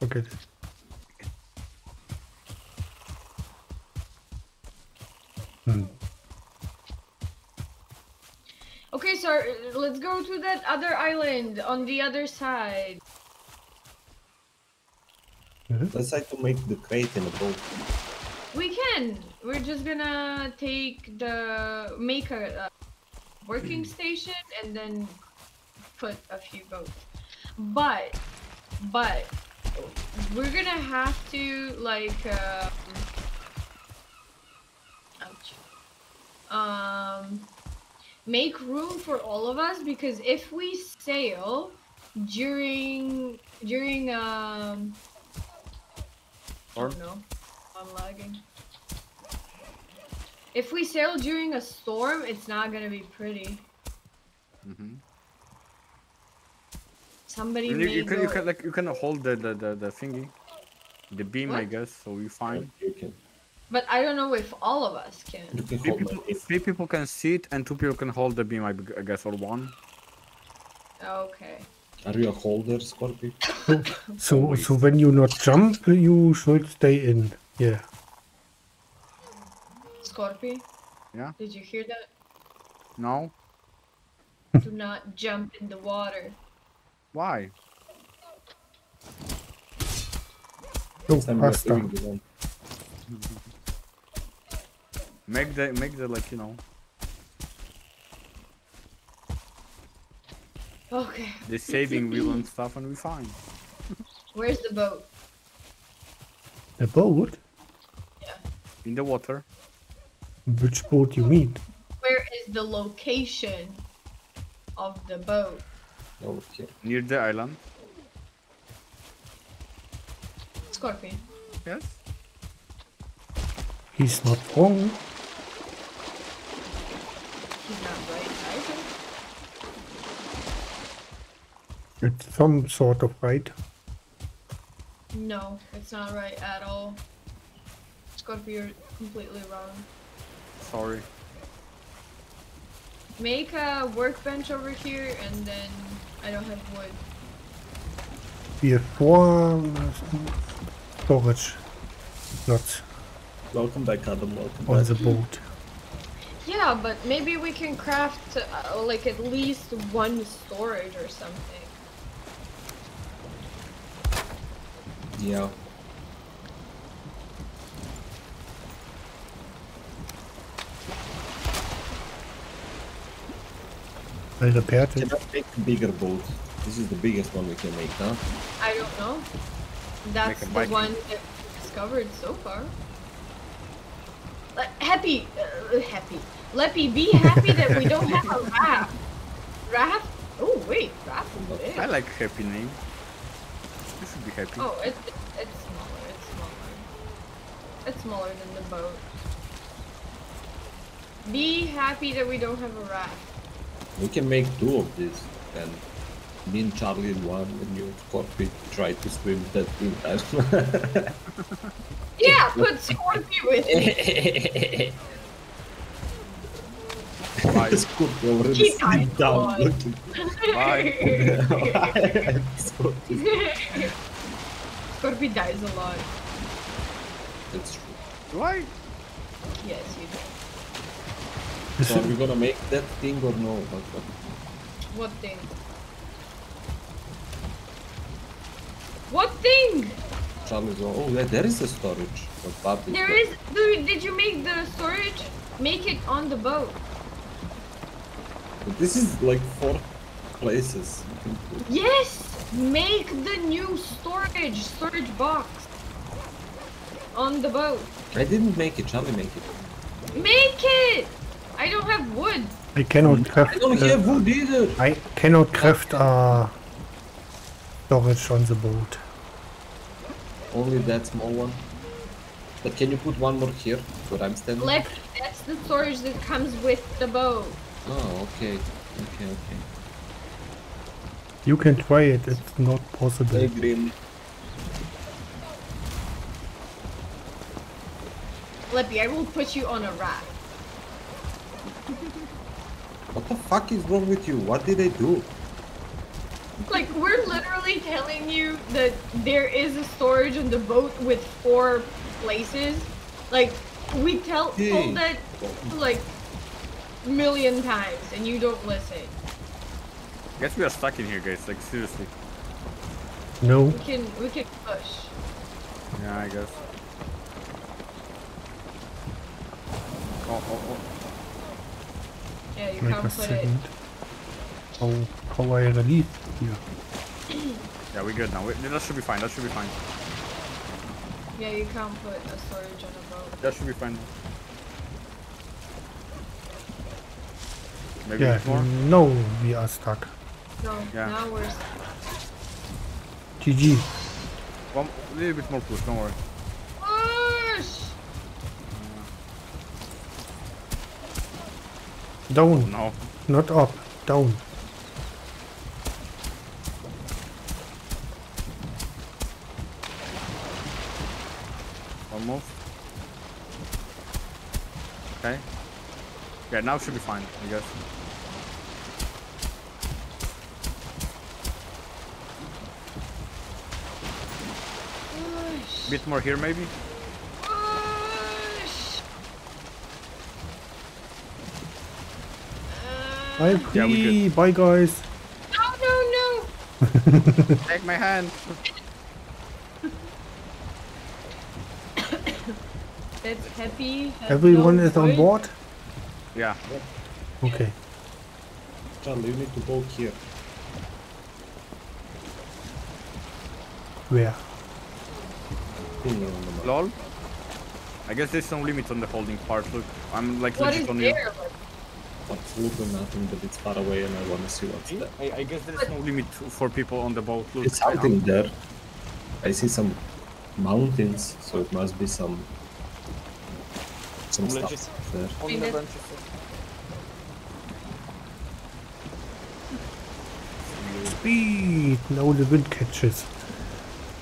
Forget it. Hmm. Okay, so let's go to that other island on the other side. Let's try to make the crate in a boat. We can. We're just gonna take the make a uh, working station and then put a few boats. But, but we're gonna have to like um, ouch. Um, make room for all of us because if we sail during during um Or- Oh no, I'm lagging. If we sail during a storm, it's not gonna be pretty. Mm-hmm. Somebody You, you can go. you can like you can hold the the, the, the thingy, the beam I guess. So we fine. You can. But I don't know if all of us can. Can Three people, three people can see it, and two people can hold the beam. I guess, or one. Okay. Are you a holder, Scorpio? So, so when you not jump, you should stay in. Yeah. Scorpio. Yeah? Did you hear that? No? Do not jump in the water. Why? So, Next time we are pasta. doing the one. Make the make the like you know Okay. the saving wheel and stuff and we find. Where's the boat? The boat? Yeah. In the water. Which boat you mean? Where is the location of the boat? Over here. Near the island. Scorpion. Yes? He's not wrong. He's not right either. It's some sort of right. No, it's not right at all. Scorpio, you're completely wrong. Sorry. Make a workbench over here and then I don't have wood. We have four uh, storage slots Welcome back, Adam. Welcome on back. the boat. Yeah, but maybe we can craft uh, like at least one storage or something. Yeah. I repaired it. Can I make a bigger boat? This is the biggest one we can make, huh? I don't know. That's the Viking. one that we discovered so far. Le- happy, uh, happy. Leppy, be happy that we don't have a raft. Raft? Oh wait, raft is big. I like happy name. This would be happy. Oh, it's it's smaller. It's smaller. It's smaller than the boat. Be happy that we don't have a raft. We can make two of these. And me and Charlie in one, and you and Scorpio try to swim that thing. Yeah, put Scorpio with me. Bye. Scorpio already Keep slipped time, down. boy. looking. Bye. Scorpio. Scorpio dies a lot. That's true. Do I? Yes, you do. This So are we gonna make that thing or no? What, what? What thing? What thing? Charlie's oh yeah, there is a storage. What part is There that? is. Dude, did you make the storage? Make it on the boat. But This is like four places. you can put. Yes! Make the new storage, storage box. On the boat. I didn't make it. Charlie make it. Make it! I don't have wood. I cannot craft. I don't uh, have wood either. I cannot craft a storage on the boat. Only that small one. But can you put one more here where I'm standing? Let that's the storage that comes with the boat. Oh, okay. Okay, okay. You can try it. It's not possible. Hey, Green. Leppy, I will put you on a raft. What the fuck is wrong with you? What did I do? Like we're literally telling you that there is a storage on the boat with four places. Like we tell Hey. told that like million times and you don't listen. I Guess we are stuck in here, guys. Like seriously. No. We can we can push. Yeah, I guess. Oh, oh, oh. oh. Yeah, you Wait can't a put it. second. How, how I release here? Yeah, we're good now. We, that should be fine. That should be fine. Yeah, you can't put a storage on a boat. That should be fine. Maybe Yeah, more. no, we are stuck. No, Yeah. now we're stuck. GG. One a little bit more push. Don't worry. push. Down, No. not up. Down. Almost. Okay. Yeah, now should be fine, I guess. Push. Bit more here, maybe. I'm Yeah, we. Bye, guys. No, no, no. Take my hand. That's happy. has Everyone no is on board? Yeah. Okay. Charlie, you need to go here. Where? Thingy the map. Lol. I guess there's some limit on the holding part. Look, I'm like What legit is on you. There? Absolutely nothing, but it's far away and I want to see what's there. I, I guess there's no limit for people on the boat. Look, It's right now. something there. I see some mountains, so it must be some some Legit. stuff there. On mean, the it's- branches. Speed. Now the wind catches.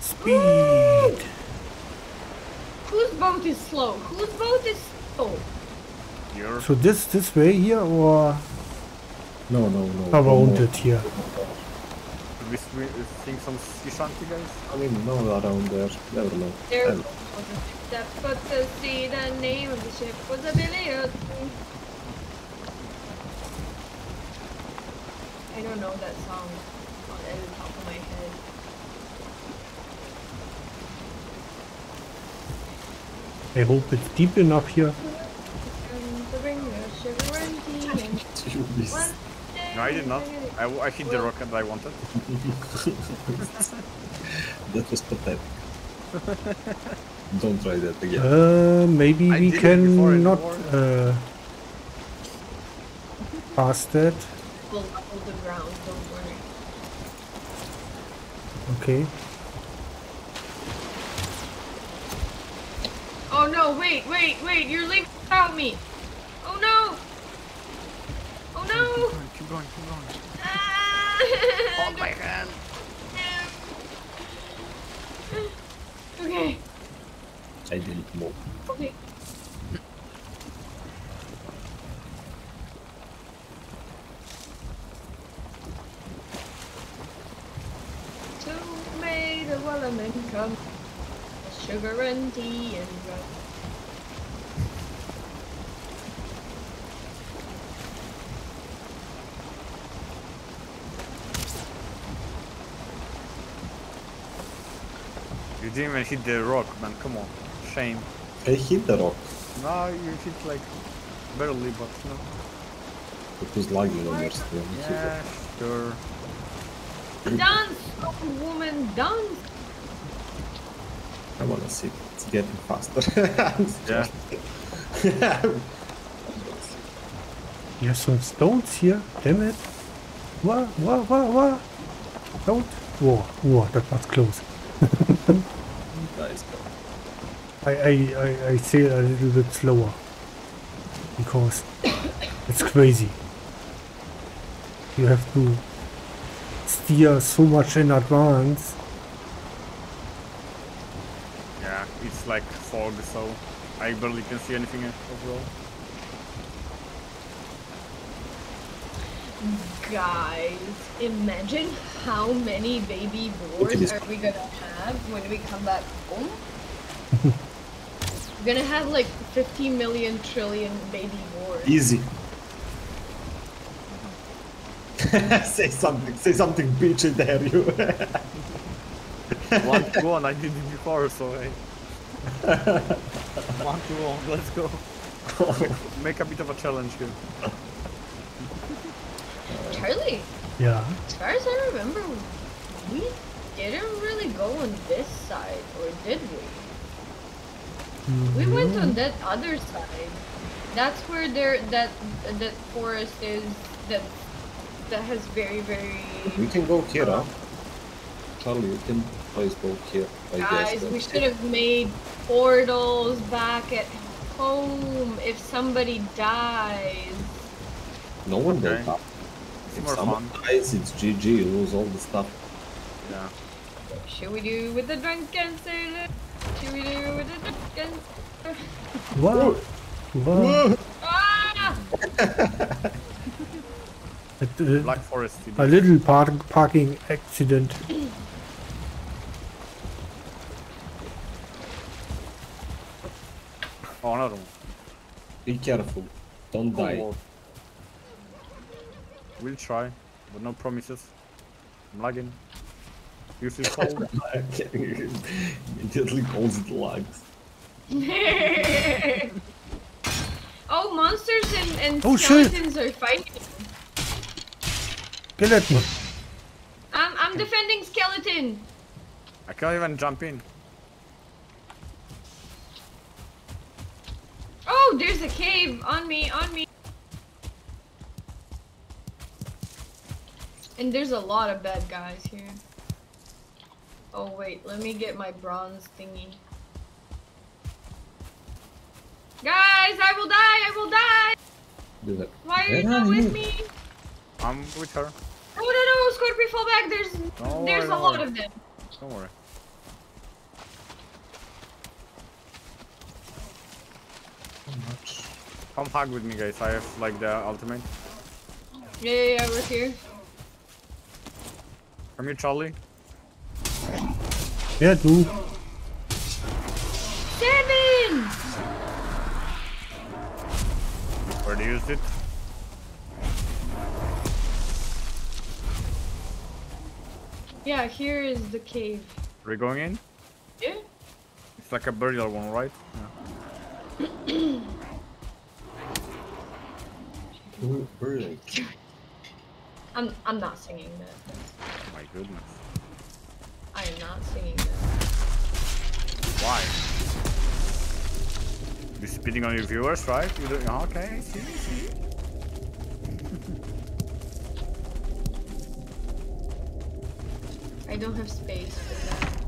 Speed. Whose boat is slow? Whose boat is slow? Here. So this this way here or No, no, no. around no, it here? Should we swi- uh, some sea shanty, guys? I mean, no, around there. Never know. There I was a ship that put to sea. The name of the ship was a Billiard. I don't know that song at the top of my head. I hope it's deep enough here. No, I did not. I, I hit the rock and I wanted. That was pathetic. Don't try that again. Uh, maybe I we did it can not war. uh, pass that. We'll level the ground, don't worry. Okay. Oh no, wait, wait, wait, you're leaving without me! Oh no! Oh no! Keep going, keep going. Ah! Hold my hand. Okay, I didn't move. okay. To made a woman come, sugar and tea and You didn't even hit the rock, man. Come on. Shame. I hit the rock. No, you hit like barely, but no. It was lagging on your screen. Yeah, sure. Dance, woman, dance! I wanna see. It's getting faster. Yeah. There's some stones here. Damn it. What? What? What? What? Don't. Whoa. Whoa. That was close. Nice. I, I, I, I sail a little bit slower. Because it's crazy. You have to steer so much in advance. Yeah, it's like fog, so I barely can see anything overall. Guys, imagine how many baby Look boars are we gonna have when we come back home? We're gonna have like 50 million trillion baby boars. Easy. say something. Say something, bitch. I dare you. One to one, I did it before, so hey. one to one, let's go. Make a bit of a challenge here. Charlie, Yeah. as far as I remember, we didn't really go on this side, or did we? We went on mm-hmm. that other side. That's where there that that forest is that that has very very we can go here, um, huh? Charlie, you can place go here. I Guys, guess. we should have made portals back at home if somebody dies. No one will Okay. die. It's If more someone fun. dies, it's GG. You lose all the stuff. Yeah. What should we do with the drunken sailor? What should we do with the drunken sailor? What? What? Ah! Black Forest. it a little park, parking accident. Oh, another one. Be careful. Don't die. We'll try, but no promises. I'm lagging. You feel cold? Immediately calls it lags. oh, monsters and, and Oh, shit. skeletons are fighting. Skeleton. I'm, I'm defending skeleton. I can't even jump in. Oh, there's a cave on me, on me. And there's a lot of bad guys here. Oh wait, let me get my bronze thingy. Guys, I will die, I will die! Why are you not with me? I'm with her. No, no, no, Scorpio, fall back. There's, Don't there's worry, a lot worry. of them. Don't worry. Come hug with me, guys. I have like the ultimate. Yeah, yeah, yeah, we're here. Come here, Charlie. Yeah, du. Seven! Already used it. Yeah, here is the cave. Are we going in? Yeah? It's like a burial one, right? Yeah. Ooh, Really? I'm, I'm not singing that. Oh my goodness. I am not singing that. Why? You're spitting on your viewers, right? You don't, okay, I see, see. I don't have space for that.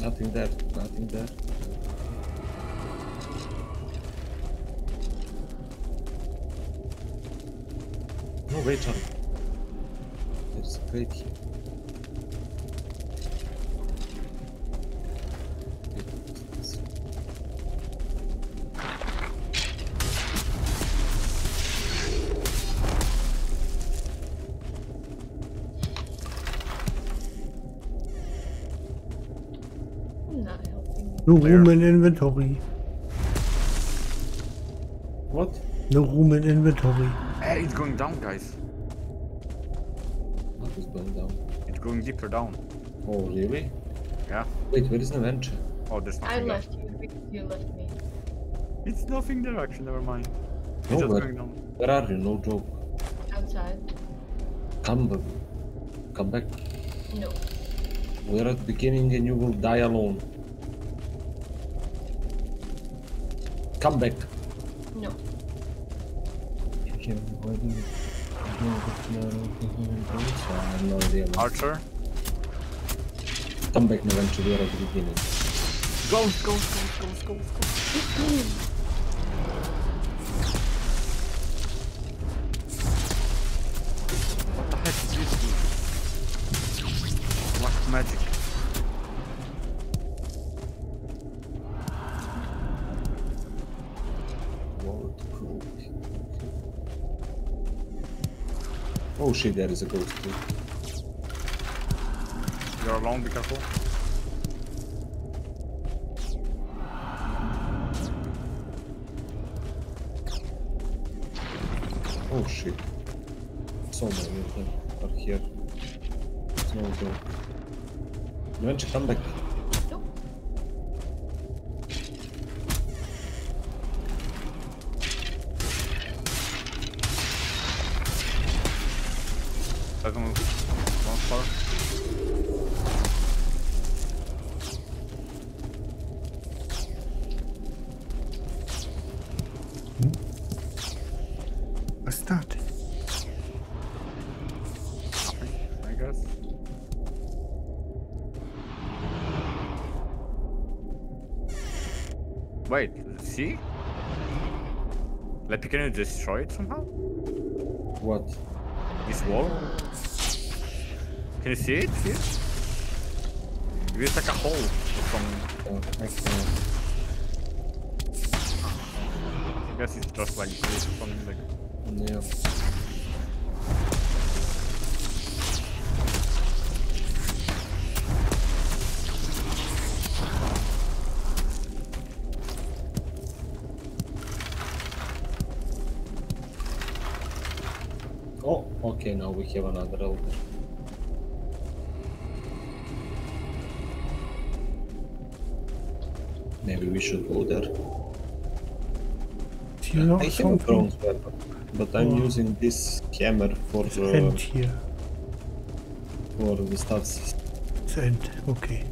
Nothing there. Nothing there. No, wait, Charlie. There's a crate here. I'm not helping you. No Where? room in inventory. What? No room in inventory. Hey, it's going down, guys. What is going down? It's going deeper down. Oh, really? Yeah. Wait, where is the venture? Oh, there's nothing I there. left you because you left me. It's nothing there, actually. Never mind. It's No, just but going down. where are you? No joke. Outside. Come back. Come back. No. We're at the beginning and you will die alone. Come back. No. Okay, why do you... No, but no, I have no idea. man. Archer. Come back, Naventure, we are at the beginning. Ghost, ghost, ghost, ghost, ghost, ghost. Shit, there is a ghost too. You're alone, be careful. Oh shit. So many of them are here. It's no joke. Naventure, come back. Can you destroy it somehow? What? This wall? Can you see it here? Maybe it's like a hole or something. Uh, I can't. I guess it's just like this something like. Now we have another elder. Maybe we should go there. Do you know I have a something? bronze weapon, but I'm Oh. using this hammer for the... uh, end here. for the stats. It's end. Okay.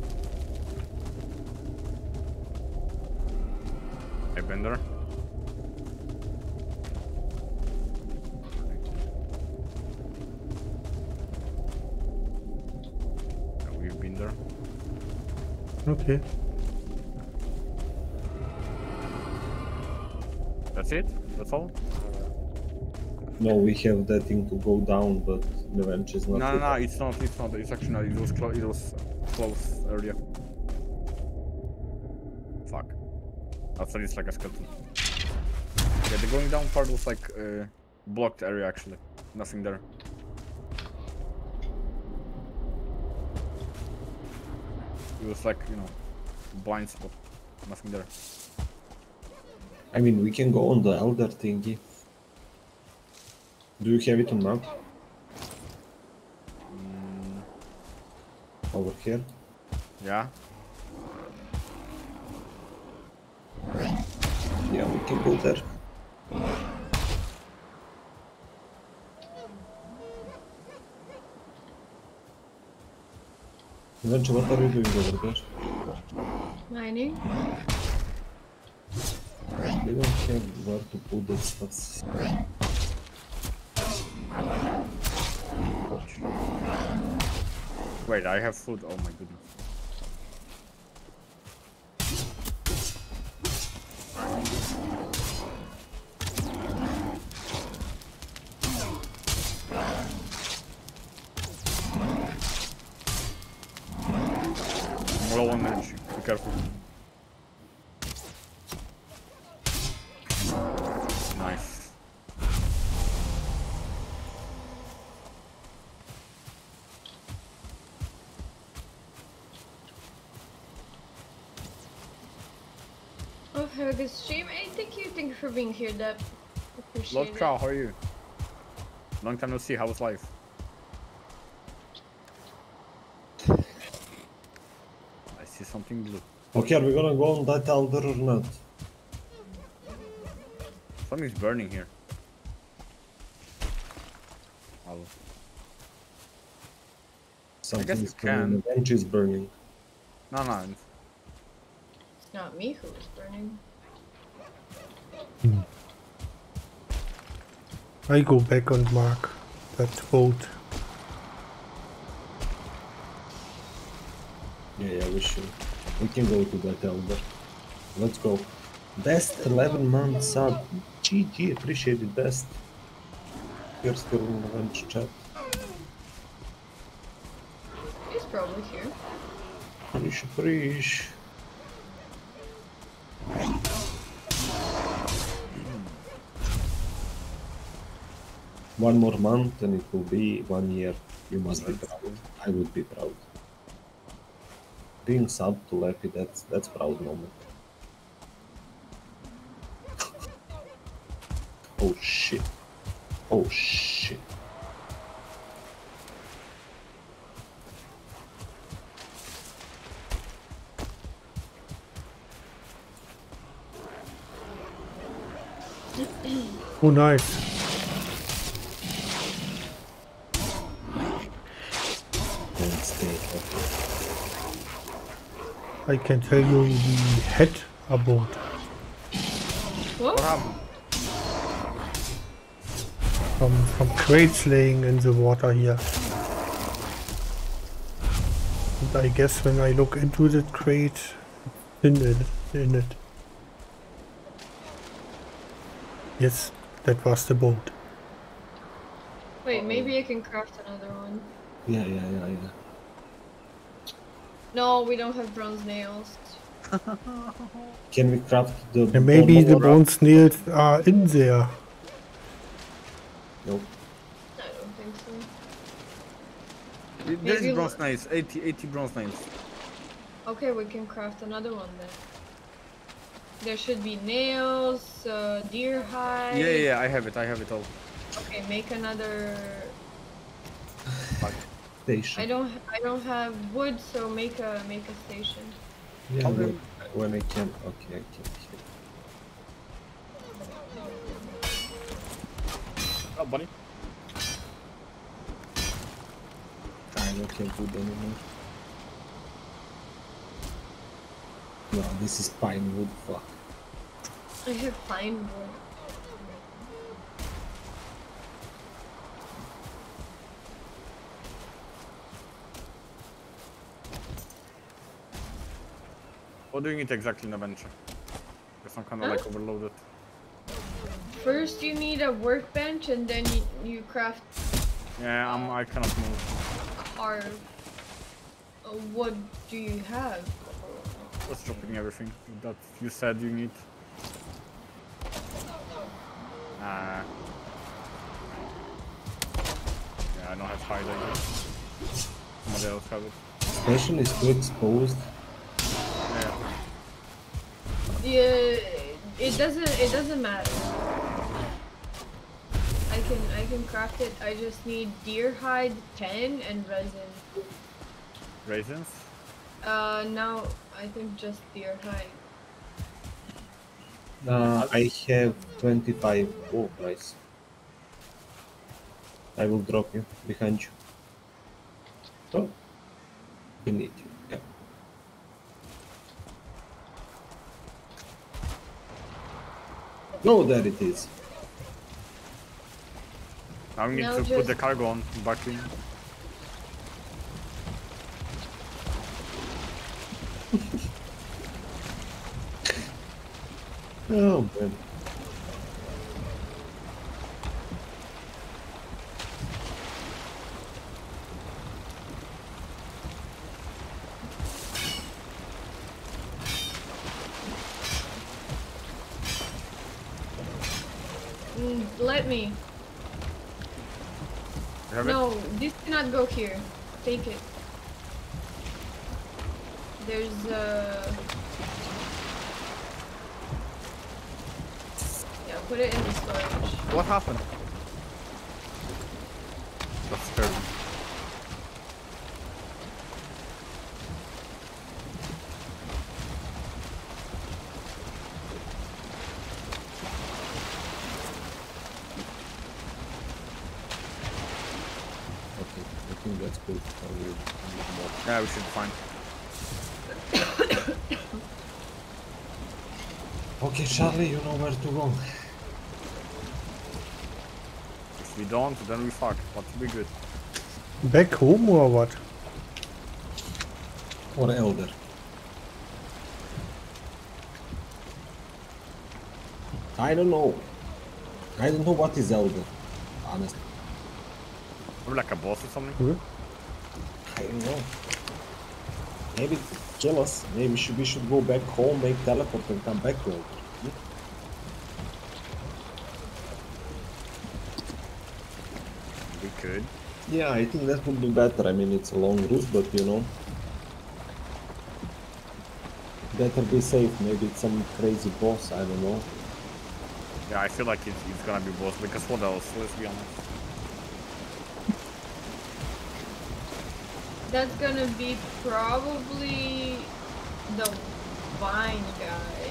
Hey, Bender. Okay. That's it? That's all? No, we have that thing to go down, but the bench is not. No, no, no, it's not, it's not, it's actually not, it was, clo it was close earlier. Fuck. Outside it's like a skeleton. Yeah, the going down part was like uh, blocked area actually. Nothing there. It was like, you know, blind spot. Nothing there. I mean, we can go on the elder thingy. Do you have it on map? Mm, Over here? yeah. Yeah, we can go there. Adventure, what are you doing over there? Mining. They don't have where to put that stuff. Wait, I have food. Oh my goodness. I'm low on energy. Be careful. Nice. I've heard this stream. Hey, thank you, thank you for being here, Deb. Appreciate Lord it. Crow, how are you? Long time no see. How was life? I see something blue. Okay, are we gonna go on that elder or not? Something's burning here. I'll... Something burning. can. The bench is burning. No, no. It's not me who is was burning. Hmm. I go back and mark that boat. Yeah, yeah, we should. We can go to that elder. Let's go. Best 11 month sub. GG, appreciate it, best. You're still in the bench chat. He's probably here. Preach, preach. One more month and it will be one year. You must be proud. I would be proud. Being sub to Leppy, that's that's proud moment. oh shit. Oh shit. Oh, nice. Stay okay. I can tell you we had a boat. What? What happened? Some, some crates laying in the water here. And I guess when I look into the crate, in it, in it. Yes, that was the boat. Wait, maybe I can craft another one. Yeah, yeah, yeah, yeah. No, we don't have bronze nails. Can we craft the And maybe the bronze nails are in there. Nope. I don't think so. There Maybe is bronze nails. 80, 80 bronze nails. Okay, we can craft another one then. There should be nails, uh, deer hide. Yeah, yeah, yeah, I have it. I have it all. Okay, make another station. I don't I don't have wood, so make a make a station. Yeah, Okay. when, when I can. Okay, I can. Okay. Oh, buddy. I don't can put anymore. No, this is pine wood. Fuck. I have pine wood. What do you need exactly in a venture? Because I'm kind of Huh? like overloaded. First, you need a workbench, and then you, you craft Yeah, I'm. I cannot move. Karve. Uh, what do you have? Just dropping everything that you said you need. Uh, yeah, I don't have hide. I guess. Somebody else have it. Station is too exposed. Yeah. Yeah, it doesn't it doesn't matter. I can I can craft it. I just need deer hide 10 and resin. Resins. Uh, now I think just deer hide. Uh, I have 25. Oh, nice. I will drop you behind you. Oh, beneath you. Yeah. No, there it is. Now we need Now to put the cargo on back in. Oh man. Let me. You it? No, this cannot go here. Take it. There's uh Yeah, put it in the storage. What happened? That's scared me. Okay, I think that's good. I will need more. Yeah, we should be fine. Okay, Charlie, you know where to go. If we don't, then we fuck. But we good. Back home or what? Or Elder. I don't know. I don't know what is Elder, honestly. Maybe like a boss or something. Huh? I don't know. Maybe kill us. Maybe should, we should go back home, make teleport, and come back Elder. We could. Yeah, I think that would be better. I mean, it's a long route, but you know. Better be safe. Maybe it's some crazy boss. I don't know. Yeah, I feel like it's, it's gonna be boss because what else? Let's be honest. That's gonna be probably the vine guy.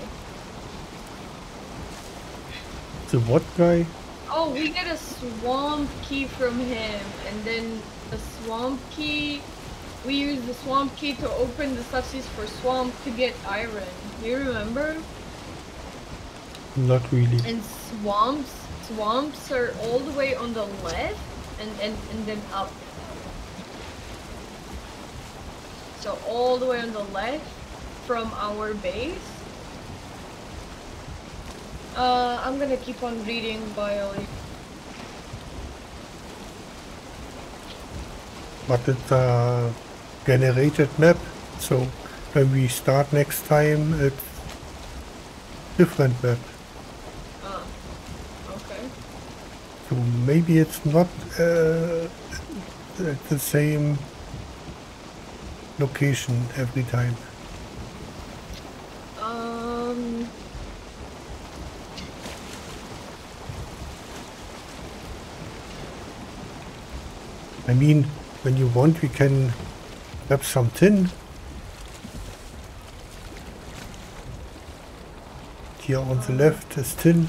The what guy? Oh, we get a swamp key from him, and then the swamp key. We use the swamp key to open the subsidies for swamp to get iron. Do you remember? Not really. And swamps, swamps are all the way on the left, and and and then up. So all the way on the left from our base. Uh, I'm gonna keep on reading biology. But it's a generated map, so when we start next time, it's different map. Ah, okay. So maybe it's not uh, the same location every time. Um. I mean, When you want, we can grab some tin. Here on the left is tin.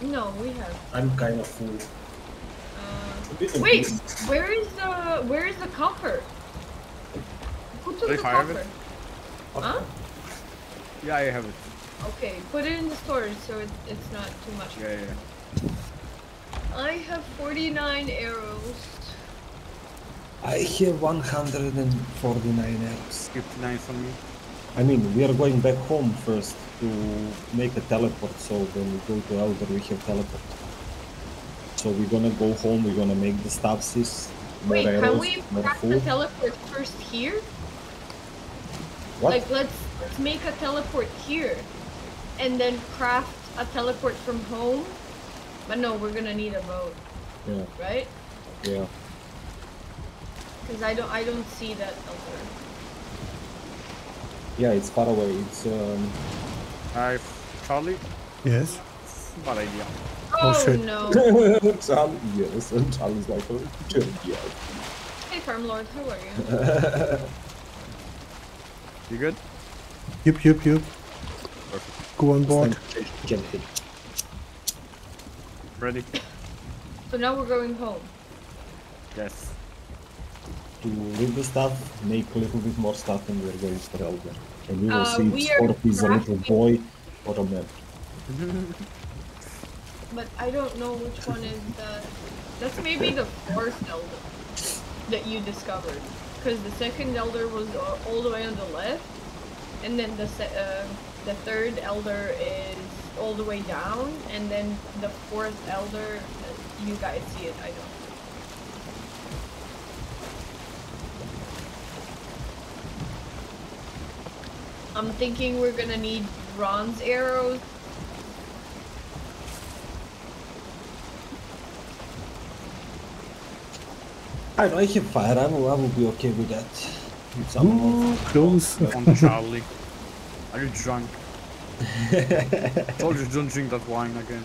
No, we have. I'm kind of full. Uh, A bit of wait, where is the where is the copper? Who took They the have copper? it? Huh? Yeah, I have it. Okay, put it in the storage so it, it's not too much. Yeah, yeah. I have 49 arrows. I have 149 apps. 59 for me. I mean, we are going back home first to make a teleport, so when we go to Elder, we have teleport. So we're gonna go home, we're gonna make the stapsis, Wait, arrows, can we more craft the teleport first here? What? Like let's let's make a teleport here, and then craft a teleport from home. But no, we're gonna need a boat, yeah, right? yeah. Because I don't I don't see that elder. Yeah, it's far away. It's um, Hi, Charlie. Yes. Bad idea. Oh, shit. no! Charlie, yes, and Charlie's like, oh, sure, yeah. hey, farm lord, how are you? You good? Yep, yep, yep. Go on board. Gently. Ready? So now we're going home. Yes. To leave the stuff, make a little bit more stuff, and we're going for Elder. And we will Uh, see we if are Scorp is a little boy or a man. But I don't know which one is the. That's maybe the fourth elder that you discovered. Because the second elder was all the way on the left, and then the uh, the third elder is all the way down, and then the fourth elder, you guys see it, I don't. I'm thinking we're gonna need bronze arrows I know I have fire. I will, I will be okay with that. With some Ooh, close. On Charlie. Are you drunk? I Told you don't drink that wine again.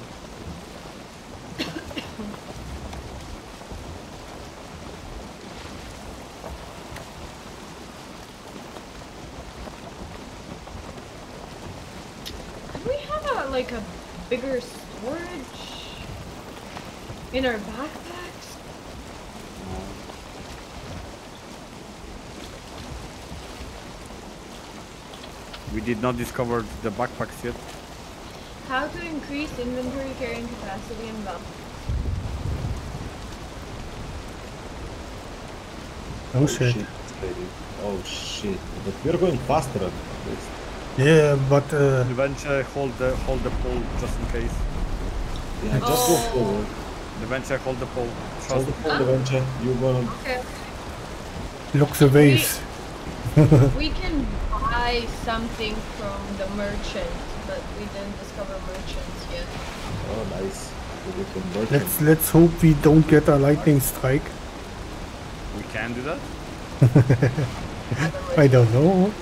Do we have a like a bigger storage in our backpacks? We did not discover the backpacks yet. How to increase inventory carrying capacity and bump? Oh shit. lady. Oh shit. But we're going faster at least. Yeah, but uh, Adventure, hold the hold the pole just in case. Yeah, just go Oh. forward. Adventure, hold the pole. Hold the pole, Adventure. You're gonna. Okay. look the waves. we can buy something from the merchant, but we didn't discover merchants yet. Oh, nice. We can merchant. Let's let's hope we don't get a lightning strike. We can do that. I don't know.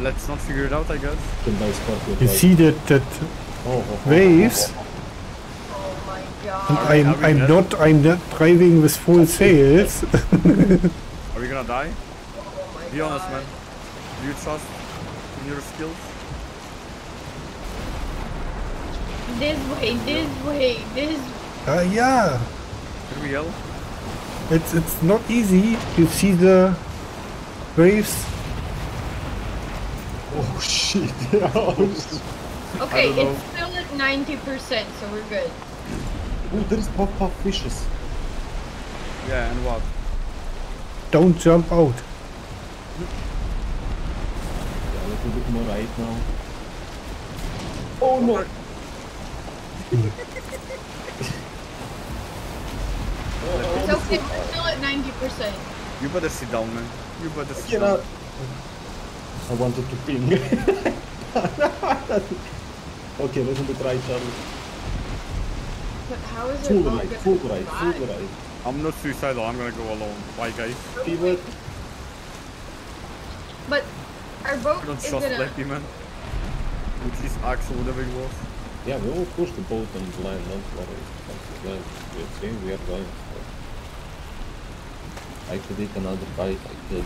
Let's not figure it out, I guess. can buy Scorpio. You right? see that that Oh, oh, oh, waves? Oh, oh, oh my And. I'm I'm not I'm not driving with full sails. Are we gonna die? My Be honest, man. Do you trust in your skills? This way, this way, this uh, yeah, Can we yell? it's it's not easy. You see the waves. Oh shit. oh, shit. Okay, it's still at 90%, so we're good. Oh, there's puff puff fishes. Yeah, and what? Don't jump out. Yeah, a little bit more right now. Oh no! It's okay, we're still at 90%. You better sit down, man. You better sit down. out! I wanted to ping. okay, little bit right, Charlie. But how is it Full all right, gonna full right, full right. I'm not suicidal, I'm gonna go alone. Bye, guys. Pivot. But our boat don't is trust gonna... Leppy, man. With his axe or whatever it was. Yeah, we will push the boat and land, don't worry. Once we land, we see we are going. I could eat another bite, I could.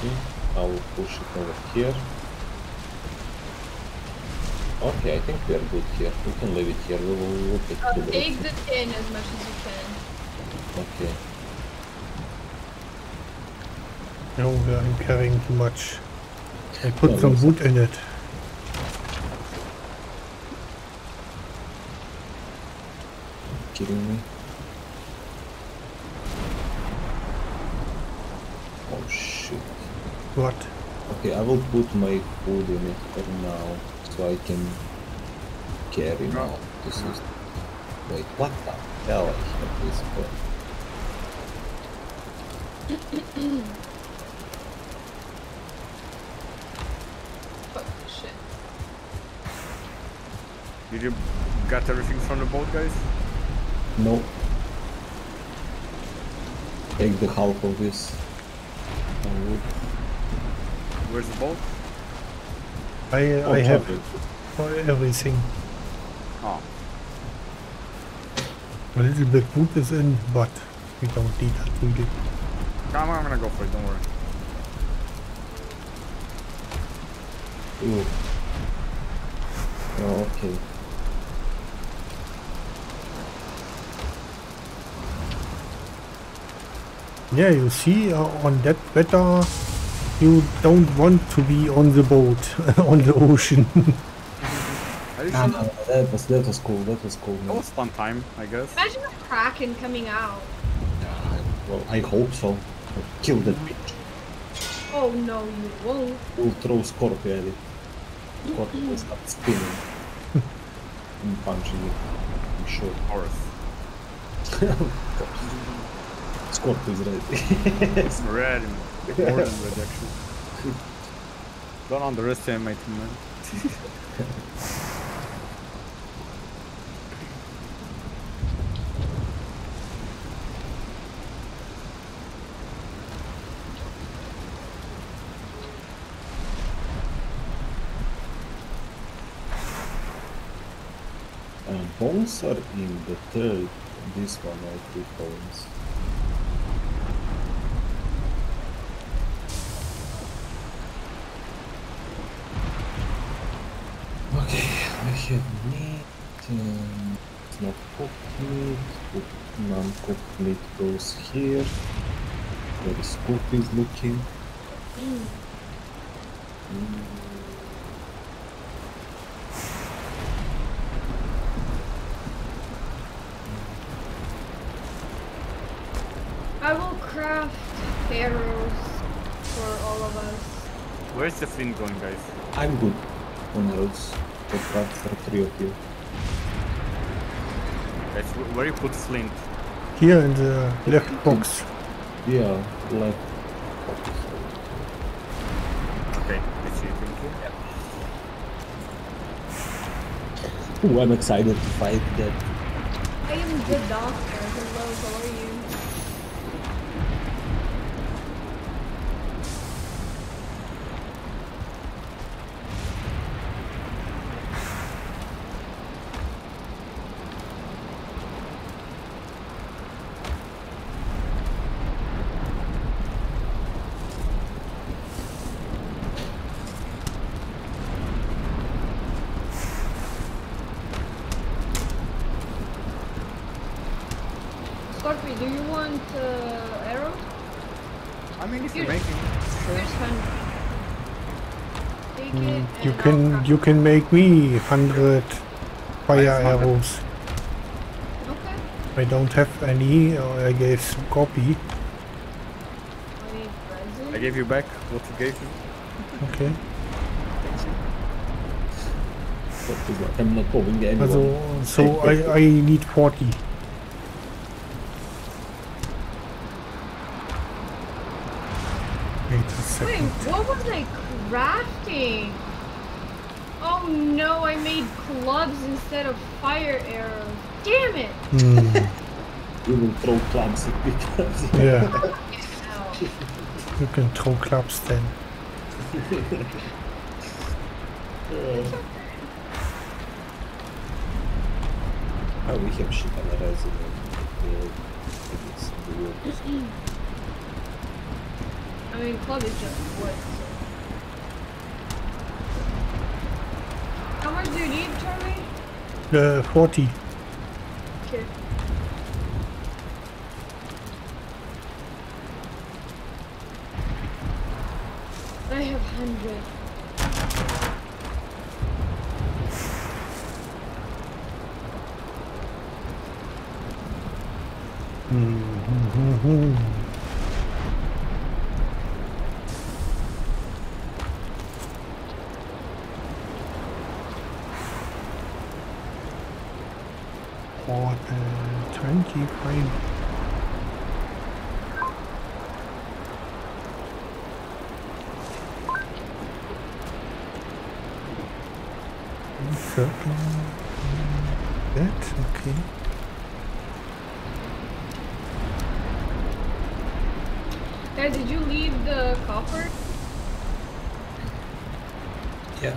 See? I'll push it over here. Okay, I think we are good here. We can leave it here. We will look at Uh, the take the tin as much as you can. Okay. No, I'm carrying too much. I put some wood in it. Kidding me? Oh shit. What? Okay, I will put my food in it for now, so I can carry now. This is. Wait, what the hell? I have this for? Fuck this shit. Did you get everything from the boat, guys? No. Take the half of this. Where's the boat? I Oh, I have chocolate. everything. Oh, A little bit wood is in, but we don't need that really. come on, I'm gonna go for it. Don't worry. Ooh. Oh, okay. Yeah, you see, uh, on that weather, you don't want to be on the boat, on the ocean. Are you Ah, sure? no, no, that was that was cool. That was cool. That Man. was fun time, I guess. Imagine a kraken coming out. Yeah, well, I hope so. Kill that bitch. Oh no, you won't. We'll throw Scorpio at it. Scorpio will start spinning and punching it. I'm sure. Of course. It's ready, man. More than ready, actually. Don't underestimate him, man. bones are in the third. This one I put bones. I have meat. Um, it's not cooked meat. Cook, non-cooked meat goes here. Where the scoop is looking. Mm. I will craft arrows for all of us. Where's the flint going, guys? I'm good on arrows. For craft for three of you. Guys, wh- where you put flint? Here in the left box. Yeah, left. Okay, I see. Thank you. Ooh, I'm excited to fight that. I am the doctor. Hello, how are you? Scorpio, do you want uh, arrow? I mean, if you're Here. making. Here's hundred. Take it. Mm, and you I'll can you can make me hundred fire arrows. Okay. I don't have any. uh, I gave some copy. I. I gave you back what you gave me. Okay. What is? I'm not going anyone. Also, so I I need forty. Wait a Wait, second. what was I crafting? Oh no, I made clubs instead of fire arrows. Damn it! Hmm. We will throw clubs at because Yeah, you can throw clubs then. oh, we have shit on the resume. cities in the world. I mean, club is just wood. How much do you need, Charlie? Uh, 40. Okay. I have hundred. Mhm. For the 25 Circle. That okay. Guys, did you leave the copper? Yeah.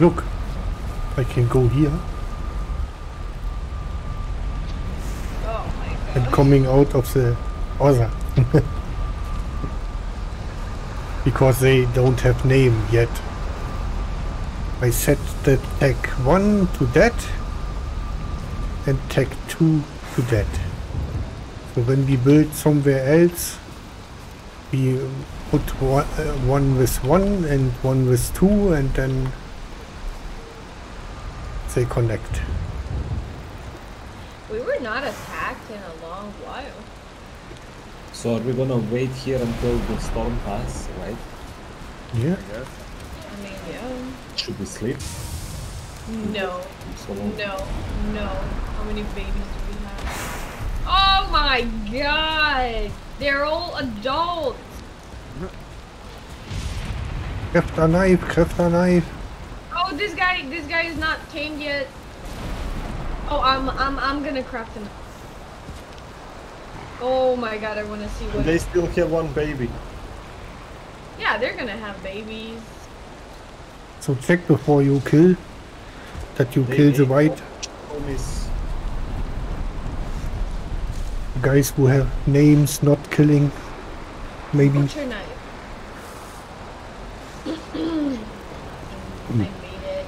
Look, I can go here Oh and coming out of the other. because they don't have name yet. I set the tag 1 to that and tag 2 to that. So when we build somewhere else, we put one, uh, one with 1 and one with 2 and then they connect. We were not attacked in a long while. So are we gonna wait here until the storm passes, right? Yeah. Yes. I mean, yeah. Should we sleep? No. So? No. No. How many babies do we have? Oh my god! They're all adults! Kräfter knife, Kräfter knife. This guy, this guy is not tamed yet. Oh, I'm, I'm, I'm gonna craft him. Oh my god, I want to see what. They still have one baby. Yeah, they're gonna have babies. So check before you kill that you They kill the white guys who have names not killing. Maybe What's your knife? I made it.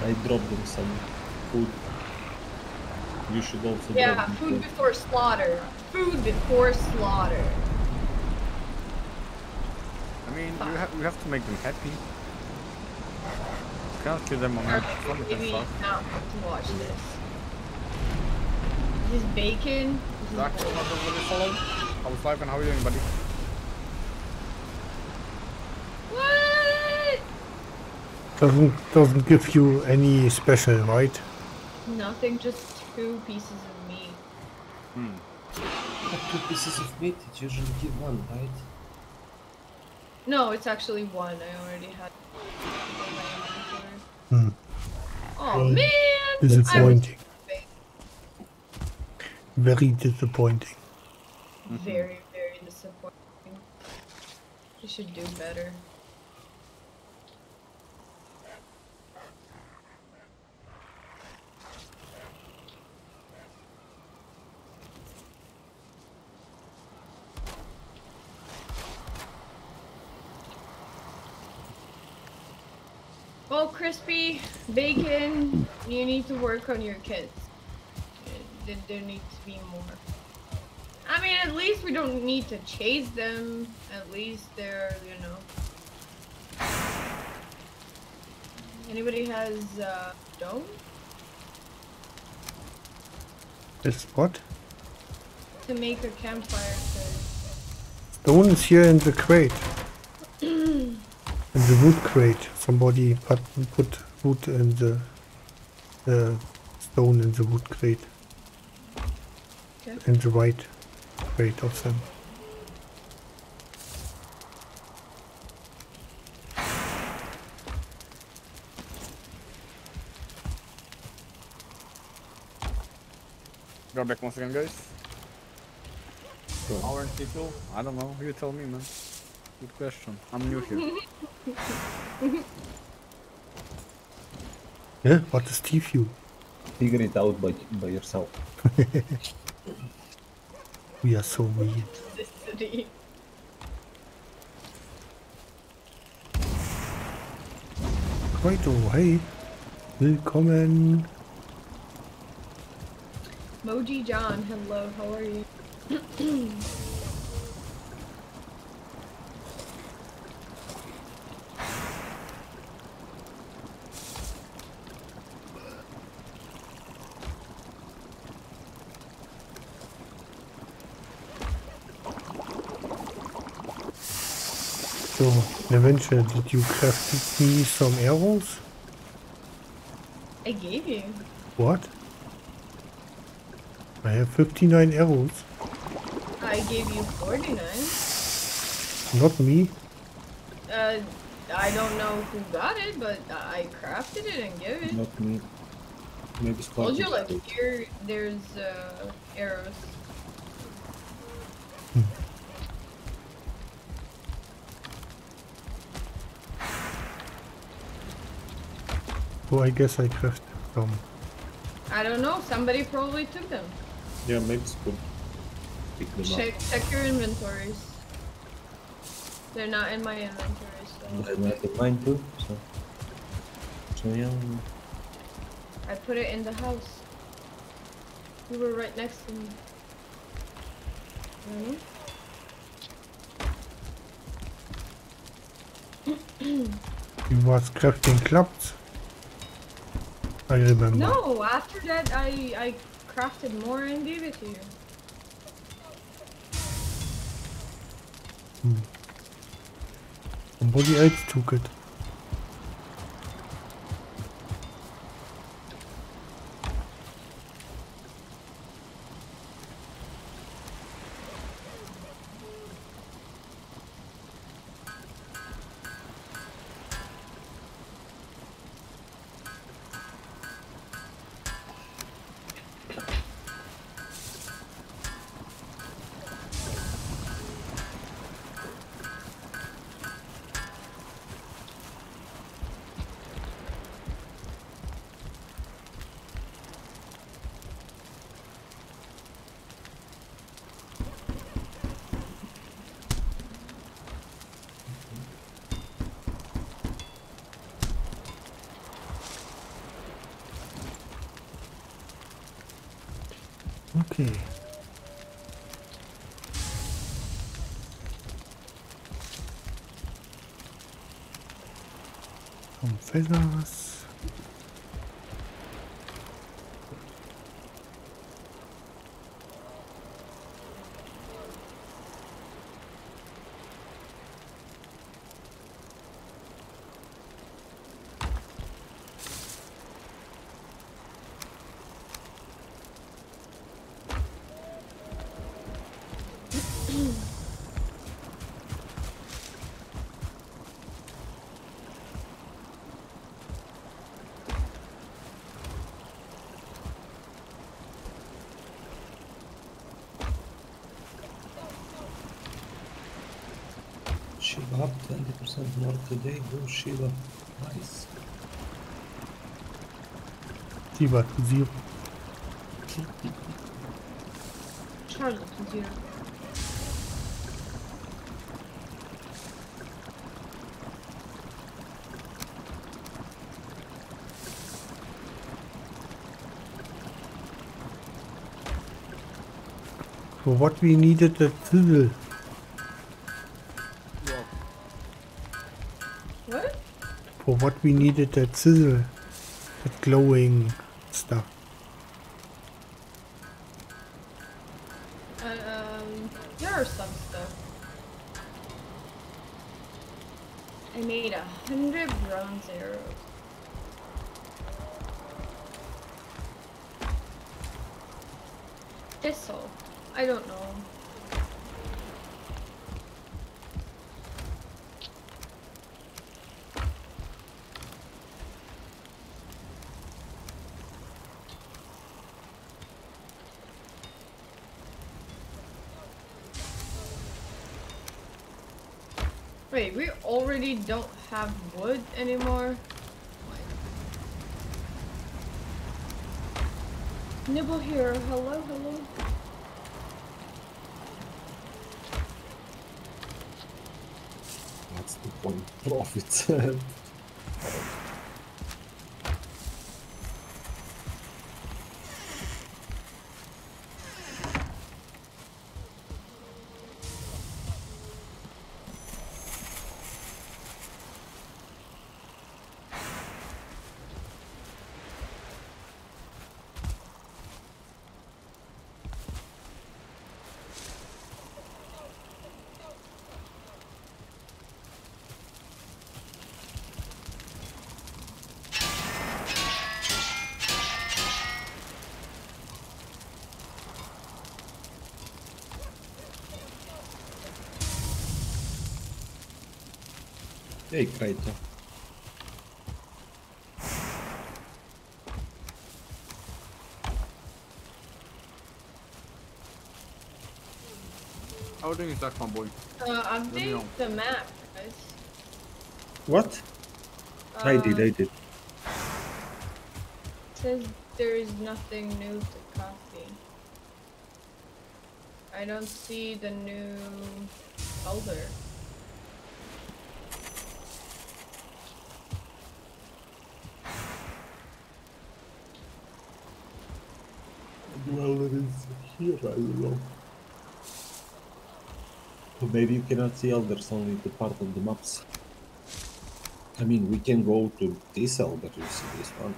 I dropped them some food. You should also Yeah, them food food. before slaughter. Food before slaughter. I mean, you have we have to make them happy. You can't kill them on Or that stomach maybe not to watch this. This bacon. This Zach, is not really followed. How's life and how are you doing, buddy? what? doesn't doesn't give you any special, right? Nothing, just two pieces of meat. Hmm. But two pieces of meat, it usually give one, right? No, it's actually one. I already had. in. Hmm. Oh man! I was Disappointing. big. Very disappointing. Very, very disappointing. You should do better. Well, crispy bacon, you need to work on your kids. There, there needs to be more. I mean, at least we don't need to chase them. At least they're, you know. Anybody has uh, stone? Is what? To make a campfire. Stone is here in the crate. in the wood crate. Somebody put, put wood in the uh, stone in the wood crate. Okay. In the right crate of them. Go back once again, guys. How are people? I don't know. You tell me, man. Good question. I'm new here. Yeah, what is T-Fuel? Figure it out by, by yourself. We are so weird. This hey. Willkommen. Moji John, hello, how are you? So, Adventure, did you craft me some arrows? I gave you. What? I have 59 arrows. I gave you 49. Not me. Uh, I don't know who got it, but I crafted it and gave it. Not me. Maybe Told you, like, here, there's, uh, arrows. I guess I crafted some. I don't know, somebody probably took them. Yeah, maybe Spoon. Pick them up. Check, check your inventories. They're not in my inventory, so They're not in mine too, so. So yeah. I put it in the house. You were right next to me. Mm-hmm. You was crafting clubs. I remember. No, after that I I crafted more and gave it to you. Somebody else took it. Some feathers. Shiva up 20% more today. Go Shiva. Nice. Die war zero. Charge zero. For what we needed a sizzle. What we needed that sizzle. That glowing stuff. stuff. I made a hundred bronze arrows. Thistle. I don't know. Wait, we already don't have wood anymore? Nibble here, hello, hello. That's the point. Profit. Hey, Kraito. How do you attack my boy? Uh, update know. the map, guys. What? I did, Uh, I did. says there is nothing new to copy. I don't see the new folder. Well, it is don't maybe you cannot see elders, only the part of the maps. I mean, we can go to this elder, you see this one.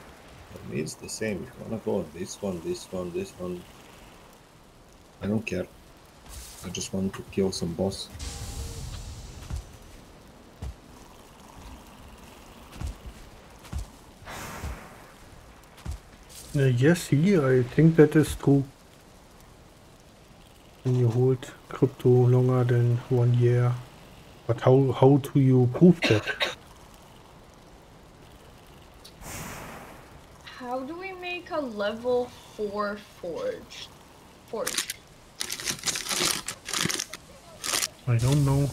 For me, it's the same. If you wanna go on this one, this one, this one, I don't care. I just want to kill some boss. Uh, yes, here, I think that is true. When you hold crypto longer than one year. But how, how do you prove that? How do we make a level 4 forge? Forge. I don't know.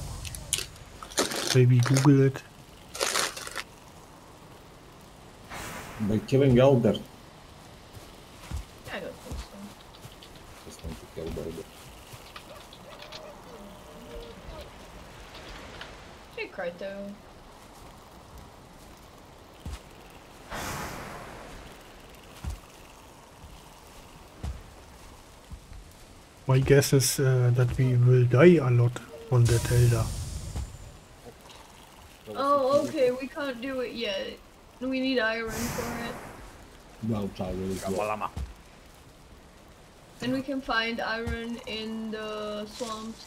Maybe Google it. By killing elder, I don't think so. just want to kill elder. Hey, Kryto. My guess is uh, that we will die a lot on that Elder. Oh, okay, we can't do it yet. We need iron for it. Well, try will as well. And we can find iron in the swamps.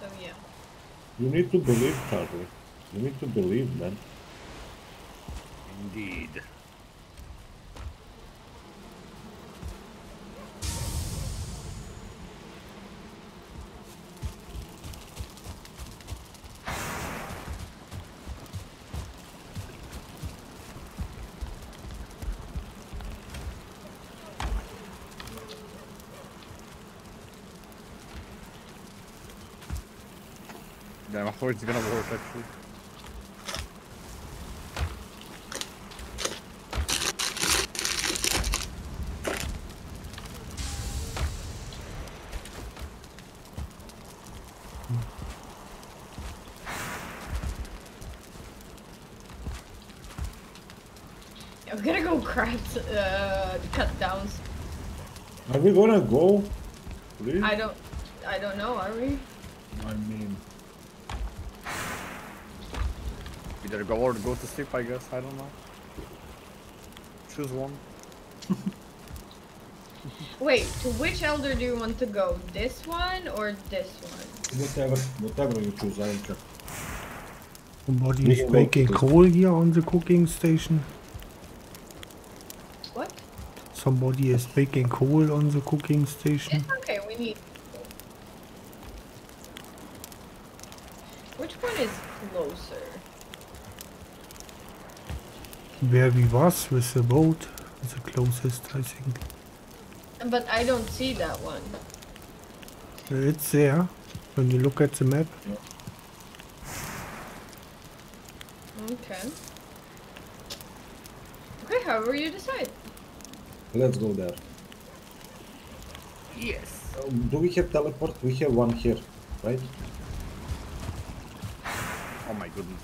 So yeah. You need to believe, Charlie. You need to believe, man. Indeed. Damn, I thought it's gonna work actually. I'm gonna go craft uh, cut downs. Are we gonna go? Please? I don't, I don't know. Are we? I mean, Either go or go to sleep, I guess. I don't know. Choose one. Wait, to which elder do you want to go? This one or this one? Whatever, whatever you choose, I don't care. Somebody is can baking coal here on the cooking station. What? Somebody is baking coal on the cooking station. It's okay, we need. Which one is closer? Where we was with the boat, the closest I think. But I don't see that one. It's there when you look at the map. Okay. Okay, however you decide. Let's go there. Yes. Um, do we have teleport? We have one here, right? Oh my goodness.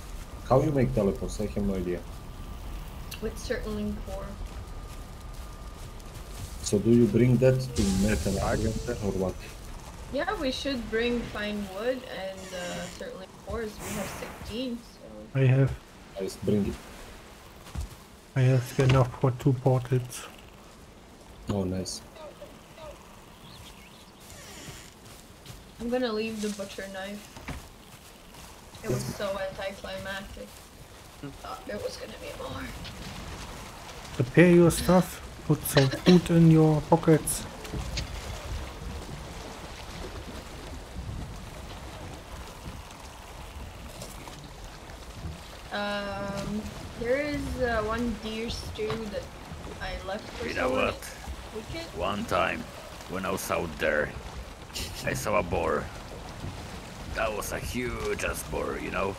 How you make teleports? I have no idea. With surtling core. So do you bring that to metal an or what? Yeah, we should bring fine wood and uh, surtling cores. We have 16, so. I have I just bring it. I have enough for two portals. Oh, nice. I'm gonna leave the butcher knife. It was so anticlimactic. Thought it was gonna be more. Prepare your stuff. Put some food in your pockets. Um, there is uh, one deer stew that I left for You know what? One time, when I was out there, I saw a boar. That was a huge ass boar, you know?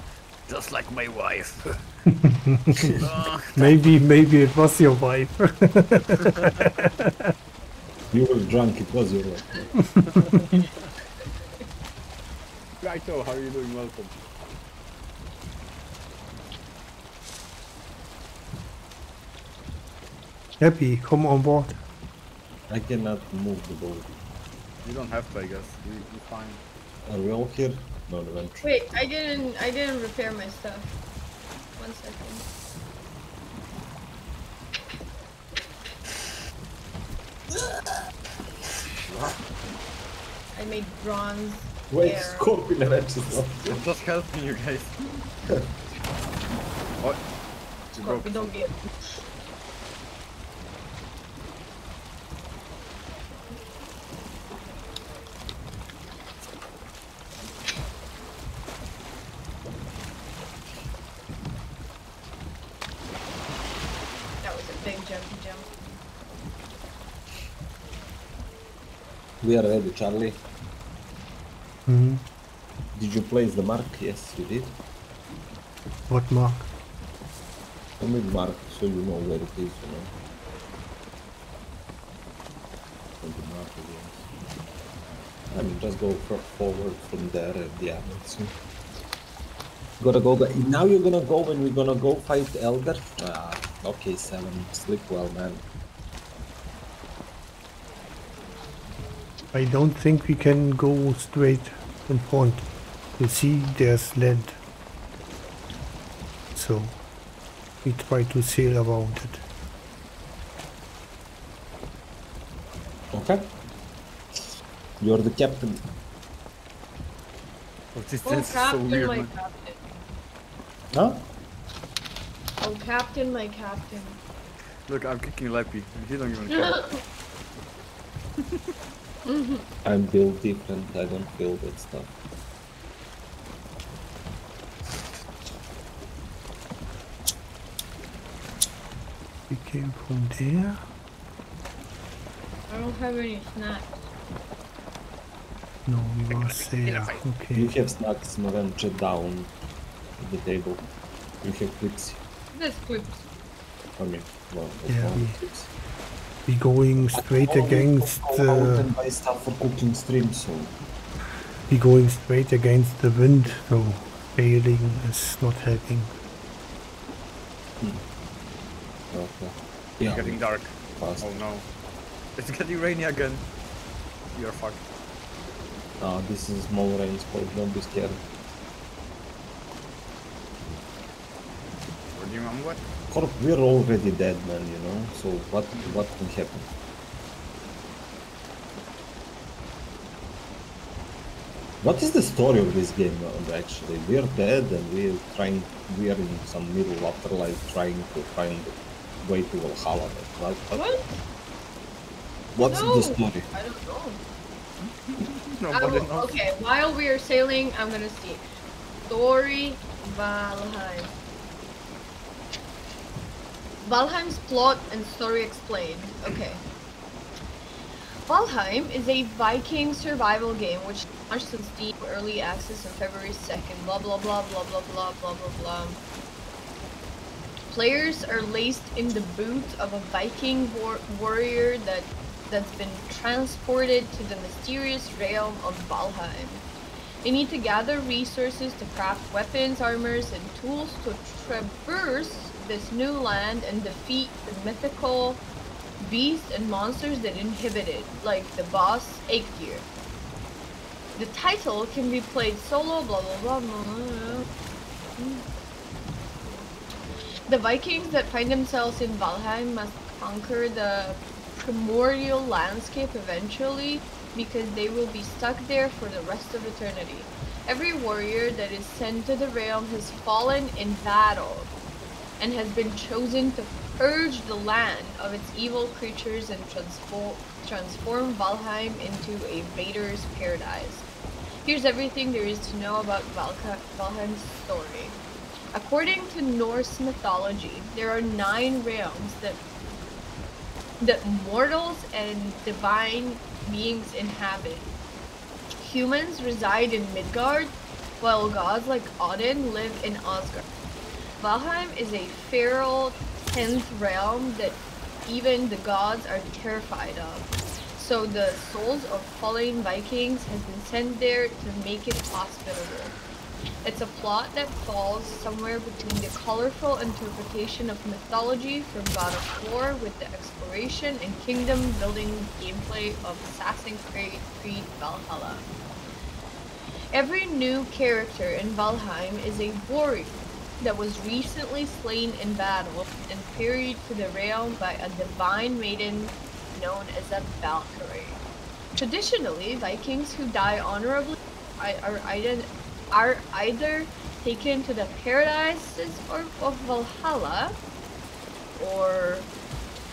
Just like my wife. Maybe maybe it was your wife. You were drunk, it was your wife. Raito, how are you doing? Welcome. Happy, come on board. I cannot move the boat. You don't have to, I guess. You, you're fine. Are we all here? No, the vent. Wait, I didn't. I didn't repair my stuff. One second. I made bronze. Wait, arrow. Scorpion Ranch is not here. I'm just helping you guys. what? You Scorpion, don't get. That was a big jumpy jump. We are ready, Charlie. hmm Did you place the mark? Yes, you did. What mark? I made mark so you know where it is, you know. And the mark again. I mean, just go forward from there and yeah, let's see. Gotta go, now you're gonna go when we're gonna go fight Elder? Ah, okay, Seven, sleep well, man. I don't think we can go straight in front. You see, there's land. So, we try to sail around it. Okay? You're the captain. Oh, this, Oh, this is so weird, my man. captain. Huh? Oh, captain, my captain. Look, I'm kicking Leppy. He don't even care. Mm-hmm. I'm built different, I don't feel that stuff. We came from there. I don't have any snacks. No, we was there. You have snacks, Mavenche, down at the table. You have clips. This clips. I mean, well, Yeah, one we- clips. We going straight against Go out uh, and buy stuff for cooking stream, so we going straight against the wind, so sailing is not helping. okay. It's Yeah, getting dark. fast. Oh no. It's getting rainy again. You're fucked. Ah, this is small rain spot, don't be scared. What do you mean? Corp, we're already dead, man, you know? So what, what can happen? What is the story of this game, actually? We're dead and we're trying, we're in some middle afterlife trying to find a way to Valhalla, but what? What's no, the story? I don't know. Nobody oh, knows. Okay, while we are sailing, I'm gonna see. Story Valhalla. Valheim's plot and story explained. Okay. Valheim is a Viking survival game which launched on Steam early access on February 2nd. Blah blah blah blah blah blah blah blah blah. Players are laced in the boot of a Viking war- warrior that that's been transported to the mysterious realm of Valheim. They need to gather resources to craft weapons, armors, and tools to traverse this new land and defeat the mythical beasts and monsters that inhabit it, like the boss Eikthyr. The title can be played solo, blah blah blah. blah, blah. The Vikings that find themselves in Valheim must conquer the primordial landscape eventually because they will be stuck there for the rest of eternity. Every warrior that is sent to the realm has fallen in battle and has been chosen to purge the land of its evil creatures and transform, transform Valheim into a Vader's paradise. Here's everything there is to know about Valka- Valheim's story. According to Norse mythology, there are nine realms that that mortals and divine beings inhabit. Humans reside in Midgard, while gods like Odin live in Asgard. Valheim is a feral 10th realm that even the gods are terrified of. So the souls of fallen Vikings has been sent there to make it hospitable. It's a plot that falls somewhere between the colorful interpretation of mythology from God of War with the exploration and kingdom building gameplay of Assassin's Creed, Creed Valhalla. Every new character in Valheim is a warrior that was recently slain in battle and carried to the realm by a divine maiden known as a Valkyrie. Traditionally, Vikings who die honorably are either, are either taken to the paradises or of Valhalla or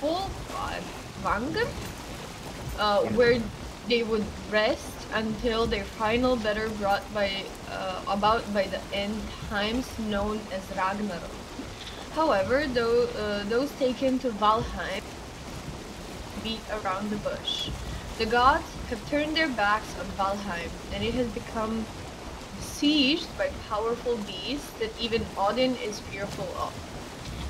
Folkvangr, uh, where they would rest until their final better brought by uh, about by the end times known as Ragnarok. However, though uh, those taken to Valheim beat around the bush. The gods have turned their backs on Valheim, and it has become besieged by powerful beasts that even Odin is fearful of.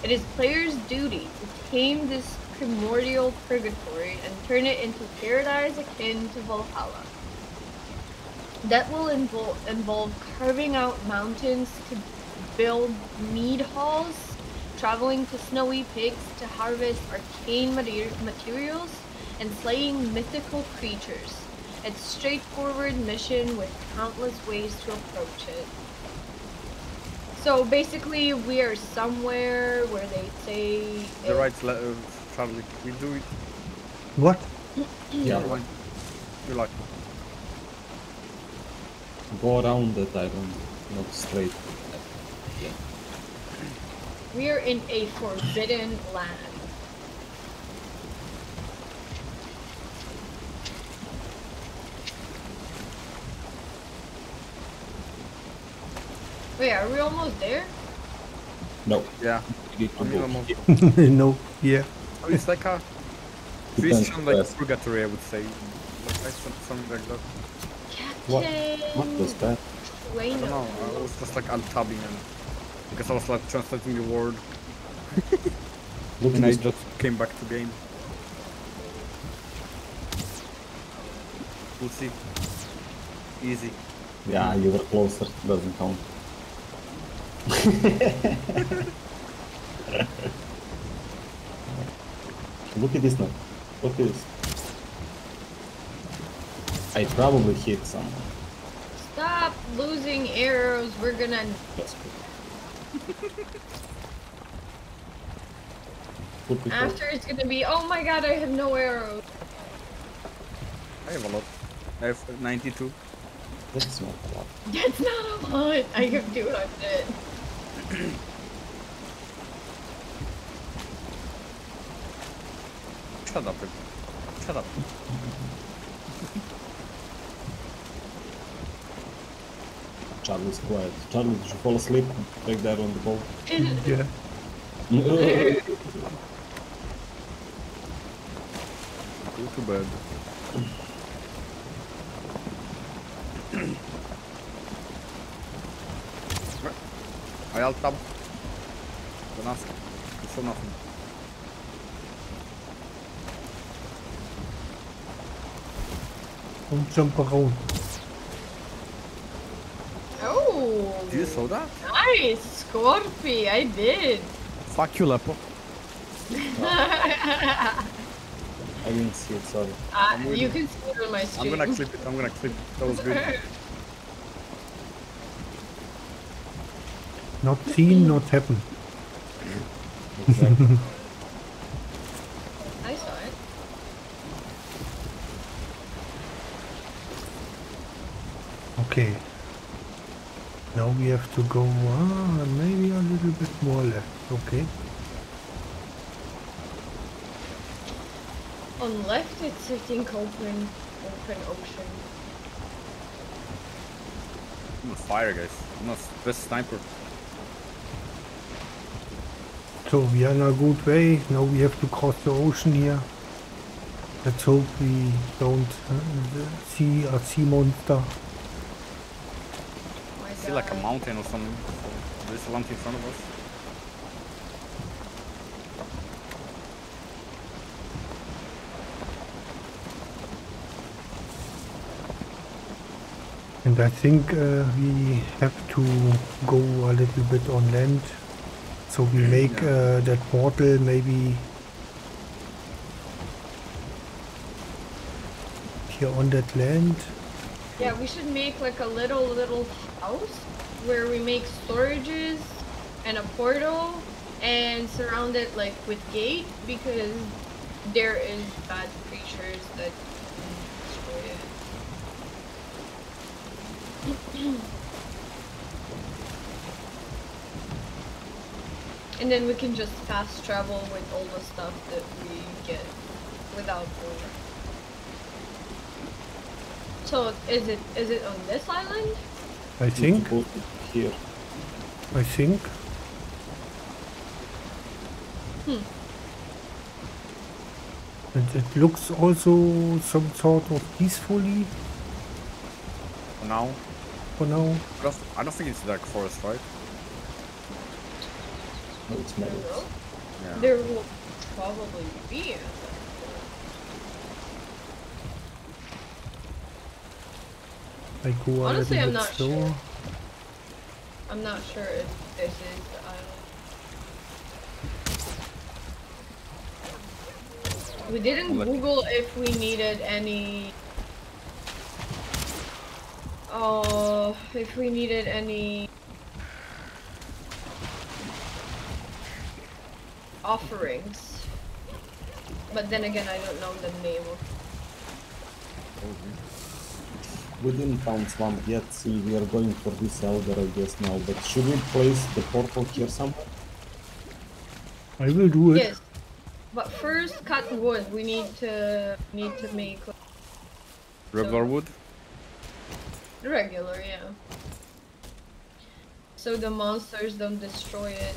It is players' duty to tame this primordial purgatory and turn it into paradise akin to Valhalla. That will involve, involve carving out mountains to build mead halls, traveling to snowy peaks to harvest arcane mater- materials, and slaying mythical creatures. It's straightforward mission with countless ways to approach it. So basically, we are somewhere where they say The it- right le- uh, traveling. We do it. What? Yeah, Fine. You like. Go around that island, not straight. we are in a forbidden land. Wait, are we almost there? No, Yeah. you need to I mean, go almost. here. no. Yeah. Oh, It's like a Depends Christian like purgatory, I would say. Like some- something like that. What? What was that? I don't know. I was just like alt-tabbing and because I was like translating the word Look and I just came back to game. We'll see. Easy. Yeah, you were closer. Doesn't count. Look at this now. Look at this. I probably hit someone. Stop losing arrows. We're gonna. That's good. Put it After it's gonna be. Oh my god, I have no arrows. I have a lot. I have 92. That's not a lot. That's not a lot. I have 200. Shut up. Shut up. Charlie's quiet. Charlie, did you fall asleep? Take that on the boat. Yeah. Go to bed. Aj allt tam. Do nas. Du får nothing. Don't jump around. Oh, Do you saw that? nice, Scorpy. I did. Fuck you, Lepo. I didn't see it, sorry. Uh, you you. can see it on my screen. I'm gonna clip it. I'm gonna clip it. That was good. Not seen, not happen. Exactly. I saw it. Okay. Now we have to go ah, maybe a little bit more left. Okay. On left, it's I think open, open ocean. I'm on fire, guys. I'm not best sniper. So we are in a good way. Now we have to cross the ocean here. Let's hope we don't uh, see a sea monster. See like a mountain or something. So there's land in front of us. And I think uh, we have to go a little bit on land. So we make uh, that portal maybe here on that land. Yeah, we should make like a little little house where we make storages and a portal and surround it like with gate because there is bad creatures that destroy it. and then we can just fast travel with all the stuff that we get without war. So is it is it on this island? I think. Here. I think. Hmm. And it looks also some sort of peacefully For now. for now. I don't, I don't think it's like forest, right? No, it's There metal. Yeah. there will probably be. I go a Honestly, little I'm bit not slower. sure. I'm not sure if this is the island. We didn't Let- Google if we needed any. Oh, if we needed any offerings. But then again, I don't know the name of. Mm-hmm. We didn't find swamp yet, so we are going for this elder, I guess, now. But should we place the portal here somewhere? I will do it. Yes, but first cut wood. We need to need to make Regular wood? regular, yeah. So the monsters don't destroy it.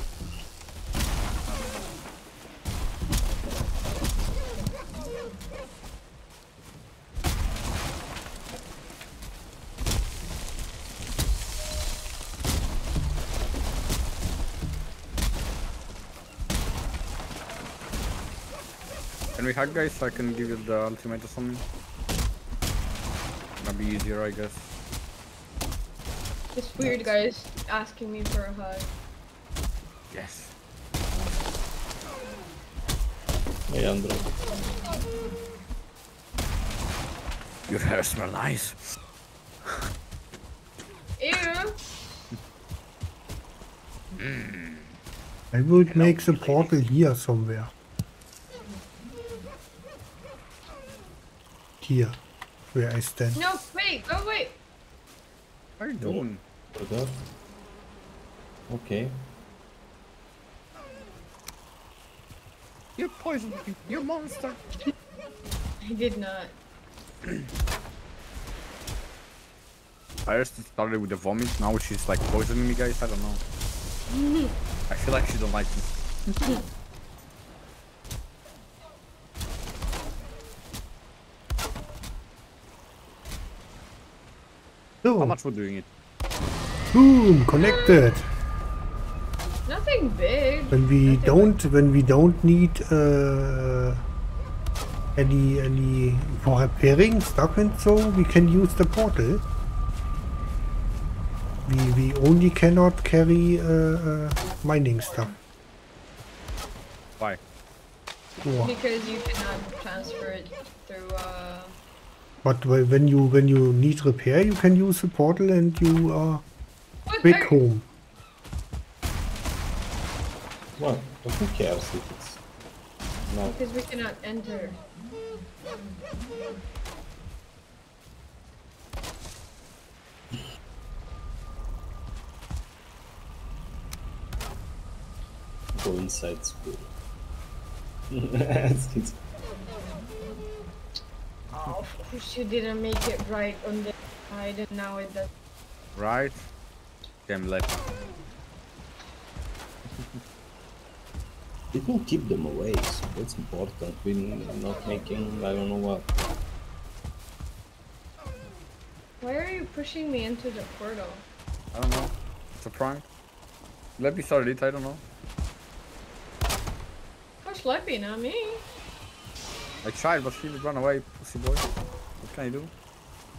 We hack, guys? I can give you the ultimate or something. Gonna be easier, I guess. It's weird, guys, asking me for a hug. Yes. Hey, Andrew. Your hair smell nice. Ew. Hmm. I would make the portal here somewhere. Here, where I stand. No, wait, go wait. What are you doing? Brother. Okay. You're poisoned me. You monster. I did not. First it started with the vomit, now she's like poisoning me guys, I don't know. I feel like she don't like me. How much we're doing it? boom, connected. Nothing big. When we Nothing don't, when we don't need uh, any any for repairing stuff and so, we can use the portal. We we only cannot carry uh, uh, mining stuff. Why? Because you cannot transfer it through. Uh, But when you when you need repair, you can use the portal and you are what back are- home. Well, who cares if it's no. Because we cannot enter. Go inside school. It's- it's- of course you didn't make it right on the side, and now it does. Right? Damn left. It will keep them away, so that's important. We're not making, I don't know what. Why are you pushing me into the portal? I don't know. It's a prank. Let me start it, I don't know. Hush Leppy, not me. I tried, but she would run away, pussy boy. What can I do?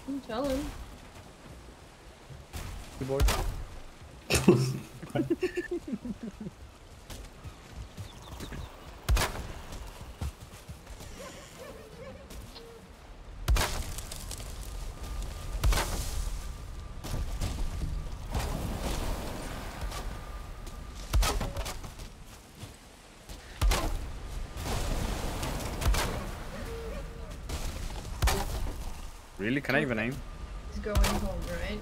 I'm telling. Pussy boy. Really? Can I even aim? He's going home, right?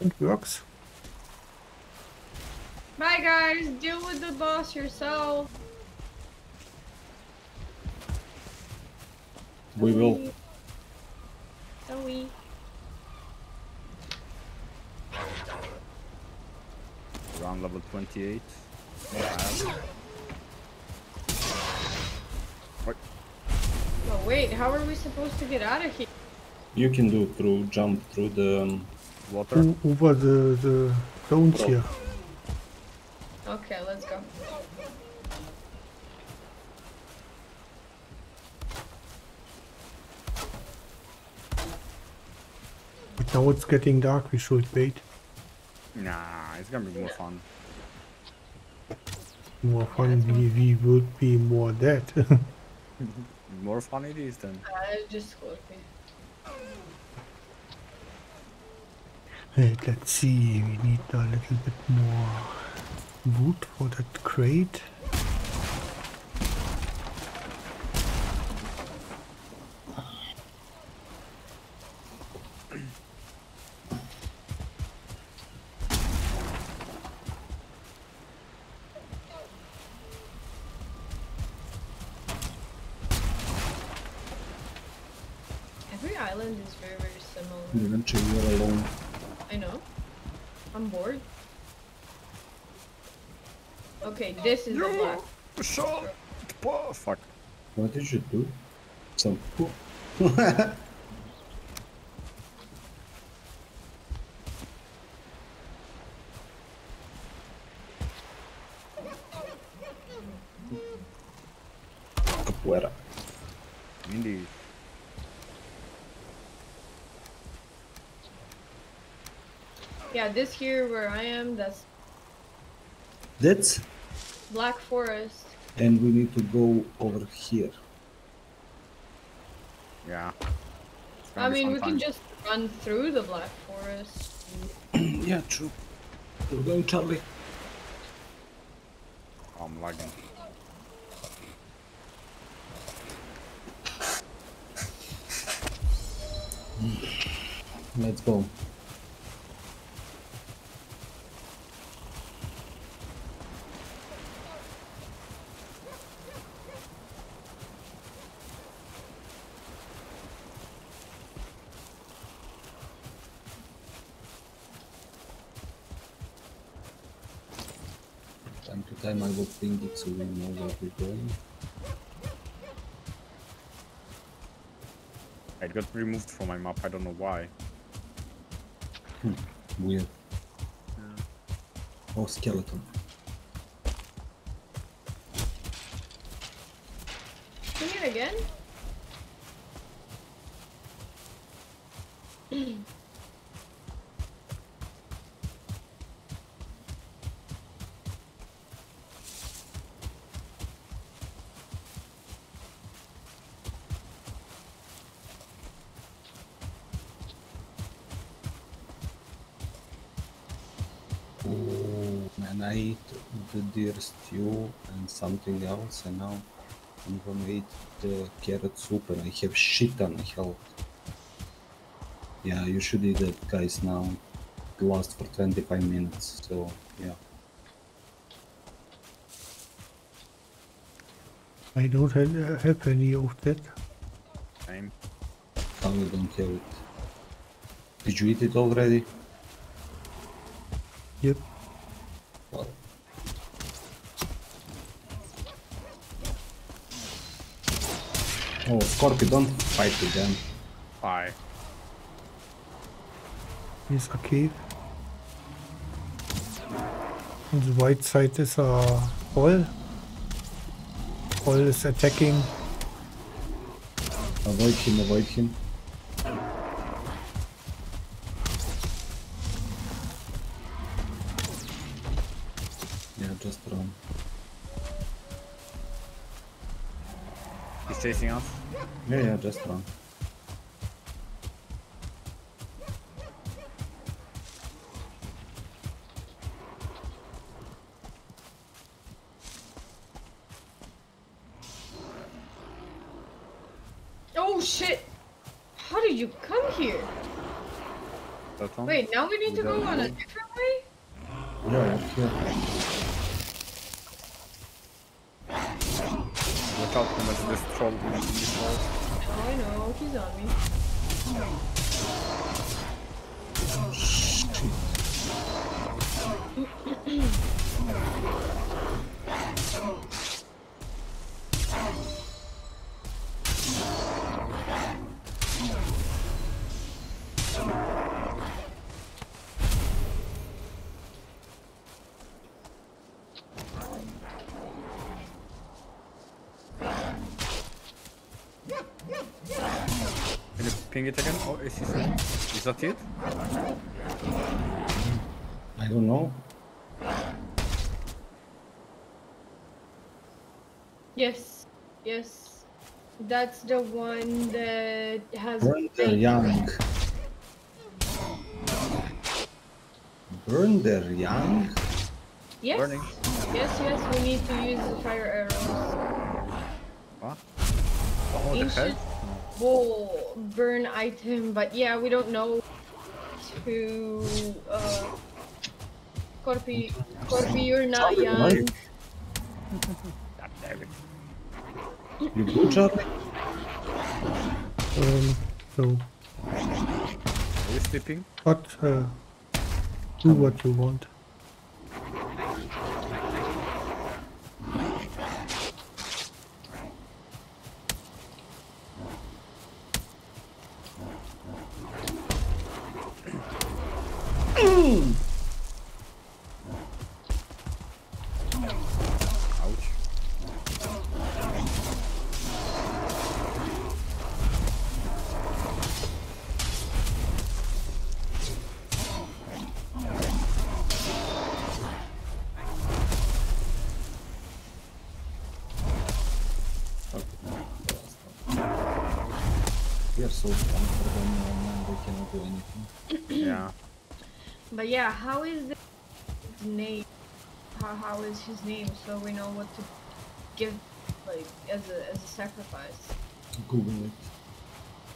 It works. Bye, guys. Deal with the boss yourself. We will. Zoe. Around level 28. What? Oh, wait. How are we supposed to get out of here? You can do through jump through the. Um, Water? O- over the the stones Bro. here. Okay, let's go. But now it's getting dark. We should wait. Nah, it's gonna be more fun. More fun. We we would be more dead. More fun it is then. Uh, just Leppy. Wait, let's see. We need a little bit more wood for that crate. Every island is very, very similar. eventually you're alone. I know. I'm bored. Okay, this is the black. Shut Fuck. What did you do? Some poop. Capoeira. Indeed. Yeah, this here where I am, that's That's Black Forest. And we need to go over here. Yeah. I mean, we time. can just run through the Black Forest. yeah, true. We're going, Charlie. I'm lagging. Let's go. I will ping it so we know where we're going. It got removed from my map. I don't know why. Weird. Oh, skeleton. Sing it again? deer stew and something else, and now I'm gonna eat the carrot soup, and I have shit on my health. Yeah, you should eat that guys. Now it lasts for 25 minutes, so yeah. I don't have, have any of that. Same. How you don't have it? Did you eat it already? Yep. Oh, Scorpio, don't fight with them. Why? Here's a cave. On the white side is a ball. Ball is attacking. Avoid him, avoid him. Yeah, just run. He's chasing us. Yeah, yeah, just run. Oh shit! How did you come here? One? Wait, now we need to go on a different way? Yeah, here. Watch out, Oh, I know, he's on me. Ping it again? Oh, is, he, is that it? I don't know. Yes, yes. That's the one that has. Burn their young. Burn their young? Yes. Burning. Yes, yes, we need to use the fire arrows. What? Oh, the head? Ancient bull burn item, but yeah, we don't know to. Uh, Corpi, Corpi, you're not young. God damn it. You good, Charlie? Um, so, Are you sleeping? but uh, do what you want. Ouch. We are so comfortable now, man. We cannot do anything. Yeah. But yeah, how is the his name? How, how is his name so we know what to give, like, as a, as a sacrifice? Google it.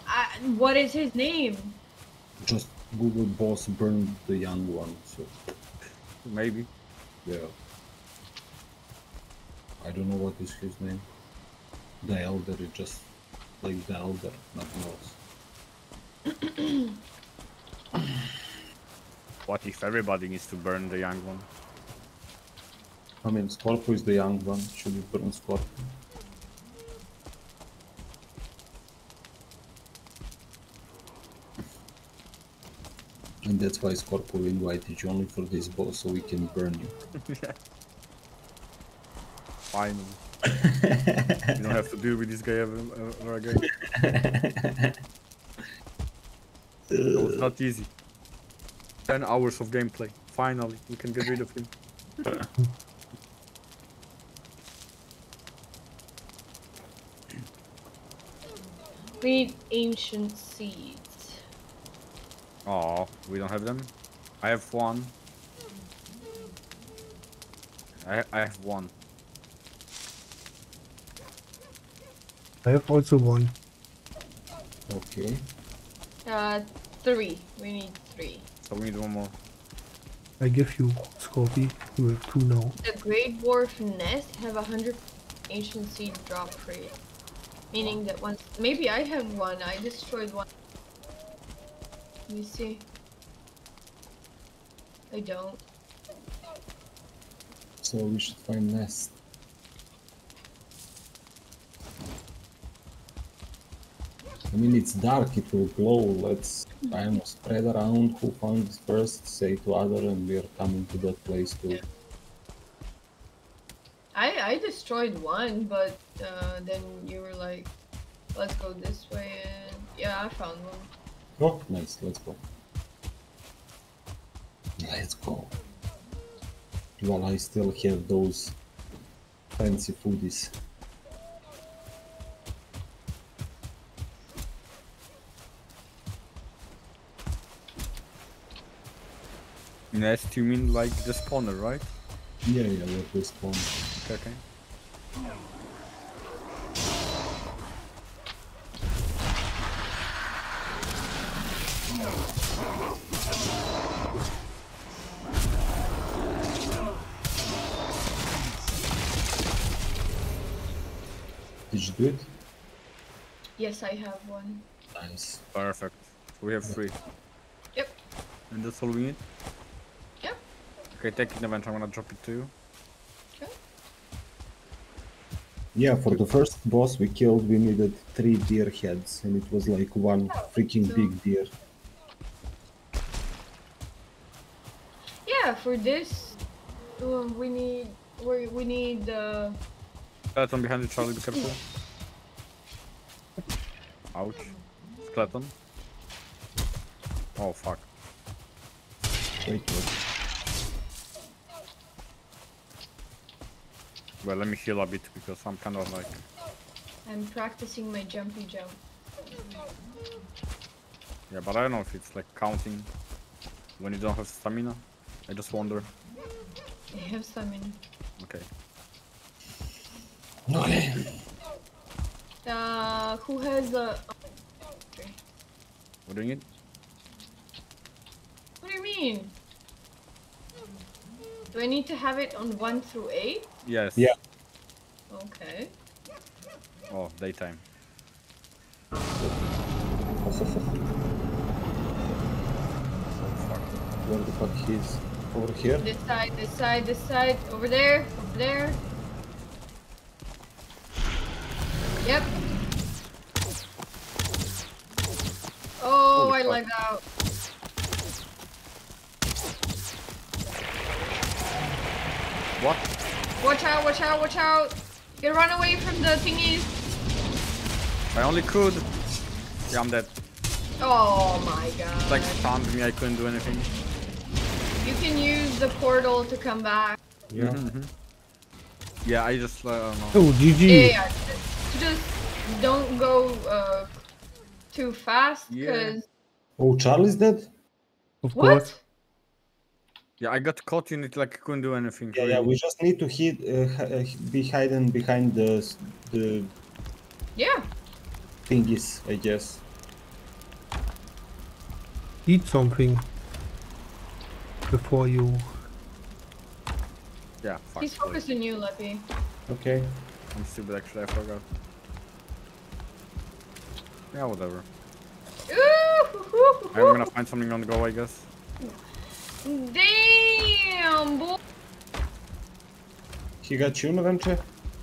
I, what is his name? Just Google boss burned the young one. So Maybe. yeah. I don't know what is his name. The elder is just like the elder, nothing else. What if everybody needs to burn the young one? I mean, Scorpio is the young one. Should we burn Scorpio? And that's why Scorpio invited you only for this boss, so we can burn you. Finally. you don't have to deal with this guy ever, ever again. It was not easy. 10 hours of gameplay. Finally, we can get rid of him. We need ancient seeds. Oh, we don't have them? I have one. I, I have one. I have also one. Okay. Uh, three. We need three. So we need one more. I give you, Scorpy. You have two now. The Greydwarf Nest have a hundred ancient seed drop rate. Meaning that once maybe I have one, I destroyed one. Let me see. I don't. So we should find nest. I mean, it's dark, it will glow. Let's, don't know, spread around who found first, say to other, and we are coming to that place too. I I destroyed one, but uh, then you were like, let's go this way, and yeah, I found one. Oh, nice, let's go. Let's go. While I still have those fancy foodies. Nest, you mean like the spawner, right? Yeah, yeah, let this spawn. Okay, okay. Did you do it? Yes, I have one. Nice. Perfect. We have three. Yep. And that's all we need? Yep. Okay, take it event, I'm gonna drop it to you. Okay. Yeah, for the first boss we killed, we needed three deer heads, and it was like one freaking big deer. Yeah, for this, um, we need we we need uh, Skeleton behind you, Charlie, be careful. Ouch. Skeleton. Oh fuck. Wait, wait. Well, let me heal a bit because I'm kind of like. I'm practicing my jumpy jump. Yeah, but I don't know if it's like counting when you don't have stamina. I just wonder. I have stamina. Okay. Okay. Uh, who has a? okay. What do you need? What do you mean? Do I need to have it on one through eight? Yes. Yeah. Okay. Oh, daytime. Where the fuck he is? Over here? This side, this side, this side, over there, over there. Yep. Oh, Holy I fuck. lagged out. What? Watch out, watch out, watch out. You run away from the thingies. I only could. Yeah, I'm dead. Oh my god. Like stunned me, I couldn't do anything. You can use the portal to come back. Yeah. Mhm. Yeah, I just uh, I don't know. Oh, GG. Yeah, yeah, just, just don't go uh, too fast, Yeah. because... Oh, Charlie's dead? Of course. What? Yeah, I got caught in it like I couldn't do anything. Yeah, yeah, we just need to hid, uh, uh, be hidden behind the, s- the Yeah. thingies, I guess. eat something before you. Yeah, fuck. He's sorry. focused on you, Leppy. Okay. I'm stupid actually, I forgot. Yeah, whatever. Ooh, I'm gonna find something on the go, I guess. Damn, boy. He got you, Naventure?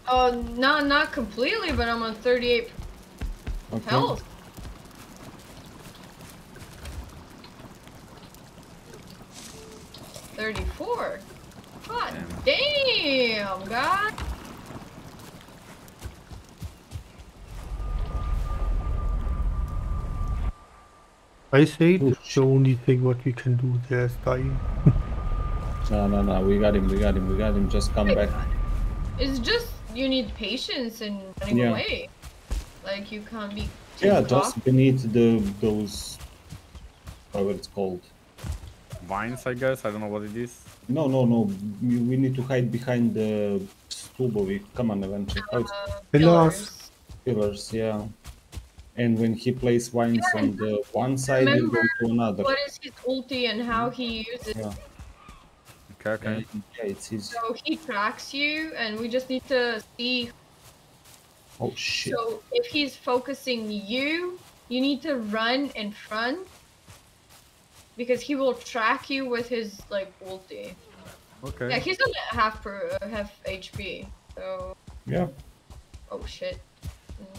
Uh, not not completely, but I'm on 38 Okay. health. Thirty-four. God damn, God. I say Oh, it's the only thing what we can do there is dying. No, no, no. We got him. We got him. We got him. Just come back. It's just you need patience and running Yeah. away. Like you can't be. Yeah, soft. just beneath the those. Whatever it's called. Vines, I guess. I don't know what it is. No, no, no. We, we need to hide behind the Stubovic. Come on, eventually. Uh, Pillars. pillars, yeah. And when he plays vines on the one side, you go to another. What is his ulti and how he uses? Yeah. Okay, okay. And, yeah, it's his. So he tracks you, and we just need to see. Oh shit. So if he's focusing you, you need to run in front because he will track you with his like ulti. Okay. Yeah, he's on half per uh, half HP. So Yeah. oh shit.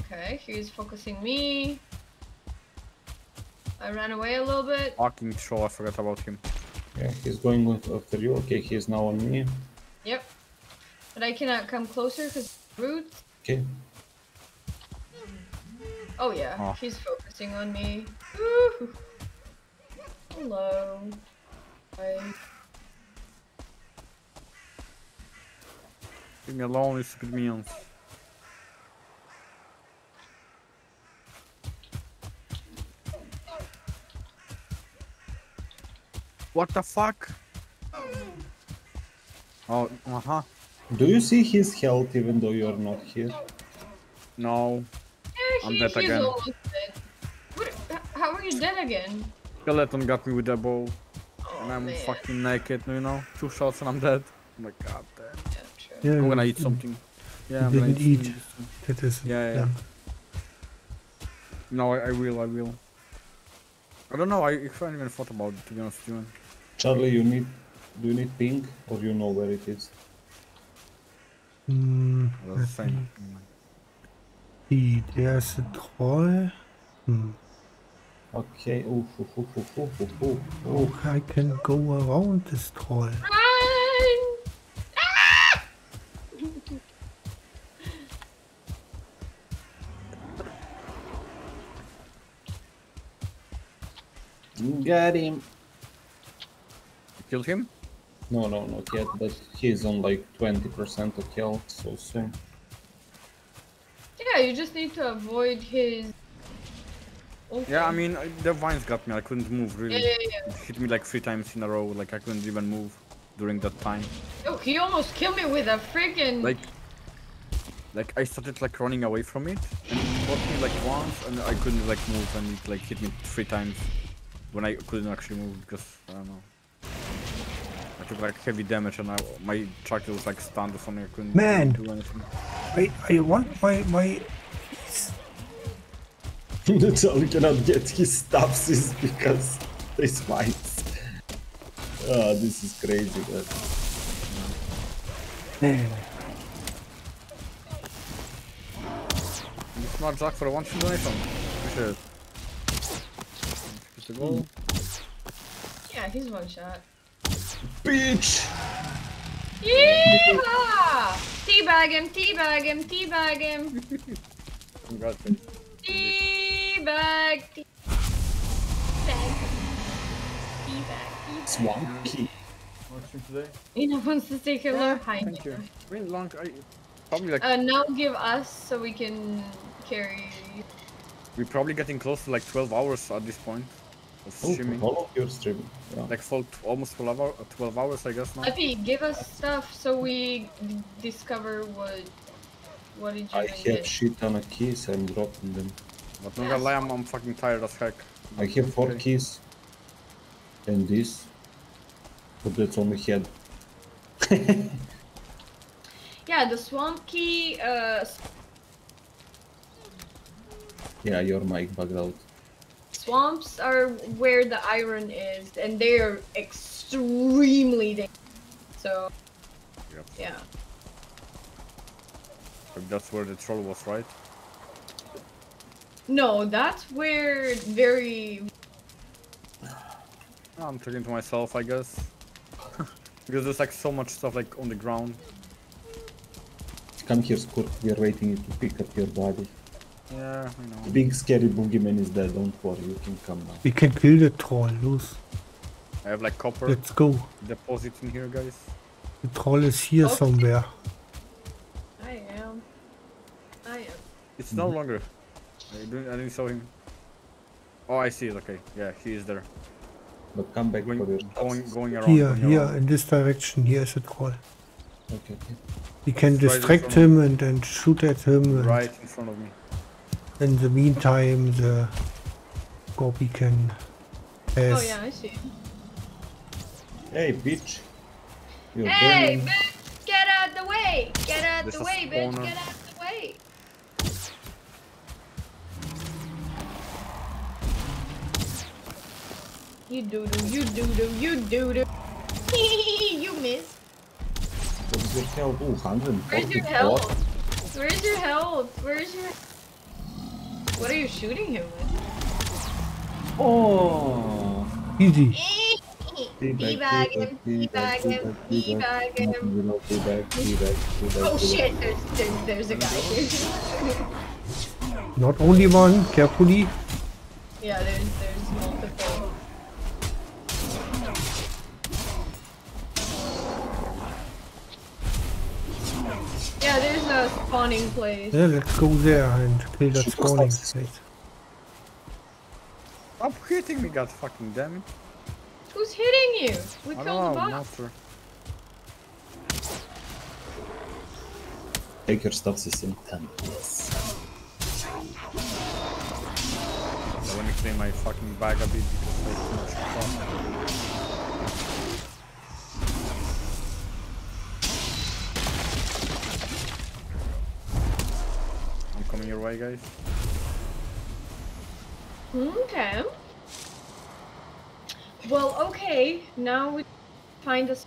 Okay, he's focusing me. I ran away a little bit. Fucking troll, I forgot about him. Yeah, he's going with after you. Okay, he's now on me. Yep. But I cannot come closer because roots. Okay. Oh yeah, Oh. he's focusing on me. Woo. Hello. Hi. Leave me alone, you stupid minions. What the fuck? Oh, uh-huh. Do you see his health even though you're not here? No. Yeah, I'm he, dead again. dead. What, how are you dead again? Skeleton got me with a bow. Oh, And I'm man. fucking naked, you know? Two shots and I'm dead. Oh my god damn. Yeah. Yeah, I'm gonna eat something. Yeah, I'm gonna eat. eat. something. That is. Yeah, yeah. No, I, I will, I will. I don't know, I, I haven't even thought about it, to be honest with you. Charlie, you need. Do you need ping or you know where it is? Hmm. That's the same. See, there's a troll. Hmm. Okay. Ooh, ooh, ooh, ooh, ooh, ooh, ooh, ooh. Oh, I can go around this troll. Run! Got him. You killed him? No, no, not yet. But he's on like 20% of health, so soon. Yeah, you just need to avoid his. ulti. Yeah, I mean, uh, the vines got me, I couldn't move really. yeah, yeah. It hit me like three times in a row, like I couldn't even move during that time. Oh, he almost killed me with a freaking. Like, like I started like running away from it, and it got me like once, and I couldn't like move, and it like hit me three times when I couldn't actually move because I don't know. I took like heavy damage, and I, my tractor was like stunned or something. I couldn't Man. do anything. I I want my my. Charlie cannot get his stuffs is because they spikes. Ah, this is crazy, guys. Man. You smart Jack for a one-shot donation. Appreciate it. Just yeah, he's one shot. Bitch! Yeehaw! Teabag him, teabag him, teabag him. Congrats. Teabag. Teabag. Teabag. Teabag. Swampy. Watching today? Ina wants to say hello. Hi. Thank you. Nina. I long. I probably like Uh, now give us so we can carry. we're probably getting close to like 12 hours at this point of streaming. all of your stream. Yeah. Like for almost 12, hour, 12 hours, I guess now. Epi, give us stuff so we d- discover what. What did you I have get? shit ton of keys, I'm dropping them. But not gonna lie, I'm, I'm fucking tired as heck. I have four Okay. keys. And this. But that's only head. Yeah, the swamp key. Uh, Yeah, your mic bugged out. Swamps are where the iron is, and they're extremely dangerous. So Yep. yeah. But That's where the troll was, right? No, that's where very. I'm talking to myself, I guess. because there's like so much stuff like on the ground. Come here, Squirt. We are waiting to pick up your body. Yeah, I know. The big scary boogeyman is dead. Don't worry, you can come now. We can kill the troll. Los. I have like copper Let's go. deposit in here, guys. The troll is here Okay. somewhere. I am. I am. It's no mm-hmm. longer. I didn't, I didn't saw him. Oh, I see it. Okay, yeah, he is there. But come back Going, for your going, going around. Here, going here, around. in this direction. Here is a troll. Okay, okay. We can Right in distract him and, and shoot at him. Right in front of me. In the meantime, the Gobi can oh, pass. Oh yeah, I see. Hey, bitch. You're Hey, burning. bitch! Get out the way! Get out There's the a way, bitch! Get out the way! You doo doo, you doo doo, you doo doo. you miss. What's your health? Ooh, 140 Where's your health? Where's your health? Where's your. What are you shooting him with? Oh! Easy. Teabag him, teabag him, teabag him. Oh shit, there's, there's, there's a guy here. Not only one, carefully. yeah, there's, there's multiple. Yeah, there's a spawning place. Yeah, let's go there and kill that spawning place. Stop hitting me, god fucking damn it. Who's hitting you? We I killed don't the boss. monster. Take your stuff, system 10. Yes. Yeah, let me clean my fucking bag a bit because I have too much coming your way, guys. Okay. Well, okay. Now we find us.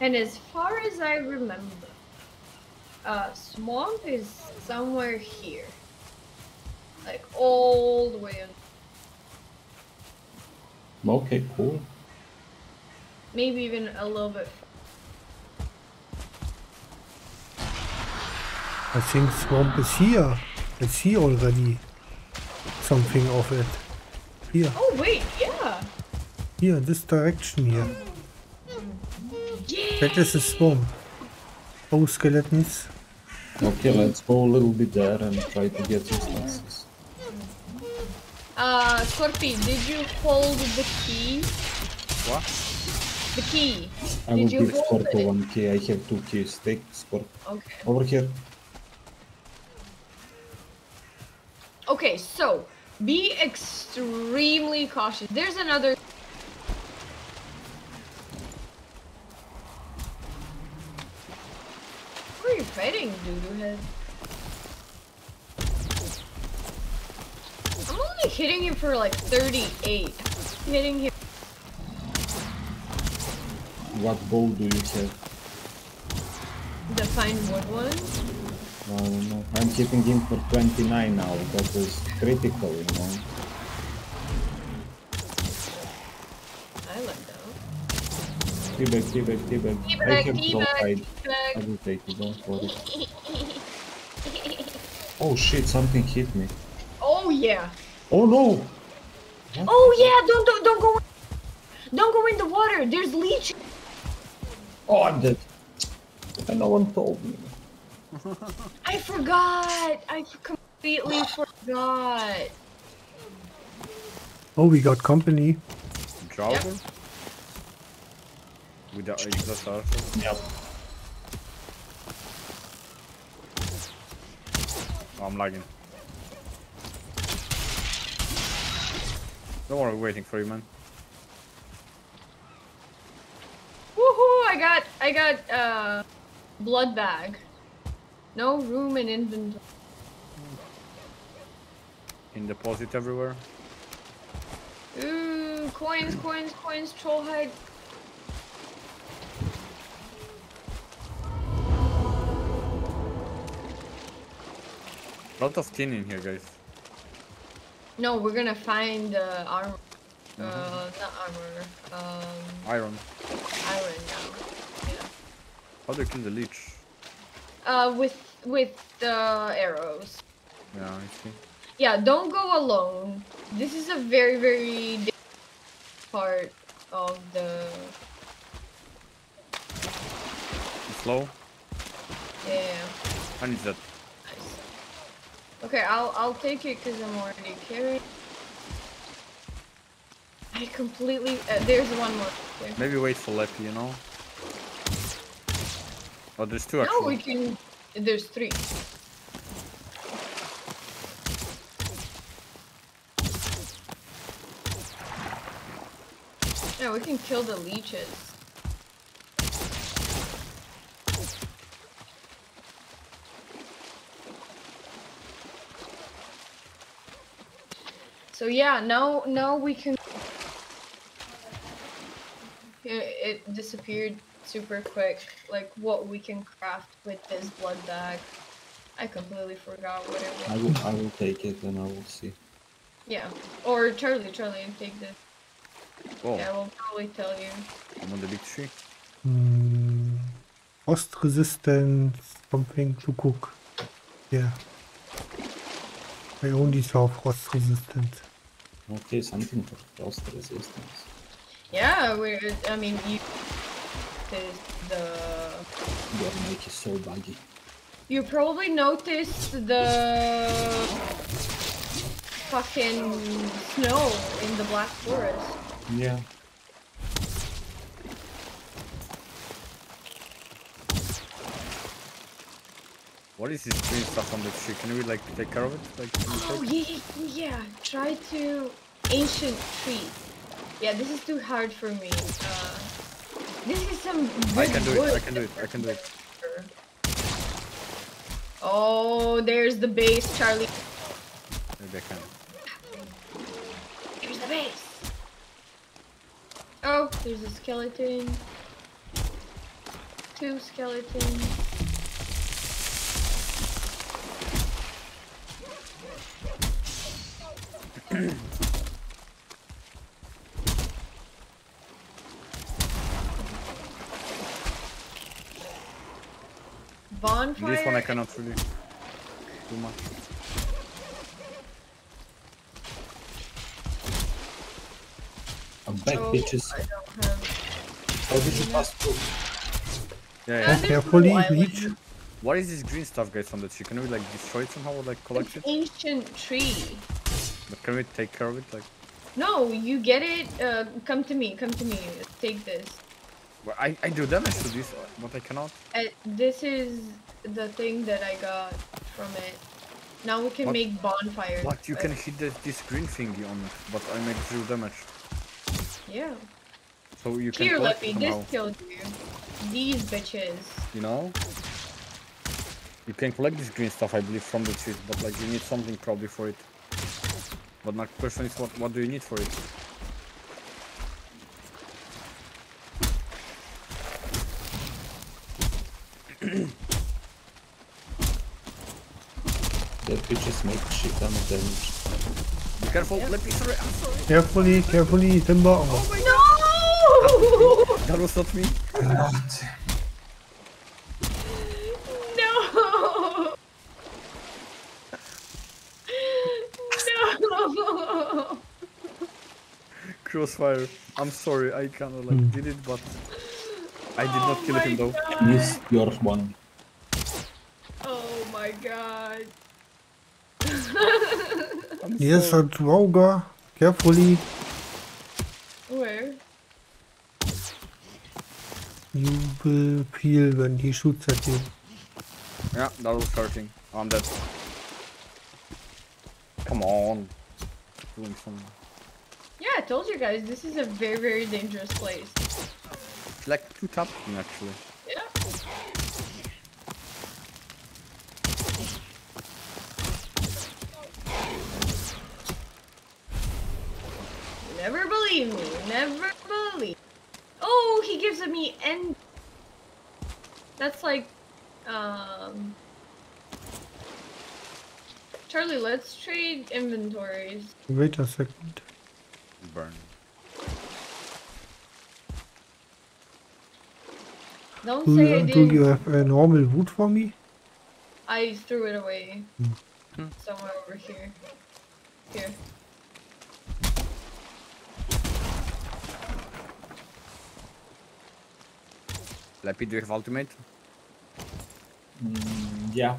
And as far as I remember, uh, swamp is somewhere here, like all the way on. Okay, cool. Maybe even a little bit. I think swamp is here. I see already something of it. Here, Oh wait, yeah. here, in this direction here. Yeah. That is a swamp. Oh, skeletons. Okay, let's go a little bit there and try to get instances. Uh, Scorpi, did you hold the key? What? The key. I will Did you give hold Scorpio it? one key. I have two keys. Take Scorpio. Okay. Over here. Okay, so be extremely cautious. There's another. Who are you fighting, Doodoo Head? I'm only hitting him for like 38. Hitting him. What bow do you have? The fine wood one. Uh, I don't know. I'm hitting him for 29 now. That is critical, you know. I like that. Teabag, teabag, teabag. I have troll hide. I will take it, don't worry. Oh shit, something hit me. Oh yeah. Oh no! Oh yeah. Don't don't don't go. Don't go in the water. There's leech. Oh, I'm dead. And no one told me. I forgot. I completely forgot. Oh, we got company. Jowler? With the exhaust rifle? Yep. Oh, I'm lagging. Don't worry, we're waiting for you, man. Woohoo! I got I got uh blood bag. No room in inventory. In deposit everywhere. Ooh, coins, coins, coins, troll hide. lot of tin in here, guys. No, we're gonna find uh, armor. Uh, not armor. Um, Iron. iron now. Yeah. How do you kill the leech? Uh, with with the arrows. Yeah, I see. Yeah, don't go alone. This is a very very part of the. Slow. Yeah. I need that. Nice. Okay, I'll I'll take it because I'm already carrying. I completely. Uh, there's one more. There. Maybe wait for Leppy, you know? Oh, there's two No, we actually. can. There's three. Yeah, we can kill the leeches. So yeah, now now we can. Yeah, it disappeared super quick. Like what we can craft with this blood bag. I completely forgot what it was. I will, I will take it and I will see. Yeah. Or Charlie, Charlie, take this. Oh, Yeah, we'll probably tell you. I'm on the big tree. Hmm, frost resistance, something to cook. Yeah. I only saw frost resistance. Okay, something for frost resistance. Yeah, we're. I mean, you. This, the. Your make is so buggy. You probably noticed the fucking snow in the Black Forest. Yeah. What is this green stuff on the tree? Can we like take care of it? Like, Oh yeah, yeah, yeah. Try to ancient tree. Yeah, this is too hard for me. Uh, this is some. I can do it. I can do it. I can do it. Oh, there's the base, Charlie. Maybe I can. Here's the base. Oh, there's a skeleton. Two skeletons. Bonfire. This one I cannot really do much. I'm back, Oh, bitches. I don't have. How did you pass through? Yeah, yeah. carefully, no island. leech. What is this green stuff, guys, on the tree? Can we like destroy it somehow or like collect It's it? ancient tree. But can we take care of it? Like, No, you get it. Uh, come to me. Come to me. Take this. Well, I I do damage to this, but I cannot. Uh, this is the thing that I got from it. Now we can What? make bonfires. But you but- can hit the, this green thingy on it, but I make zero damage. Yeah. So you can Here, collect Leppy, this killed you. These bitches. You know? You can collect this green stuff, I believe, from the trees, but like you need something probably for it. But my question is, what what do you need for it? That bitches make shit ton of damage. Be careful, Leppy, sorry, I'm sorry. Carefully, carefully, timber. Oh, my No! That was not me. Not. no! No! Crossfire. I'm sorry, I kinda like hmm. did it, but I did not kill Oh him though. God. Miss your one. Oh my god. I'm Yes, sorry. a Draugr. Carefully. Where? You will feel when he shoots at you. Yeah, that was hurting. Oh, I'm dead. Come on. Doing some. Yeah, I told you guys, this is a very, very dangerous place. Like two tapping actually. Yeah. Never believe me. Never believe. Oh, he gives me end. That's like, um. Charlie, let's trade inventories. Wait a second. Burn. Don't Do say I you, do didn't. you have a normal wood for me? I threw it away. Hmm. Somewhere over here. Here. Leppy, do you have ultimate? Mm, yeah.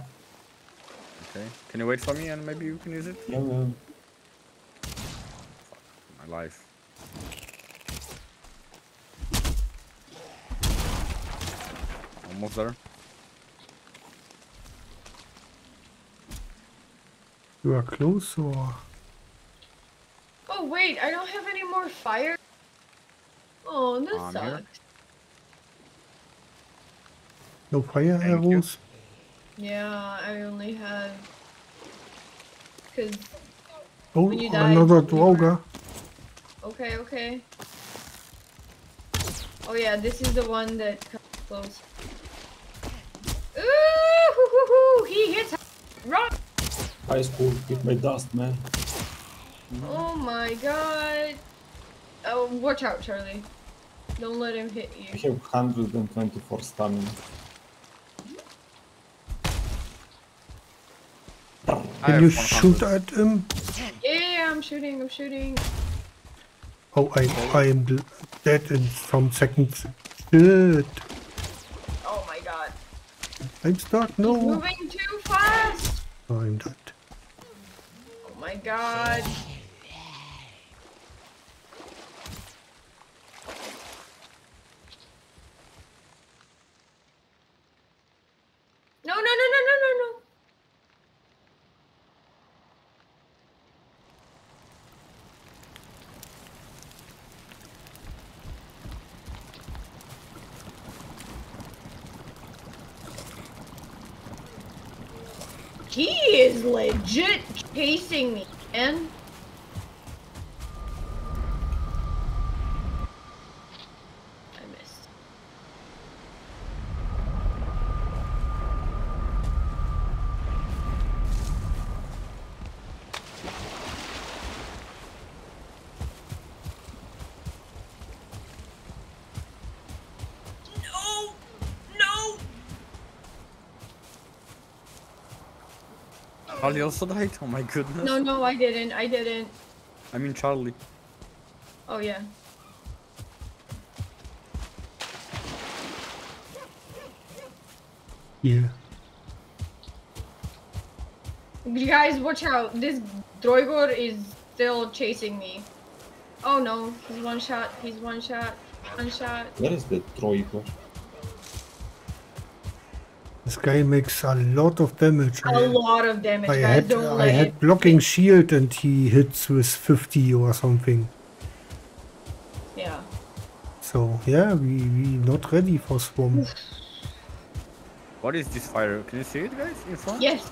Okay. Can you wait for me and maybe you can use it? Yeah, yeah. My life. Almost there. You are close or? Oh wait, I don't have any more fire. Oh, this I'm here. sucks. No fire Thank you. arrows? Yeah, I only have. Cause Oh, When you die, another you Droga. okay, okay. Oh yeah, this is the one that comes close. Ooh, hoo, hoo, hoo, he hits. Run! High school, get my dust, man. Oh my god. Oh, watch out, Charlie. Don't let him hit you. I you. have 124 stamina. Can you shoot at him? Yeah, I'm shooting, I'm shooting. Oh, I, I am dead in some seconds. Shit. I'm stuck. No. Moving too fast! I'm dead. Oh my god. No, no, no, no, no, no, no. He is legit chasing me, and Charlie also died? Oh my goodness. No, no, I didn't. I didn't. I mean Charlie. Oh yeah. Yeah. You guys, watch out. This Draugr is still chasing me. Oh no, he's one shot. He's one shot. One shot. Where is the Troiko? This guy makes a lot of damage. A I, lot of damage, I had I let had blocking shield and he hits with 50 or something. Yeah. So yeah, we we not ready for swamp. What is this fire? Can you see it guys in front? Yes.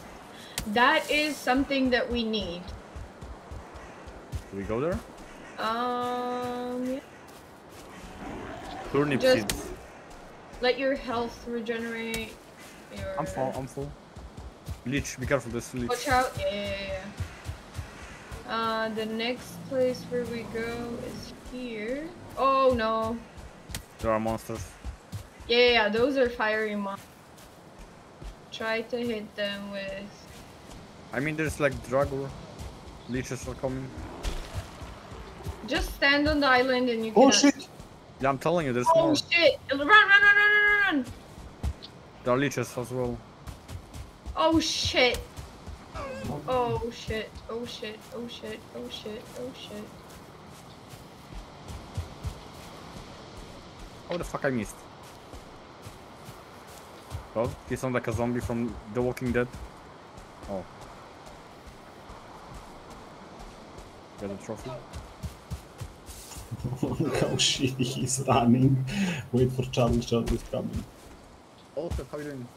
That is something that we need. Do we go there? Um. yeah. Turnip Just- seeds. Let your health regenerate. Your... I'm full, I'm full. Leech, be careful, there's leech. Watch out. Yeah, yeah, yeah, yeah. Uh, the next place where we go is here. Oh no. There are monsters. Yeah, yeah, yeah, those are fiery monsters. Try to hit them with. I mean, there's like Draugr. Leeches are coming. Just stand on the island and you can. Oh shit! Yeah, I'm telling you, there's Oh more. shit! Run, run, run, run, run, run! There are leeches as well. Oh shit! Oh shit! Oh shit! Oh shit! Oh shit! Oh shit! How the fuck I missed? Oh, he sounds like a zombie from The Walking Dead. Oh. Get a trophy. Look how shitty he's running. Wait for Charlie, Charlie's coming. Oh, how are you doing?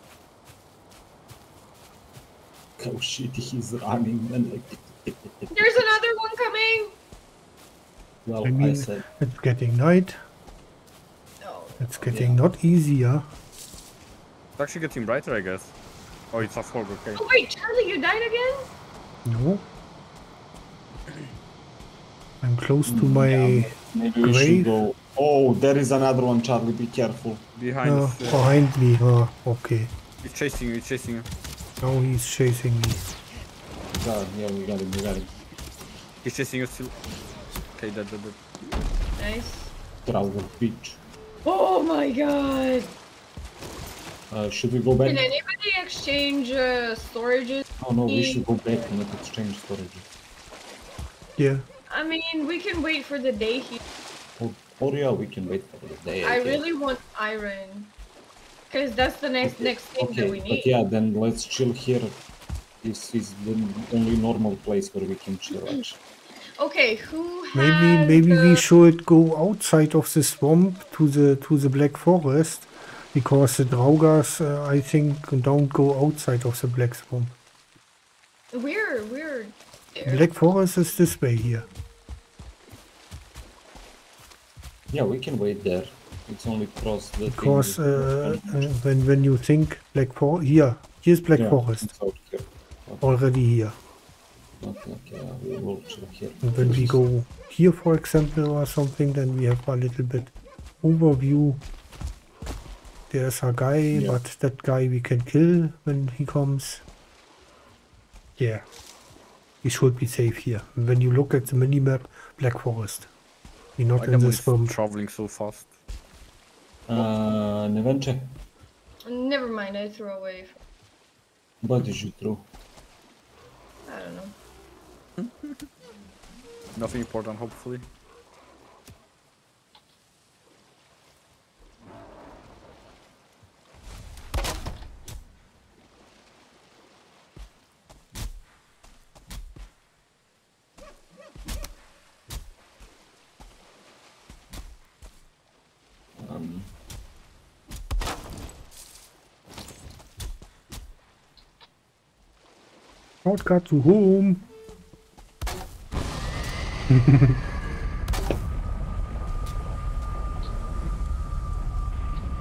How shitty he's running, man. Like, There's another one coming. well, I I, mean, said, it's getting night. No. It's getting not easier. It's actually getting brighter, I guess. Oh, it's a fog, okay. Oh wait, Charlie, you died again? No. I'm close to mm, my maybe we Grave? should go. Oh, there is another one, Charlie. Be careful. Behind uh, us. Yeah. behind me. Uh, okay. He's chasing you, he's chasing you. Now he's chasing me. God, yeah, we got him. We got him. He's chasing you still. Okay, dead, dead, dead. Nice. Trouser bitch. Oh my god. Uh, should we go back? Can anybody exchange uh, storages? Oh no, we should go back and exchange storages. Yeah. I mean, we can wait for the day here. Or, or yeah, we can wait for the day. I guess. really want iron. Because that's the next next thing that we Okay, need. but yeah, then let's chill here. This is the only normal place where we can chill. Actually. Okay, who has Maybe maybe we should go outside of the swamp to the to the Black Forest, because the Draugrs uh, I think don't go outside of the Black Swamp. We're we're there. Black Forest is this way here. Yeah, we can wait there. It's only cross the. Because uh, uh, when when you think Black Forest here, here's Black Yeah, Forest out already here. Okay, okay, we will check here. And when we go here, for example, or something, then we have a little bit overview. There's a guy, Yeah. but that guy we can kill when he comes. Yeah. We should be safe here. And when you look at the minimap, Black Forest. We're not I in can't the believe swamp. traveling so fast. Uh, Nevenche, Never mind, I threw away. what did you throw? I don't know. Nothing important, hopefully. Shortcut to home.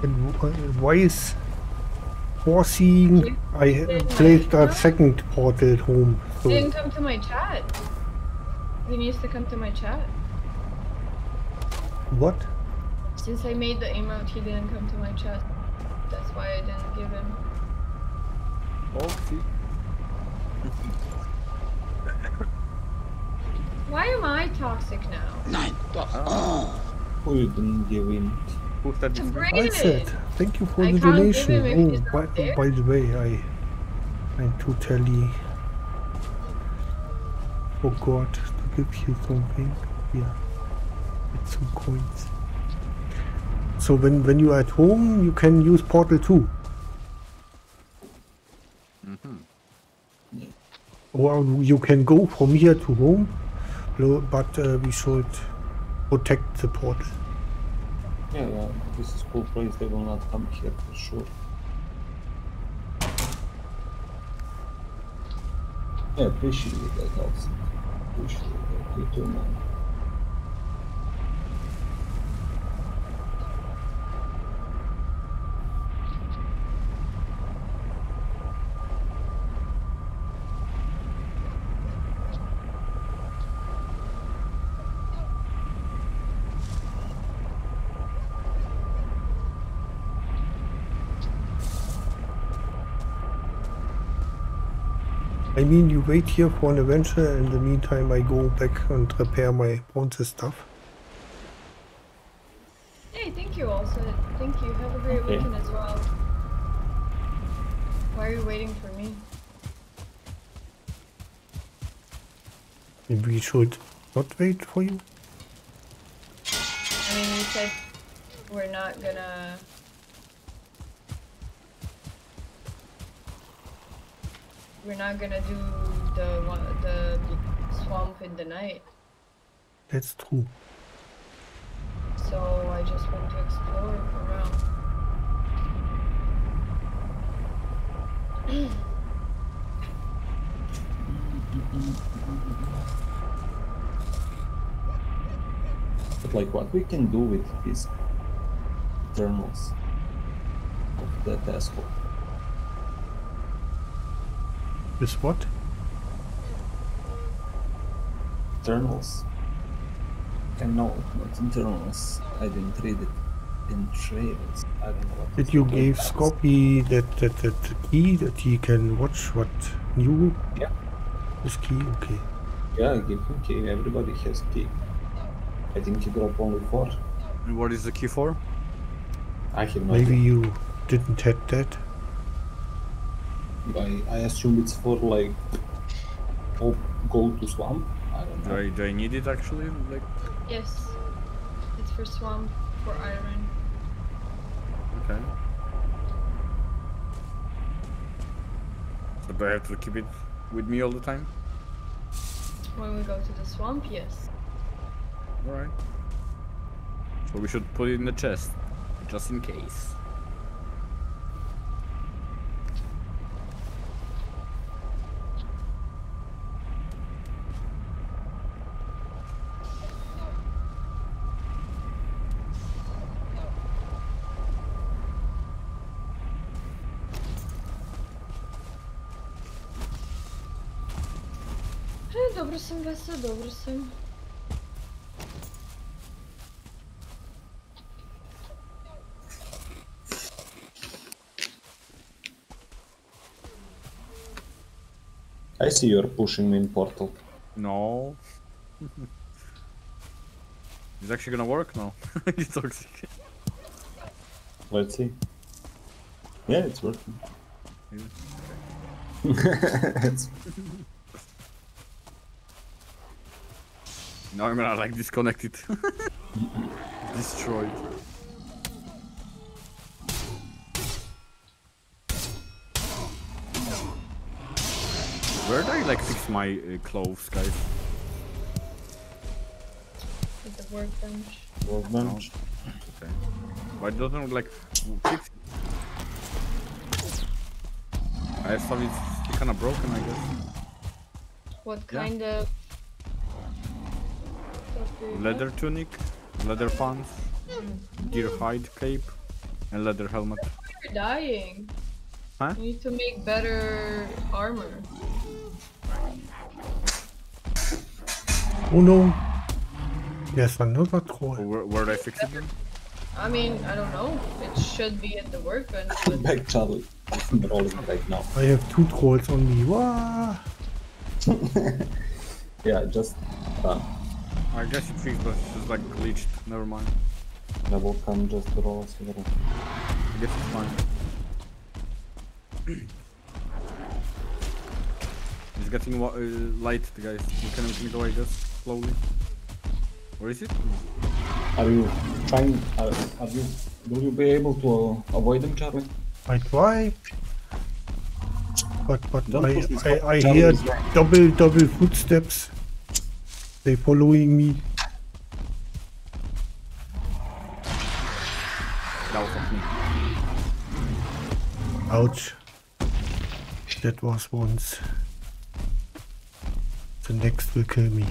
and wh- why is foreseeing I placed a second portal at home? He So didn't come to my chat. He needs to come to my chat. what? Since I made the emote, he didn't come to my chat. That's why I didn't give him. Oh, Why am I toxic now? Oh. Uh, who you didn't give him? Who said To. I said thank you for I the can't donation. Oh, by, oh, by the way, I I totally forgot to give you something. Yeah, get some coins. So when when you're at home, you can use Portal 2. Mm-hmm. Or you can go from here to home, lo- but uh, we should protect the portal. Yeah, this is cool place. They will not come here for sure. Yeah, appreciate that also. Appreciate that. You too, man. Mean, you wait here for an adventure. In the meantime, I go back and repair my bronze stuff. Hey, thank you also. Thank you. Have a great Okay. weekend as well. Why are you waiting for me? Maybe we should not wait for you. I mean, you said we're not gonna. We're not gonna do the the swamp in the night. That's true. so I just want to explore around. But like what we can do with these thermals of the Tesco. This what? Internals. And no, not internals. I didn't read it. Entrails. I don't know what Did you called. give That's- Scorpy that, that, that key that he can watch what new? Yeah. This key? Okay. Yeah, I give him key. Everybody has key. I think he dropped only four. And what is the key for? I have no Maybe idea. you didn't have that. I, I assume it's for like oh, go to swamp. I don't Do. I, do I need it actually? Like, Yes, it's for swamp, for iron. okay. So do I have to keep it with me all the time? When we go to the swamp, yes. Alright. So we should put it in the chest, just in case. E, dobry sam Wesa. I see you're pushing me in portal. No. Is it actually gonna work? No. it's toxic. Let's see. Yeah, it's working. Yeah. it's, Now I'm gonna like disconnect it. Destroyed. Where did I like fix my uh, clothes, guys? At the workbench. workbench. Okay. Why doesn't it, like fix it? I have some it's kinda broken, I guess. What Yeah. kind of... Leather tunic, leather pants, deer hide cape, and leather helmet. You're dying. Huh? You need to make better armor. Oh no! There's another So troll. where, where did I fix it then? I mean, I don't know. It should be at the workbench, but Back Charlie. I'm rolling right now. I have two trolls on me. Wah! Yeah, just run. I guess it fixed, but it's just like glitched. Never mind. Double come just roll us over. I guess it's fine. it's getting wa- uh, light, guys. You can make it away just slowly. Where is it? Are you trying? Are, are you? Will you be able to avoid them, Charlie? I try. But but Don't I, I, I hear double double footsteps. They following me. That was of me. Ouch. That was once. The next will kill me.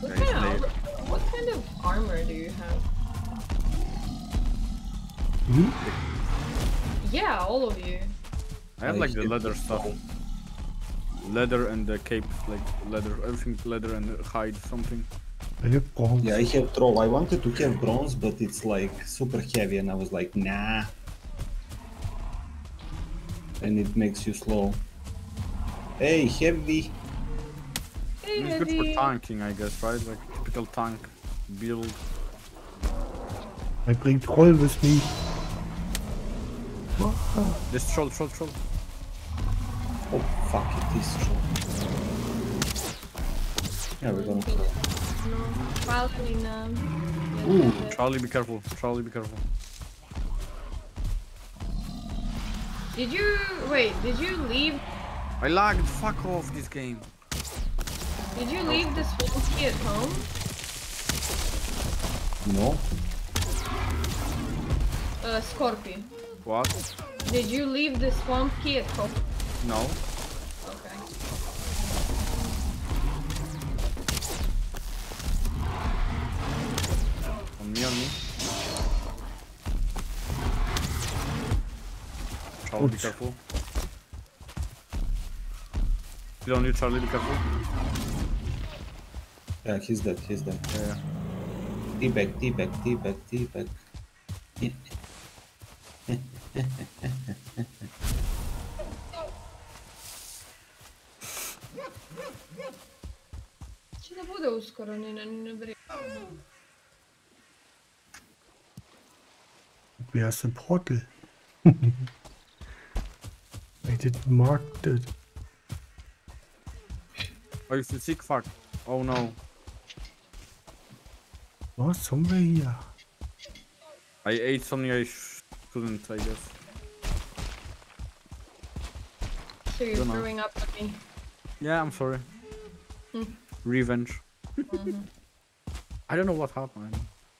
what kind, of, armor- what kind of armor do you have? Me? Yeah, all of you. I have like the leather stuff. stuff. Leather and the cape, like leather, everything leather and hide something. I have bronze. Yeah, I have troll. I wanted to have bronze, but it's like super heavy, and I was like, nah. And it makes you slow. Hey, heavy. Hey, It's good for tanking, I guess, right? Like typical tank build. I bring troll with me. This troll, troll, troll. Oh, fuck it, this troll. Yeah, we're gonna kill. No, Paladina. Yeah, Ooh. Charlie, be careful. Charlie, be careful. Did you wait? Did you leave? I lagged. Fuck off this game. Did you leave the swamp key at home? No? Uh, Scorpy. What? Did you leave the swamp key at home? No. Okay. On me, on me. Charlie, be Ouch. careful. Still on you, Charlie, be careful. Yeah, he's dead, he's dead. Yeah. Teabag, teabag, teabag, teabag. bude uskoro, ne, ne Portal? I didn't mark it. Oh, you sick fuck. Oh no. Oh, somewhere here. I ate something I couldn't, I guess. So you're throwing know. up at me. Yeah, I'm sorry. Hmm. Revenge. I don't know what happened.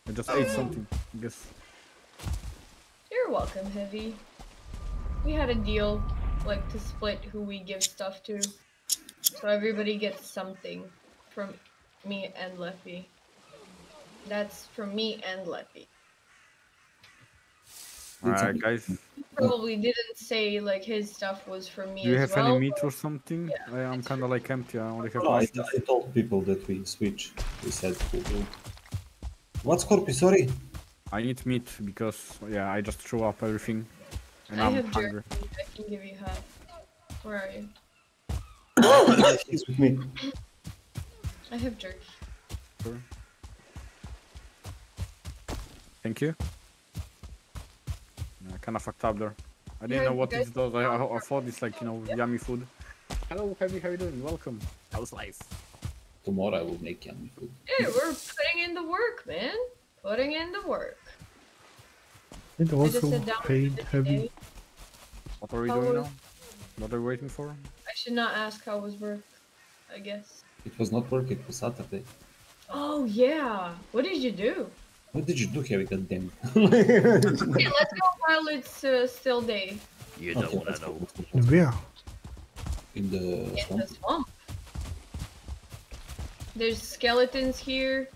I just ate oh. something, I guess. You're welcome, Heavy. We had a deal, like to split who we give stuff to. So everybody gets something from me and Leffy. That's from me and Leffy. Alright, guys. Probably didn't say like his stuff was from me Do you as have well. any meat or something? I, I'm kind of like empty. I only have No, I, rations. I told people that we switch. We said we will. What Scorpio? Sorry. I need meat because yeah, I just threw up everything, and I am have hungry. jerky. I can give you half. Where are you? He's with me. I have jerky. Sure. Thank you. Uh, yeah, kind of fucked up there. I didn't Yeah, know what guys- it does. I, I, I thought it's like you know yummy food. Hello, Heavy, how are you doing? Welcome. How's life? Tomorrow I will make yummy food. Hey, we're putting in the work, man. Putting in the work. It also paid heavy. today. What are we How doing was- now? What are we waiting for? I should not ask how was work. I guess. It was not work, it was Saturday. Oh yeah. What did you do? What did you do, Harry? Goddamn. Okay, let's go while it's uh, still day You don't Okay, wanna know. let's go. Where? In the in the swamp. swamp. There's skeletons here.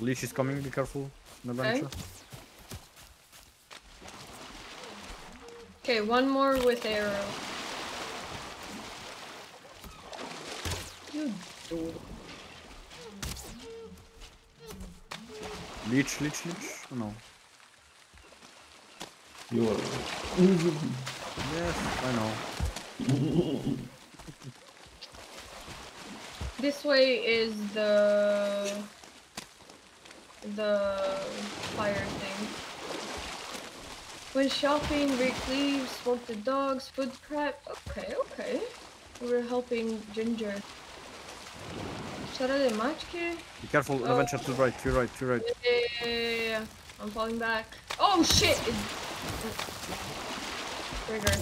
Leech is coming. Be careful. in the Okay. Okay, one more with arrow. You do. Leech, leech, leech. Oh, no. You are. Yes, I know. This way is the the fire thing. When shopping, rake leaves, smoke the dogs, food prep. Okay, okay. We're helping Ginger. Shara de Machke? Be careful. Oh. Venture to the right. To right. To right. Yeah, I'm falling back. Oh shit! Trigger.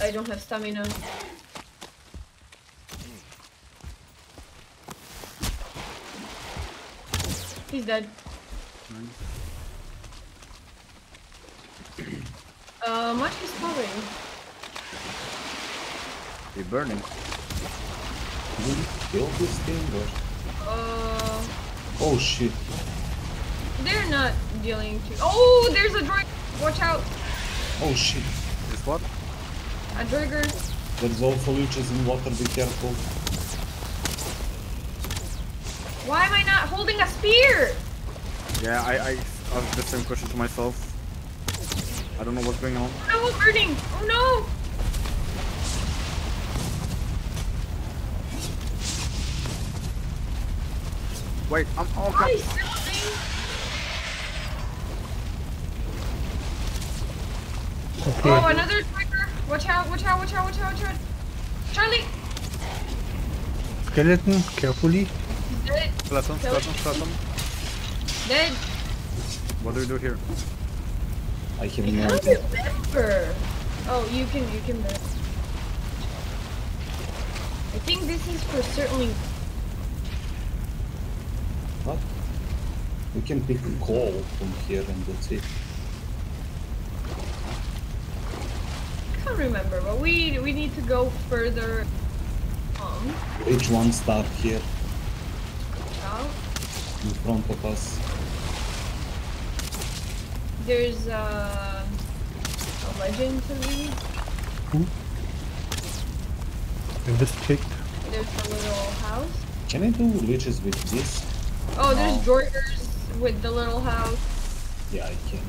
I don't have stamina. He's dead. Uh, much is coming. Be burning. Will you kill this thing or? Uh, Oh shit. they're not dealing too. Oh, there's a droid. Watch out, Oh shit. This what? a trigger. There's also leeches in water, be careful. Why am I not holding a spear? Yeah, I, I asked the same question to myself. I don't know what's going on. No, I'm burning. Oh no. Wait, I'm oh, Why God. Okay. Oh, another trigger. Watch out, watch out, watch out, watch out, watch out. Charlie! Skeleton, carefully. Dead. Skeleton, Kill it. skeleton, skeleton. Dead. What do we do here? I have no can't idea. remember. Oh, you can, you can bet. I think this is for certainly. What? We can pick coal from here and that's it. I can't remember, but we we need to go further. Um, Each one start here out. in front of us. There's uh, a legend to read. Investigate. There's a little house. Can I do witches with this? Oh, there's Oh. Jorgers with the little house. Yeah, I can.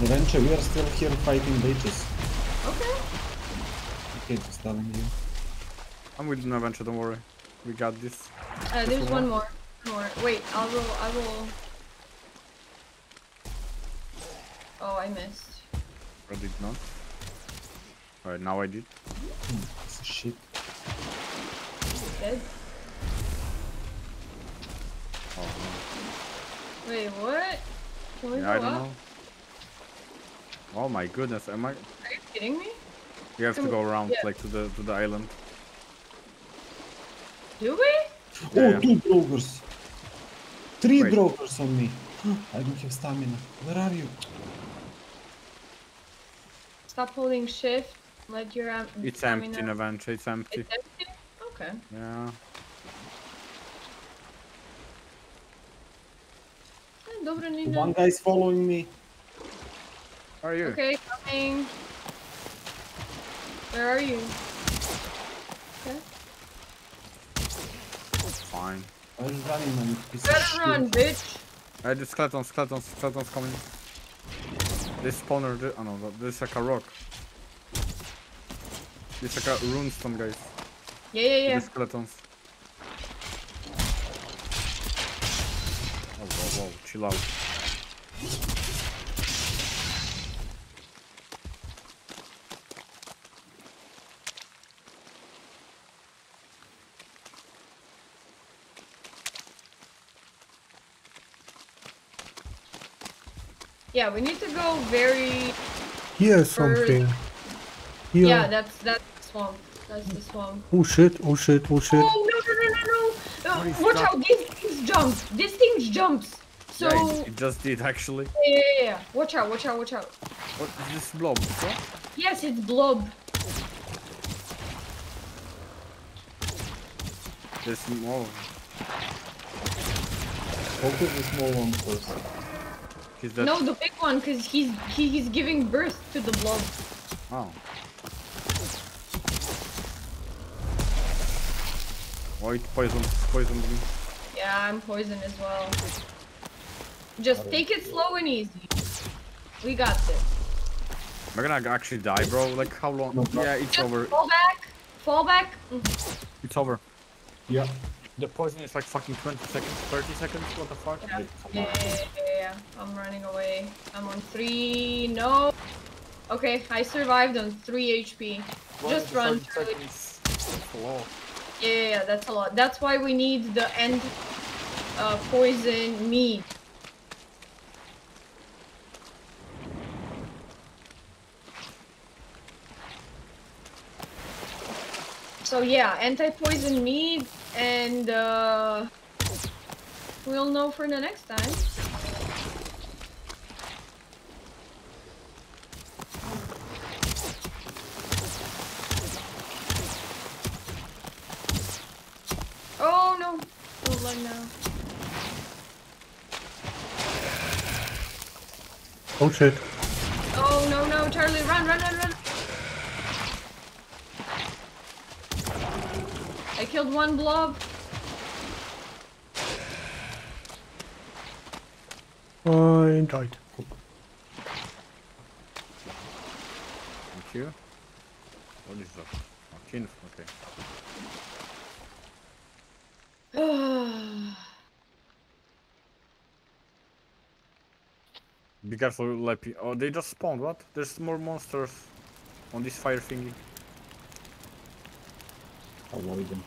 Adventure, we are still here fighting witches. Okay. Okay, just telling you. I'm with Naventure, don't worry. We got this. Uh, there's one one more. One. Wait, I will. I will. Oh, I missed. Or did not. Alright, now I did. It's a shit. Dead. Oh, Wait, what? Can we no. go yeah, I don't up? know. Oh my goodness, am I? Are you kidding me? You have to go around yeah. like to the to the island. Do we? Yeah, oh, yeah. two Draugrs! Three Wait. Draugrs on me! I don't have stamina. Where are you? Stop holding shift. Let your am- It's stamina- empty, Naventure, it's empty. It's empty. Okay. Yeah. Eh, Dobra, Nina. One guy's following me. Where are you? Okay, coming. Where are you? Okay. Fine. I was running, man. Piece of Better shit. run, bitch. Hey, the skeletons, skeletons, skeletons coming. This spawner, thi- oh no, this is like a rock. This is like a runestone, guys. Yeah, yeah, yeah. The skeletons. Oh, whoa, whoa, chill out. Yeah, we need to go very. Here's something. Here. Yeah, that's that's the swamp. That's the swamp. Oh shit, oh shit, oh shit. Oh no no no no no! Uh, watch that? out! This thing jumps. This thing jumps. So Yeah, it, it just did actually. yeah, yeah, yeah. Watch out! Watch out! Watch out! What is this blob? What? Yes, it's blob. There's more. Focus the small one first. Is? No, the big one, cause he's he, he's giving birth to the blob. Oh. Oh, it poisoned, poisoned me. Yeah, I'm poisoned as well. Just take it slow and easy. We got this. Am I gonna actually die, bro? Like, how long? Yeah, it's Just over. fall back. Fall back. Mm. It's over. Yeah. The poison is like fucking 20 seconds, 30 seconds, what the fuck? Yeah. Yeah. I'm running away. I'm on three. No. Okay, I survived on three HP. Just run. Yeah, yeah, yeah, that's a lot. That's why we need the end uh, poison mead. So yeah, anti-poison mead, and uh, we'll know for the next time. Oh no! Oh, like now. Oh shit. Oh no no, Charlie, run, run, run, run! I killed one blob. I died. Thank you. What is that? Oh, kinf, okay. Be careful, Leppy. Oh, they just spawned, what? There's more monsters on this fire thingy. avoid them,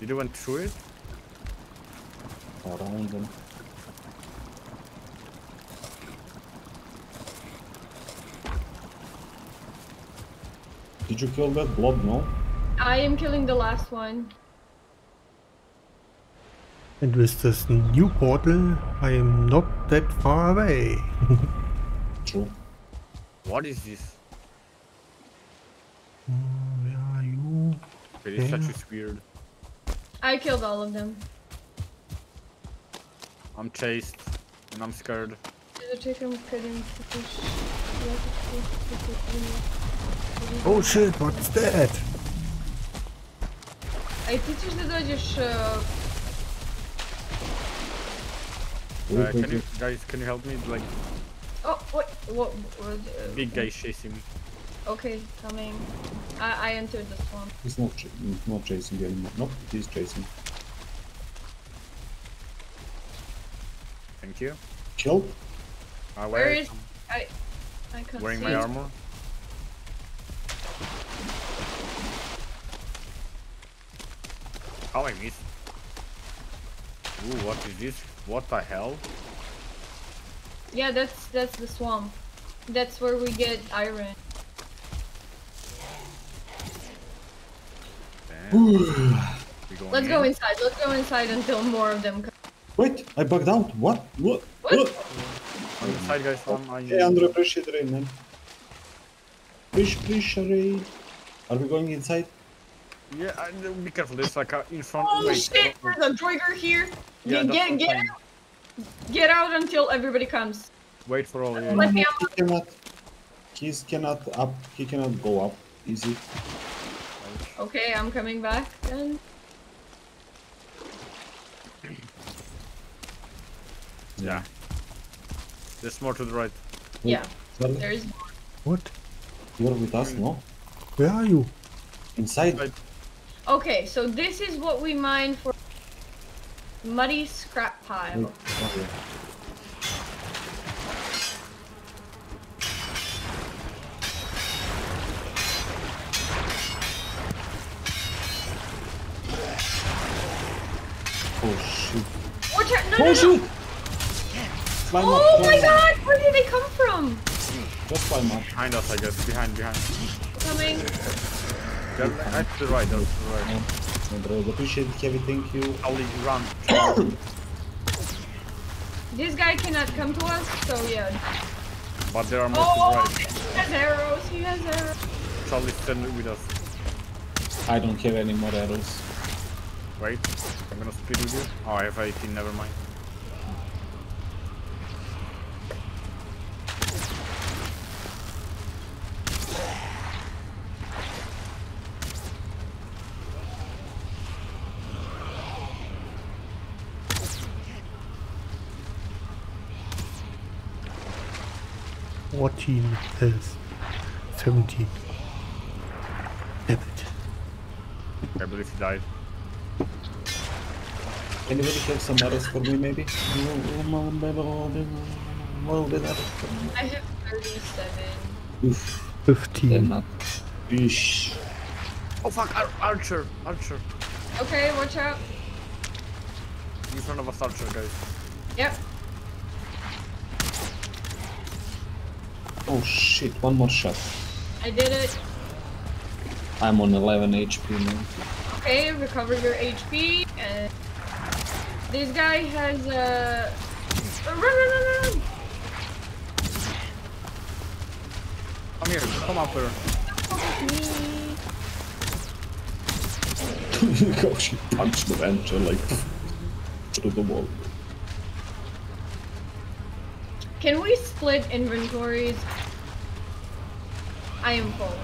Did you went through it? around them. Did you kill that blob? No. I am killing the last one. And with this new portal, I am not that far away. True. What is this? Where are you? Okay, this Yeah. statue is weird. I killed all of them. I'm chased and I'm scared. The chicken couldn't finish. Oh shit, what's that? Ej, ty coś dojdziesz... Uh, can you guys can you help me? Like oh, wait, what? what uh, big guy chasing me. Okay, coming. I, I entered the swamp. He's not ch not chasing anymore. Nope, he's chasing. Thank you. Killed? Uh, Where where is... I... I can't wearing see my it. armor? How I missed? Ooh, what is this? What the hell? Yeah, that's that's the swamp. That's where we get iron. Damn. We going Let's go inside. Let's go inside until more of them come. Wait, I bugged out. What? What? What? On the side, guys. I'm, I'm Hey, Andrew, appreciate the raid, man. Please, please, raid. Are we going inside? Yeah, I, be careful. There's like a in front. Oh wait, shit! wait, There's a Draugr here. Yeah, get get get I'm out. Get out until everybody comes. Wait for all. Yeah. Let me he cannot. He cannot up. He cannot go up. Easy. Okay, I'm coming back then. Yeah. There's more to the right. Yeah, Well, there's. What? you're with us, no? Where are you? Inside. Right. Okay, so this is what we mine for muddy scrap pile. okay. Oh, oh shit. Watch out! No, no, Oh shoot! Climb Oh my god! Where did they come from? Just climb up. Behind us, I guess. Behind, behind. Coming. Yeah, right to the right. That's to the right. Andrew, appreciate it, Kevin, thank you. Charlie, run. This guy cannot come to us, so yeah. But there are more Oh, to the oh, right. he has arrows. He has arrows. Charlie, stand with us. I don't have any more arrows. Wait, I'm gonna speed with you. Oh, I have 18, never mind. Fourteen is seventeen. Damn it. I believe he died. Anybody have some arrows for me, maybe? I have 37. Oof, Fifteen. they're not. Eesh. Oh fuck, Ar Archer! Archer! Okay, watch out. In front of us, Archer, guys. Yep. Oh shit, one more shot. I did it. I'm on 11 HP now. Okay, recover your HP. And this guy has uh, a. Run, run, run, run! Come here, come up here. Me. How she punched the venture like through the wall. Can we split inventories? I am full.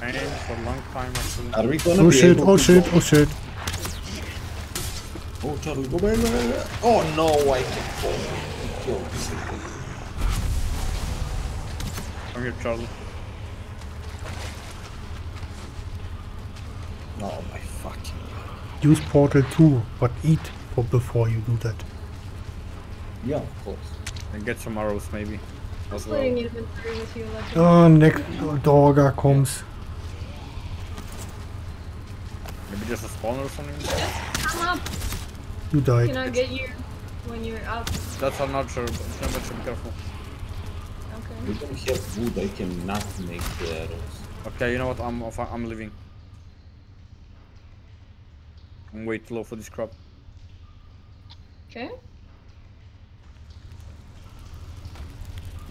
And for long time. Are we gonna Oh be shit, able oh to shit, oh shit. Oh, Charlie, go back, go back, go back. Oh no, I can fall. Kill this. Come here, Charlie. Oh my fucking. Use portal 2, but eat for before you do that. Yeah, of course. And get some arrows, maybe. I'm As well. inventory with you. Let's Oh, next dogger comes. Maybe just a spawner or something? Just Come up. You died. Can I get you when you're up? That's I'm not sure, but but should be careful. Okay. We don't have wood, I cannot make the arrows. Okay, you know what? I'm off, I'm leaving. I'm way too low for this crop. Okay.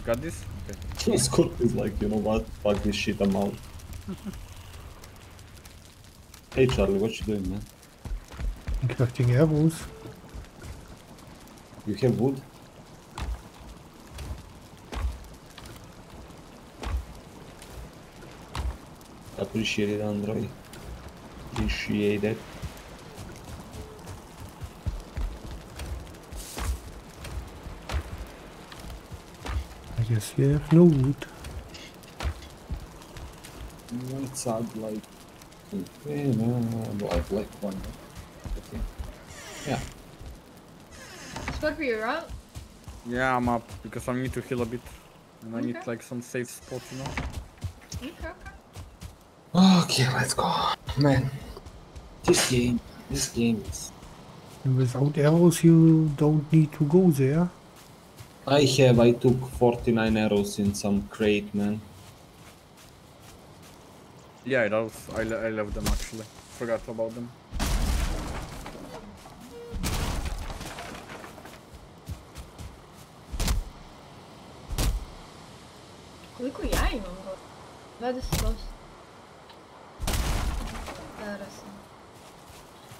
Got this? Okay. Scott is like, you know what? Fuck this shit, I'm out. hey Charlie, what you doing, man? Crafting arrows. You have wood? Appreciate it, Android. Appreciate it. Guess you have no wood. One side like. Okay, no, no, I have like one. Okay. Yeah. Scorpio, you're up. Yeah, I'm up because I need to heal a bit. And I need like some safe spot, you know? Okay, okay. Okay, let's go. Man. This game, this game is. And without arrows, you don't need to go there. I have, I took 49 arrows in some crate, man. Yeah, that was, I, le- I left them actually. Forgot about them. Koliko ja imam go? 28. Zaraz sam.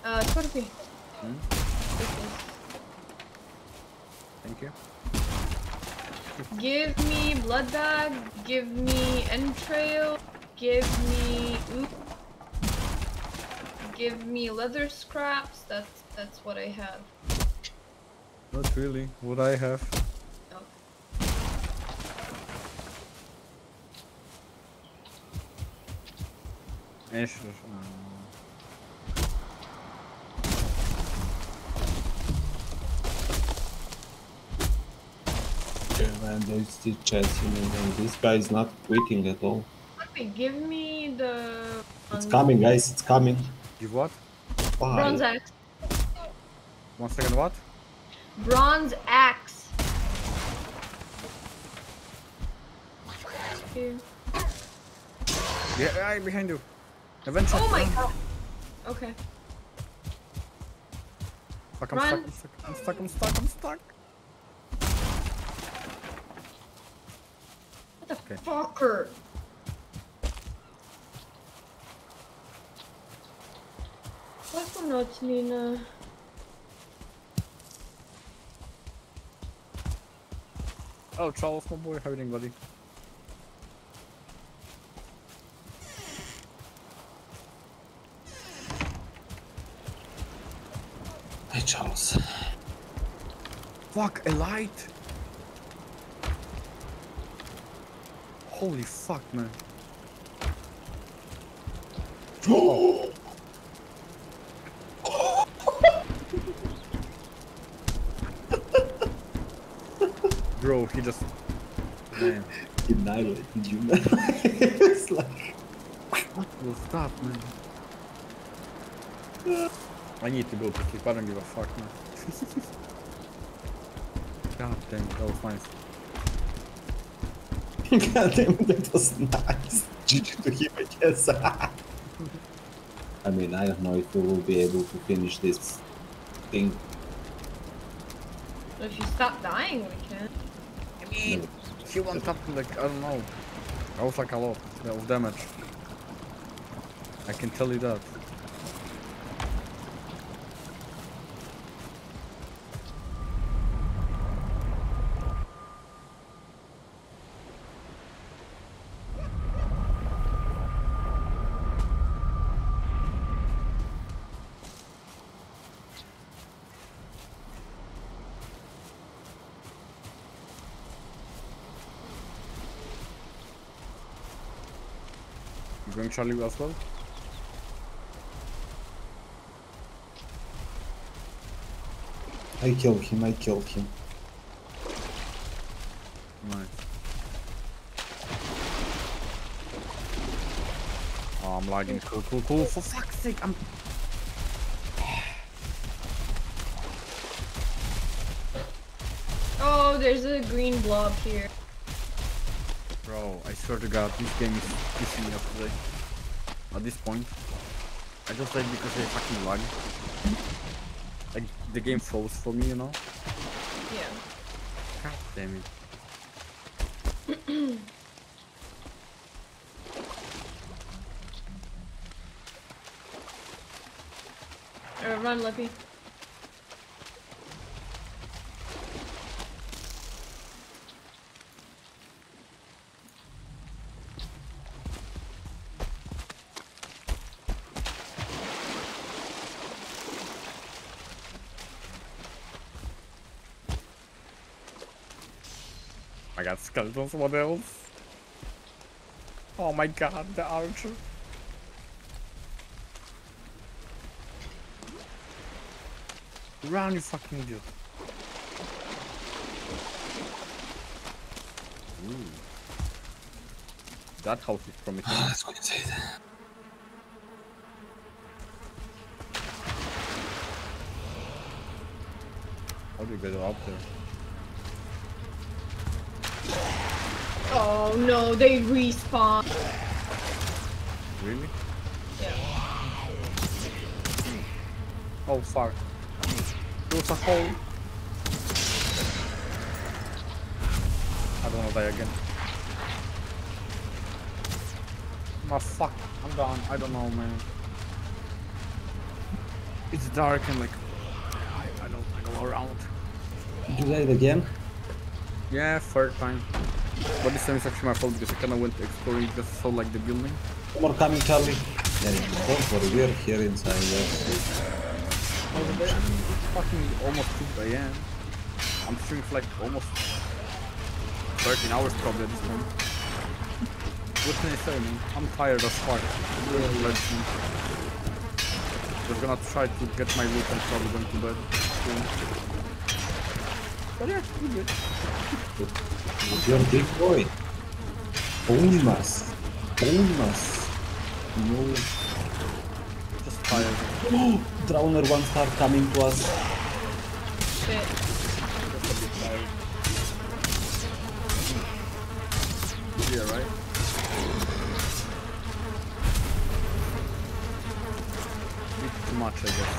A, Scorpio. Hmm? Take this. Thank you. Give me blood bag, give me entrail, give me oop, give me leather scraps. That's that's what I have. Not really. What I have. Oh. Ashes. Man, there's still chasing me, and this guy is not quitting at all. Scorpio, give me the It's coming, guys, it's coming. give what? Why? bronze axe. One second, what? Bronze axe. Here. Yeah, I behind you. Eventually. Oh my god. Okay. Fuck, I'm Run. stuck, I'm stuck, I'm stuck, I'm stuck, I'm stuck. The Okay. fucker? Kako noć, Nina? Oh, Charles, my boy, how you doing, buddy? Hey, Charles. Fuck, a light! Holy fuck, man. Bro, he just... Man, Annihilated you, man. it's like. what was that, man? I need to go to sleep, I don't give a fuck, man. God damn, that was nice. God damn, that was nice. GG to him, I guess. I mean, I don't know if we will be able to finish this thing. If you stop dying, we can. I mean, he one tapped like, I don't know. That was like a lot of damage. I can tell you that. Grim Charlie as well? I killed him, I killed him. Nice. Oh, I'm lagging. Cool, cool, cool. For fuck's sake, I'm... Oh, there's a green blob here. Bro, I swear to god, this game is pissing me off today. At this point. I just died because I fucking lag. Like, the game froze for me, you know? Yeah. God damn it. Uh, run, Lippy. I got skeletons, what else? Oh my god, the archer. Run, you fucking idiot. Ooh. That house is promising. Let's go inside. How do you get up there? Oh no, they respawn. Really? Yeah. Oh fuck. There's a hole. I don't wanna die again. My fuck, I'm done. I don't know man. It's dark and like I, I don't I go around. Did you die again? Yeah, third time. But this time it's actually my fault because I kinda went exploring because I saw like the building. More coming, Charlie. There you go. Don't worry, we're here inside. Yes. Oh, it's fucking almost 2 a.m. I'm streaming for like almost 13 hours probably at this point. What can I say, man? I'm tired as fuck. Really, like, Just gonna try to get my loot and probably going to bed soon. But yeah, we good. You're a big boy. Own us. Own us. No. Just tired. Drowner one star coming to us. Shit. Just a bit tired. Yeah, right? Bit too much, I guess.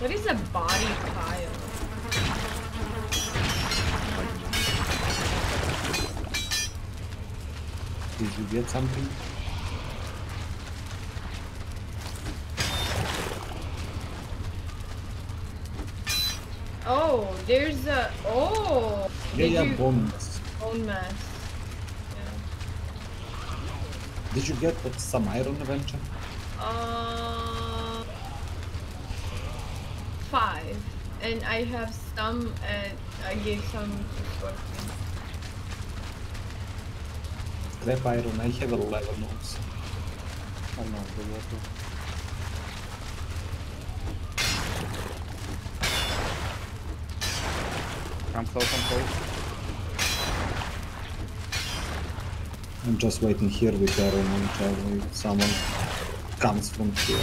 What is a body pile? Did you get something? Oh, there's a. Oh! Yeah, Did yeah, you- bones. Bonemass. Did you get uh, some iron eventually? Uh, five. And I have some, and I gave some to Scorpion. Scrap iron, I have 11 also. Oh no, the water. I'm close, I'm close. I'm just waiting here with iron until someone comes from here.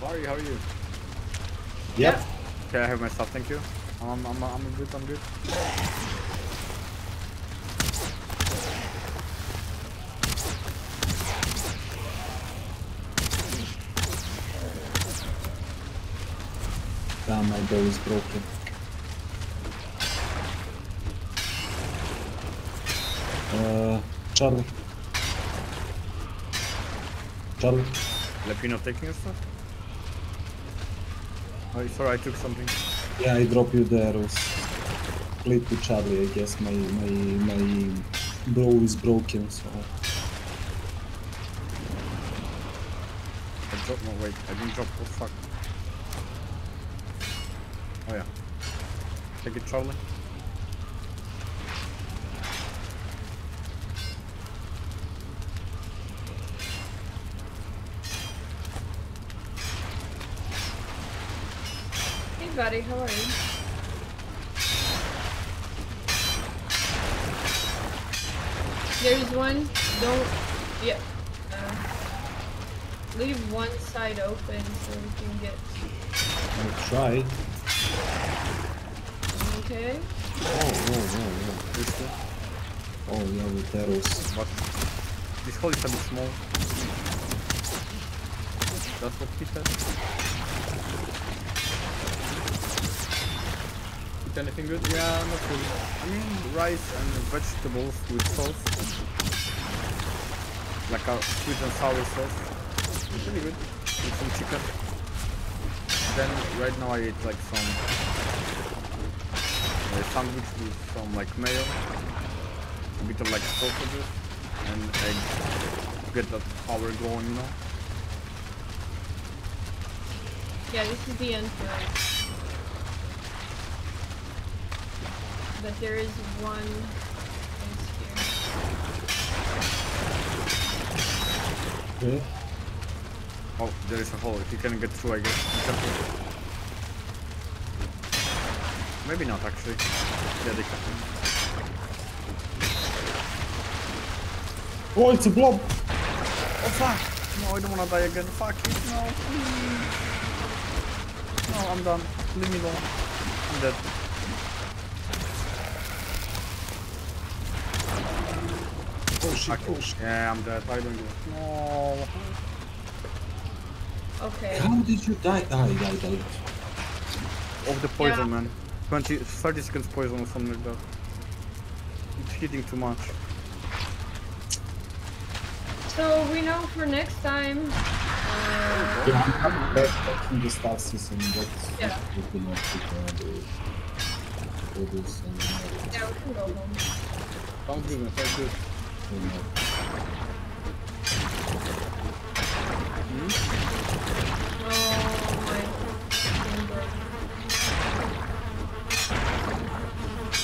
Barry, how are you? Yep. Okay, I have my stuff, thank you. I'm, I'm, I'm good, I'm good. My bow is broken. Uh, Charlie. Charlie. Lepino taking your stuff? Oh, sorry, I took something. Yeah, I drop you the arrows. Play to Charlie, I guess. My my my bow is broken, so I dropped, no wait, I didn't drop, oh fuck. Hey, buddy, how are you? A bit small. That's what he said. Eat anything good? Yeah, not really. Mean, mm, rice and vegetables with sauce. Like a sweet and sour sauce. It's really good. With some chicken. Then right now I eat like some sandwich with some like mayo a bit of like sausages and to get the power going, you know? Yeah, this is the end for us. But there is one place here. Okay. Oh, there is a hole. If you can get through, I guess. Maybe not actually. Yeah, they can. Oh, it's a blob! Oh fuck! No, I don't wanna die again. Fuck it, no. please. No, I'm done. Leave me alone. I'm dead. Oh shit, oh shit. Yeah, I'm dead. I don't do it. No. Okay. How did you die? Ah, I died, died. Of the poison, Yeah. man. 20, 30 seconds poison or something like that. It's hitting too much. So we know for next time. Uh, Yeah, I'm coming back back in the star season, but Yeah. we cannot prepare the for this yeah, we can go home. Sounds good, man. Sounds good. you know. Oh my finger.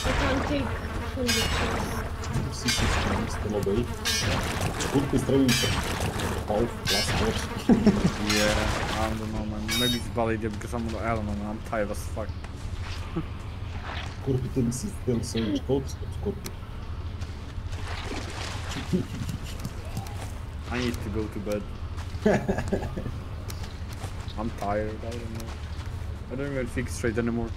I can't take from the chest plus yeah, I don't know man. Maybe it's validated because I'm I don't know man. I'm tired as fuck. Ten system. I need to go to bed. I'm tired, I don't know. I don't even think straight anymore.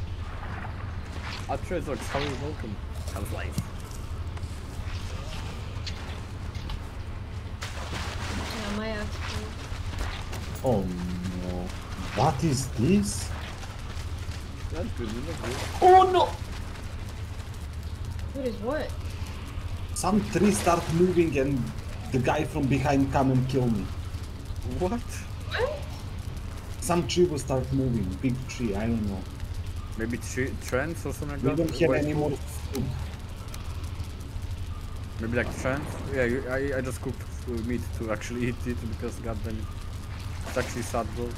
I tried like, you, welcome. How's life? My axe. Oh no. What is this? That's good. Good. Oh no! What is what? Some tree start moving and the guy from behind come and kill me. What? What? Some tree will start moving. Big tree, I don't know. Maybe tre- trends or something We like don't that? have any more food. Maybe like trends? Yeah, I, I just cooked uh, meat to actually eat it because god damn it. It's actually sad, bro.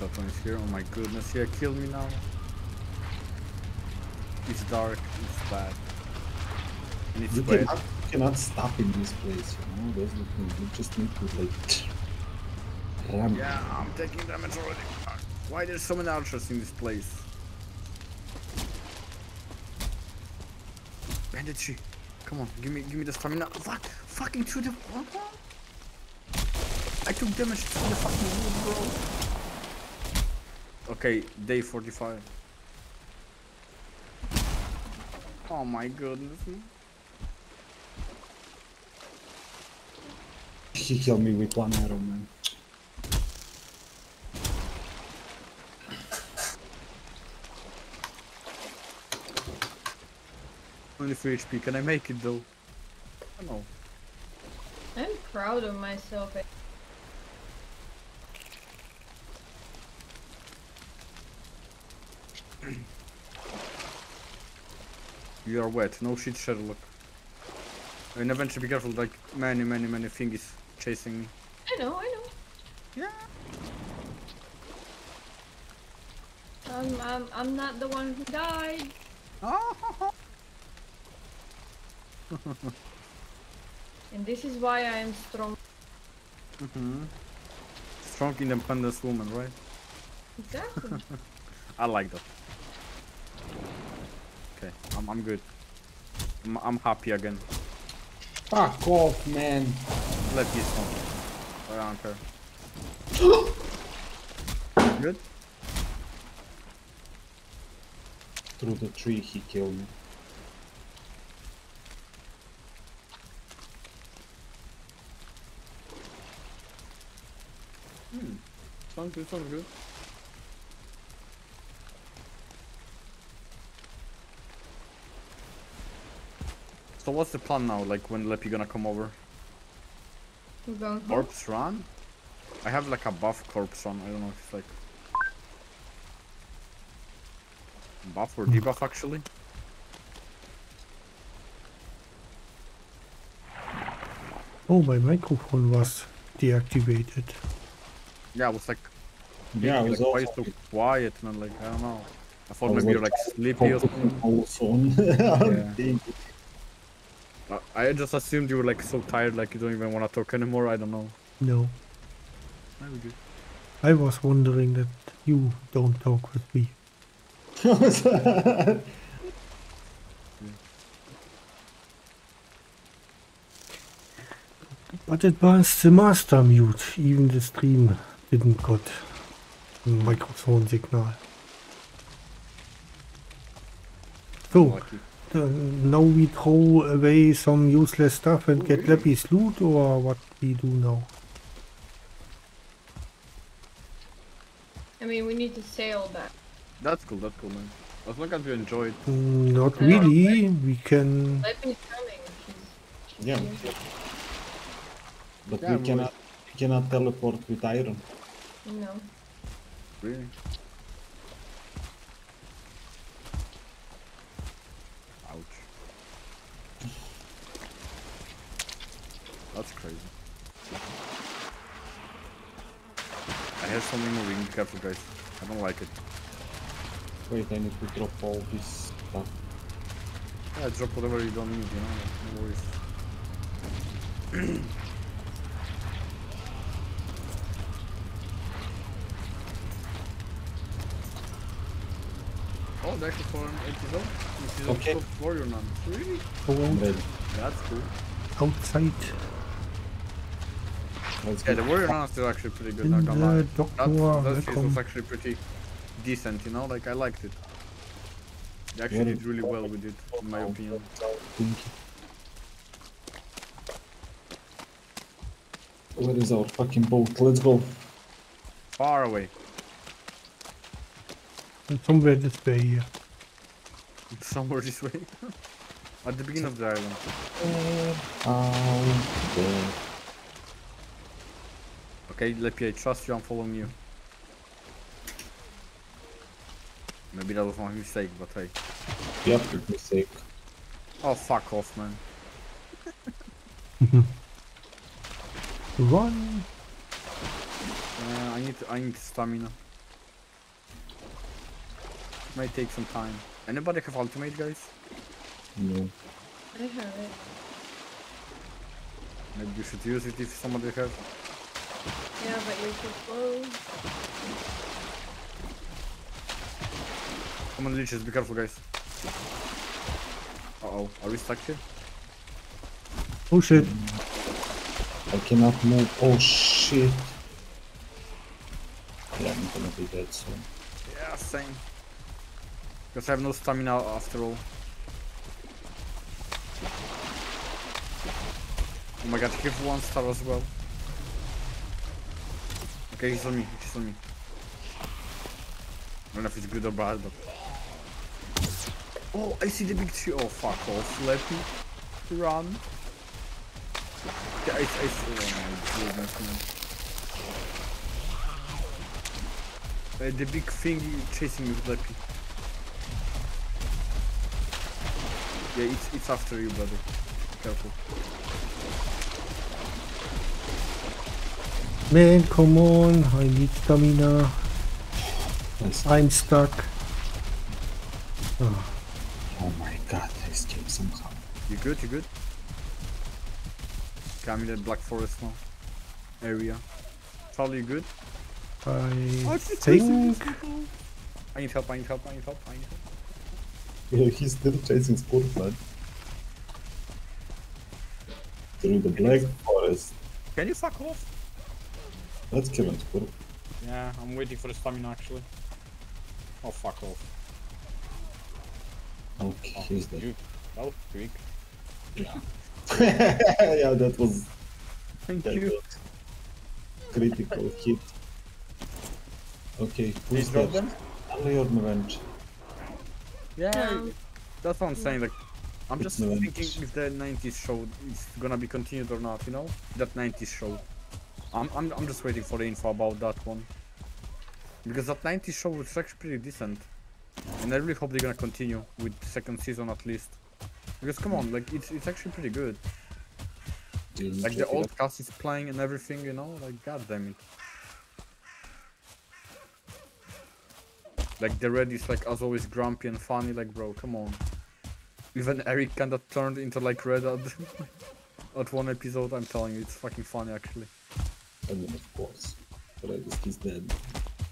That one is here. Oh my goodness, yeah, kill me now. It's dark, it's bad. And it's You wet. cannot, you cannot stop in this place, you know? That's the thing. You just need to like ram. Yeah, I'm taking damage already. Why there's so many archers in this place? Banditry. Come on, give me give me the stamina. Fuck! Fucking through the what? I took damage through the fucking wood, bro. Okay, day 45. Oh my goodness. He killed me with one arrow, man. Only 3 HP. Can I make it though? I don't know. I'm proud of myself. You are wet. No shit, Sherlock. And eventually be careful, like many, many, many things chasing me. I know, I know. Yeah. I'm, I'm, I'm not the one who died. And this is why I am strong. Mm-hmm. Strong, independent woman, right? Exactly. I like that. okay. I'm, I'm good. I'm, I'm happy again. Fuck off, man. Let this one. I don't care. good? Through the tree, he killed me. Sounds good, sounds good. So what's the plan now? Like when Leppy gonna come over? We're going home. Corpse run? I have like a buff corpse run. I don't know if it's like buff or debuff actually. Oh, my microphone was deactivated. Yeah, I was like, Yeah, I was like, also is so quiet? And I'm like, I don't know. I thought I maybe you're like, like sleepy or something. also. Yeah. I- I just assumed you were like so tired, like you don't even want to talk anymore. I don't know. No, Maybe good. I was wondering that you don't talk with me. But it was the master mute. Even the stream didn't got a microphone signal. So, uh, now we throw away some useless stuff and get Leppy's loot, or what we do now? I mean, we need to sail back. That's cool. That's cool, man. As long as you enjoy it. Mm, Not Yeah. really. We can. Let me coming. She's, Yeah. she's But Yeah, we cannot, we cannot teleport with iron. Here. No. Really? Ouch. That's crazy. I have something moving. Be careful, guys. I don't like it. Wait, I need to drop all this stuff. Yeah, drop whatever you don't need, you know? like, No worries. oh, that's for an 80 zone? This is Okay. also warrior nun. Really? Go out That's cool. outside Let's Yeah, go. the warrior nun is still actually pretty good, in not gonna lie. the That, doctor. that phase was actually pretty decent, you know? Like, I liked it. They actually did really well with it, in my opinion. Thank you. Where is our fucking boat? Let's go. Far away. And somewhere this way here. Somewhere this way. At the beginning of the island. Out there. Okay, Leppy, I trust you, I'm following you. Maybe that was my mistake, but hey. Yep, mistake. Oh, fuck off, man. Run. Uh, I need I need stamina. Might take some time. Anybody have ultimate, guys? No. I have it. Maybe you should use it if somebody has. Yeah, but you're too close. Come on, leeches, be careful, guys. Uh oh, are we stuck here? Oh shit. I cannot move. Oh shit. Yeah, I'm gonna be dead soon. Yeah, same. Because I have no stamina after all. Oh my god, give one star as well. Okay, he's on me, he's on me. I don't know if it's good or bad, but... Oh, I see the big tree. Oh, fuck off, Leppy. Run. Yeah, I, I see... Oh my goodness. Uh, the big thing chasing you, Leppy. Yeah, it's, it's after you, brother. Careful. Man, come on. I need stamina. Nice. I'm stuck. Oh, Oh my god, I escaped somehow. You good? You good? Okay, I'm in the Black Forest now. Area. Charlie, you good? I Oh, it's think. I need help, I need help, I need help, I need help. Yeah, he's still chasing Spurfman. Through the black forest. Can you fuck off? Let's kill him, Spurf. Yeah, I'm waiting for the stamina actually. Oh, fuck off. Okay, oh, he's dead. You, that was quick. yeah, that was Thank that you. was critical hit. Okay, who's that? them. Ali Revenge? Yeah, No. that's what I'm saying. Like, I'm just no thinking if the 90s show is gonna be continued or not. You know, that 90s show. I'm I'm I'm just waiting for the info about that one. Because that 90s show was actually pretty decent, and I really hope they're gonna continue with second season at least. Because come on, like it's it's actually pretty good. Didn't Like the old cast is playing and everything, you know. Like god damn it. Like the red is like as always grumpy and funny. Like bro, come on. Even Eric kinda turned into like red at, at one episode. I'm telling you, it's fucking funny actually. I mean, of course. But I guess he's dead.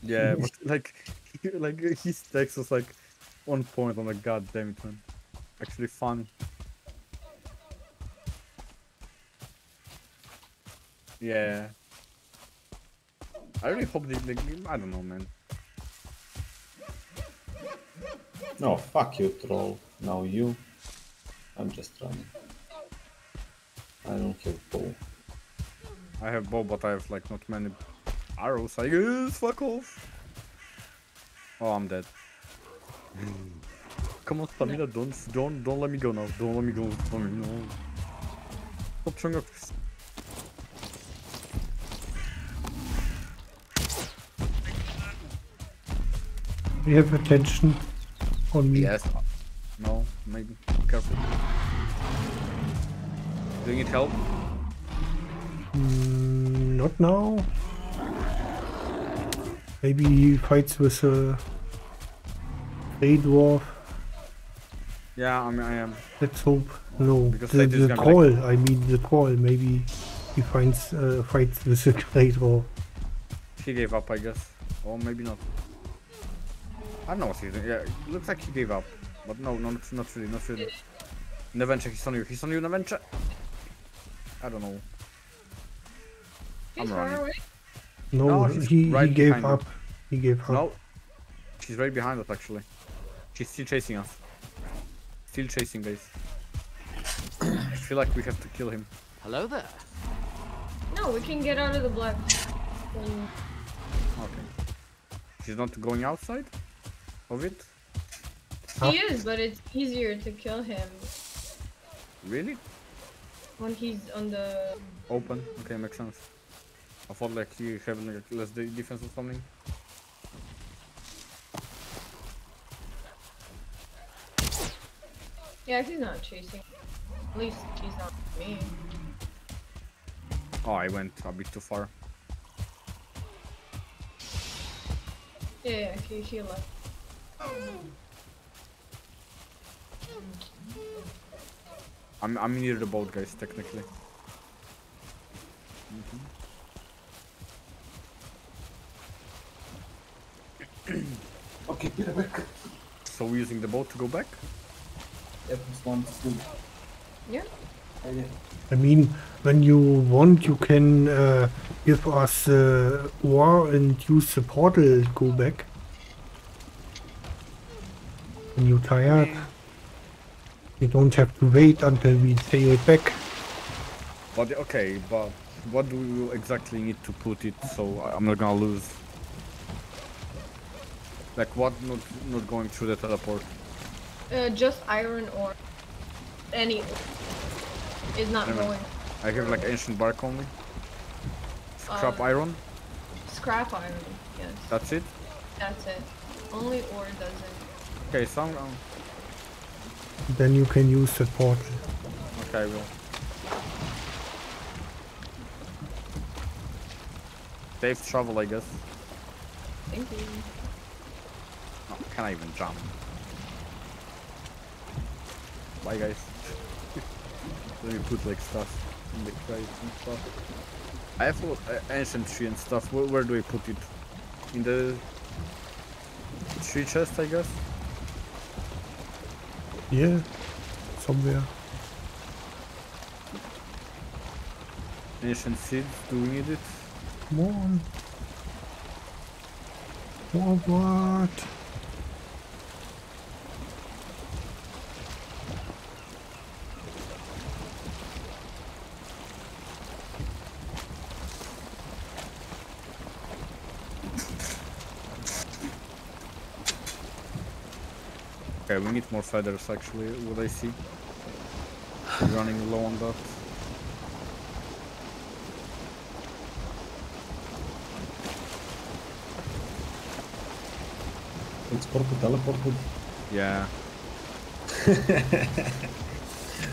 Yeah, but like, like his text was like on point. on the like, god damn it, man. Actually funny. Yeah. I really hope they, they I don't know, man. No, fuck you, troll. Now you. I'm just running. I don't have bow. I have bow, but I have like not many arrows. I guess. Fuck off. Oh, I'm dead. Come on, stamina. Don't, don't, don't let me go now. Don't let me go. Stamina. No. Stop trying to. We have attention on me. Yes. No. Maybe. Careful. Do you need help? Mm, not now. Maybe he fights with a Greydwarf. Yeah, I mean, I am. Let's hope. No, Because the, the troll. I mean the troll. Maybe he finds uh, fights with a Greydwarf. He gave up, I guess. Or maybe not. I don't know what he's doing. Yeah, it looks like he gave up. But no, no, not, not really, not really. Neventure, he's on you. He's on you, Neventure. I don't know. He's I'm far running. away. No, No, he, right he gave behind you. up. He gave up. No. She's right behind us, actually. She's still chasing us. Still chasing, guys. I feel like we have to kill him. Hello there. No, we can get out of the black. Okay. She's not going outside of it? He is, but it's easier to kill him Really? when he's on the. Open. Okay, makes sense. I thought like he having like less de- defense or something. Yeah, he's not chasing. At least he's not me. Oh, I went a bit too far. Yeah, yeah, he, he left. I'm I'm near the boat, guys. Technically. Okay, get back. So we're using the boat to go back? Yep, it's one, two. Yeah. Yeah. I mean, when you want, you can uh, give us uh, ore and use the portal to go back. When you're tired, you don't have to wait until we sail back. But okay, but what do you exactly need to put it so I- I'm not gonna lose? Like what not not going through the teleport? Uh, just iron ore. Any ore is not Never. going. I have like ancient bark only. Scrap Uh, iron. Scrap iron. Yes. That's it. That's it. Only ore doesn't. Okay, so I'm, Then you can use the portal. okay, I will. Safe travel, I guess. Thank you. Oh, can I even jump? Bye, guys. Let me put like stuff in the crates and stuff. I have a- a uh, ancient tree and stuff. Where, where do I put it? In the tree chest, I guess. Yeah, somewhere. Ancient seeds, do we need it? Come on. More what? Okay, we need more feathers actually, what I see. We're running low on that. Transported, teleported. Yeah.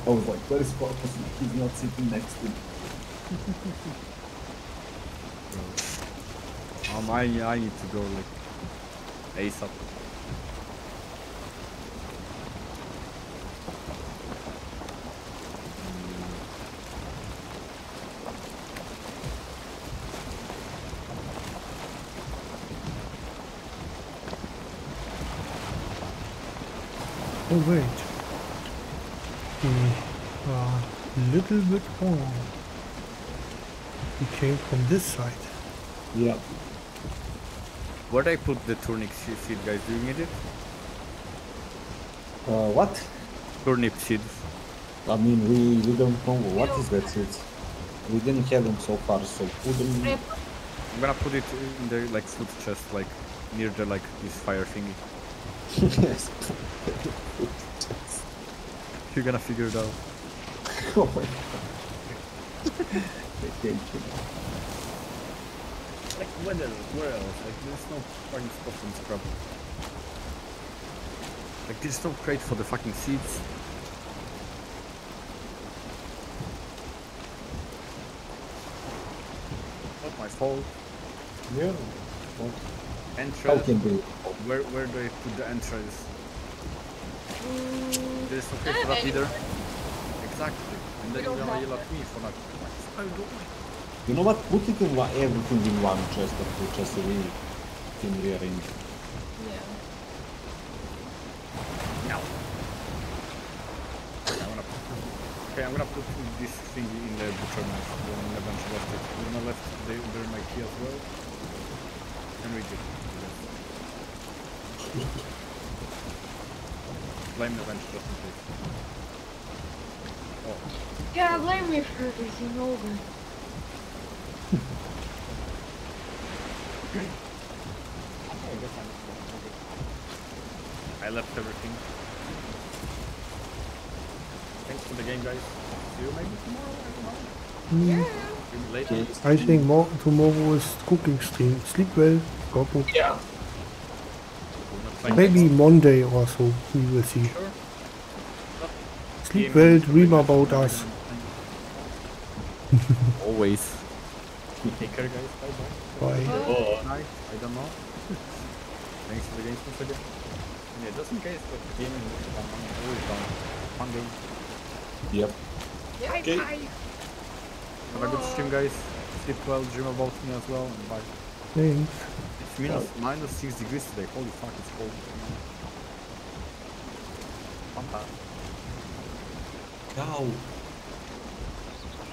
I was like, where is Porpoise? He's not sitting next to me. Um, I, I need to go like ASAP. Oh wait. We are a little bit wrong. We came from this side. Yeah. Where I put the turnip se- seed, guys? Do you need it? Uh, what? Turnip seeds. I mean, we, we don't know what is that seed. We didn't have them so far, so put them. I'm gonna put it in the like food chest, like near the like this fire thingy. Yes. You're gonna figure it out. oh my god. Like where else? Where else? Like there's no fucking stuff in scrub. Like there's no crate for the fucking seeds. Not my fault. Yeah. Well, How Entrance. can be? Where where do I put the entrance? Mm, There's no crate for that either. Exactly. And then don't you're gonna yell at me for not. What the fuck are you know what? Put it in one, everything in one chest or two chests so we can rearrange. yeah. No. Okay, I'm gonna put, okay, I'm gonna put this thing in the butcher knife. Then a bunch of left it. We're gonna left the, there my key as well. And we did. Blame the bench just in case. Oh, Yeah, blame me for everything over. I guess I'm okay. I left everything. Thanks for the game, guys. See you maybe tomorrow. I don't. Hmm. Yeah. Later. I think more tomorrow is cooking stream. Sleep well, Goku. Yeah. We're not playing Maybe Monday or so. We will see. Sure. Sleep well, dream about us. Always. Take care, guys. Bye bye. Bye. Oh. Night. I don't know. Thanks for the games once again. Yeah, just in case, but the game is fun. I'm always down. Fun game. Yep. Yeah, Okay. bye. Have a good stream, guys. Sleep well, dream about me as well, and bye. Thanks. It's minus, minus 6 degrees today. Holy fuck, it's cold. Fanta. Cow.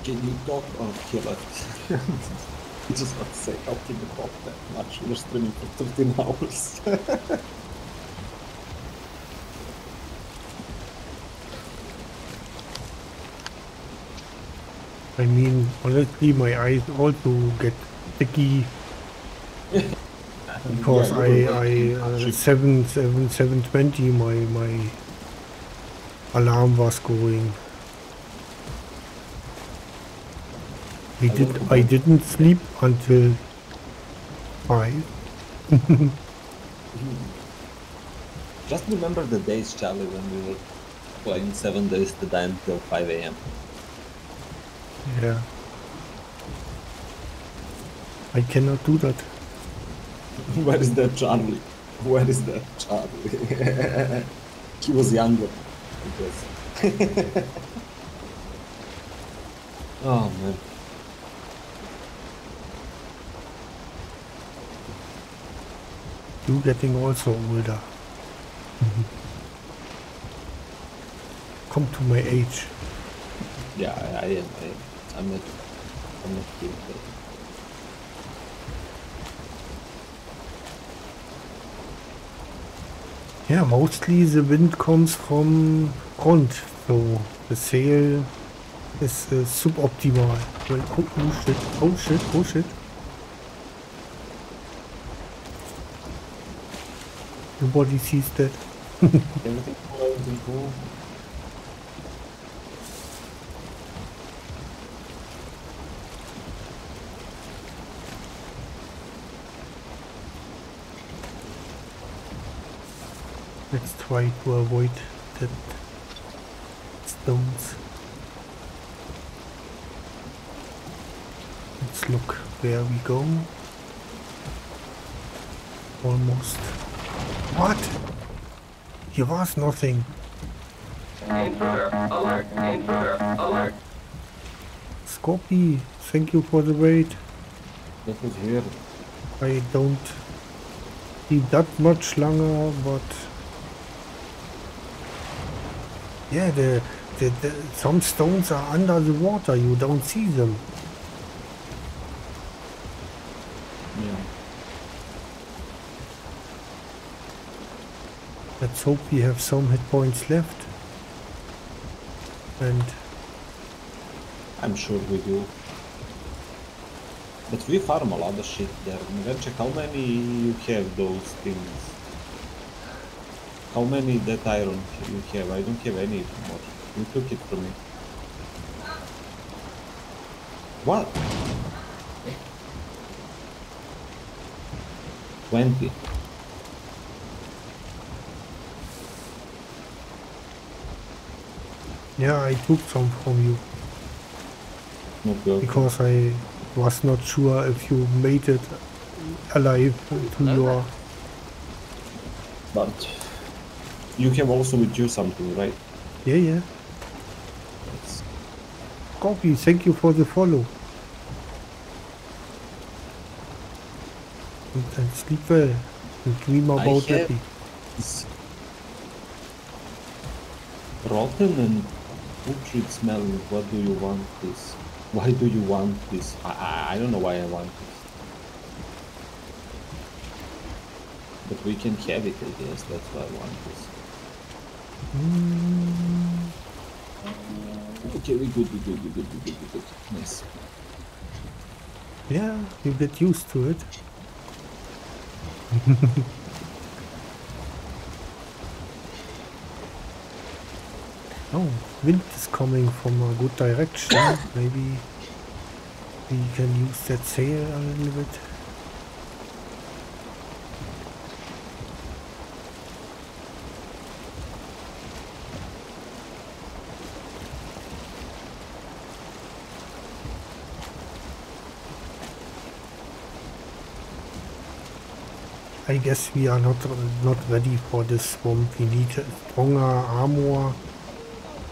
Can you talk? Oh, he left. I just want to say, how can you talk that much? We're streaming for 13 hours. I mean, honestly, my eyes also get sticky because Yeah, I, I, uh, seven, seven, seven twenty, my, my alarm was going. I did, I didn't sleep until five. Just remember the days, Charlie, when we were playing 7 days to die until 5 a.m. Yeah. I cannot do that. Where is that Charlie? Where is that Charlie? he was younger, I guess. oh man. You getting also older. come to my age. Yeah, I, I am. I am. I'm not. I'm not. But Yeah, mostly the wind comes from front, so the sail is uh, suboptimal. Well, oh, oh shit, oh shit, oh shit. Nobody sees that. Let's try to avoid that stones. Let's look where we go. Almost. What? Here was nothing. Scorpy, thank you for the raid. That was weird. I don't need that much longer, but yeah, the, the, the some stones are under the water. You don't see them. Yeah. Let's hope we have some hit points left. And I'm sure we do. But we farm a lot of shit there. Check how many you have those things. How many that iron you have? I don't have any more. You took it from me. What? Twenty. yeah, I took some from you Okay, okay. because I was not sure if you made it alive to your. But you have also with you something, right? Yeah, yeah. Copy. Thank you for the follow. And, sleep well. And dream about happy. Rotten and putrid smelling. What do you want this? Why do you want this? I, I, I don't know why I want this. But we can have it, I guess. That's why I want this. Okay, we good, we good, we good, we good, we good. Nice. Yeah, you get used to it. oh, wind is coming from a good direction. Maybe we can use that sail a little bit. I guess we are not not ready for this swamp. We need stronger armor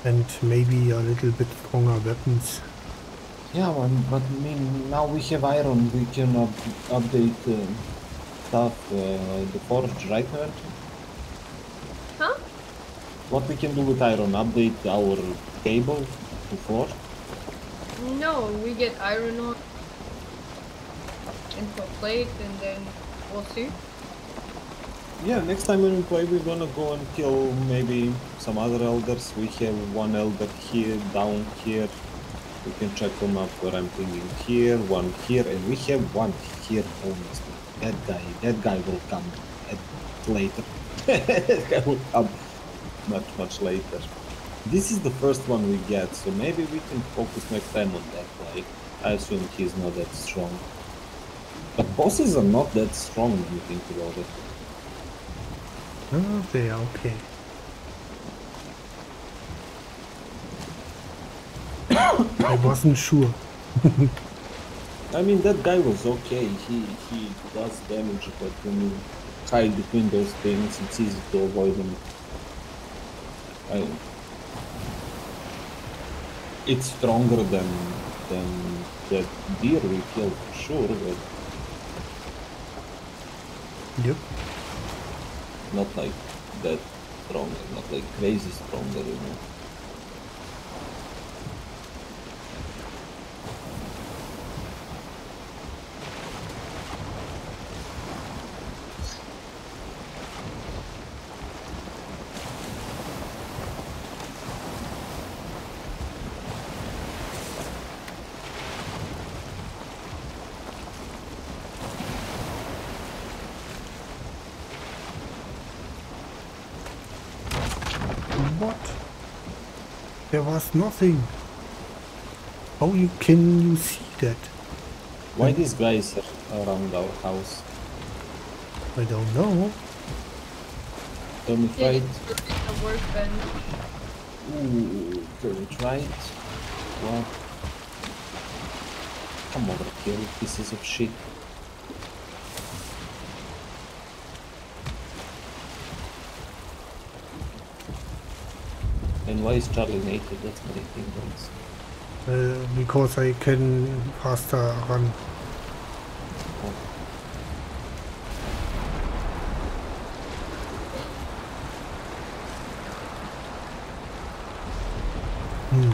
and maybe a little bit stronger weapons. Yeah, man, but I mean, now we have iron, we can up, update uh, stuff, uh, the forge, right, Merch? Huh? What we can do with iron? Update our table to forge? No, we get iron ore into a plate and then we'll see. Yeah, next time when we play, we're gonna go and kill maybe some other elders. We have one elder here, down here. We can check them up where I'm thinking here, one here, and we have one here honestly. That guy, that guy will come at later. that guy will come much, much later. This is the first one we get, so maybe we can focus next time on that guy. I assume he's not that strong. But bosses are not that strong when you think about it. Oh, they are okay. I wasn't sure. I mean, that guy was okay. He he does damage, but when you hide between those things, it's easy to avoid him. I, it's stronger than than that deer we killed for sure, but Yep. Not like that stronger, not like crazy stronger, you know. There was nothing. How you can you see that? Why these guys are around our house? I don't know. Thermite Yeah, right? it's the workbench. Ooh, thermite right. What? Come over here, pieces of shit. And why is Charlie naked? That's my thing. Uh, because I can faster run. Hmm.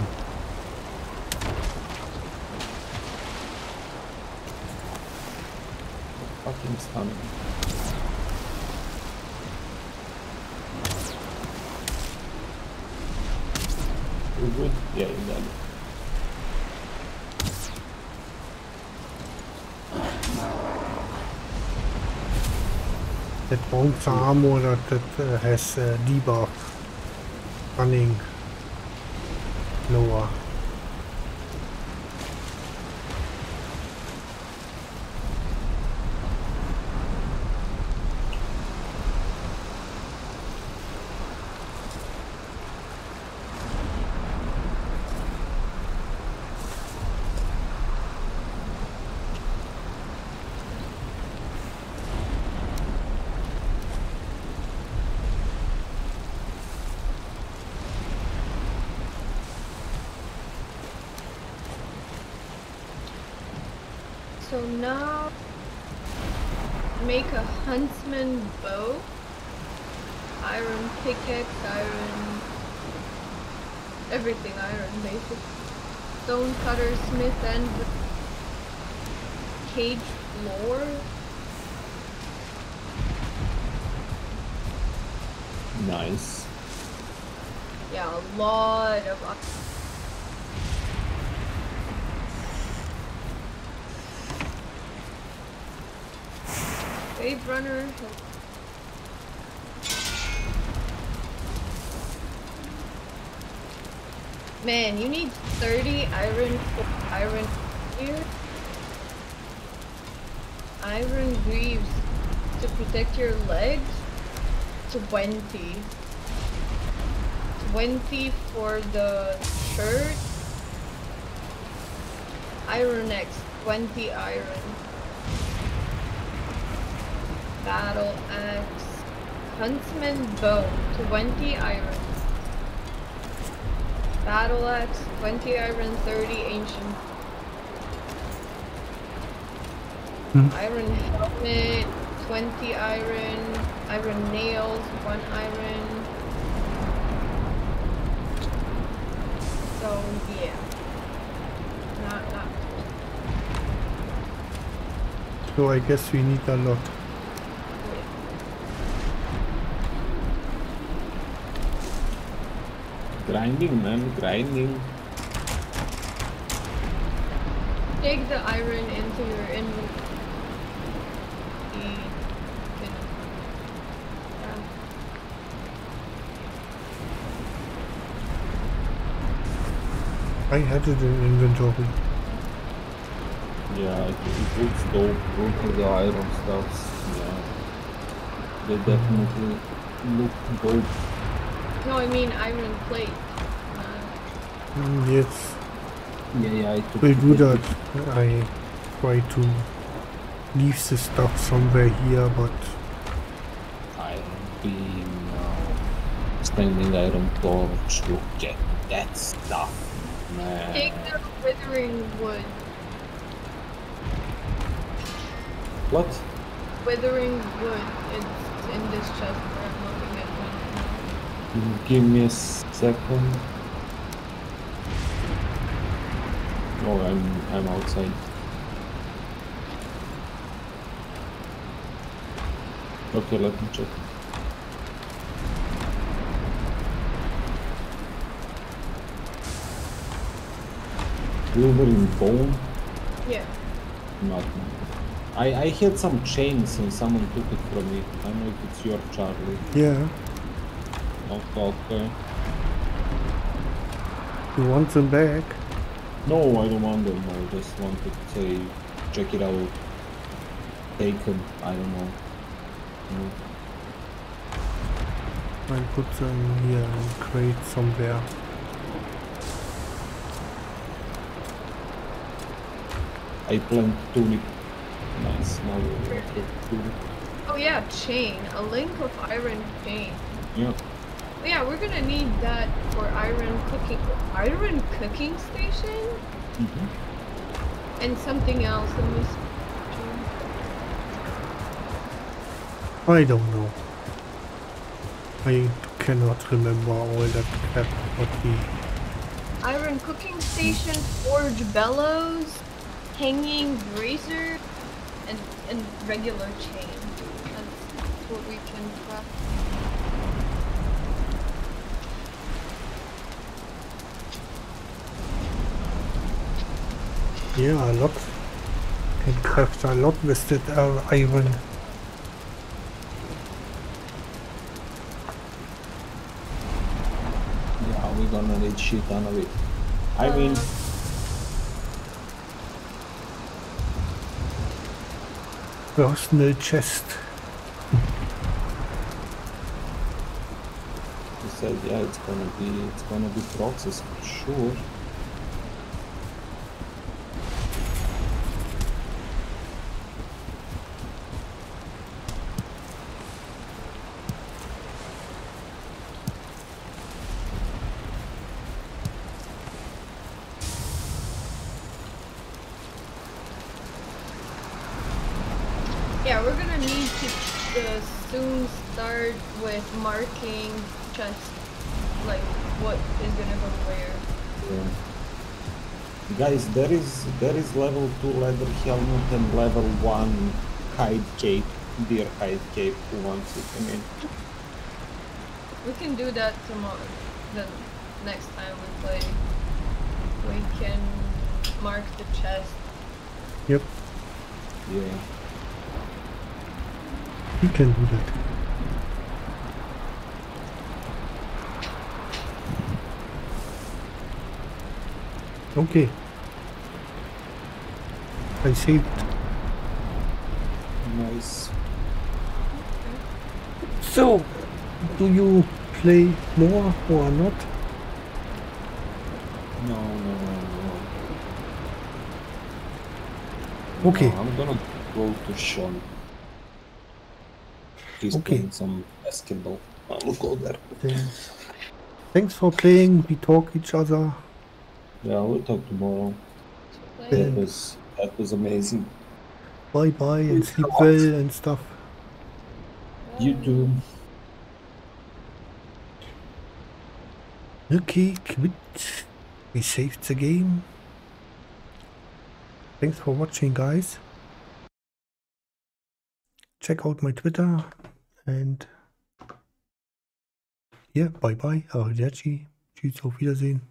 Fucking stun. You good? Yeah, you got it. That won't armor that, that uh, has uh, debuff running lower. So now make a huntsman bow, iron pickaxe, iron everything iron basically. Stone cutter, smith and cage floor. Nice. Yeah, a lot of Wave runner. Man, you need 30 iron iron here. Iron greaves to protect your legs. 20. 20 for the shirt. Iron axe, 20 iron. Battle axe. Huntsman bow, 20 iron. Battle axe, 20 iron, 30 ancient. Hmm. Iron helmet, 20 iron. Iron nails, 1 iron. So, yeah. Not, not. So I guess we need a lot. Grinding, man, grinding. Take the iron into your inventory. I had it in inventory. Yeah, it, it looks dope. Look at the iron stuffs. Yeah. They mm-hmm. definitely look dope. No, I mean iron plate. Mm, yes, Yeah, yeah, I took we'll do that. I try to leave the stuff somewhere here, but Iron beam, uh, standing iron torch. Look at that stuff, man. take man. the withering wood. What? Withering wood. It's in this chest where I'm looking at one. Give me a second. Oh, I'm I'm outside. Okay, let me check. Wolverine bone? Yeah. Not. I I had some chains and someone took it from me. I don't know if it's your Charlie. yeah, Okay, okay. You want them back? No, I don't want them. I just want to say, check it out. Take them. I don't know. Hmm. No. I put them here in crate somewhere. I plant turnip. Nice. Now we have the turnip. Oh yeah, chain. A link of iron chain. Yeah. Yeah, we're gonna need that for iron cooking. Iron cooking station Mm-hmm. and something else. Let me. I don't know. I cannot remember all that crap what we... Iron cooking station, forge bellows, hanging brazier, and and regular chain. That's what we can craft. Yeah, a lot. Can craft a lot with that uh, iron. Yeah, we're gonna need shit ton of it. I mean, Personal chest. he said, yeah, it's gonna be, it's gonna be process for sure. Yeah, we're gonna need to uh, soon start with marking just like what is gonna go where. Yeah. Guys, there is there is level two leather helmet and level one hide cape, deer hide cape. Who wants it? I mean, We can do that tomorrow. The next time we play, we can mark the chest. Yep, yeah. we can do that. Okay. I saved. Nice. So, do you play more or not? No, no, no, no. Okay. No, I'm gonna go to Sean. He's Okay. playing some basketball. I'll go there. Thanks for playing. We talk each other. Yeah, we'll talk tomorrow. Play. That was that was amazing. Bye bye and sleep well and stuff. You too. Okay, quit. We saved the game. Thanks for watching, guys. Check out my Twitter and yeah, bye bye. Arrivederci. Tschüss, auf Wiedersehen.